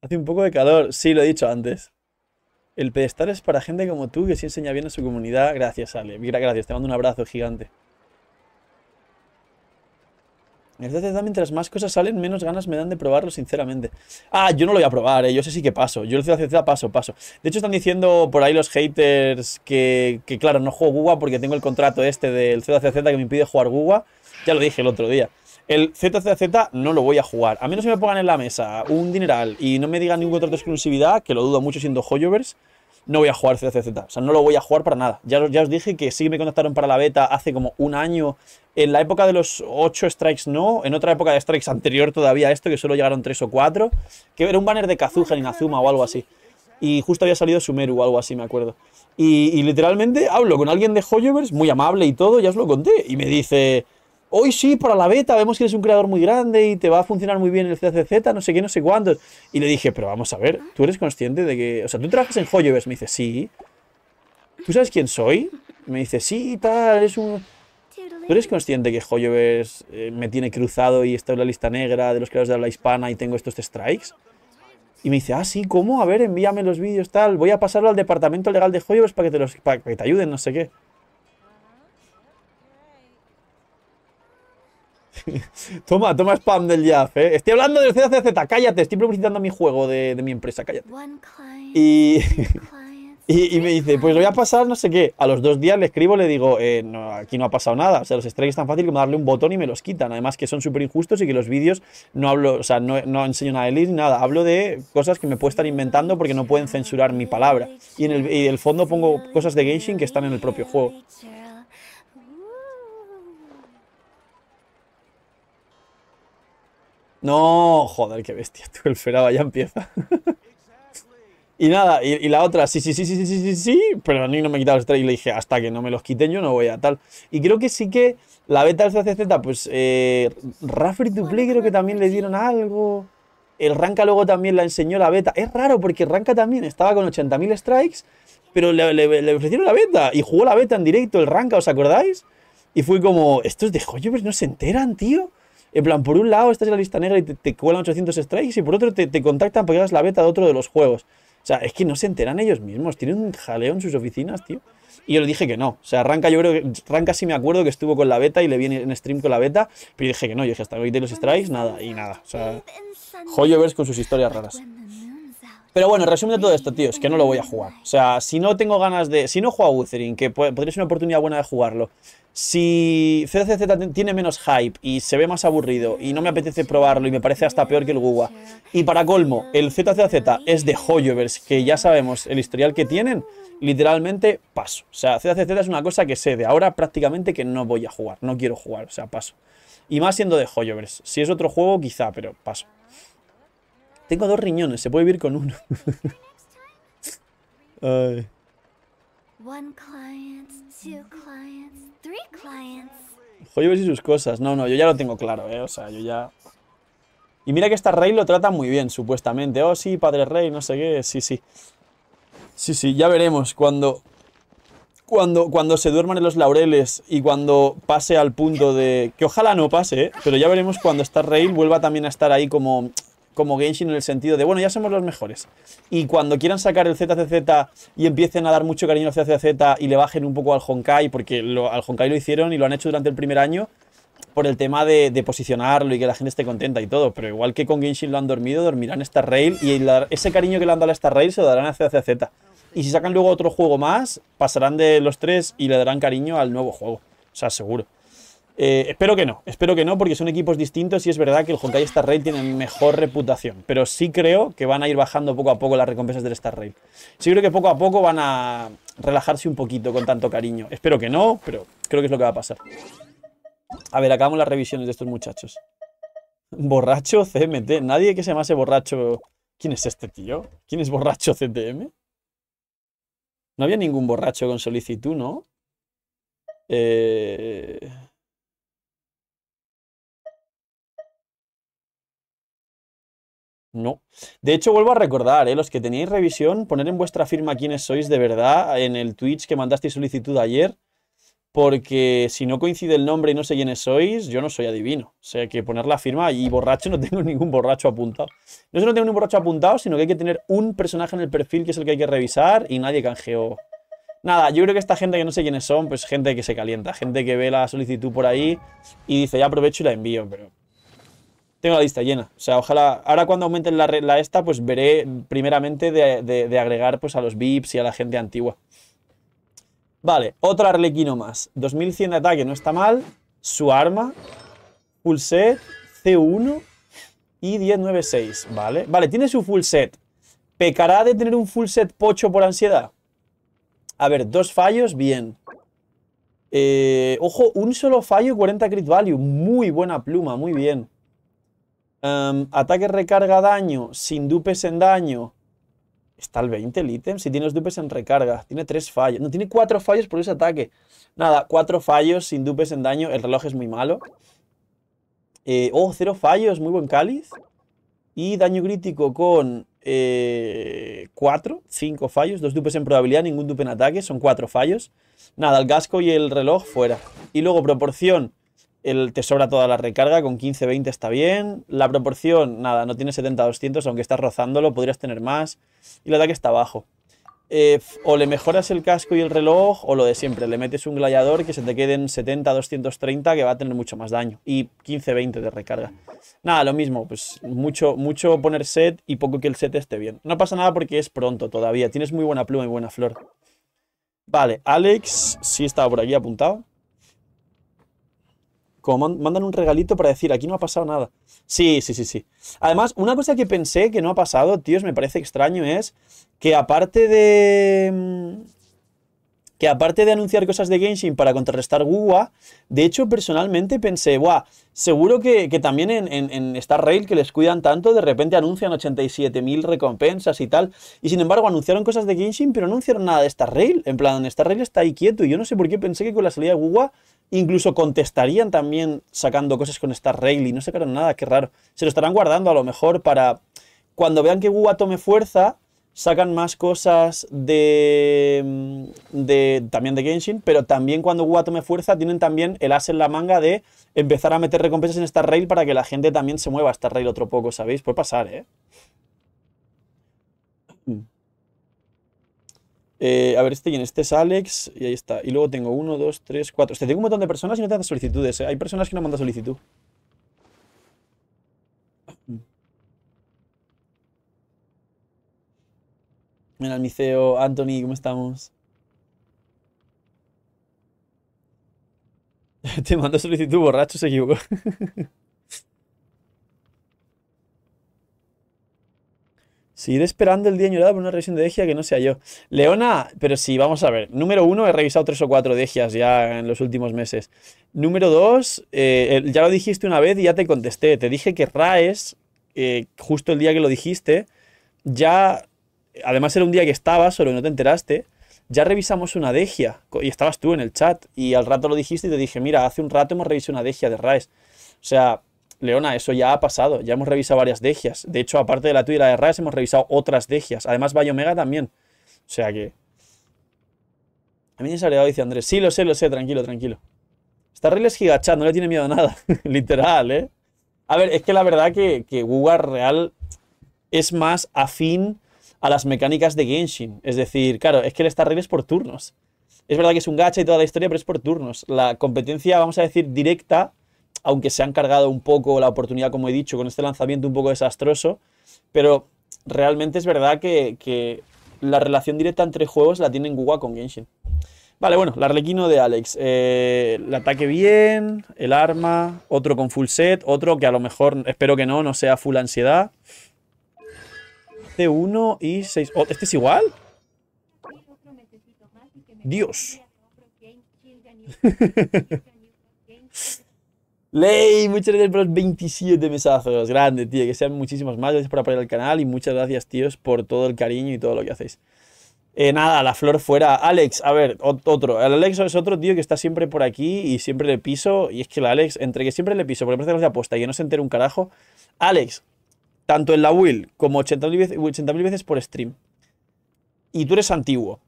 Hace un poco de calor. Sí, lo he dicho antes. El pedestal es para gente como tú que se enseña bien a su comunidad. Gracias, Ale. Gracias. Te mando un abrazo gigante. Entonces, mientras más cosas salen, menos ganas me dan de probarlo, sinceramente. Ah, yo no lo voy a probar, ¿eh? yo sé sí que paso. Yo el CZ paso, paso. De hecho, están diciendo por ahí los haters que, que claro, no juego Guga porque tengo el contrato este del ZCZ que me impide jugar Guga. Ya lo dije el otro día. El ZCZ no lo voy a jugar. A menos que me pongan en la mesa un dineral y no me digan ningún contrato de exclusividad, que lo dudo mucho siendo Hoyovers, no voy a jugar ZCZ. O sea, no lo voy a jugar para nada. Ya, ya os dije que sí me contactaron para la beta hace como un año. En la época de los 8 strikes no. En otra época de strikes anterior todavía a esto, que solo llegaron 3 o 4. Que era un banner de Kazuha en Inazuma o algo así. Y justo había salido Sumeru o algo así, me acuerdo. Y, y literalmente hablo con alguien de Hoyovers, muy amable y todo, ya os lo conté. Y me dice, hoy sí, para la beta, vemos que eres un creador muy grande y te va a funcionar muy bien el CCZ, no sé qué, no sé cuántos. Y le dije, pero vamos a ver, ¿tú eres consciente de que... O sea, ¿tú trabajas en Hoyovers? Me dice, sí. ¿Tú sabes quién soy? Me dice, sí, tal, eres un... ¿Tú eres consciente que Hoyovers eh, me tiene cruzado y está en la lista negra de los creadores de habla hispana y tengo estos strikes? Y me dice, ah, sí, ¿cómo? A ver, envíame los vídeos, tal. Voy a pasarlo al departamento legal de Hoyovers para que te, los, para que te ayuden, no sé qué. toma, toma spam del Jaf, ¿eh? Estoy hablando del CCZ, cállate, estoy publicitando mi juego de, de mi empresa, cállate. Y, y, y, me dice, pues lo voy a pasar, no sé qué. A los dos días le escribo, le digo, eh, no, aquí no ha pasado nada. O sea, los strikes es tan fácil como darle un botón y me los quitan. Además que son súper injustos y que los vídeos no hablo, o sea, no, no enseño nada de ni nada. Hablo de cosas que me puedo estar inventando porque no pueden censurar mi palabra. Y en el, y el fondo pongo cosas de Genshin que están en el propio juego. No, joder, qué bestia. Tú, el Feraba ya empieza. y nada, y, la otra, sí, sí, sí, sí, sí, sí, sí, pero a mí no me quitaba los strikes y le dije, hasta que no me los quiten yo no voy a tal. Y creo que sí que la beta del CCZ, pues, eh, Rafferty to Play creo que también le dieron algo. El Ranka luego también la enseñó la beta. Es raro porque Ranka también estaba con 80.000 strikes, pero le, ofrecieron la beta y jugó la beta en directo, el Ranka, ¿os acordáis? Y fue como, estos de Joyovers no se enteran, tío. En plan, por un lado estás en la lista negra y te, te cuelan 800 strikes y por otro te, te contactan para que hagas la beta de otro de los juegos. O sea, es que no se enteran ellos mismos. Tienen un jaleo en sus oficinas, tío. Y yo le dije que no. O sea, Ranka yo creo que... Ranka sí me acuerdo que estuvo con la beta y le vi en stream con la beta. Pero yo dije que no. Yo dije hasta que quité los strikes, nada. Y nada. O sea, Hoyovers con sus historias raras. Pero bueno, resumen de todo esto, tío, es que no lo voy a jugar. O sea, si no tengo ganas de... Si no juego a Wuthering, que podría ser una oportunidad buena de jugarlo. Si CCZ tiene menos hype y se ve más aburrido y no me apetece probarlo y me parece hasta peor que el Guga. Y para colmo, el ZCZ es de Hoyovers, que ya sabemos el historial que tienen, literalmente paso. O sea, ZCZ es una cosa que sé de ahora prácticamente que no voy a jugar, no quiero jugar, o sea, paso. Y más siendo de Hoyovers. Si es otro juego, quizá, pero paso. Tengo dos riñones, se puede vivir con uno. Ay. Hoyovers y sus cosas. No, no, yo ya lo tengo claro, ¿eh? O sea, yo ya... Y mira que esta Rey lo trata muy bien, supuestamente. Oh, sí, Padre Rey, no sé qué. Sí, sí. Sí, sí, ya veremos cuando... Cuando, cuando se duerman en los laureles y cuando pase al punto de... Que ojalá no pase, ¿eh? Pero ya veremos cuando esta Rey vuelva también a estar ahí como como Genshin en el sentido de, bueno, ya somos los mejores. Y cuando quieran sacar el ZCZ y empiecen a dar mucho cariño al ZCZ y le bajen un poco al Honkai, porque lo, al Honkai lo hicieron y lo han hecho durante el primer año por el tema de, de, posicionarlo y que la gente esté contenta y todo. Pero igual que con Genshin lo han dormido, dormirán esta Rail y ese cariño que le han dado a esta Rail se lo darán a ZCZ. Y si sacan luego otro juego más, pasarán de los tres y le darán cariño al nuevo juego. O sea, seguro. Eh, espero que no, espero que no, porque son equipos distintos y es verdad que el Honkai Star Rail tiene mejor reputación. Pero sí creo que van a ir bajando poco a poco las recompensas del Star Rail. Sí creo que poco a poco van a, relajarse un poquito con tanto cariño. Espero que no, pero creo que es lo que va a pasar. A ver, acabamos las revisiones de estos muchachos. Borracho CMT. Nadie que se llamase borracho. ¿Quién es este tío? ¿Quién es borracho CTM? No había ningún borracho con solicitud, ¿no? Eh... No. De hecho, vuelvo a recordar, ¿eh? los que teníais revisión, poner en vuestra firma quiénes sois de verdad en el Twitch que mandasteis solicitud ayer, porque si no coincide el nombre y no sé quiénes sois, yo no soy adivino. O sea, que poner la firma y borracho no tengo ningún borracho apuntado. No solo no tengo ningún borracho apuntado, sino que hay que tener un personaje en el perfil que es el que hay que revisar y nadie canjeó. Nada, yo creo que esta gente que no sé quiénes son, pues gente que se calienta, gente que ve la solicitud por ahí y dice, ya aprovecho y la envío, pero tengo la lista llena. O sea, ojalá. Ahora cuando aumenten la, la esta, pues veré primeramente de, agregar pues, a los VIPs y a la gente antigua. Vale, otro arlequino más. 2100 de ataque, no está mal. Su arma. Full set. C1. Y 1096, ¿vale? Vale, tiene su full set. ¿Pecará de tener un full set pocho por ansiedad? A ver, dos fallos, bien. Eh, ojo, un solo fallo, 40 crit value. Muy buena pluma, muy bien. Um, ataque recarga daño sin dupes en daño. Está el 20 el ítem. Si tienes dupes en recarga. Tiene tres fallos. No, tiene cuatro fallos por ese ataque. Nada, cuatro fallos sin dupes en daño. El reloj es muy malo. Eh, oh, cero fallos. Muy buen cáliz. Y daño crítico con eh, cuatro, cinco fallos. Dos dupes en probabilidad, ningún dupe en ataque. Son cuatro fallos. Nada, el gasco y el reloj fuera. Y luego proporción el, te sobra toda la recarga, con 15-20 está bien. La proporción, nada, no tiene 70-200, aunque estás rozándolo, podrías tener más. Y la verdad que está bajo. Eh, o le mejoras el casco y el reloj, o lo de siempre, le metes un gladiador que se te quede en 70-230, que va a tener mucho más daño. Y 15-20 de recarga. Nada, lo mismo, pues mucho, mucho poner set y poco que el set esté bien. No pasa nada porque es pronto todavía. Tienes muy buena pluma y buena flor. Vale, Alex sí estaba por aquí apuntado. Como mandan un regalito para decir, aquí no ha pasado nada. Sí, sí, sí, sí. Además, una cosa que pensé que no ha pasado, tíos, me parece extraño, es que aparte de... Que aparte de anunciar cosas de Genshin para contrarrestar Guwa, de hecho, personalmente pensé, Buah, seguro que, también en, en, Star Rail, que les cuidan tanto, de repente anuncian 87.000 recompensas y tal. Y sin embargo, anunciaron cosas de Genshin, pero no anunciaron nada de Star Rail. En plan, Star Rail está ahí quieto. Y yo no sé por qué pensé que con la salida de Guwa Incluso contestarían también sacando cosas con Star Rail y no sacaron nada, qué raro. Se lo estarán guardando a lo mejor para cuando vean que Guga tome fuerza, sacan más cosas de, mm, de también de Genshin, pero también cuando Guga tome fuerza tienen también el as en la manga de empezar a meter recompensas en Star Rail para que la gente también se mueva a Star Rail otro poco, ¿sabéis? Puede pasar, ¿eh? Eh, a ver, este en este es Alex. Y ahí está. Y luego tengo uno, dos, tres, cuatro. Este tengo un montón de personas y no te hacen solicitudes. ¿eh? Hay personas que no mandan solicitud. Mira, Almiceo, Anthony, ¿cómo estamos? Te mando solicitud, borracho, se equivocó. Seguir esperando el día añorado por una revisión de Degia que no sea yo. Leona, pero sí, vamos a ver. Número uno, he revisado tres o cuatro Degias ya en los últimos meses. Número dos, eh, ya lo dijiste una vez y ya te contesté. Te dije que Raes, eh, justo el día que lo dijiste, ya. Además era un día que estabas, solo que no te enteraste. Ya revisamos una Degia. Y estabas tú en el chat. Y al rato lo dijiste y te dije, mira, hace un rato hemos revisado una Degia de Raes. O sea, Leona, eso ya ha pasado. Ya hemos revisado varias degias. De hecho, aparte de la tuya y la de Raz, hemos revisado otras degias. Además, Bayomega también. O sea que. A mí me ha dice Andrés. Sí, lo sé, lo sé, tranquilo, tranquilo. Esta regla es gigachat, no le tiene miedo a nada. Literal, ¿eh? A ver, es que la verdad que, que Real es más afín a las mecánicas de Genshin. Es decir, claro, es que el Star Rail es por turnos. Es verdad que es un gacha y toda la historia, pero es por turnos. La competencia, vamos a decir, directa aunque se han cargado un poco la oportunidad, como he dicho, con este lanzamiento un poco desastroso, pero realmente es verdad que, la relación directa entre juegos la tienen Google con Genshin. Vale, bueno, el arlequino de Alex. Eh, el ataque bien, el arma, otro con full set, otro que a lo mejor, espero que no, no sea full ansiedad. C1 y 6... ¿Este es igual? Dios. Ley, muchas gracias por los 27 mesazos. Grande, tío. Que sean muchísimos más. Gracias por apoyar el canal y muchas gracias, tíos, por todo el cariño y todo lo que hacéis. Eh, nada, la flor fuera. Alex, a ver, otro. El Alex es otro tío que está siempre por aquí y siempre le piso. Y es que el Alex, entre que siempre le piso porque parece que de apuesta y que no se entere un carajo. Alex, tanto en la Will como 80.000 veces, 80 veces por stream. Y tú eres antiguo.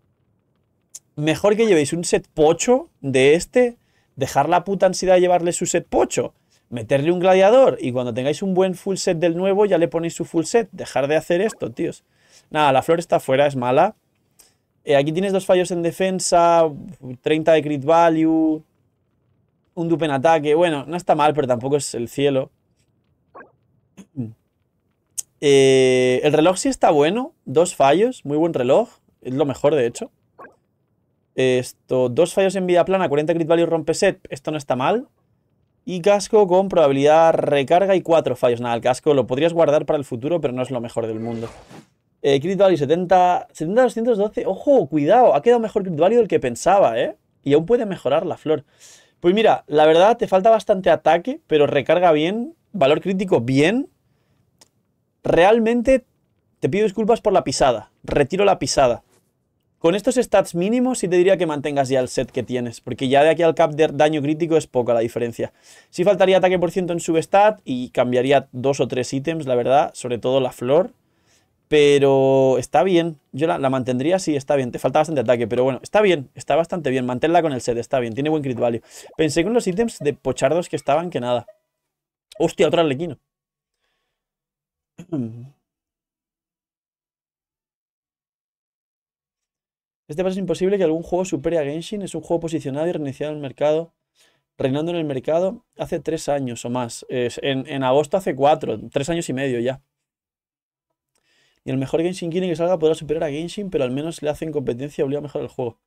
Mejor que llevéis un set pocho de este dejar la puta ansiedad de llevarle su set pocho, meterle un gladiador y cuando tengáis un buen full set del nuevo ya le ponéis su full set. Dejar de hacer esto, tíos. Nada, la flor está fuera, es mala. Eh, aquí tienes dos fallos en defensa, 30 de crit value, un dupe en ataque. Bueno, no está mal, pero tampoco es el cielo. Eh, el reloj sí está bueno, dos fallos, muy buen reloj, es lo mejor de hecho. Esto, dos fallos en vida plana, 40 crit value rompe set, esto no está mal. Y casco con probabilidad recarga y cuatro fallos. Nada, el casco lo podrías guardar para el futuro, pero no es lo mejor del mundo. Eh, crit value 70, 70 212. Ojo, cuidado, ha quedado mejor crit value del que pensaba, ¿eh? Y aún puede mejorar la flor. Pues mira, la verdad te falta bastante ataque, pero recarga bien. Valor crítico bien. Realmente te pido disculpas por la pisada. Retiro la pisada. Con estos stats mínimos sí te diría que mantengas ya el set que tienes, porque ya de aquí al cap de daño crítico es poca la diferencia. Sí faltaría ataque por ciento en substat y cambiaría dos o tres ítems, la verdad, sobre todo la flor. Pero está bien, yo la, mantendría, sí, está bien, te falta bastante ataque, pero bueno, está bien, está bastante bien, manténla con el set, está bien, tiene buen crit value. Pensé con los ítems de pochardos que estaban que nada. Hostia, otro arlequino. Este paso es imposible que algún juego supere a Genshin. Es un juego posicionado y reiniciado en el mercado, reinando en el mercado hace tres años o más. en, agosto hace cuatro, tres años y medio ya. Y el mejor Genshin King que salga podrá superar a Genshin, pero al menos le hacen competencia y obliga a mejorar el juego.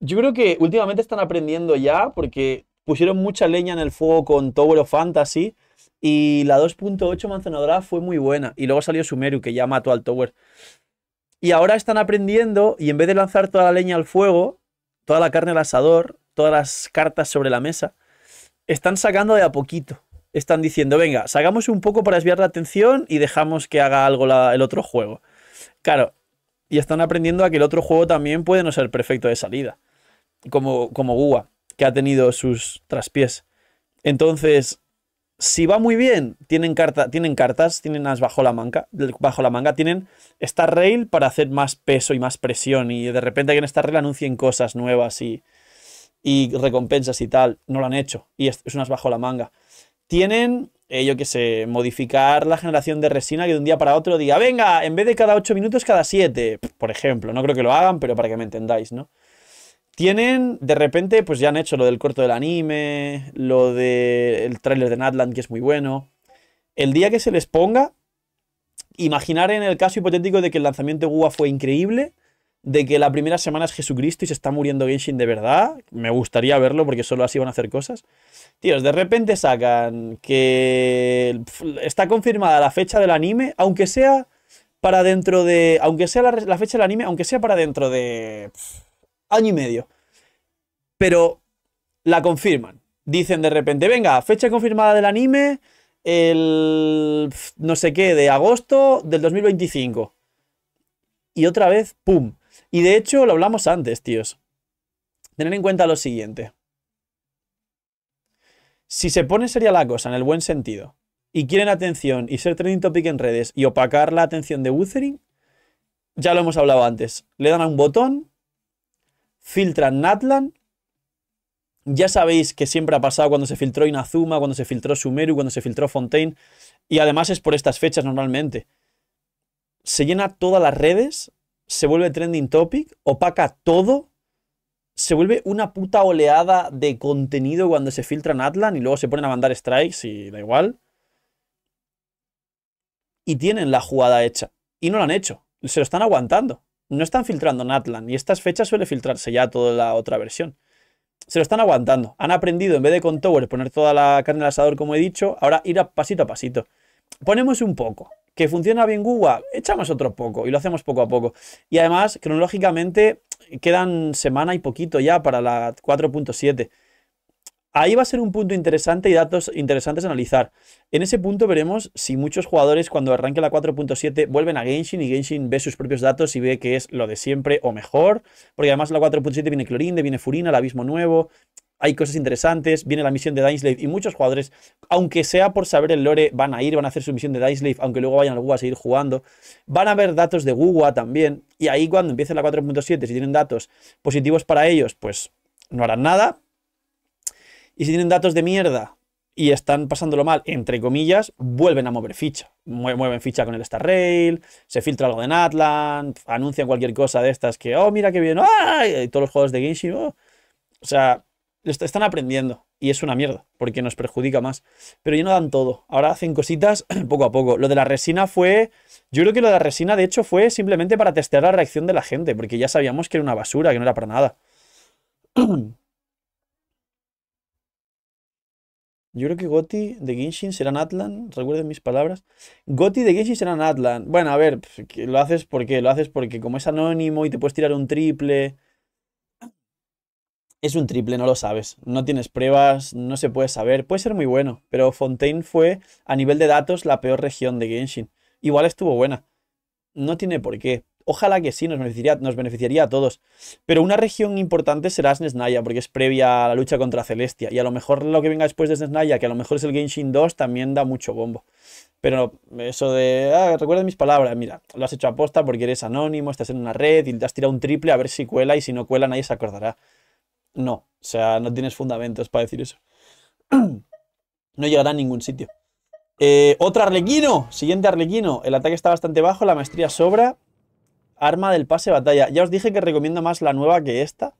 Yo creo que últimamente están aprendiendo ya porque pusieron mucha leña en el fuego con Tower of Fantasy y la 2.8 manzanadora fue muy buena. Y luego salió Sumeru que ya mató al Tower. Y ahora están aprendiendo y en vez de lanzar toda la leña al fuego, toda la carne al asador, todas las cartas sobre la mesa, están sacando de a poquito. Están diciendo, venga, sacamos un poco para desviar la atención y dejamos que haga algo el otro juego. Claro, y están aprendiendo a que el otro juego también puede no ser perfecto de salida. Como, como Gua, que ha tenido sus traspiés. Entonces, si va muy bien, tienen, carta, tienen cartas, tienen as bajo la manga, bajo la manga, tienen Star Rail para hacer más peso y más presión y de repente aquí en Star Rail anuncien cosas nuevas y, y recompensas y tal. No lo han hecho y es, unas bajo la manga. Tienen, eh, yo qué sé, modificar la generación de resina que de un día para otro diga, venga, en vez de cada 8 minutos, cada 7, por ejemplo. No creo que lo hagan, pero para que me entendáis, ¿no? Tienen, de repente, pues ya han hecho lo del corto del anime, lo del tráiler de Natland, que es muy bueno. El día que se les ponga, imaginar en el caso hipotético de que el lanzamiento de Gua fue increíble, de que la primera semana es Jesucristo y se está muriendo Genshin de verdad. Me gustaría verlo porque solo así van a hacer cosas. Tíos, de repente sacan que está confirmada la fecha del anime, aunque sea para dentro de. Aunque sea la, fecha del anime, aunque sea para dentro de año y medio. Pero la confirman. Dicen de repente, venga, fecha confirmada del anime, el no sé qué, de agosto del 2025. Y otra vez, ¡pum! Y de hecho lo hablamos antes, tíos. Tener en cuenta lo siguiente. Si se pone seria la cosa en el buen sentido y quieren atención y ser trending topic en redes y opacar la atención de Wuthering, ya lo hemos hablado antes. Le dan a un botón filtran Natlan. Ya sabéis que siempre ha pasado cuando se filtró Inazuma, cuando se filtró Sumeru, cuando se filtró Fontaine. Y además es por estas fechas normalmente. Se llena todas las redes, se vuelve trending topic, opaca todo. Se vuelve una puta oleada de contenido cuando se filtra Natlan y luego se ponen a mandar strikes y da igual. Y tienen la jugada hecha. Y no lo han hecho. Se lo están aguantando no están filtrando Natlan y estas fechas suele filtrarse ya toda la otra versión. Se lo están aguantando. Han aprendido, en vez de con Tower poner toda la carne al asador, como he dicho, ahora ir a pasito a pasito. Ponemos un poco. Que funciona bien Google, echamos otro poco y lo hacemos poco a poco. Y además, cronológicamente, quedan semana y poquito ya para la 4.7. Ahí va a ser un punto interesante y datos interesantes a analizar. En ese punto veremos si muchos jugadores cuando arranque la 4.7 vuelven a Genshin y Genshin ve sus propios datos y ve que es lo de siempre o mejor. Porque además la 4.7 viene Clorinde, viene Furina, el abismo nuevo. Hay cosas interesantes, viene la misión de Daislave y muchos jugadores, aunque sea por saber el lore, van a ir, van a hacer su misión de Daislave, aunque luego vayan al WUA a seguir jugando. Van a ver datos de WUA también. Y ahí cuando empiece la 4.7, si tienen datos positivos para ellos, pues no harán nada, y si tienen datos de mierda y están pasándolo mal, entre comillas, vuelven a mover ficha. Mueven ficha con el Star Rail, se filtra algo de Natlan, anuncian cualquier cosa de estas que, oh, mira qué bien, ¡ay! Y todos los juegos de Genshin, oh. O sea, están aprendiendo y es una mierda porque nos perjudica más. Pero ya no dan todo. Ahora hacen cositas poco a poco. Lo de la resina fue. Yo creo que lo de la resina, de hecho, fue simplemente para testear la reacción de la gente, porque ya sabíamos que era una basura, que no era para nada. Yo creo que Goti de Genshin será Natlan, recuerden mis palabras. Goti de Genshin será Natlan. Bueno, a ver, lo haces porque lo haces porque como es anónimo y te puedes tirar un triple. Es un triple, no lo sabes. No tienes pruebas, no se puede saber. Puede ser muy bueno, pero Fontaine fue a nivel de datos la peor región de Genshin. Igual estuvo buena. No tiene por qué. Ojalá que sí, nos beneficiaría, nos beneficiaría a todos. Pero una región importante será Snesnaya, porque es previa a la lucha contra Celestia. Y a lo mejor lo que venga después de Snesnaya, que a lo mejor es el Genshin 2, también da mucho bombo. Pero eso de, ah, recuerda mis palabras, mira, lo has hecho aposta porque eres anónimo, estás en una red y te has tirado un triple a ver si cuela y si no cuela nadie se acordará. No, o sea, no tienes fundamentos para decir eso. no llegará a ningún sitio. Eh, otro Arlequino, siguiente Arlequino. El ataque está bastante bajo, la maestría sobra Arma del pase batalla. Ya os dije que recomiendo más la nueva que esta.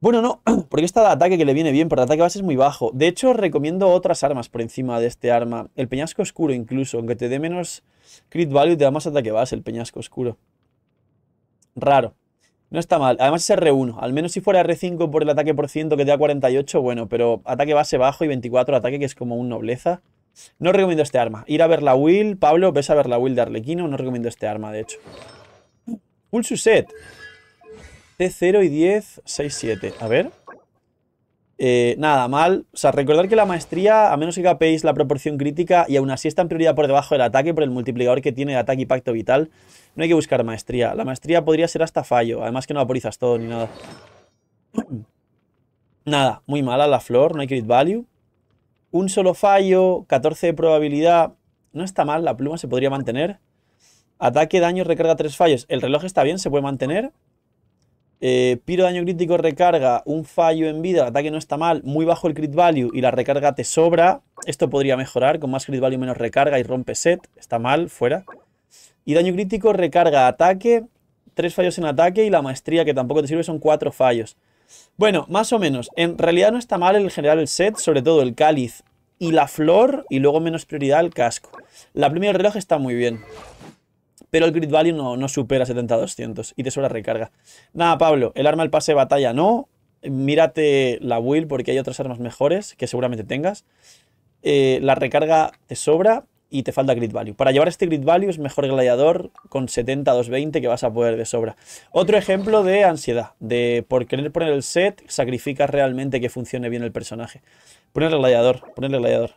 Bueno, no, porque esta de ataque que le viene bien, pero el ataque base es muy bajo. De hecho, recomiendo otras armas por encima de este arma. El peñasco oscuro incluso, aunque te dé menos crit value, te da más ataque base el peñasco oscuro. Raro. No está mal. Además es R1. Al menos si fuera R5 por el ataque por ciento que te da 48, bueno, pero ataque base bajo y 24 ataque que es como un nobleza. No recomiendo este arma. Ir a ver la will, Pablo, ves a ver la will de Arlequino, no recomiendo este arma, de hecho. Full set. T0 y 10, 6, 7. A ver. Eh, nada, mal. O sea, recordar que la maestría, a menos que capéis la proporción crítica y aún así está en prioridad por debajo del ataque, por el multiplicador que tiene de ataque y pacto vital, no hay que buscar maestría. La maestría podría ser hasta fallo, además que no vaporizas todo ni nada. Nada, muy mala la flor, no hay crit value. Un solo fallo, 14 de probabilidad. No está mal, la pluma se podría mantener. Ataque, daño, recarga tres fallos. El reloj está bien, se puede mantener. Eh, piro, daño crítico, recarga, un fallo en vida. El ataque no está mal, muy bajo el crit value y la recarga te sobra. Esto podría mejorar con más crit value, menos recarga y rompe set. Está mal, fuera. Y daño crítico, recarga, ataque, tres fallos en ataque y la maestría que tampoco te sirve son cuatro fallos. Bueno, más o menos. En realidad no está mal en general el set, sobre todo el cáliz y la flor y luego menos prioridad el casco. La primera reloj está muy bien pero el grid value no, supera 70-200 y te sobra recarga. Nada, Pablo, el arma del pase de batalla no. Mírate la will porque hay otras armas mejores que seguramente tengas. Eh, la recarga te sobra y te falta grid value. Para llevar este grid value es mejor gladiador con 70-220 que vas a poder de sobra. Otro ejemplo de ansiedad, de por querer poner el set, sacrificas realmente que funcione bien el personaje. Ponerle gladiador, ponerle gladiador.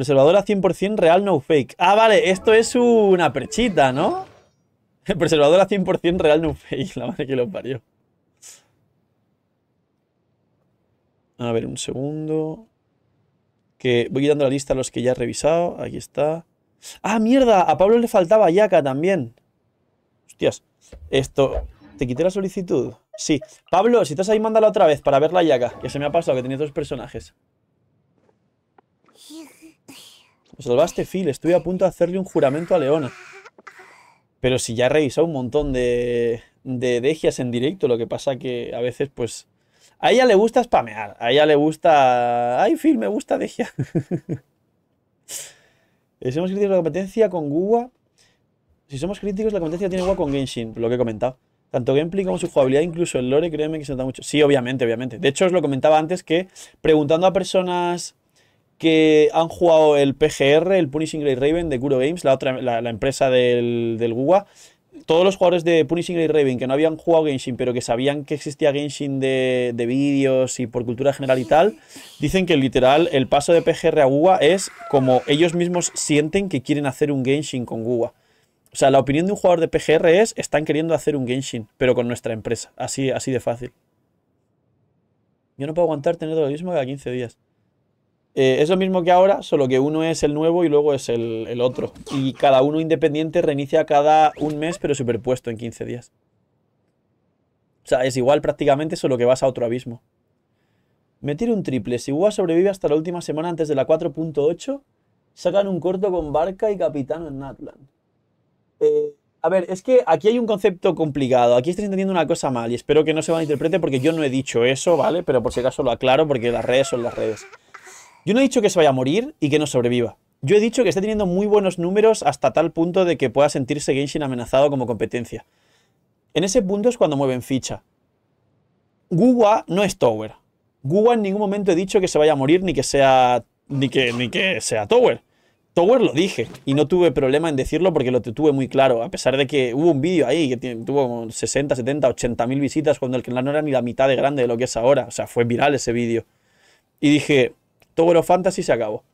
Preservadora 100% real, no fake. Ah, vale, esto es una perchita, ¿no? Preservadora 100% real, no fake. La madre que lo parió. A ver, un segundo. Que voy dando la lista a los que ya he revisado. Aquí está. ¡Ah, mierda! A Pablo le faltaba Yaka también. Hostias. Esto... ¿Te quité la solicitud? Sí. Pablo, si estás ahí, mándala otra vez para ver la Yaka. Que se me ha pasado, que tenía dos personajes. Salvaste, Phil. Estoy a punto de hacerle un juramento a Leona. Pero si ya he revisado un montón de, de degias en directo, lo que pasa que a veces, pues... A ella le gusta spamear. A ella le gusta... Ay, Phil, me gusta degia. si somos críticos de la competencia con Guwa... Si somos críticos, la competencia tiene Guwa con Genshin, lo que he comentado. Tanto gameplay como su jugabilidad, incluso el lore, créeme que se nota mucho. Sí, obviamente, obviamente. De hecho, os lo comentaba antes que preguntando a personas que han jugado el PGR, el Punishing Great Raven de Kuro Games, la, otra, la, empresa del, del todos los jugadores de Punishing y Raven que no habían jugado Genshin, pero que sabían que existía Genshin de, de vídeos y por cultura general y tal, dicen que literal el paso de PGR a Guwa es como ellos mismos sienten que quieren hacer un Genshin con Guwa. O sea, la opinión de un jugador de PGR es, están queriendo hacer un Genshin, pero con nuestra empresa. Así, así de fácil. Yo no puedo aguantar tener lo mismo cada 15 días. Eh, es lo mismo que ahora, solo que uno es el nuevo y luego es el, otro. Y cada uno independiente reinicia cada un mes, pero superpuesto en 15 días. O sea, es igual prácticamente, solo que vas a otro abismo. Me tiro un triple. Si UA sobrevive hasta la última semana antes de la 4.8, sacan un corto con Barca y Capitano en Natland. Eh, a ver, es que aquí hay un concepto complicado. Aquí estáis entendiendo una cosa mal y espero que no se malinterprete porque yo no he dicho eso, ¿vale? Pero por si acaso lo aclaro porque las redes son las redes. Yo no he dicho que se vaya a morir y que no sobreviva. Yo he dicho que está teniendo muy buenos números hasta tal punto de que pueda sentirse Genshin amenazado como competencia. En ese punto es cuando mueven ficha. Guwa no es Tower. Guwa en ningún momento he dicho que se vaya a morir ni que sea ni que, ni que sea Tower. Tower lo dije y no tuve problema en decirlo porque lo tuve muy claro, a pesar de que hubo un vídeo ahí que tuvo como 60, 70, 80 mil visitas cuando el canal no era ni la mitad de grande de lo que es ahora. O sea, fue viral ese vídeo. Y dije, Tower Fantasy se acabó.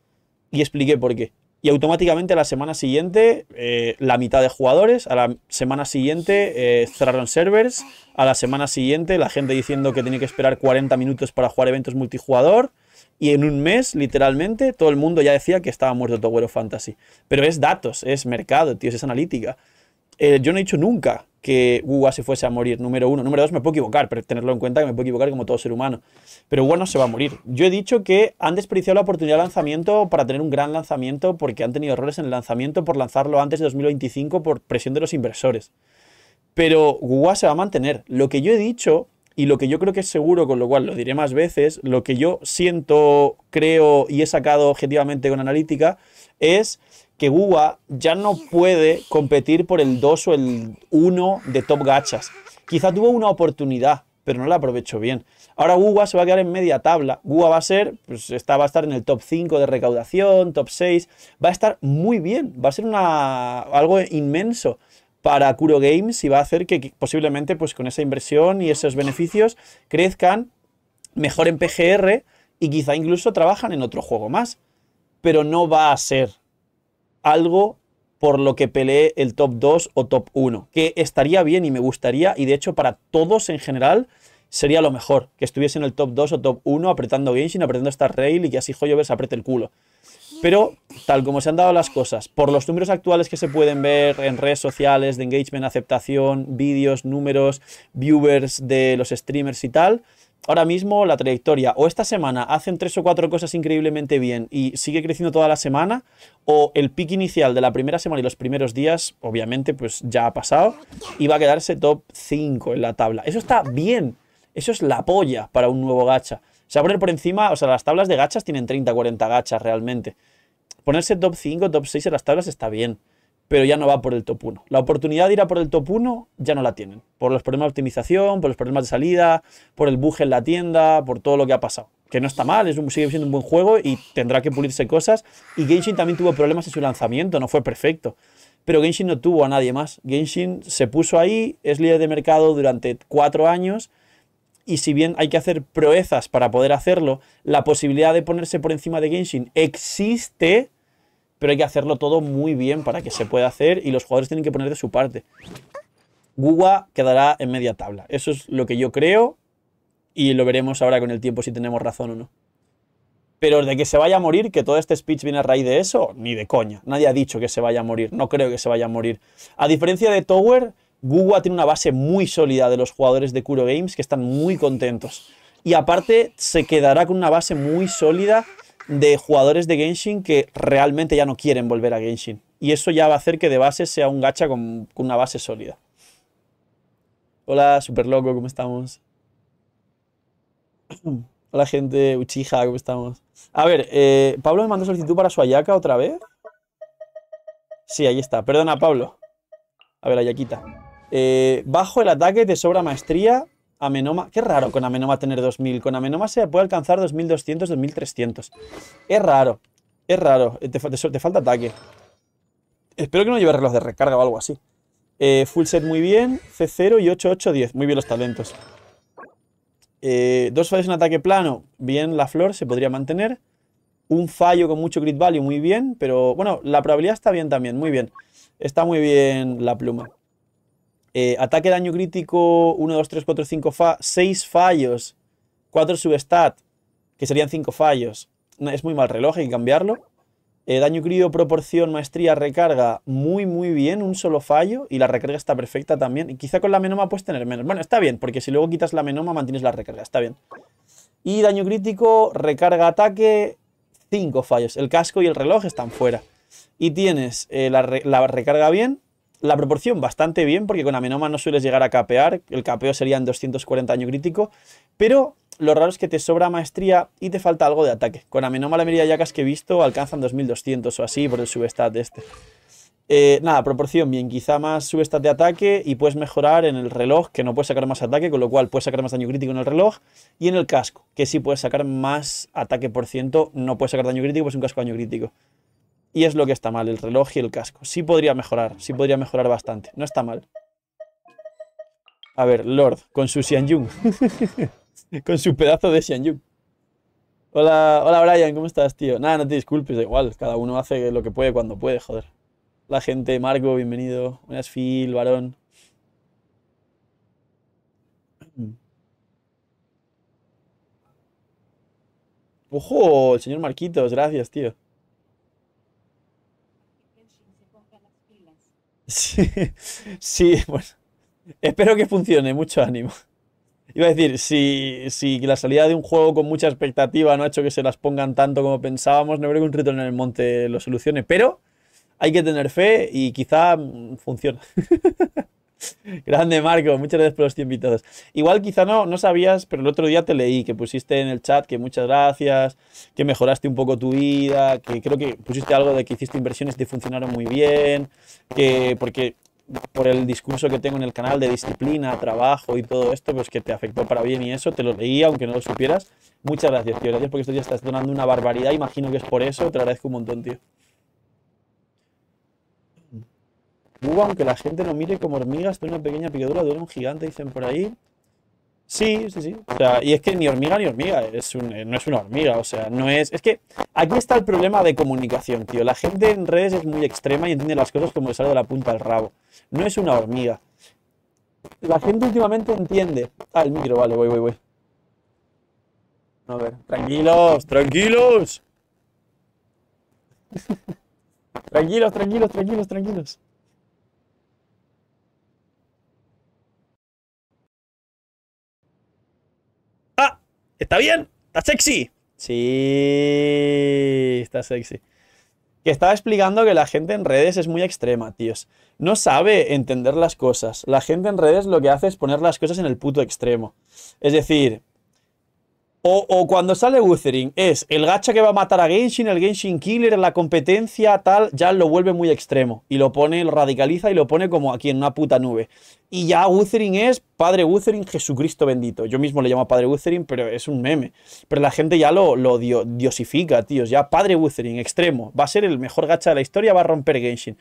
Y expliqué por qué. Y automáticamente a la semana siguiente, eh, la mitad de jugadores, a la semana siguiente eh, cerraron servers, a la semana siguiente la gente diciendo que tenía que esperar 40 minutos para jugar eventos multijugador, y en un mes, literalmente, todo el mundo ya decía que estaba muerto Tower Fantasy. Pero es datos, es mercado, tío, es analítica. Eh, yo no he dicho nunca que Guwa se fuese a morir, número uno. Número dos, me puedo equivocar, pero tenerlo en cuenta que me puedo equivocar como todo ser humano. Pero Guwa no se va a morir. Yo he dicho que han desperdiciado la oportunidad de lanzamiento para tener un gran lanzamiento porque han tenido errores en el lanzamiento por lanzarlo antes de 2025 por presión de los inversores. Pero Guwa se va a mantener. Lo que yo he dicho y lo que yo creo que es seguro, con lo cual lo diré más veces, lo que yo siento, creo y he sacado objetivamente con analítica es que Guwa ya no puede competir por el 2 o el 1 de top gachas. Quizá tuvo una oportunidad, pero no la aprovechó bien. Ahora Guwa se va a quedar en media tabla. Guwa va a ser, pues está, va a estar en el top 5 de recaudación, top 6. Va a estar muy bien. Va a ser una, algo inmenso para Kuro Games y va a hacer que, que posiblemente pues con esa inversión y esos beneficios crezcan, mejoren PGR y quizá incluso trabajan en otro juego más. Pero no va a ser algo por lo que pelee el top 2 o top 1, que estaría bien y me gustaría, y de hecho para todos en general sería lo mejor, que estuviese en el top 2 o top 1 apretando Genshin, apretando Star Rail y que así Hoyover se apriete el culo. Pero, tal como se han dado las cosas, por los números actuales que se pueden ver en redes sociales de engagement, aceptación, vídeos, números, viewers de los streamers y tal, ahora mismo la trayectoria o esta semana hacen tres o cuatro cosas increíblemente bien y sigue creciendo toda la semana, o el pick inicial de la primera semana y los primeros días, obviamente, pues ya ha pasado y va a quedarse top 5 en la tabla. Eso está bien, eso es la polla para un nuevo gacha. Se va a poner por encima, o sea, las tablas de gachas tienen 30, 40 gachas realmente. Ponerse top 5, top 6 en las tablas está bien, pero ya no va por el top 1. La oportunidad de ir a por el top 1 ya no la tienen. Por los problemas de optimización, por los problemas de salida, por el bug en la tienda, por todo lo que ha pasado. Que no está mal, es sigue siendo un buen juego y tendrá que pulirse cosas. Y Genshin también tuvo problemas en su lanzamiento, no fue perfecto. Pero Genshin no tuvo a nadie más. Genshin se puso ahí, es líder de mercado durante cuatro años y si bien hay que hacer proezas para poder hacerlo, la posibilidad de ponerse por encima de Genshin existe, pero hay que hacerlo todo muy bien para que se pueda hacer y los jugadores tienen que poner de su parte. Guwa quedará en media tabla. Eso es lo que yo creo y lo veremos ahora con el tiempo si tenemos razón o no. Pero de que se vaya a morir, que todo este speech viene a raíz de eso, ni de coña. Nadie ha dicho que se vaya a morir. No creo que se vaya a morir. A diferencia de Tower, Guwa tiene una base muy sólida de los jugadores de Kuro Games que están muy contentos. Y aparte se quedará con una base muy sólida de jugadores de Genshin que realmente ya no quieren volver a Genshin. Y eso ya va a hacer que de base sea un gacha con, una base sólida. Hola, super loco, ¿cómo estamos? Hola gente, Uchiha, ¿cómo estamos? A ver, eh, Pablo me mandó solicitud para su Ayaka otra vez. Sí, ahí está. Perdona, Pablo. A ver, Ayakita. Eh, bajo el ataque te sobra maestría. Amenoma. Qué raro con Amenoma tener 2000. Con Amenoma se puede alcanzar 2200, 2300. Es raro. Es raro. Eh, Te, falta ataque. Espero que no lleve reloj de recarga o algo así. Eh, full set muy bien. C0 y 8, 8, 10. Muy bien los talentos. Eh, dos fallos en ataque plano. Bien la flor, se podría mantener. Un fallo con mucho grid value, muy bien. Pero bueno, la probabilidad está bien también, muy bien. Está muy bien la pluma. Eh, ataque daño crítico 1, 2, 3, 4, 5, 6 fallos. 4 substat, que serían 5 fallos. Es muy mal reloj, hay que cambiarlo. Eh, daño crítico, proporción, maestría, recarga, muy muy bien, un solo fallo. Y la recarga está perfecta también. Y quizá con la menoma puedes tener menos. Bueno, está bien, porque si luego quitas la menoma mantienes la recarga, está bien. Y daño crítico, recarga, ataque, 5 fallos. El casco y el reloj están fuera. Y tienes eh, la recarga bien, la proporción bastante bien, porque con Amenoma no sueles llegar a capear. El capeo serían 240 daño crítico. Pero lo raro es que te sobra maestría y te falta algo de ataque. Con Amenoma la mayoría de yacas que he visto alcanzan 2200 o así por el substat de este. Eh, nada, proporción bien, quizá más substat de ataque y puedes mejorar en el reloj, que no puedes sacar más ataque, con lo cual puedes sacar más daño crítico en el reloj, y en el casco, que sí puedes sacar más ataque por ciento, no puedes sacar daño crítico, pues un casco daño crítico. Y es lo que está mal, el reloj y el casco. Sí podría mejorar, sí podría mejorar bastante. No está mal. A ver, Lord, con su Xianyun. con su pedazo de Xianyun. Hola, hola Brian, ¿cómo estás, tío? Nada, no te disculpes, da igual. Cada uno hace lo que puede cuando puede, joder. La gente, Marco, bienvenido. Buenas, Phil, varón. Ojo, el señor Marquitos, gracias, tío. Sí, sí, bueno. Espero que funcione, mucho ánimo. Iba a decir, si, si la salida de un juego con mucha expectativa no ha hecho que se las pongan tanto como pensábamos, no creo que un Return en el Monte lo solucione, pero hay que tener fe y quizá mm, funcione. Grande Marco, muchas gracias por los 100 invitados. Igual quizá no, no sabías, pero el otro día te leí que pusiste en el chat que muchas gracias, que mejoraste un poco tu vida, que creo que pusiste algo de que hiciste inversiones y te funcionaron muy bien, que porque por el discurso que tengo en el canal de disciplina, trabajo y todo esto, pues que te afectó para bien y eso, te lo leí aunque no lo supieras. Muchas gracias, tío. Gracias porque estos días estás donando una barbaridad. Imagino que es por eso. Te lo agradezco un montón, tío. Aunque la gente no mire como hormigas, de una pequeña picadura duele un gigante, dicen por ahí. Sí, sí, sí. O sea, y es que ni hormiga ni hormiga, es un- eh, no es una hormiga, o sea, no es... Es que aquí está el problema de comunicación, tío. La gente en redes es muy extrema y entiende las cosas como le sale de la punta del rabo. No es una hormiga. La gente últimamente entiende... Ah, el micro, vale, voy, voy, voy. A ver, tranquilos, tranquilos. Tranquilos, tranquilos, tranquilos, tranquilos. ¡Ah! ¿Está bien? ¿Está sexy? Sí, está sexy. Que estaba explicando que la gente en redes es muy extrema, tíos. No sabe entender las cosas. La gente en redes lo que hace es poner las cosas en el puto extremo. Es decir, o, cuando sale Wuthering es el gacha que va a matar a Genshin, el Genshin Killer, la competencia, tal, ya lo vuelve muy extremo. Y lo pone, lo radicaliza y lo pone como aquí en una puta nube. Y ya Wuthering es Padre Wuthering, Jesucristo bendito. Yo mismo le llamo Padre Wuthering, pero es un meme. Pero la gente ya lo, lo dio- diosifica, tíos. Ya Padre Wuthering, extremo. Va a ser el mejor gacha de la historia, va a romper Genshin.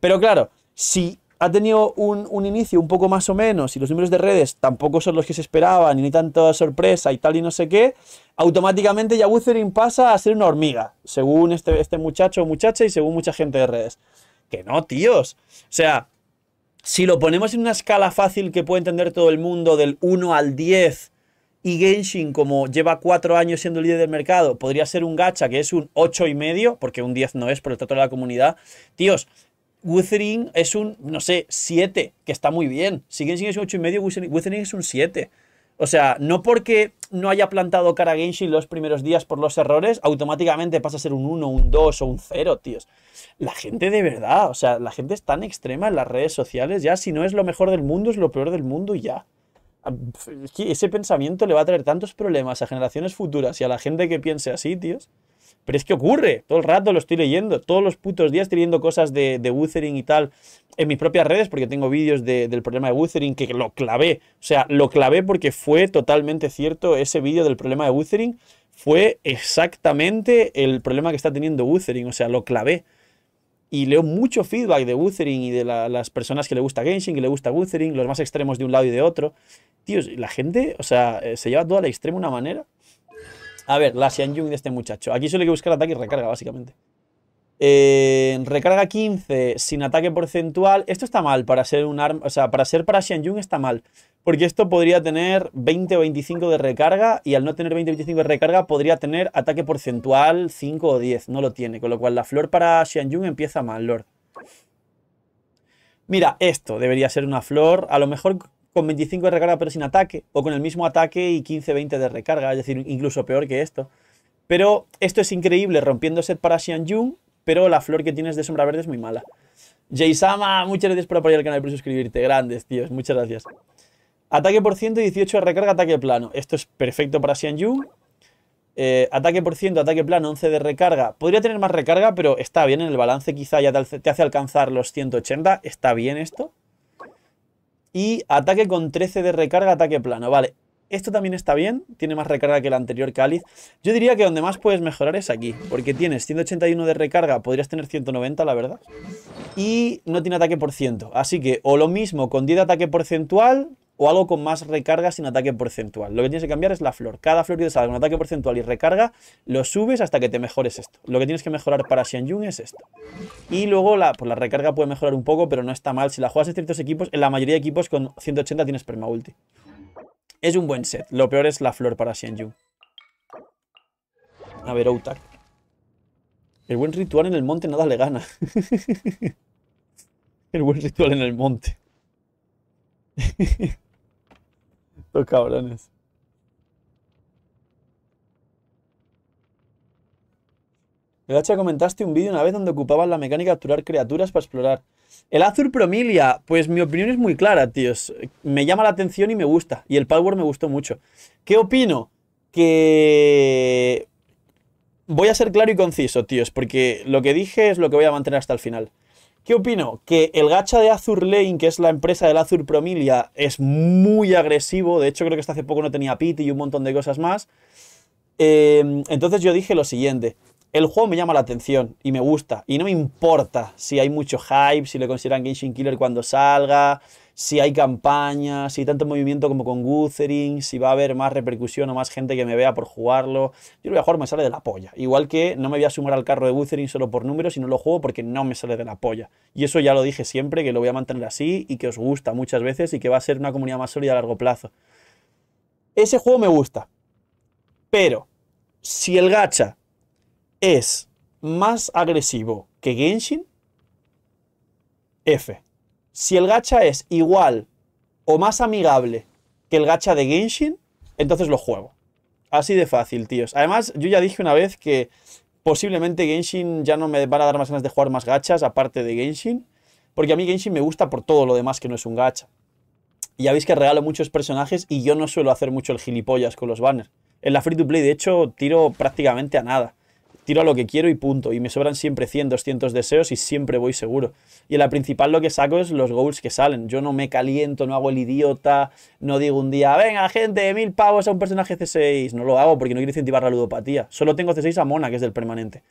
Pero claro, si ha tenido un, un inicio un poco más o menos y los números de redes tampoco son los que se esperaban y ni tanta sorpresa y tal y no sé qué, automáticamente ya Wuthering pasa a ser una hormiga, según este, este muchacho o muchacha y según mucha gente de redes. Que no, tíos. O sea, si lo ponemos en una escala fácil que puede entender todo el mundo del 1 al 10 y Genshin, como lleva 4 años siendo el líder del mercado, podría ser un gacha que es un 8 y medio, porque un 10 no es por el trato de la comunidad. Tíos, Wuthering es un, no sé, 7, que está muy bien. Si Genshin es un 8 y medio, Wuthering Wuthering es un 7. O sea, no porque no haya plantado cara Genshin los primeros días por los errores, automáticamente pasa a ser un 1, un 2 o un 0, tíos. La gente de verdad, o sea, la gente es tan extrema en las redes sociales, ya si no es lo mejor del mundo, es lo peor del mundo y ya. Ah, ese pensamiento le va a traer tantos problemas a generaciones futuras y a la gente que piense así, tíos. Pero es que ocurre, todo el rato lo estoy leyendo, todos los putos días estoy leyendo cosas de, de Wuthering y tal en mis propias redes, porque tengo vídeos de- del problema de Wuthering que lo clavé. O sea, lo clavé porque fue totalmente cierto ese vídeo del problema de Wuthering. Fue exactamente el problema que está teniendo Wuthering, o sea, lo clavé. y leo mucho feedback de Wuthering y de la- las personas que le gusta Genshin, que le gusta Wuthering, los más extremos de un lado y de otro. Tíos, la gente, o sea, eh, se lleva todo al extremo de una manera. A ver, la Xianyun de este muchacho. Aquí solo hay que buscar ataque y recarga, básicamente. Eh, recarga 15 sin ataque porcentual. Esto está mal para ser un arma. O sea, para ser para Xianyun está mal. Porque esto podría tener 20 o 25 de recarga. Y al no tener 20 o 25 de recarga, podría tener ataque porcentual 5 o 10. No lo tiene. Con lo cual la flor para Xianyun empieza mal, Lord. Mira, esto debería ser una flor. A lo mejor con 25 de recarga pero sin ataque. O con el mismo ataque y 15-20 de recarga. Es decir, incluso peor que esto. Pero esto es increíble rompiendo set para Xianyun. Pero la flor que tienes de sombra verde es muy mala. Jaysama, muchas gracias por apoyar el canal y por suscribirte. Grandes, tíos. Muchas gracias. Ataque por ciento, 18 de recarga, ataque plano. Esto es perfecto para Xianyun. Eh, ataque por ciento, ataque plano, 11 de recarga. Podría tener más recarga, pero está bien en el balance. Quizá ya te hace alcanzar los 180. Está bien esto. Y ataque con 13 de recarga, ataque plano. Vale, esto también está bien. Tiene más recarga que el anterior cáliz. Yo diría que donde más puedes mejorar es aquí. Porque tienes 181 de recarga, podrías tener 190, la verdad. Y no tiene ataque por ciento. Así que o lo mismo con 10 de ataque porcentual o algo con más recarga sin ataque porcentual. Lo que tienes que cambiar es la flor. Cada flor que te salga ataque porcentual y recarga, lo subes hasta que te mejores esto. Lo que tienes que mejorar para Xianyun es esto. Y luego la, pues la recarga puede mejorar un poco, pero no está mal. Si la juegas en ciertos equipos, en la mayoría de equipos con 180 tienes perma ulti. Es un buen set. Lo peor es la flor para Xianyun. A ver, Outak. El buen ritual en el monte nada le gana. el buen ritual en el monte. Los cabrones. Gacha, comentaste un vídeo una vez donde ocupaban la mecánica de capturar criaturas para explorar. El Azur Promilia, pues mi opinión es muy clara, tíos. Me llama la atención y me gusta. Y el Power me gustó mucho. ¿Qué opino? Que... Voy a ser claro y conciso, tíos, porque lo que dije es lo que voy a mantener hasta el final. ¿Qué opino? Que el gacha de Azur Lane, que es la empresa del Azur Promilia, es muy agresivo. De hecho, creo que hasta hace poco no tenía pity y un montón de cosas más. Eh, entonces yo dije lo siguiente. El juego me llama la atención y me gusta. Y no me importa si hay mucho hype, si le consideran Genshin Killer cuando salga, si hay campañas, si hay tanto movimiento como con Wuthering, si va a haber más repercusión o más gente que me vea por jugarlo. Yo lo voy a jugar, me sale de la polla. Igual que no me voy a sumar al carro de Wuthering solo por números y no lo juego porque no me sale de la polla. Y eso ya lo dije siempre, que lo voy a mantener así y que os gusta muchas veces y que va a ser una comunidad más sólida a largo plazo. Ese juego me gusta. Pero, si el gacha es más agresivo que Genshin, F. Si el gacha es igual o más amigable que el gacha de Genshin, entonces lo juego. Así de fácil, tíos. Además, yo ya dije una vez que posiblemente Genshin ya no me van a dar más ganas de jugar más gachas aparte de Genshin, porque a mí Genshin me gusta por todo lo demás que no es un gacha. Y ya veis que regalo muchos personajes y yo no suelo hacer mucho el gilipollas con los banners. En la free to play, de hecho, tiro prácticamente a nada. Tiro a lo que quiero y punto. Y me sobran siempre 100, 200 deseos y siempre voy seguro. Y en la principal lo que saco es los goals que salen. Yo no me caliento, no hago el idiota, no digo un día, venga gente, mil pavos a un personaje C6. No lo hago porque no quiero incentivar la ludopatía. Solo tengo C6 a Mona, que es del permanente.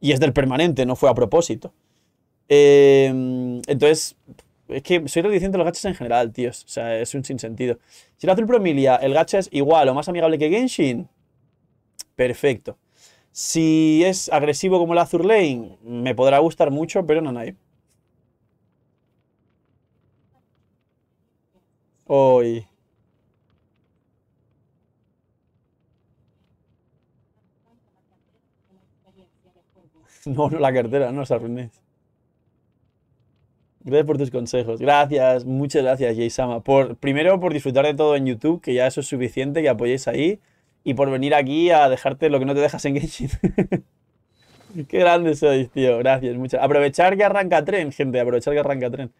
Y es del permanente, no fue a propósito. Eh, entonces, es que soy reticente los gachas en general, tíos. O sea, es un sinsentido. Si el Azul Promilia, el gacha es igual o más amigable que Genshin, perfecto. Si es agresivo como el Azur Lane, me podrá gustar mucho, pero no nadie. Hoy. No, no la cartera, no os arruinéis. Gracias por tus consejos. Gracias, muchas gracias, Jaysama. Por, primero, por disfrutar de todo en YouTube, que ya eso es suficiente, que apoyéis ahí. Y por venir aquí a dejarte lo que no te dejas en Genshin. Qué grande sois, tío. Gracias, muchas. Aprovechar que arranca tren, gente. Aprovechar que arranca tren.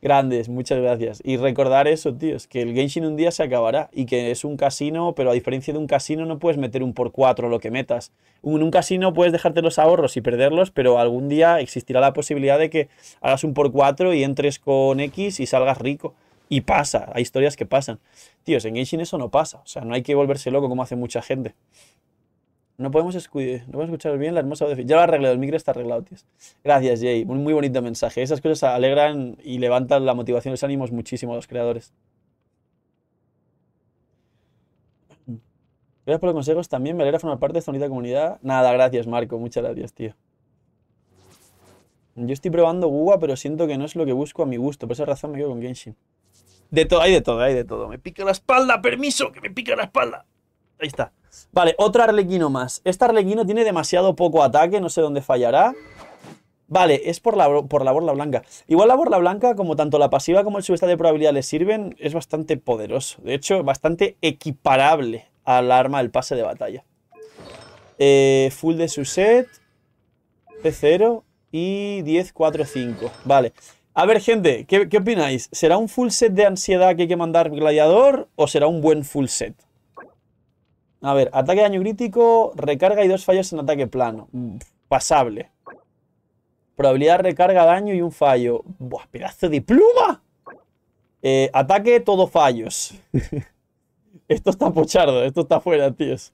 Grandes, muchas gracias. Y recordar eso, tíos, que el Genshin un día se acabará y que es un casino, pero a diferencia de un casino no puedes meter un por cuatro lo que metas. En un casino puedes dejarte los ahorros y perderlos, pero algún día existirá la posibilidad de que hagas un por cuatro y entres con X y salgas rico. Y pasa, hay historias que pasan. Tíos, en Genshin eso no pasa. O sea, no hay que volverse loco como hace mucha gente. No podemos, no podemos escuchar bien la hermosa voz de Ya lo he el micro está arreglado, tíos. Gracias, Jay. Un muy bonito mensaje. Esas cosas alegran y levantan la motivación y los ánimos muchísimo a los creadores. Gracias por los consejos también. Me alegra formar parte de esta bonita comunidad. Nada, gracias, Marco. Muchas gracias, tío. Yo estoy probando Guga, pero siento que no es lo que busco a mi gusto. Por esa razón me quedo con Genshin. De todo, hay de todo, hay de todo. Me pica la espalda, permiso, que me pica la espalda. Ahí está. Vale, otro arlequino más. Este arlequino tiene demasiado poco ataque, no sé dónde fallará. Vale, es por la, por la borla blanca. Igual la borla blanca, como tanto la pasiva como el subestado de probabilidad le sirven, es bastante poderoso. De hecho, bastante equiparable al arma del pase de batalla. Eh, full de su set. P0 y 10, 4, 5. Vale. A ver, gente, ¿qué, qué opináis? ¿Será un full set de ansiedad que hay que mandar gladiador o será un buen full set? A ver, ataque de daño crítico, recarga y dos fallos en ataque plano. Mm, Pasable. Probabilidad de recarga, daño y un fallo. Buah, pedazo de pluma. Eh, ataque, todo fallos. esto está pochardo, esto está fuera, tíos.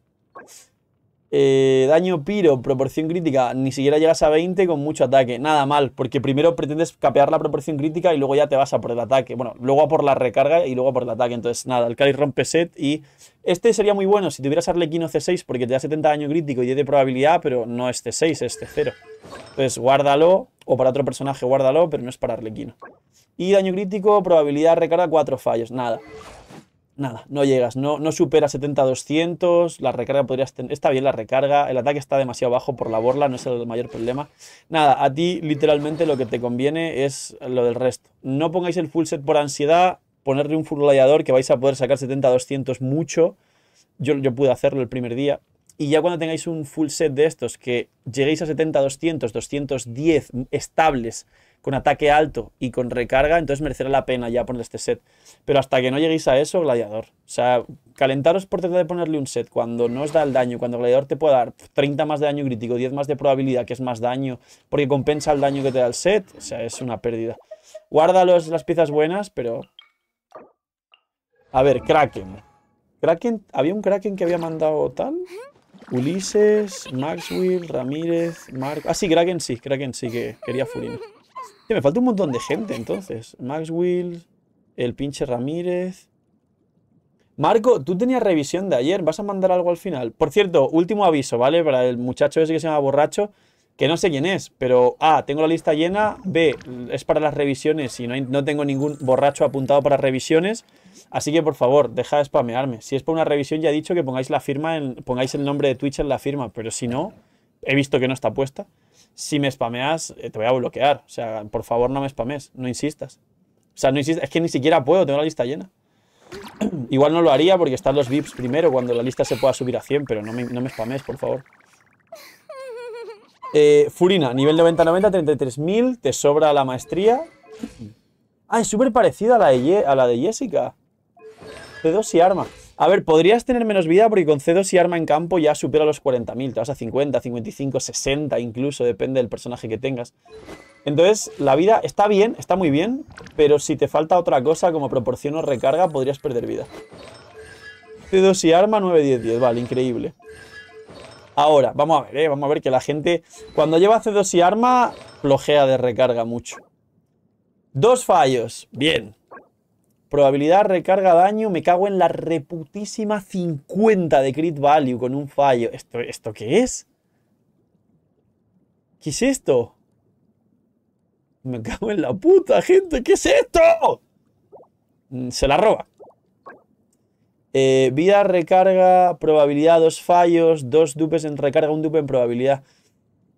Eh, daño piro, proporción crítica, ni siquiera llegas a 20 con mucho ataque. Nada mal, porque primero pretendes capear la proporción crítica y luego ya te vas a por el ataque. Bueno, luego a por la recarga y luego a por el ataque. Entonces, nada, el Cali rompe set y este sería muy bueno si tuvieras Arlequino C6 porque te da 70 daño crítico y 10 de probabilidad, pero no es C6, es C0. Entonces, guárdalo, o para otro personaje guárdalo, pero no es para Arlequino. Y daño crítico, probabilidad recarga 4 fallos, nada. Nada, no llegas, no, no supera 70-200, la recarga podrías tener, está bien la recarga, el ataque está demasiado bajo por la borla, no es el mayor problema. Nada, a ti literalmente lo que te conviene es lo del resto. No pongáis el full set por ansiedad, ponerle un full gladiador que vais a poder sacar 70-200 mucho. Yo, yo pude hacerlo el primer día. Y ya cuando tengáis un full set de estos que lleguéis a 70-200, 210 estables con ataque alto y con recarga, entonces merecerá la pena ya poner este set. Pero hasta que no lleguéis a eso, gladiador. O sea, calentaros por tratar de ponerle un set cuando no os da el daño, cuando gladiador te puede dar 30 más de daño crítico, 10 más de probabilidad, que es más daño, porque compensa el daño que te da el set, o sea, es una pérdida. Guarda los- las piezas buenas, pero... A ver, Kraken. Kraken, había un Kraken que había mandado tal. Ulises, Maxwell, Ramírez, Marco. Ah, sí, Kraken sí, Kraken sí que quería Furina. Tío, me falta un montón de gente entonces. Maxwell, el pinche Ramírez. Marco, tú tenías revisión de ayer, ¿vas a mandar algo al final? Por cierto, último aviso, ¿vale? Para el muchacho ese que se llama borracho, que no sé quién es, pero A, tengo la lista llena, B, es para las revisiones y no, no tengo ningún borracho apuntado para revisiones, así que por favor, deja de spamearme. Si es para una revisión, ya he dicho que pongáis la firma, en- pongáis el nombre de Twitch en la firma, pero si no, he visto que no está puesta. Si me spameas, eh, te voy a bloquear. O sea, por favor, no me spames, no insistas. O sea, no insistas, es que ni siquiera puedo, tengo la lista llena. Igual no lo haría porque están los VIPs primero cuando la lista se pueda subir a 100, pero no me, no me spames, por favor. Eh, Furina, nivel 90-90, 33.000, te sobra la maestría. Ah, es súper parecida a la, de, Ye- a la de Jessica. C2 y arma. A ver, podrías tener menos vida porque con C2 y arma en campo ya supera los 40.000. Te vas a 50, 55, 60 incluso, depende del personaje que tengas. Entonces, la vida está bien, está muy bien, pero si te falta otra cosa como proporción o recarga, podrías perder vida. C2 y arma, 9, 10, 10. Vale, increíble. Ahora, vamos a ver, ¿eh? vamos a ver que la gente cuando lleva C2 y arma, flojea de recarga mucho. Dos fallos, bien. Probabilidad, recarga, daño, me cago en la reputísima 50 de crit value con un fallo. ¿Esto, ¿esto qué es? ¿Qué es esto? Me cago en la puta, gente, ¿qué es esto? Mm, Se la roba. Eh, vida, recarga, probabilidad, dos fallos, dos dupes en recarga, un dupe en probabilidad.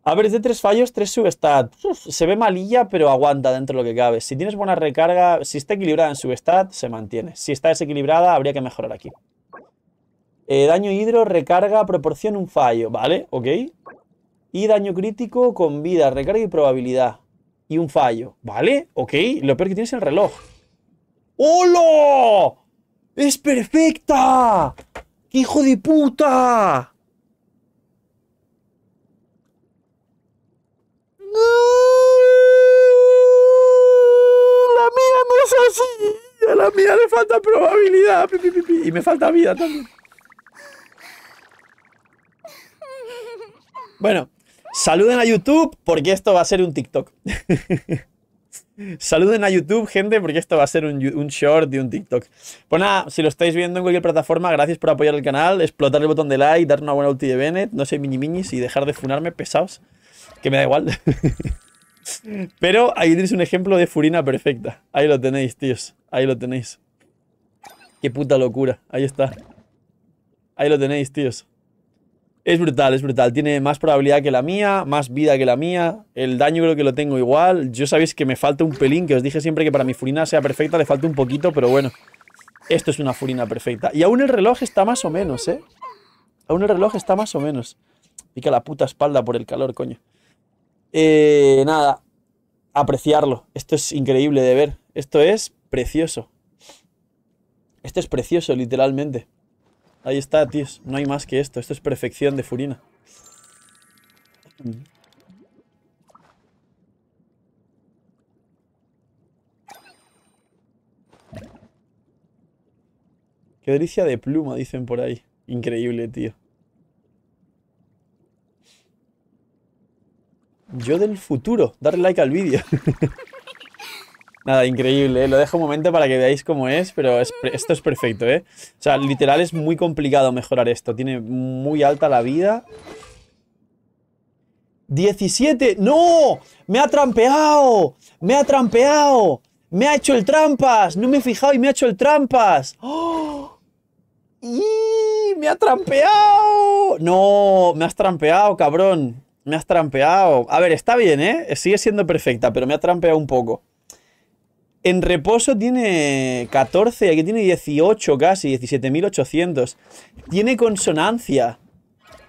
A ver, es de tres fallos, tres substat. Uf, se ve malilla, pero aguanta dentro de lo que cabe. Si tienes buena recarga, si está equilibrada en substat, se mantiene. Si está desequilibrada, habría que mejorar aquí. Eh, daño hidro, recarga, proporción, un fallo, ¿vale? Ok. Y daño crítico con vida, recarga y probabilidad. Y un fallo, ¿vale? Ok. Lo peor que tienes es el reloj. ¡Hola! ¡Es perfecta! ¡Qué hijo de puta! La mía no es así. La mía le falta probabilidad. Y me falta vida también. Bueno, saluden a YouTube porque esto va a ser un TikTok. saluden a YouTube, gente, porque esto va a ser un short y un TikTok. Pues nada, si lo estáis viendo en cualquier plataforma, gracias por apoyar el canal, explotar el botón de like, dar una buena ulti de Bennett, no sé, mini minis y dejar de funarme pesados, que me da igual. Pero ahí tenéis un ejemplo de Furina perfecta. Ahí lo tenéis, tíos. Ahí lo tenéis. Qué puta locura. Ahí está. Ahí lo tenéis, tíos. Es brutal, es brutal. Tiene más probabilidad que la mía, más vida que la mía. El daño creo que lo tengo igual. Yo sabéis que me falta un pelín, que os dije siempre que para mi Furina sea perfecta le falta un poquito, pero bueno. Esto es una Furina perfecta. Y aún el reloj está más o menos, ¿eh? Aún el reloj está más o menos. Pica la puta espalda por el calor, coño. Eh, nada, apreciarlo. Esto es increíble de ver. Esto es precioso. Esto es precioso, literalmente. Ahí está, tíos. No hay más que esto. Esto es perfección de Furina. Qué delicia de pluma, dicen por ahí. Increíble, tío. Yo del futuro. Darle like al vídeo. Nada, increíble, ¿eh? Lo dejo un momento para que veáis cómo es, pero esto es perfecto, ¿eh? O sea, literal es muy complicado mejorar esto. Tiene muy alta la vida. 17. ¡No! ¡Me ha trampeado! ¡Me ha trampeado! ¡Me ha hecho el trampas! No me he fijado y me ha hecho el trampas. ¡Oh! ¡Y! ¡Me ha trampeado! No, me has trampeado, cabrón. Me has trampeado. A ver, está bien, ¿eh? Sigue siendo perfecta, pero me ha trampeado un poco. En reposo tiene 14 y aquí tiene 18 casi, 17.800. Tiene consonancia.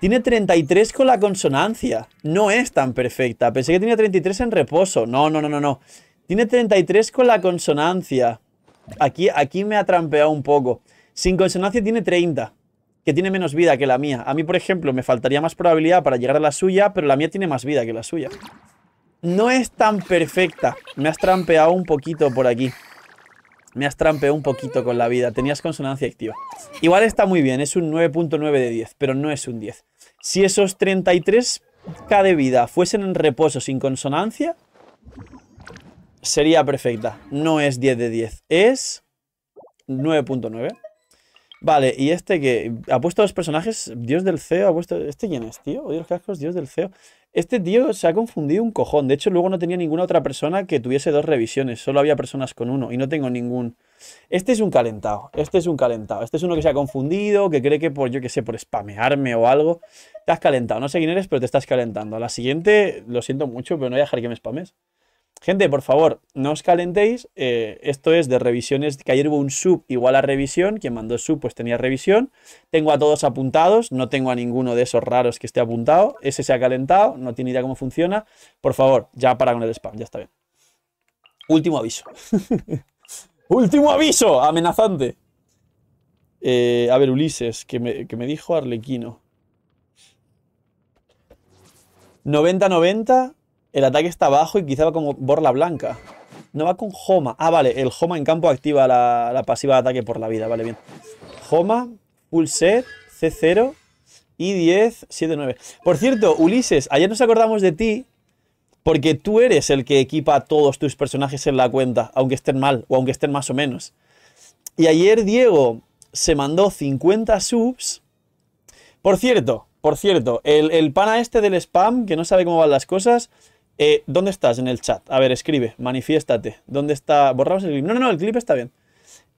Tiene 33 con la consonancia. No es tan perfecta. Pensé que tenía 33 en reposo. No, no, no, no, no. Tiene 33 con la consonancia. Aquí, aquí me ha trampeado un poco. Sin consonancia tiene 30. Que tiene menos vida que la mía. A mí, por ejemplo, me faltaría más probabilidad para llegar a la suya, pero la mía tiene más vida que la suya. No es tan perfecta. Me has trampeado un poquito por aquí. Me has trampeado un poquito con la vida. Tenías consonancia activa. Igual está muy bien, es un 9.9 de 10, pero no es un 10. Si esos 33k de vida fuesen en reposo sin consonancia, sería perfecta. No es 10 de 10, es 9.9. Vale, y este que ha puesto dos personajes, Dios del CEO, ha puesto... ¿Este quién es, tío? Odio los cascos, Dios del CEO. Este tío se ha confundido un cojón. De hecho, luego no tenía ninguna otra persona que tuviese dos revisiones. Solo había personas con uno y no tengo ningún. Este es un calentado. Este es un calentado. Este es uno que se ha confundido, que cree que por, yo qué sé, por spamearme o algo. Te has calentado. No sé quién eres, pero te estás calentando. A la siguiente, lo siento mucho, pero no voy a dejar que me spames. Gente, por favor, no os calentéis. eh, esto es de revisiones. Que ayer hubo un sub igual a revisión. Quien mandó sub, pues tenía revisión. Tengo a todos apuntados. No tengo a ninguno de esos raros que esté apuntado. Ese se ha calentado. No tiene idea cómo funciona. Por favor, ya para con el spam. Ya está bien. Último aviso. Último aviso. Amenazante. Eh, a ver, Ulises, que me, que me dijo Arlequino. 90-90. El ataque está bajo y quizá va como borla blanca. No va con Homa. Ah, vale. El Homa en campo activa la, pasiva de ataque por la vida. Vale, bien. Homa, full set, C0 y 10, 7, 9. Por cierto, Ulises, ayer nos acordamos de ti porque tú eres el que equipa a todos tus personajes en la cuenta, aunque estén mal o aunque estén más o menos. Y ayer Diego se mandó 50 subs. Por cierto, por cierto, el, el pana este del spam, que no sabe cómo van las cosas, eh, ¿dónde estás en el chat? A ver, escribe, manifiéstate. ¿Dónde está? Borramos el clip. No, no, no, el clip está bien.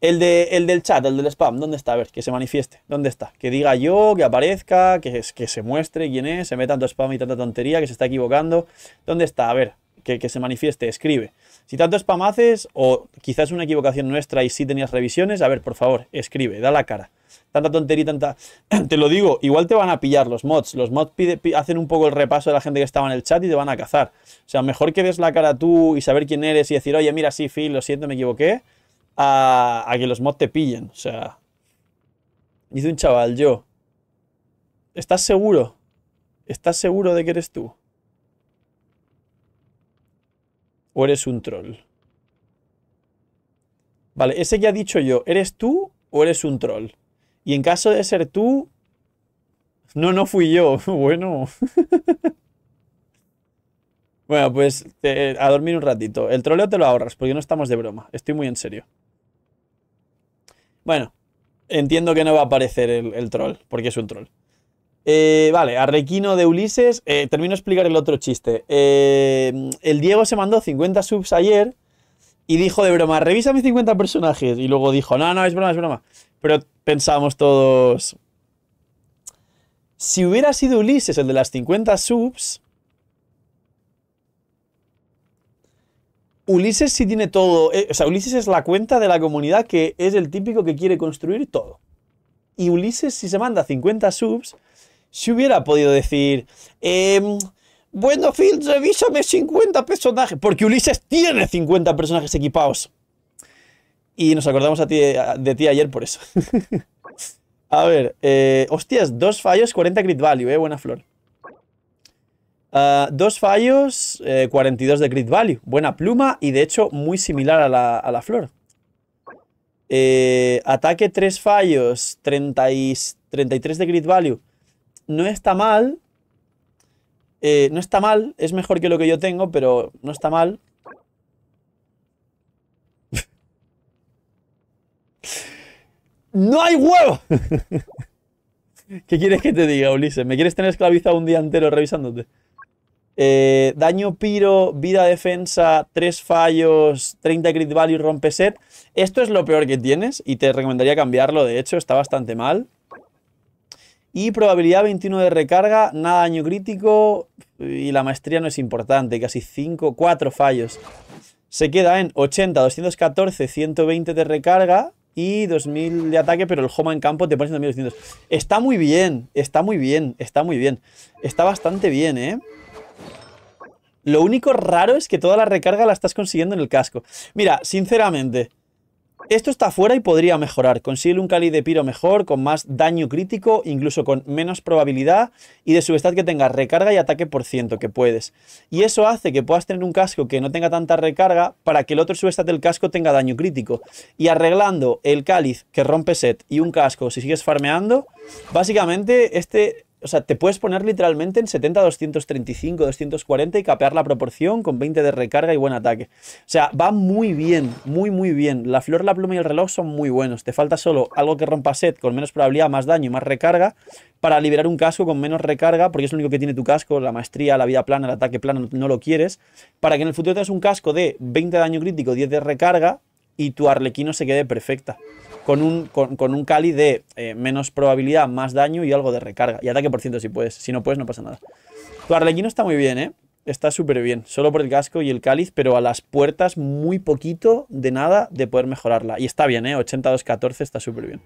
El, de, el del chat, el del spam, ¿dónde está? A ver, que se manifieste. ¿Dónde está? Que diga yo, que aparezca, que, que se muestre quién es, se meta tanto spam y tanta tontería, que se está equivocando. ¿Dónde está? A ver, que, que se manifieste, escribe. Si tanto spam haces, o quizás una equivocación nuestra y sí tenías revisiones, a ver, por favor, escribe, da la cara. Tanta tontería, tanta... Te lo digo, igual te van a pillar los mods. Los mods pide- pi- hacen un poco el repaso de la gente que estaba en el chat y te van a cazar. O sea, mejor que des la cara tú y saber quién eres y decir, oye, mira, sí, Phil, lo siento, me equivoqué, a, a que los mods te pillen. O sea, dice un chaval, yo, ¿estás seguro? ¿Estás seguro de que eres tú? ¿O eres un troll? Vale, ese que ha dicho yo, ¿eres tú o eres un troll? Y en caso de ser tú, No, no fui yo. Bueno. Bueno, pues a dormir un ratito. El troleo te lo ahorras, porque no estamos de broma. Estoy muy en serio. Bueno, entiendo que no va a aparecer el, troll, porque es un troll. Eh, vale, Arlequino de Ulises. eh, termino de explicar el otro chiste. Eh, el Diego se mandó 50 subs ayer y dijo de broma, revisa mis 50 personajes. Y luego dijo, no, no, es broma, es broma. Pero pensábamos todos. Si hubiera sido Ulises el de las 50 subs. Ulises sí tiene todo. eh, o sea, Ulises es la cuenta de la comunidad que es el típico que quiere construir todo. Y Ulises, si se manda 50 subs, si hubiera podido decir. em, bueno, Phil, revísame 50 personajes. Porque Ulises tiene 50 personajes equipados. Y nos acordamos a ti, de ti ayer por eso. a ver, eh, hostias, dos fallos, 40 crit value, eh, buena flor. Ah, dos fallos, eh, 42 de crit value. Buena pluma y de hecho muy similar a la, a la flor. Eh, ataque, tres fallos, 30 y- 33 de crit value. No está mal. Eh, no está mal, es mejor que lo que yo tengo, pero no está mal. ¡No hay huevo! ¿Qué quieres que te diga, Ulises? ¿Me quieres tener esclavizado un día entero revisándote? Eh, daño piro, vida defensa, 3 fallos, 30 crit value, rompe set. Esto es lo peor que tienes y te recomendaría cambiarlo. De hecho, está bastante mal. Y probabilidad 21 de recarga, nada daño crítico y la maestría no es importante, casi 5, 4 fallos. Se queda en 80, 214, 120 de recarga y 2000 de ataque, pero el home en campo te pones en 2200. Está muy bien, está muy bien, está muy bien. Está bastante bien, ¿eh? Lo único raro es que toda la recarga la estás consiguiendo en el casco. Mira, sinceramente, esto está fuera y podría mejorar. Consigue un Cali de Piro mejor, con más daño crítico, incluso con menos probabilidad y de subestat que tenga recarga y ataque por ciento, que puedes. Y eso hace que puedas tener un casco que no tenga tanta recarga para que el otro subestat del casco tenga daño crítico. Y arreglando el cáliz que rompe set y un casco si sigues farmeando, básicamente este... O sea, te puedes poner literalmente en 70, 235, 240 y capear la proporción con 20 de recarga y buen ataque. O sea, va muy bien, muy, muy bien. La flor, la pluma y el reloj son muy buenos. Te falta solo algo que rompa set con menos probabilidad, más daño y más recarga para liberar un casco con menos recarga, porque es lo único que tiene tu casco, la maestría, la vida plana, el ataque plano, no, lo quieres. Para que en el futuro tengas un casco de 20 de daño crítico, 10 de recarga y tu arlequino se quede perfecta con un, con, un de eh, menos probabilidad, más daño y algo de recarga. Y ataque por ciento si puedes. Si no puedes, no pasa nada. Tu Arlequino está muy bien, ¿eh? Está súper bien. Solo por el casco y el cáliz, pero a las puertas muy poquito de nada de poder mejorarla. Y está bien, ¿eh? 82-14 está súper bien.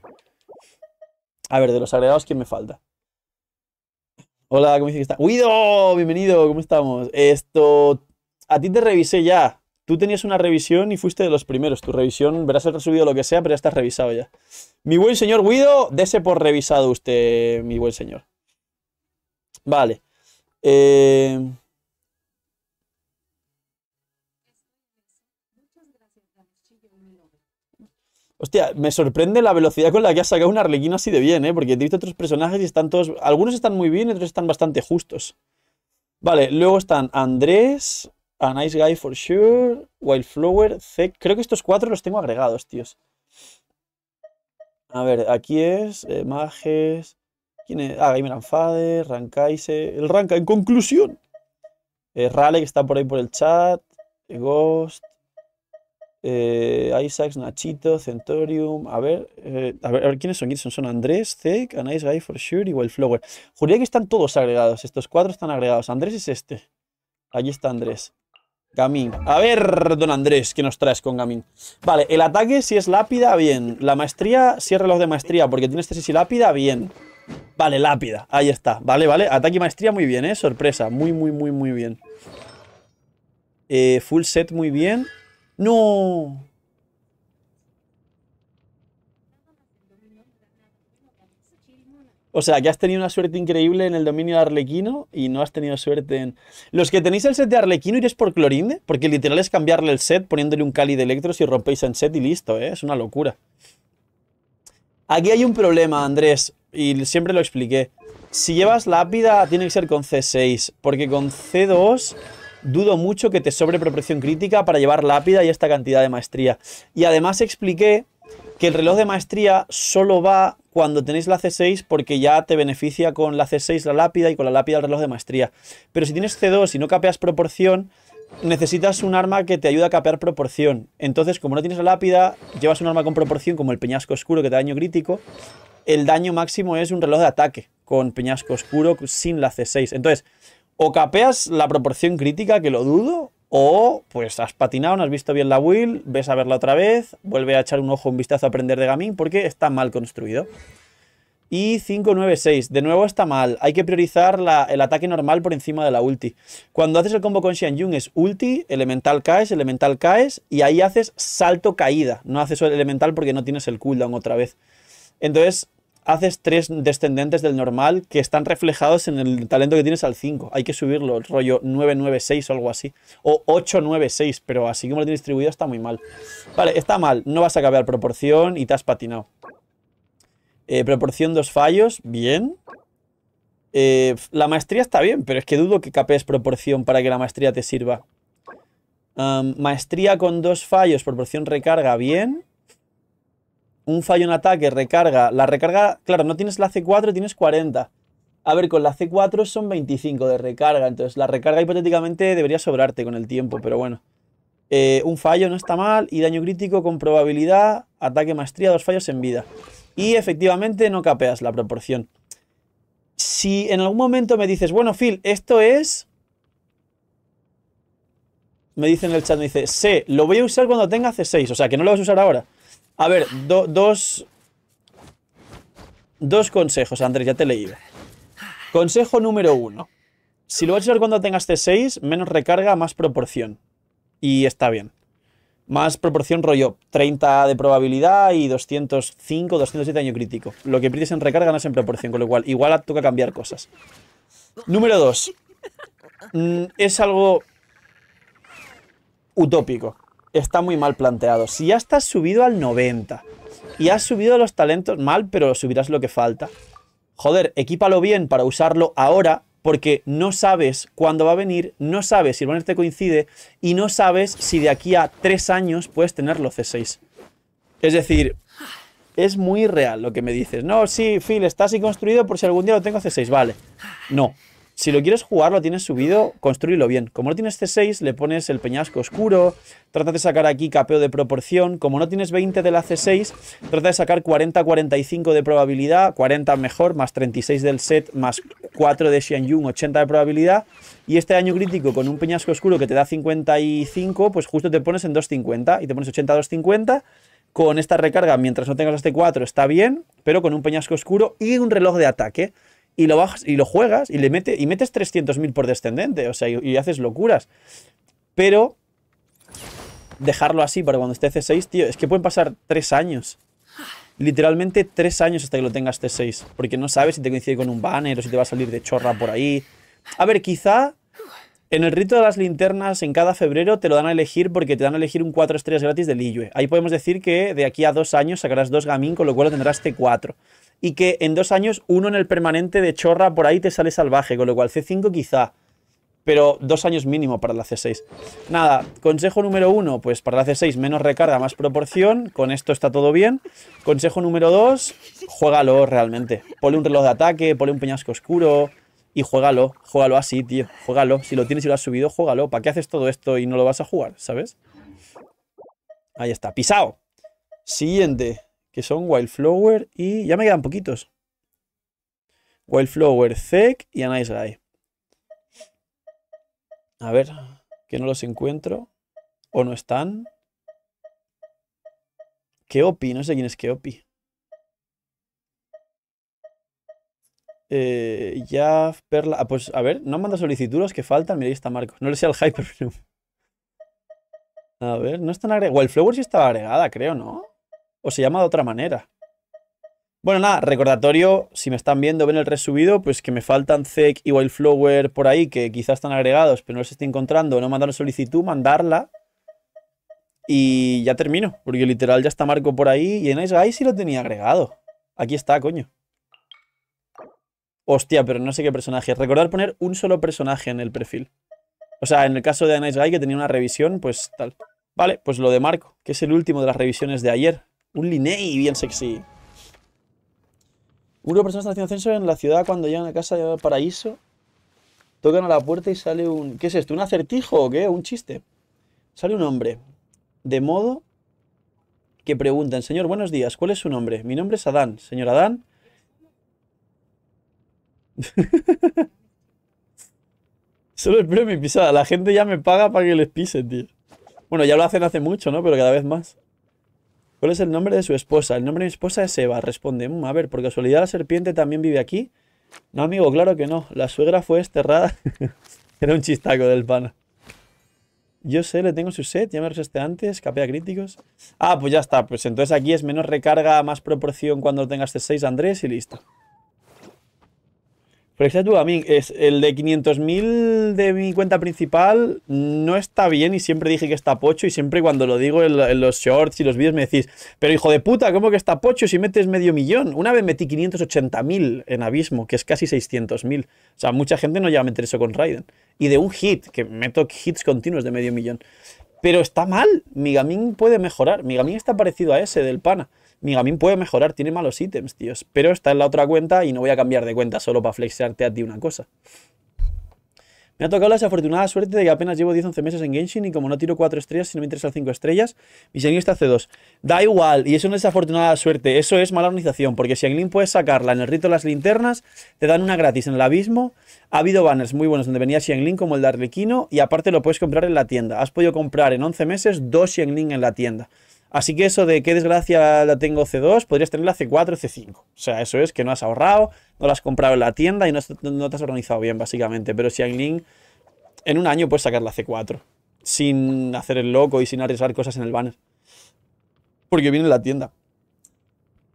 A ver, de los agregados, ¿quién me falta? Hola, ¿cómo dice que está? ¡Guido! Bienvenido, ¿cómo estamos? Esto... A ti te revisé ya. Tú tenías una revisión y fuiste de los primeros. Tu revisión, verás el resubido lo que sea, pero ya estás revisado ya. Mi buen señor Guido, dese por revisado usted, mi buen señor. Vale. Eh... Hostia, me sorprende la velocidad con la que has sacado un arlequino así de bien, ¿eh? Porque he visto otros personajes y están todos... Algunos están muy bien otros están bastante justos. Vale, luego están Andrés, A Nice Guy for Sure, Wildflower, Zek. Creo que estos cuatro los tengo agregados, tíos. A ver, aquí es eh, Mages. ¿Quién es? Ah, Gamer Father, Rankaise. El Ranka, en conclusión. Eh, Rale, que está por ahí por el chat. eh, Ghost. Eh, Isaacs, Nachito, Centurium. A ver, a ver, a ver, ¿quiénes son? ¿Quiénes son? Son Andrés, Zek, A Nice Guy for Sure y Wildflower. Juraría que están todos agregados. Estos cuatro están agregados. Andrés es este. Allí está Andrés. A ver, don Andrés, ¿qué nos traes con Gamín? Vale, el ataque si es lápida, bien. La maestría, si es reloj de maestría, porque tienes tesis y lápida, bien. Vale, lápida. Ahí está. Vale, vale. Ataque y maestría, muy bien, ¿eh? Sorpresa. Muy, muy, muy, muy bien. Eh, full set, muy bien. ¡No! O sea, que has tenido una suerte increíble en el dominio de Arlequino y no has tenido suerte en... Los que tenéis el set de Arlequino iréis por Clorinde, porque literal es cambiarle el set poniéndole un Cali de Electros y rompéis en set y listo, ¿eh? Es una locura. Aquí hay un problema, Andrés, y siempre lo expliqué. Si llevas lápida, tiene que ser con C6, porque con C2 dudo mucho que te sobre proporción crítica para llevar lápida y esta cantidad de maestría. Y además expliqué que el reloj de maestría solo va cuando tenéis la C6 porque ya te beneficia con la C6 la lápida y con la lápida el reloj de maestría. Pero si tienes C2 y no capeas proporción, necesitas un arma que te ayude a capear proporción. Entonces, como no tienes la lápida, llevas un arma con proporción como el peñasco oscuro que te da daño crítico. El daño máximo es un reloj de ataque con peñasco oscuro sin la C6. Entonces, o capeas la proporción crítica, que lo dudo, o pues has patinado, no has visto bien la will, ves a verla otra vez, vuelve a echar un ojo, un vistazo a aprender de Gaming porque está mal construido. Y 596, de nuevo está mal, hay que priorizar el ataque normal por encima de la ulti. Cuando haces el combo con Xianyun es ulti, elemental caes, elemental caes y ahí haces salto caída, no haces el elemental porque no tienes el cooldown otra vez. Entonces, haces tres descendentes del normal que están reflejados en el talento que tienes al 5. Hay que subirlo, rollo 996 o algo así. O 896, pero así como lo tienes distribuido está muy mal. Vale, está mal. No vas a cambiar proporción y te has patinado. Eh, proporción dos fallos, bien. Eh, la maestría está bien, pero es que dudo que capees proporción para que la maestría te sirva. maestría con dos fallos, proporción recarga, bien un fallo en ataque, recarga. La recarga, claro, no tienes la C4, tienes 40. A ver, con la C4 son 25 de recarga, entonces la recarga hipotéticamente debería sobrarte con el tiempo, pero bueno. Eh, un fallo no está mal y daño crítico con probabilidad, ataque maestría, dos fallos en vida. Y efectivamente no capeas la proporción. Si en algún momento me dices, bueno, Phil, esto es... Me dice en el chat, me dice, sé, lo voy a usar cuando tenga C6, o sea, que no lo vas a usar ahora. A ver, dos... Dos consejos, Andrés, ya te leído. Consejo número uno. Si lo vas a usar cuando tengas C6, menos recarga, más proporción. Y está bien. Más proporción rollo 30 de probabilidad y 205, 207 daño crítico. Lo que pides en recarga no es en proporción, con lo cual igual toca cambiar cosas. Número 2. Mm, es algo utópico está muy mal planteado. Si ya estás subido al 90 y has subido los talentos mal, pero subirás lo que falta. Joder, equípalo bien para usarlo ahora porque no sabes cuándo va a venir, no sabes si el banner te coincide y no sabes si de aquí a 3 años puedes tenerlo C6. Es decir, es muy real lo que me dices. No, sí, Phil, está así construido por si algún día lo tengo C6. Vale. No. Si lo quieres jugar, lo tienes subido, construílo bien. Como no tienes C6, le pones el peñasco oscuro, trata de sacar aquí capeo de proporción. Como no tienes 20 de la C6, trata de sacar 40-45 de probabilidad, 40 mejor, más 36 del set, más 4 de Xianyun, 80 de probabilidad. Y este daño crítico con un peñasco oscuro que te da 55, pues justo te pones en 250 y te pones 80-250 con esta recarga, mientras no tengas este 4, está bien, pero con un peñasco oscuro y un reloj de ataque y lo bajas y lo juegas y le mete, y metes 300.000 por descendente, o sea, y, haces locuras. Pero dejarlo así para cuando esté C6, tío, es que pueden pasar tres años. Literalmente tres años hasta que lo tengas C6. Porque no sabes si te coincide con un banner o si te va a salir de chorra por ahí. A ver, quizá en el rito de las linternas en cada febrero te lo dan a elegir porque te dan a elegir un 4 estrellas gratis de Liyue. Ahí podemos decir que de aquí a dos años sacarás dos Gamin, con lo cual tendrás T4 y que en dos años uno en el permanente de chorra por ahí te sale salvaje, con lo cual C5 quizá, pero dos años mínimo para la C6. Nada, consejo número uno, pues para la C6 menos recarga, más proporción, con esto está todo bien. Consejo número dos, juégalo realmente. Ponle un reloj de ataque, ponle un peñasco oscuro y juégalo, juégalo así, tío, juégalo. Si lo tienes y lo has subido, juégalo. ¿Para qué haces todo esto y no lo vas a jugar, sabes? Ahí está, pisado. Siguiente que son Wildflower y ya me quedan poquitos. Wildflower, Zek y a Nice Guy. A ver, que no los encuentro. ¿O no están? Keopi, no sé quién es Keopi. Eh, ya, Perla. Ah, pues a ver, no manda solicitudes que faltan. Mira, ahí está Marcos. No le sea el Hyper. A ver, no están agregadas. Wildflower sí estaba agregada, creo, ¿no? O se llama de otra manera. Bueno, nada, recordatorio, si me están viendo, ven el resubido, pues que me faltan Zek y Wildflower por ahí, que quizás están agregados, pero no los estoy encontrando, no mandaron solicitud, mandarla. Y ya termino, porque literal ya está Marco por ahí y en Ice Guy sí lo tenía agregado. Aquí está, coño. Hostia, pero no sé qué personaje. Recordar poner un solo personaje en el perfil. O sea, en el caso de Nice Guy, que tenía una revisión, pues tal. Vale, pues lo de Marco, que es el último de las revisiones de ayer. Un Linnei bien sexy. Una persona está haciendo ascenso en la ciudad cuando llegan a casa de paraíso. Tocan a la puerta y sale un... ¿Qué es esto? ¿Un acertijo o qué? ¿Un chiste? Sale un hombre. De modo que preguntan, señor, buenos días, ¿cuál es su nombre? Mi nombre es Adán. Señor Adán. Solo espero mi pisada. La gente ya me paga para que les pise, tío. Bueno, ya lo hacen hace mucho, ¿no? Pero cada vez más. ¿Cuál es el nombre de su esposa? El nombre de mi esposa es Eva. Responde, "Mm, a ver, por casualidad la serpiente también vive aquí. No, amigo, claro que no. La suegra fue desterrada. Era un chistaco del pana. Yo sé, le tengo su set, ya me resiste antes, capea críticos. Ah, pues ya está. Pues entonces aquí es menos recarga, más proporción cuando tengas C6 Andrés y listo. Pero tú a mí, es el de 500.000 de mi cuenta principal no está bien y siempre dije que está pocho y siempre cuando lo digo en, en los shorts y los vídeos me decís, pero hijo de puta, ¿cómo que está pocho si metes medio millón? Una vez metí 580.000 en Abismo, que es casi 600.000. O sea, mucha gente no llega a meter eso con Raiden. Y de un hit, que meto hits continuos de medio millón. Pero está mal, mi Gaming puede mejorar. Mi Gaming está parecido a ese del pana. Mi Gaming puede mejorar, tiene malos ítems, tíos. Pero está en la otra cuenta y no voy a cambiar de cuenta solo para flexearte a ti una cosa. Me ha tocado la desafortunada suerte de que apenas llevo 10-11 meses en Genshin y como no tiro 4 estrellas, si no me interesa 5 estrellas, mi Xianglin está C2. Da igual, y eso no es desafortunada suerte, eso es mala organización, porque Xianglin puedes sacarla en el rito de las linternas, te dan una gratis en el abismo, ha habido banners muy buenos donde venía Xianglin como el de Arlequino, y aparte lo puedes comprar en la tienda. Has podido comprar en 11 meses dos Xianglin en la tienda. Así que eso de qué desgracia la tengo C2, podrías tenerla C4 C5. O sea, eso es que no has ahorrado, no la has comprado en la tienda y no, no te has organizado bien, básicamente. Pero Xianglin, en un año puedes sacar la C4. Sin hacer el loco y sin arriesgar cosas en el banner. Porque viene en la tienda.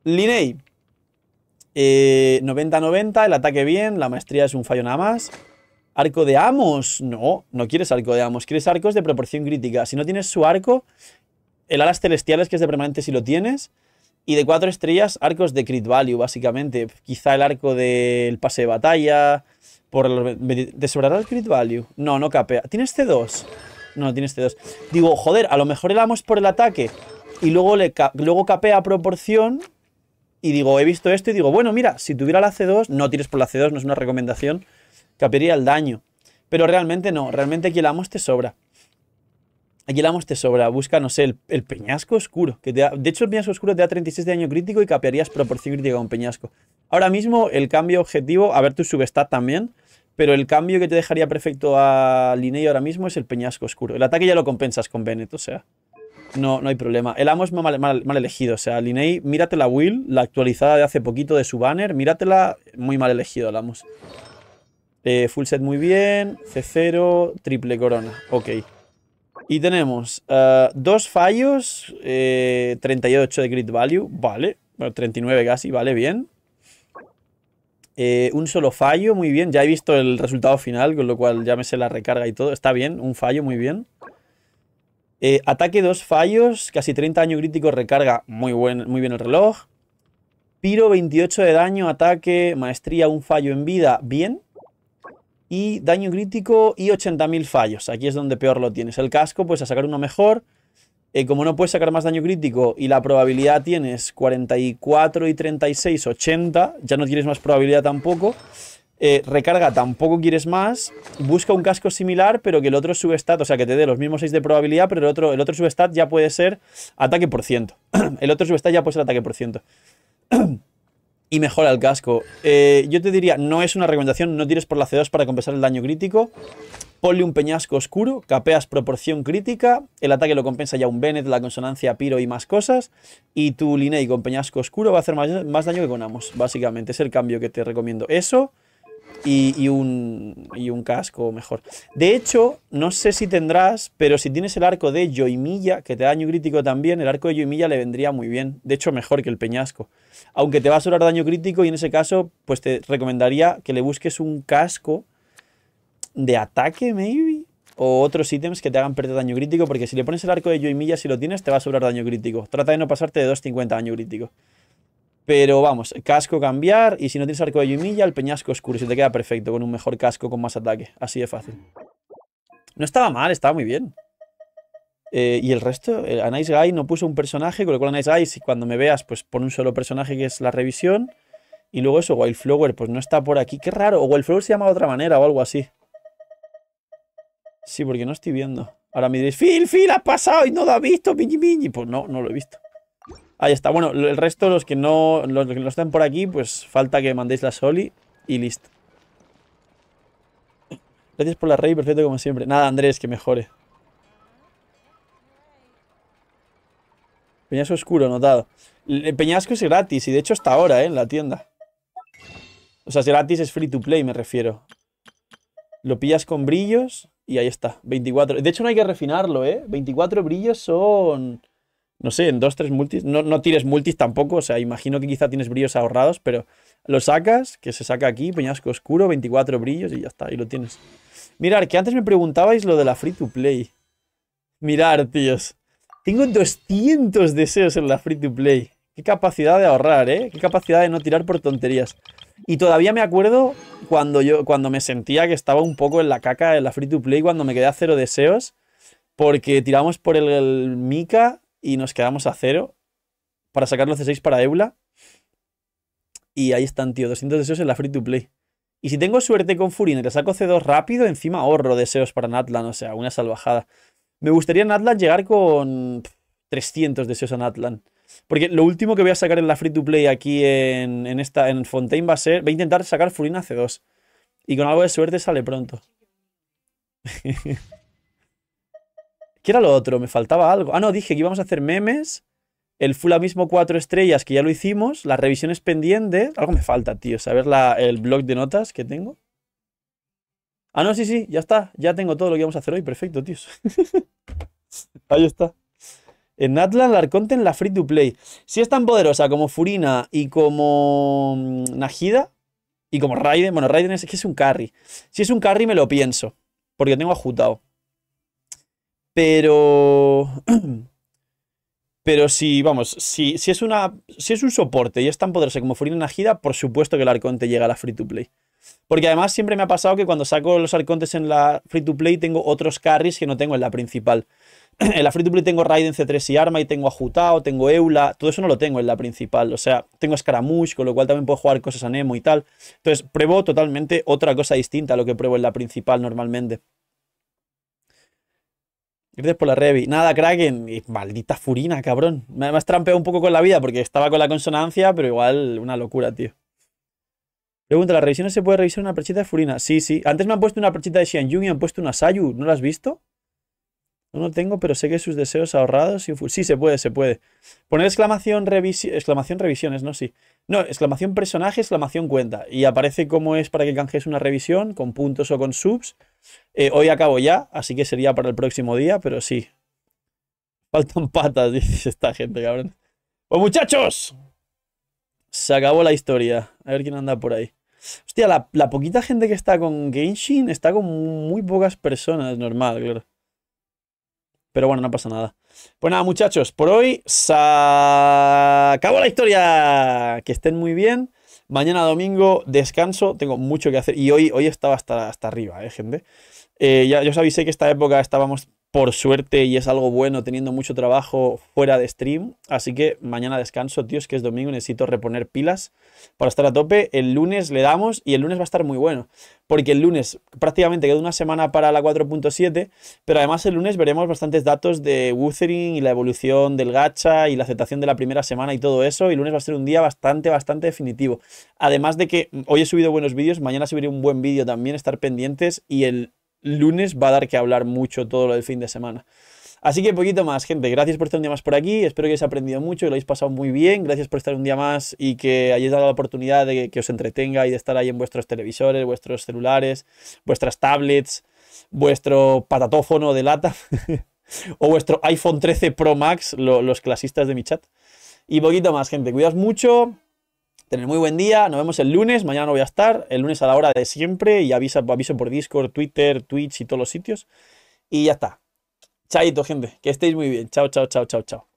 Linney. 90-90, el ataque bien, la maestría es un fallo nada más. Arco de Amos. No, no quieres arco de Amos, quieres arcos de proporción crítica. Si no tienes su arco, el alas celestiales, que es de permanente si lo tienes. Y de cuatro estrellas, arcos de crit value, básicamente. Quizá el arco del pase de batalla. Por ¿Te sobrará el crit value? No, no capea. ¿Tienes C2? No, tienes C2. Digo, joder, a lo mejor el amo por el ataque. Y luego, le luego capea a proporción. Y digo, he visto esto y digo, bueno, mira, si tuviera la C2, no tires por la C2, no es una recomendación, capearía el daño. Pero realmente no, realmente aquí el amo te sobra. Aquí el amos te sobra. Busca, no sé, el, peñasco oscuro. Que te de hecho, el peñasco oscuro te da 36 de daño crítico y capearías proporción crítica con peñasco. Ahora mismo, el cambio objetivo, a ver tu substat también, pero el cambio que te dejaría perfecto a Linney ahora mismo es el peñasco oscuro. El ataque ya lo compensas con Bennett, o sea, no, no hay problema. El amo es mal, mal, elegido, o sea, Linney, mírate la Will, la actualizada de hace poquito de su banner, míratela, muy mal elegido el amos. Eh, full set muy bien, C0, triple corona, ok. Y tenemos uh, dos fallos, eh, 38 de grid value, vale. Bueno, 39 casi, vale, bien. Eh, un solo fallo, muy bien. Ya he visto el resultado final, con lo cual ya me sé la recarga y todo. Está bien, un fallo, muy bien. Eh, ataque, dos fallos, casi 30 daño crítico, recarga, muy, buen, muy bien el reloj. Piro, 28 de daño, ataque, maestría, un fallo en vida, bien y daño crítico y 80.000 fallos. Aquí es donde peor lo tienes. El casco, pues a sacar uno mejor. Eh, como no puedes sacar más daño crítico y la probabilidad tienes 44 y 36, 80, ya no tienes más probabilidad tampoco. Eh, recarga tampoco quieres más. Busca un casco similar, pero que el otro substat, o sea, que te dé los mismos 6 de probabilidad, pero el otro, el otro substat ya puede ser ataque por ciento. el otro substat ya puede ser ataque por ciento. y mejora el casco. Eh, yo te diría, no es una recomendación, no tires por la C2 para compensar el daño crítico. Ponle un peñasco oscuro, capeas proporción crítica, el ataque lo compensa ya un Bennett, la consonancia Piro y más cosas. Y tu Linney con peñasco oscuro va a hacer más, más daño que con Amos, básicamente. Es el cambio que te recomiendo. Eso y, un, y un casco mejor. De hecho, no sé si tendrás, pero si tienes el arco de Yoimilla, que te da daño crítico también, el arco de Yoimilla le vendría muy bien. De hecho, mejor que el peñasco. Aunque te va a sobrar daño crítico y en ese caso, pues te recomendaría que le busques un casco de ataque, maybe. O otros ítems que te hagan perder daño crítico, porque si le pones el arco de Yoimilla, si lo tienes, te va a sobrar daño crítico. Trata de no pasarte de 2.50 daño crítico. Pero vamos, casco cambiar y si no tienes arco de Yumilla, el peñasco oscuro. Si te queda perfecto con un mejor casco con más ataque. Así de fácil. No estaba mal, estaba muy bien. Eh, y el resto, eh, a Nice Guy no puso un personaje, con lo cual a Nice Guy, si cuando me veas, pues pon un solo personaje que es la revisión. Y luego eso, Wildflower, pues no está por aquí. Qué raro, o Wildflower se llama de otra manera o algo así. Sí, porque no estoy viendo. Ahora me diréis, Phil, Phil, ha pasado y no lo ha visto, piñi, piñi. Pues no, no lo he visto. Ahí está. Bueno, el resto, los que no, los que no están por aquí, pues falta que mandéis la Soli y listo. Gracias por la rey, perfecto como siempre. Nada, Andrés, que mejore. Peñasco oscuro, notado. El peñasco es gratis y de hecho está ahora, ¿eh? En la tienda. O sea, es gratis, es free to play, me refiero. Lo pillas con brillos y ahí está. 24. De hecho, no hay que refinarlo, ¿eh? 24 brillos son... No sé, en 2, 3 multis. No, no tires multis tampoco. O sea, imagino que quizá tienes brillos ahorrados, pero lo sacas, que se saca aquí, peñasco oscuro, 24 brillos y ya está, y lo tienes. Mirar, que antes me preguntabais lo de la free to play. Mirar, tíos. Tengo 200 deseos en la free to play. Qué capacidad de ahorrar, ¿eh? Qué capacidad de no tirar por tonterías. Y todavía me acuerdo cuando yo cuando me sentía que estaba un poco en la caca en la free to play cuando me quedé a cero deseos porque tiramos por el, el Mika y nos quedamos a cero para sacar los C6 para Eula. Y ahí están, tío, 200 deseos en la free to play. Y si tengo suerte con Furina y te saco C2 rápido, encima ahorro deseos para Natlan, o sea, una salvajada. Me gustaría Natlan llegar con 300 deseos a Natlan. Porque lo último que voy a sacar en la free to play aquí en, en esta en Fontaine va a ser. Voy a intentar sacar Furina C2. Y con algo de suerte sale pronto. ¿Qué era lo otro? Me faltaba algo. Ah, no, dije que íbamos a hacer memes. El full a mismo 4 estrellas, que ya lo hicimos. Las revisiones pendientes. Algo me falta, tío. Saber la, el blog de notas que tengo. Ah, no, sí, sí, ya está. Ya tengo todo lo que íbamos a hacer hoy. Perfecto, tíos. Ahí está. En Atlan, Arconte en la free to play. Si es tan poderosa como Furina y como mm, Najida y como Raiden. Bueno, Raiden es que es un carry. Si es un carry, me lo pienso. Porque tengo ajutado. Pero. Pero si, vamos, si, si, es una, si es un soporte y es tan poderoso como Furina Najida, por supuesto que el Arconte llega a la free to play. Porque además siempre me ha pasado que cuando saco los Arcontes en la free to play tengo otros carries que no tengo en la principal. En la free to play tengo Raiden C3 y Arma y tengo Ajutao, tengo Eula, todo eso no lo tengo en la principal. O sea, tengo Scaramouche, con lo cual también puedo jugar cosas a Nemo y tal. Entonces, pruebo totalmente otra cosa distinta a lo que pruebo en la principal normalmente. Gracias por la revi. Nada, Kraken. Y maldita furina, cabrón. Me, has trampeado un poco con la vida porque estaba con la consonancia, pero igual una locura, tío. Pregunta, ¿las revisiones se puede revisar una perchita de furina? Sí, sí. Antes me han puesto una perchita de Xianyun y han puesto una Sayu. ¿No la has visto? No lo tengo, pero sé que sus deseos ahorrados y Sí, se puede, se puede. Poner exclamación, revisi exclamación revisiones, ¿no? Sí. No, exclamación personaje, exclamación cuenta. Y aparece cómo es para que canjees una revisión, con puntos o con subs. Eh, hoy acabo ya, así que sería para el próximo día, pero sí. Faltan patas, dice esta gente, cabrón. Pues muchachos, se acabó la historia. A ver quién anda por ahí. Hostia, la, poquita gente que está con Genshin está con muy pocas personas, normal, claro. Pero bueno, no pasa nada. Pues nada, muchachos, por hoy se acabó la historia. Que estén muy bien. Mañana domingo descanso, tengo mucho que hacer. Y hoy, hoy estaba hasta, hasta arriba, ¿eh, gente? Eh, ya, ya os avisé que esta época estábamos por suerte y es algo bueno teniendo mucho trabajo fuera de stream. Así que mañana descanso, tíos, que es domingo, necesito reponer pilas para estar a tope. El lunes le damos y el lunes va a estar muy bueno. Porque el lunes prácticamente queda una semana para la 4.7, pero además el lunes veremos bastantes datos de Wuthering y la evolución del gacha y la aceptación de la primera semana y todo eso. Y el lunes va a ser un día bastante, bastante definitivo. Además de que hoy he subido buenos vídeos, mañana subiré un buen vídeo también, estar pendientes y el lunes va a dar que hablar mucho todo lo del fin de semana. Así que poquito más, gente. Gracias por estar un día más por aquí. Espero que hayáis aprendido mucho, que lo hayáis pasado muy bien. Gracias por estar un día más y que hayáis dado la oportunidad de que, os entretenga y de estar ahí en vuestros televisores, vuestros celulares, vuestras tablets, vuestro patatófono de lata o vuestro iPhone 13 Pro Max, los clasistas de mi chat. Y poquito más, gente. Cuidaos mucho. Tener muy buen día, nos vemos el lunes, mañana no voy a estar, el lunes a la hora de siempre y avisa, aviso por Discord, Twitter, Twitch y todos los sitios. Y ya está. Chaito, gente, que estéis muy bien. Chao, chao, chao, chao, chao.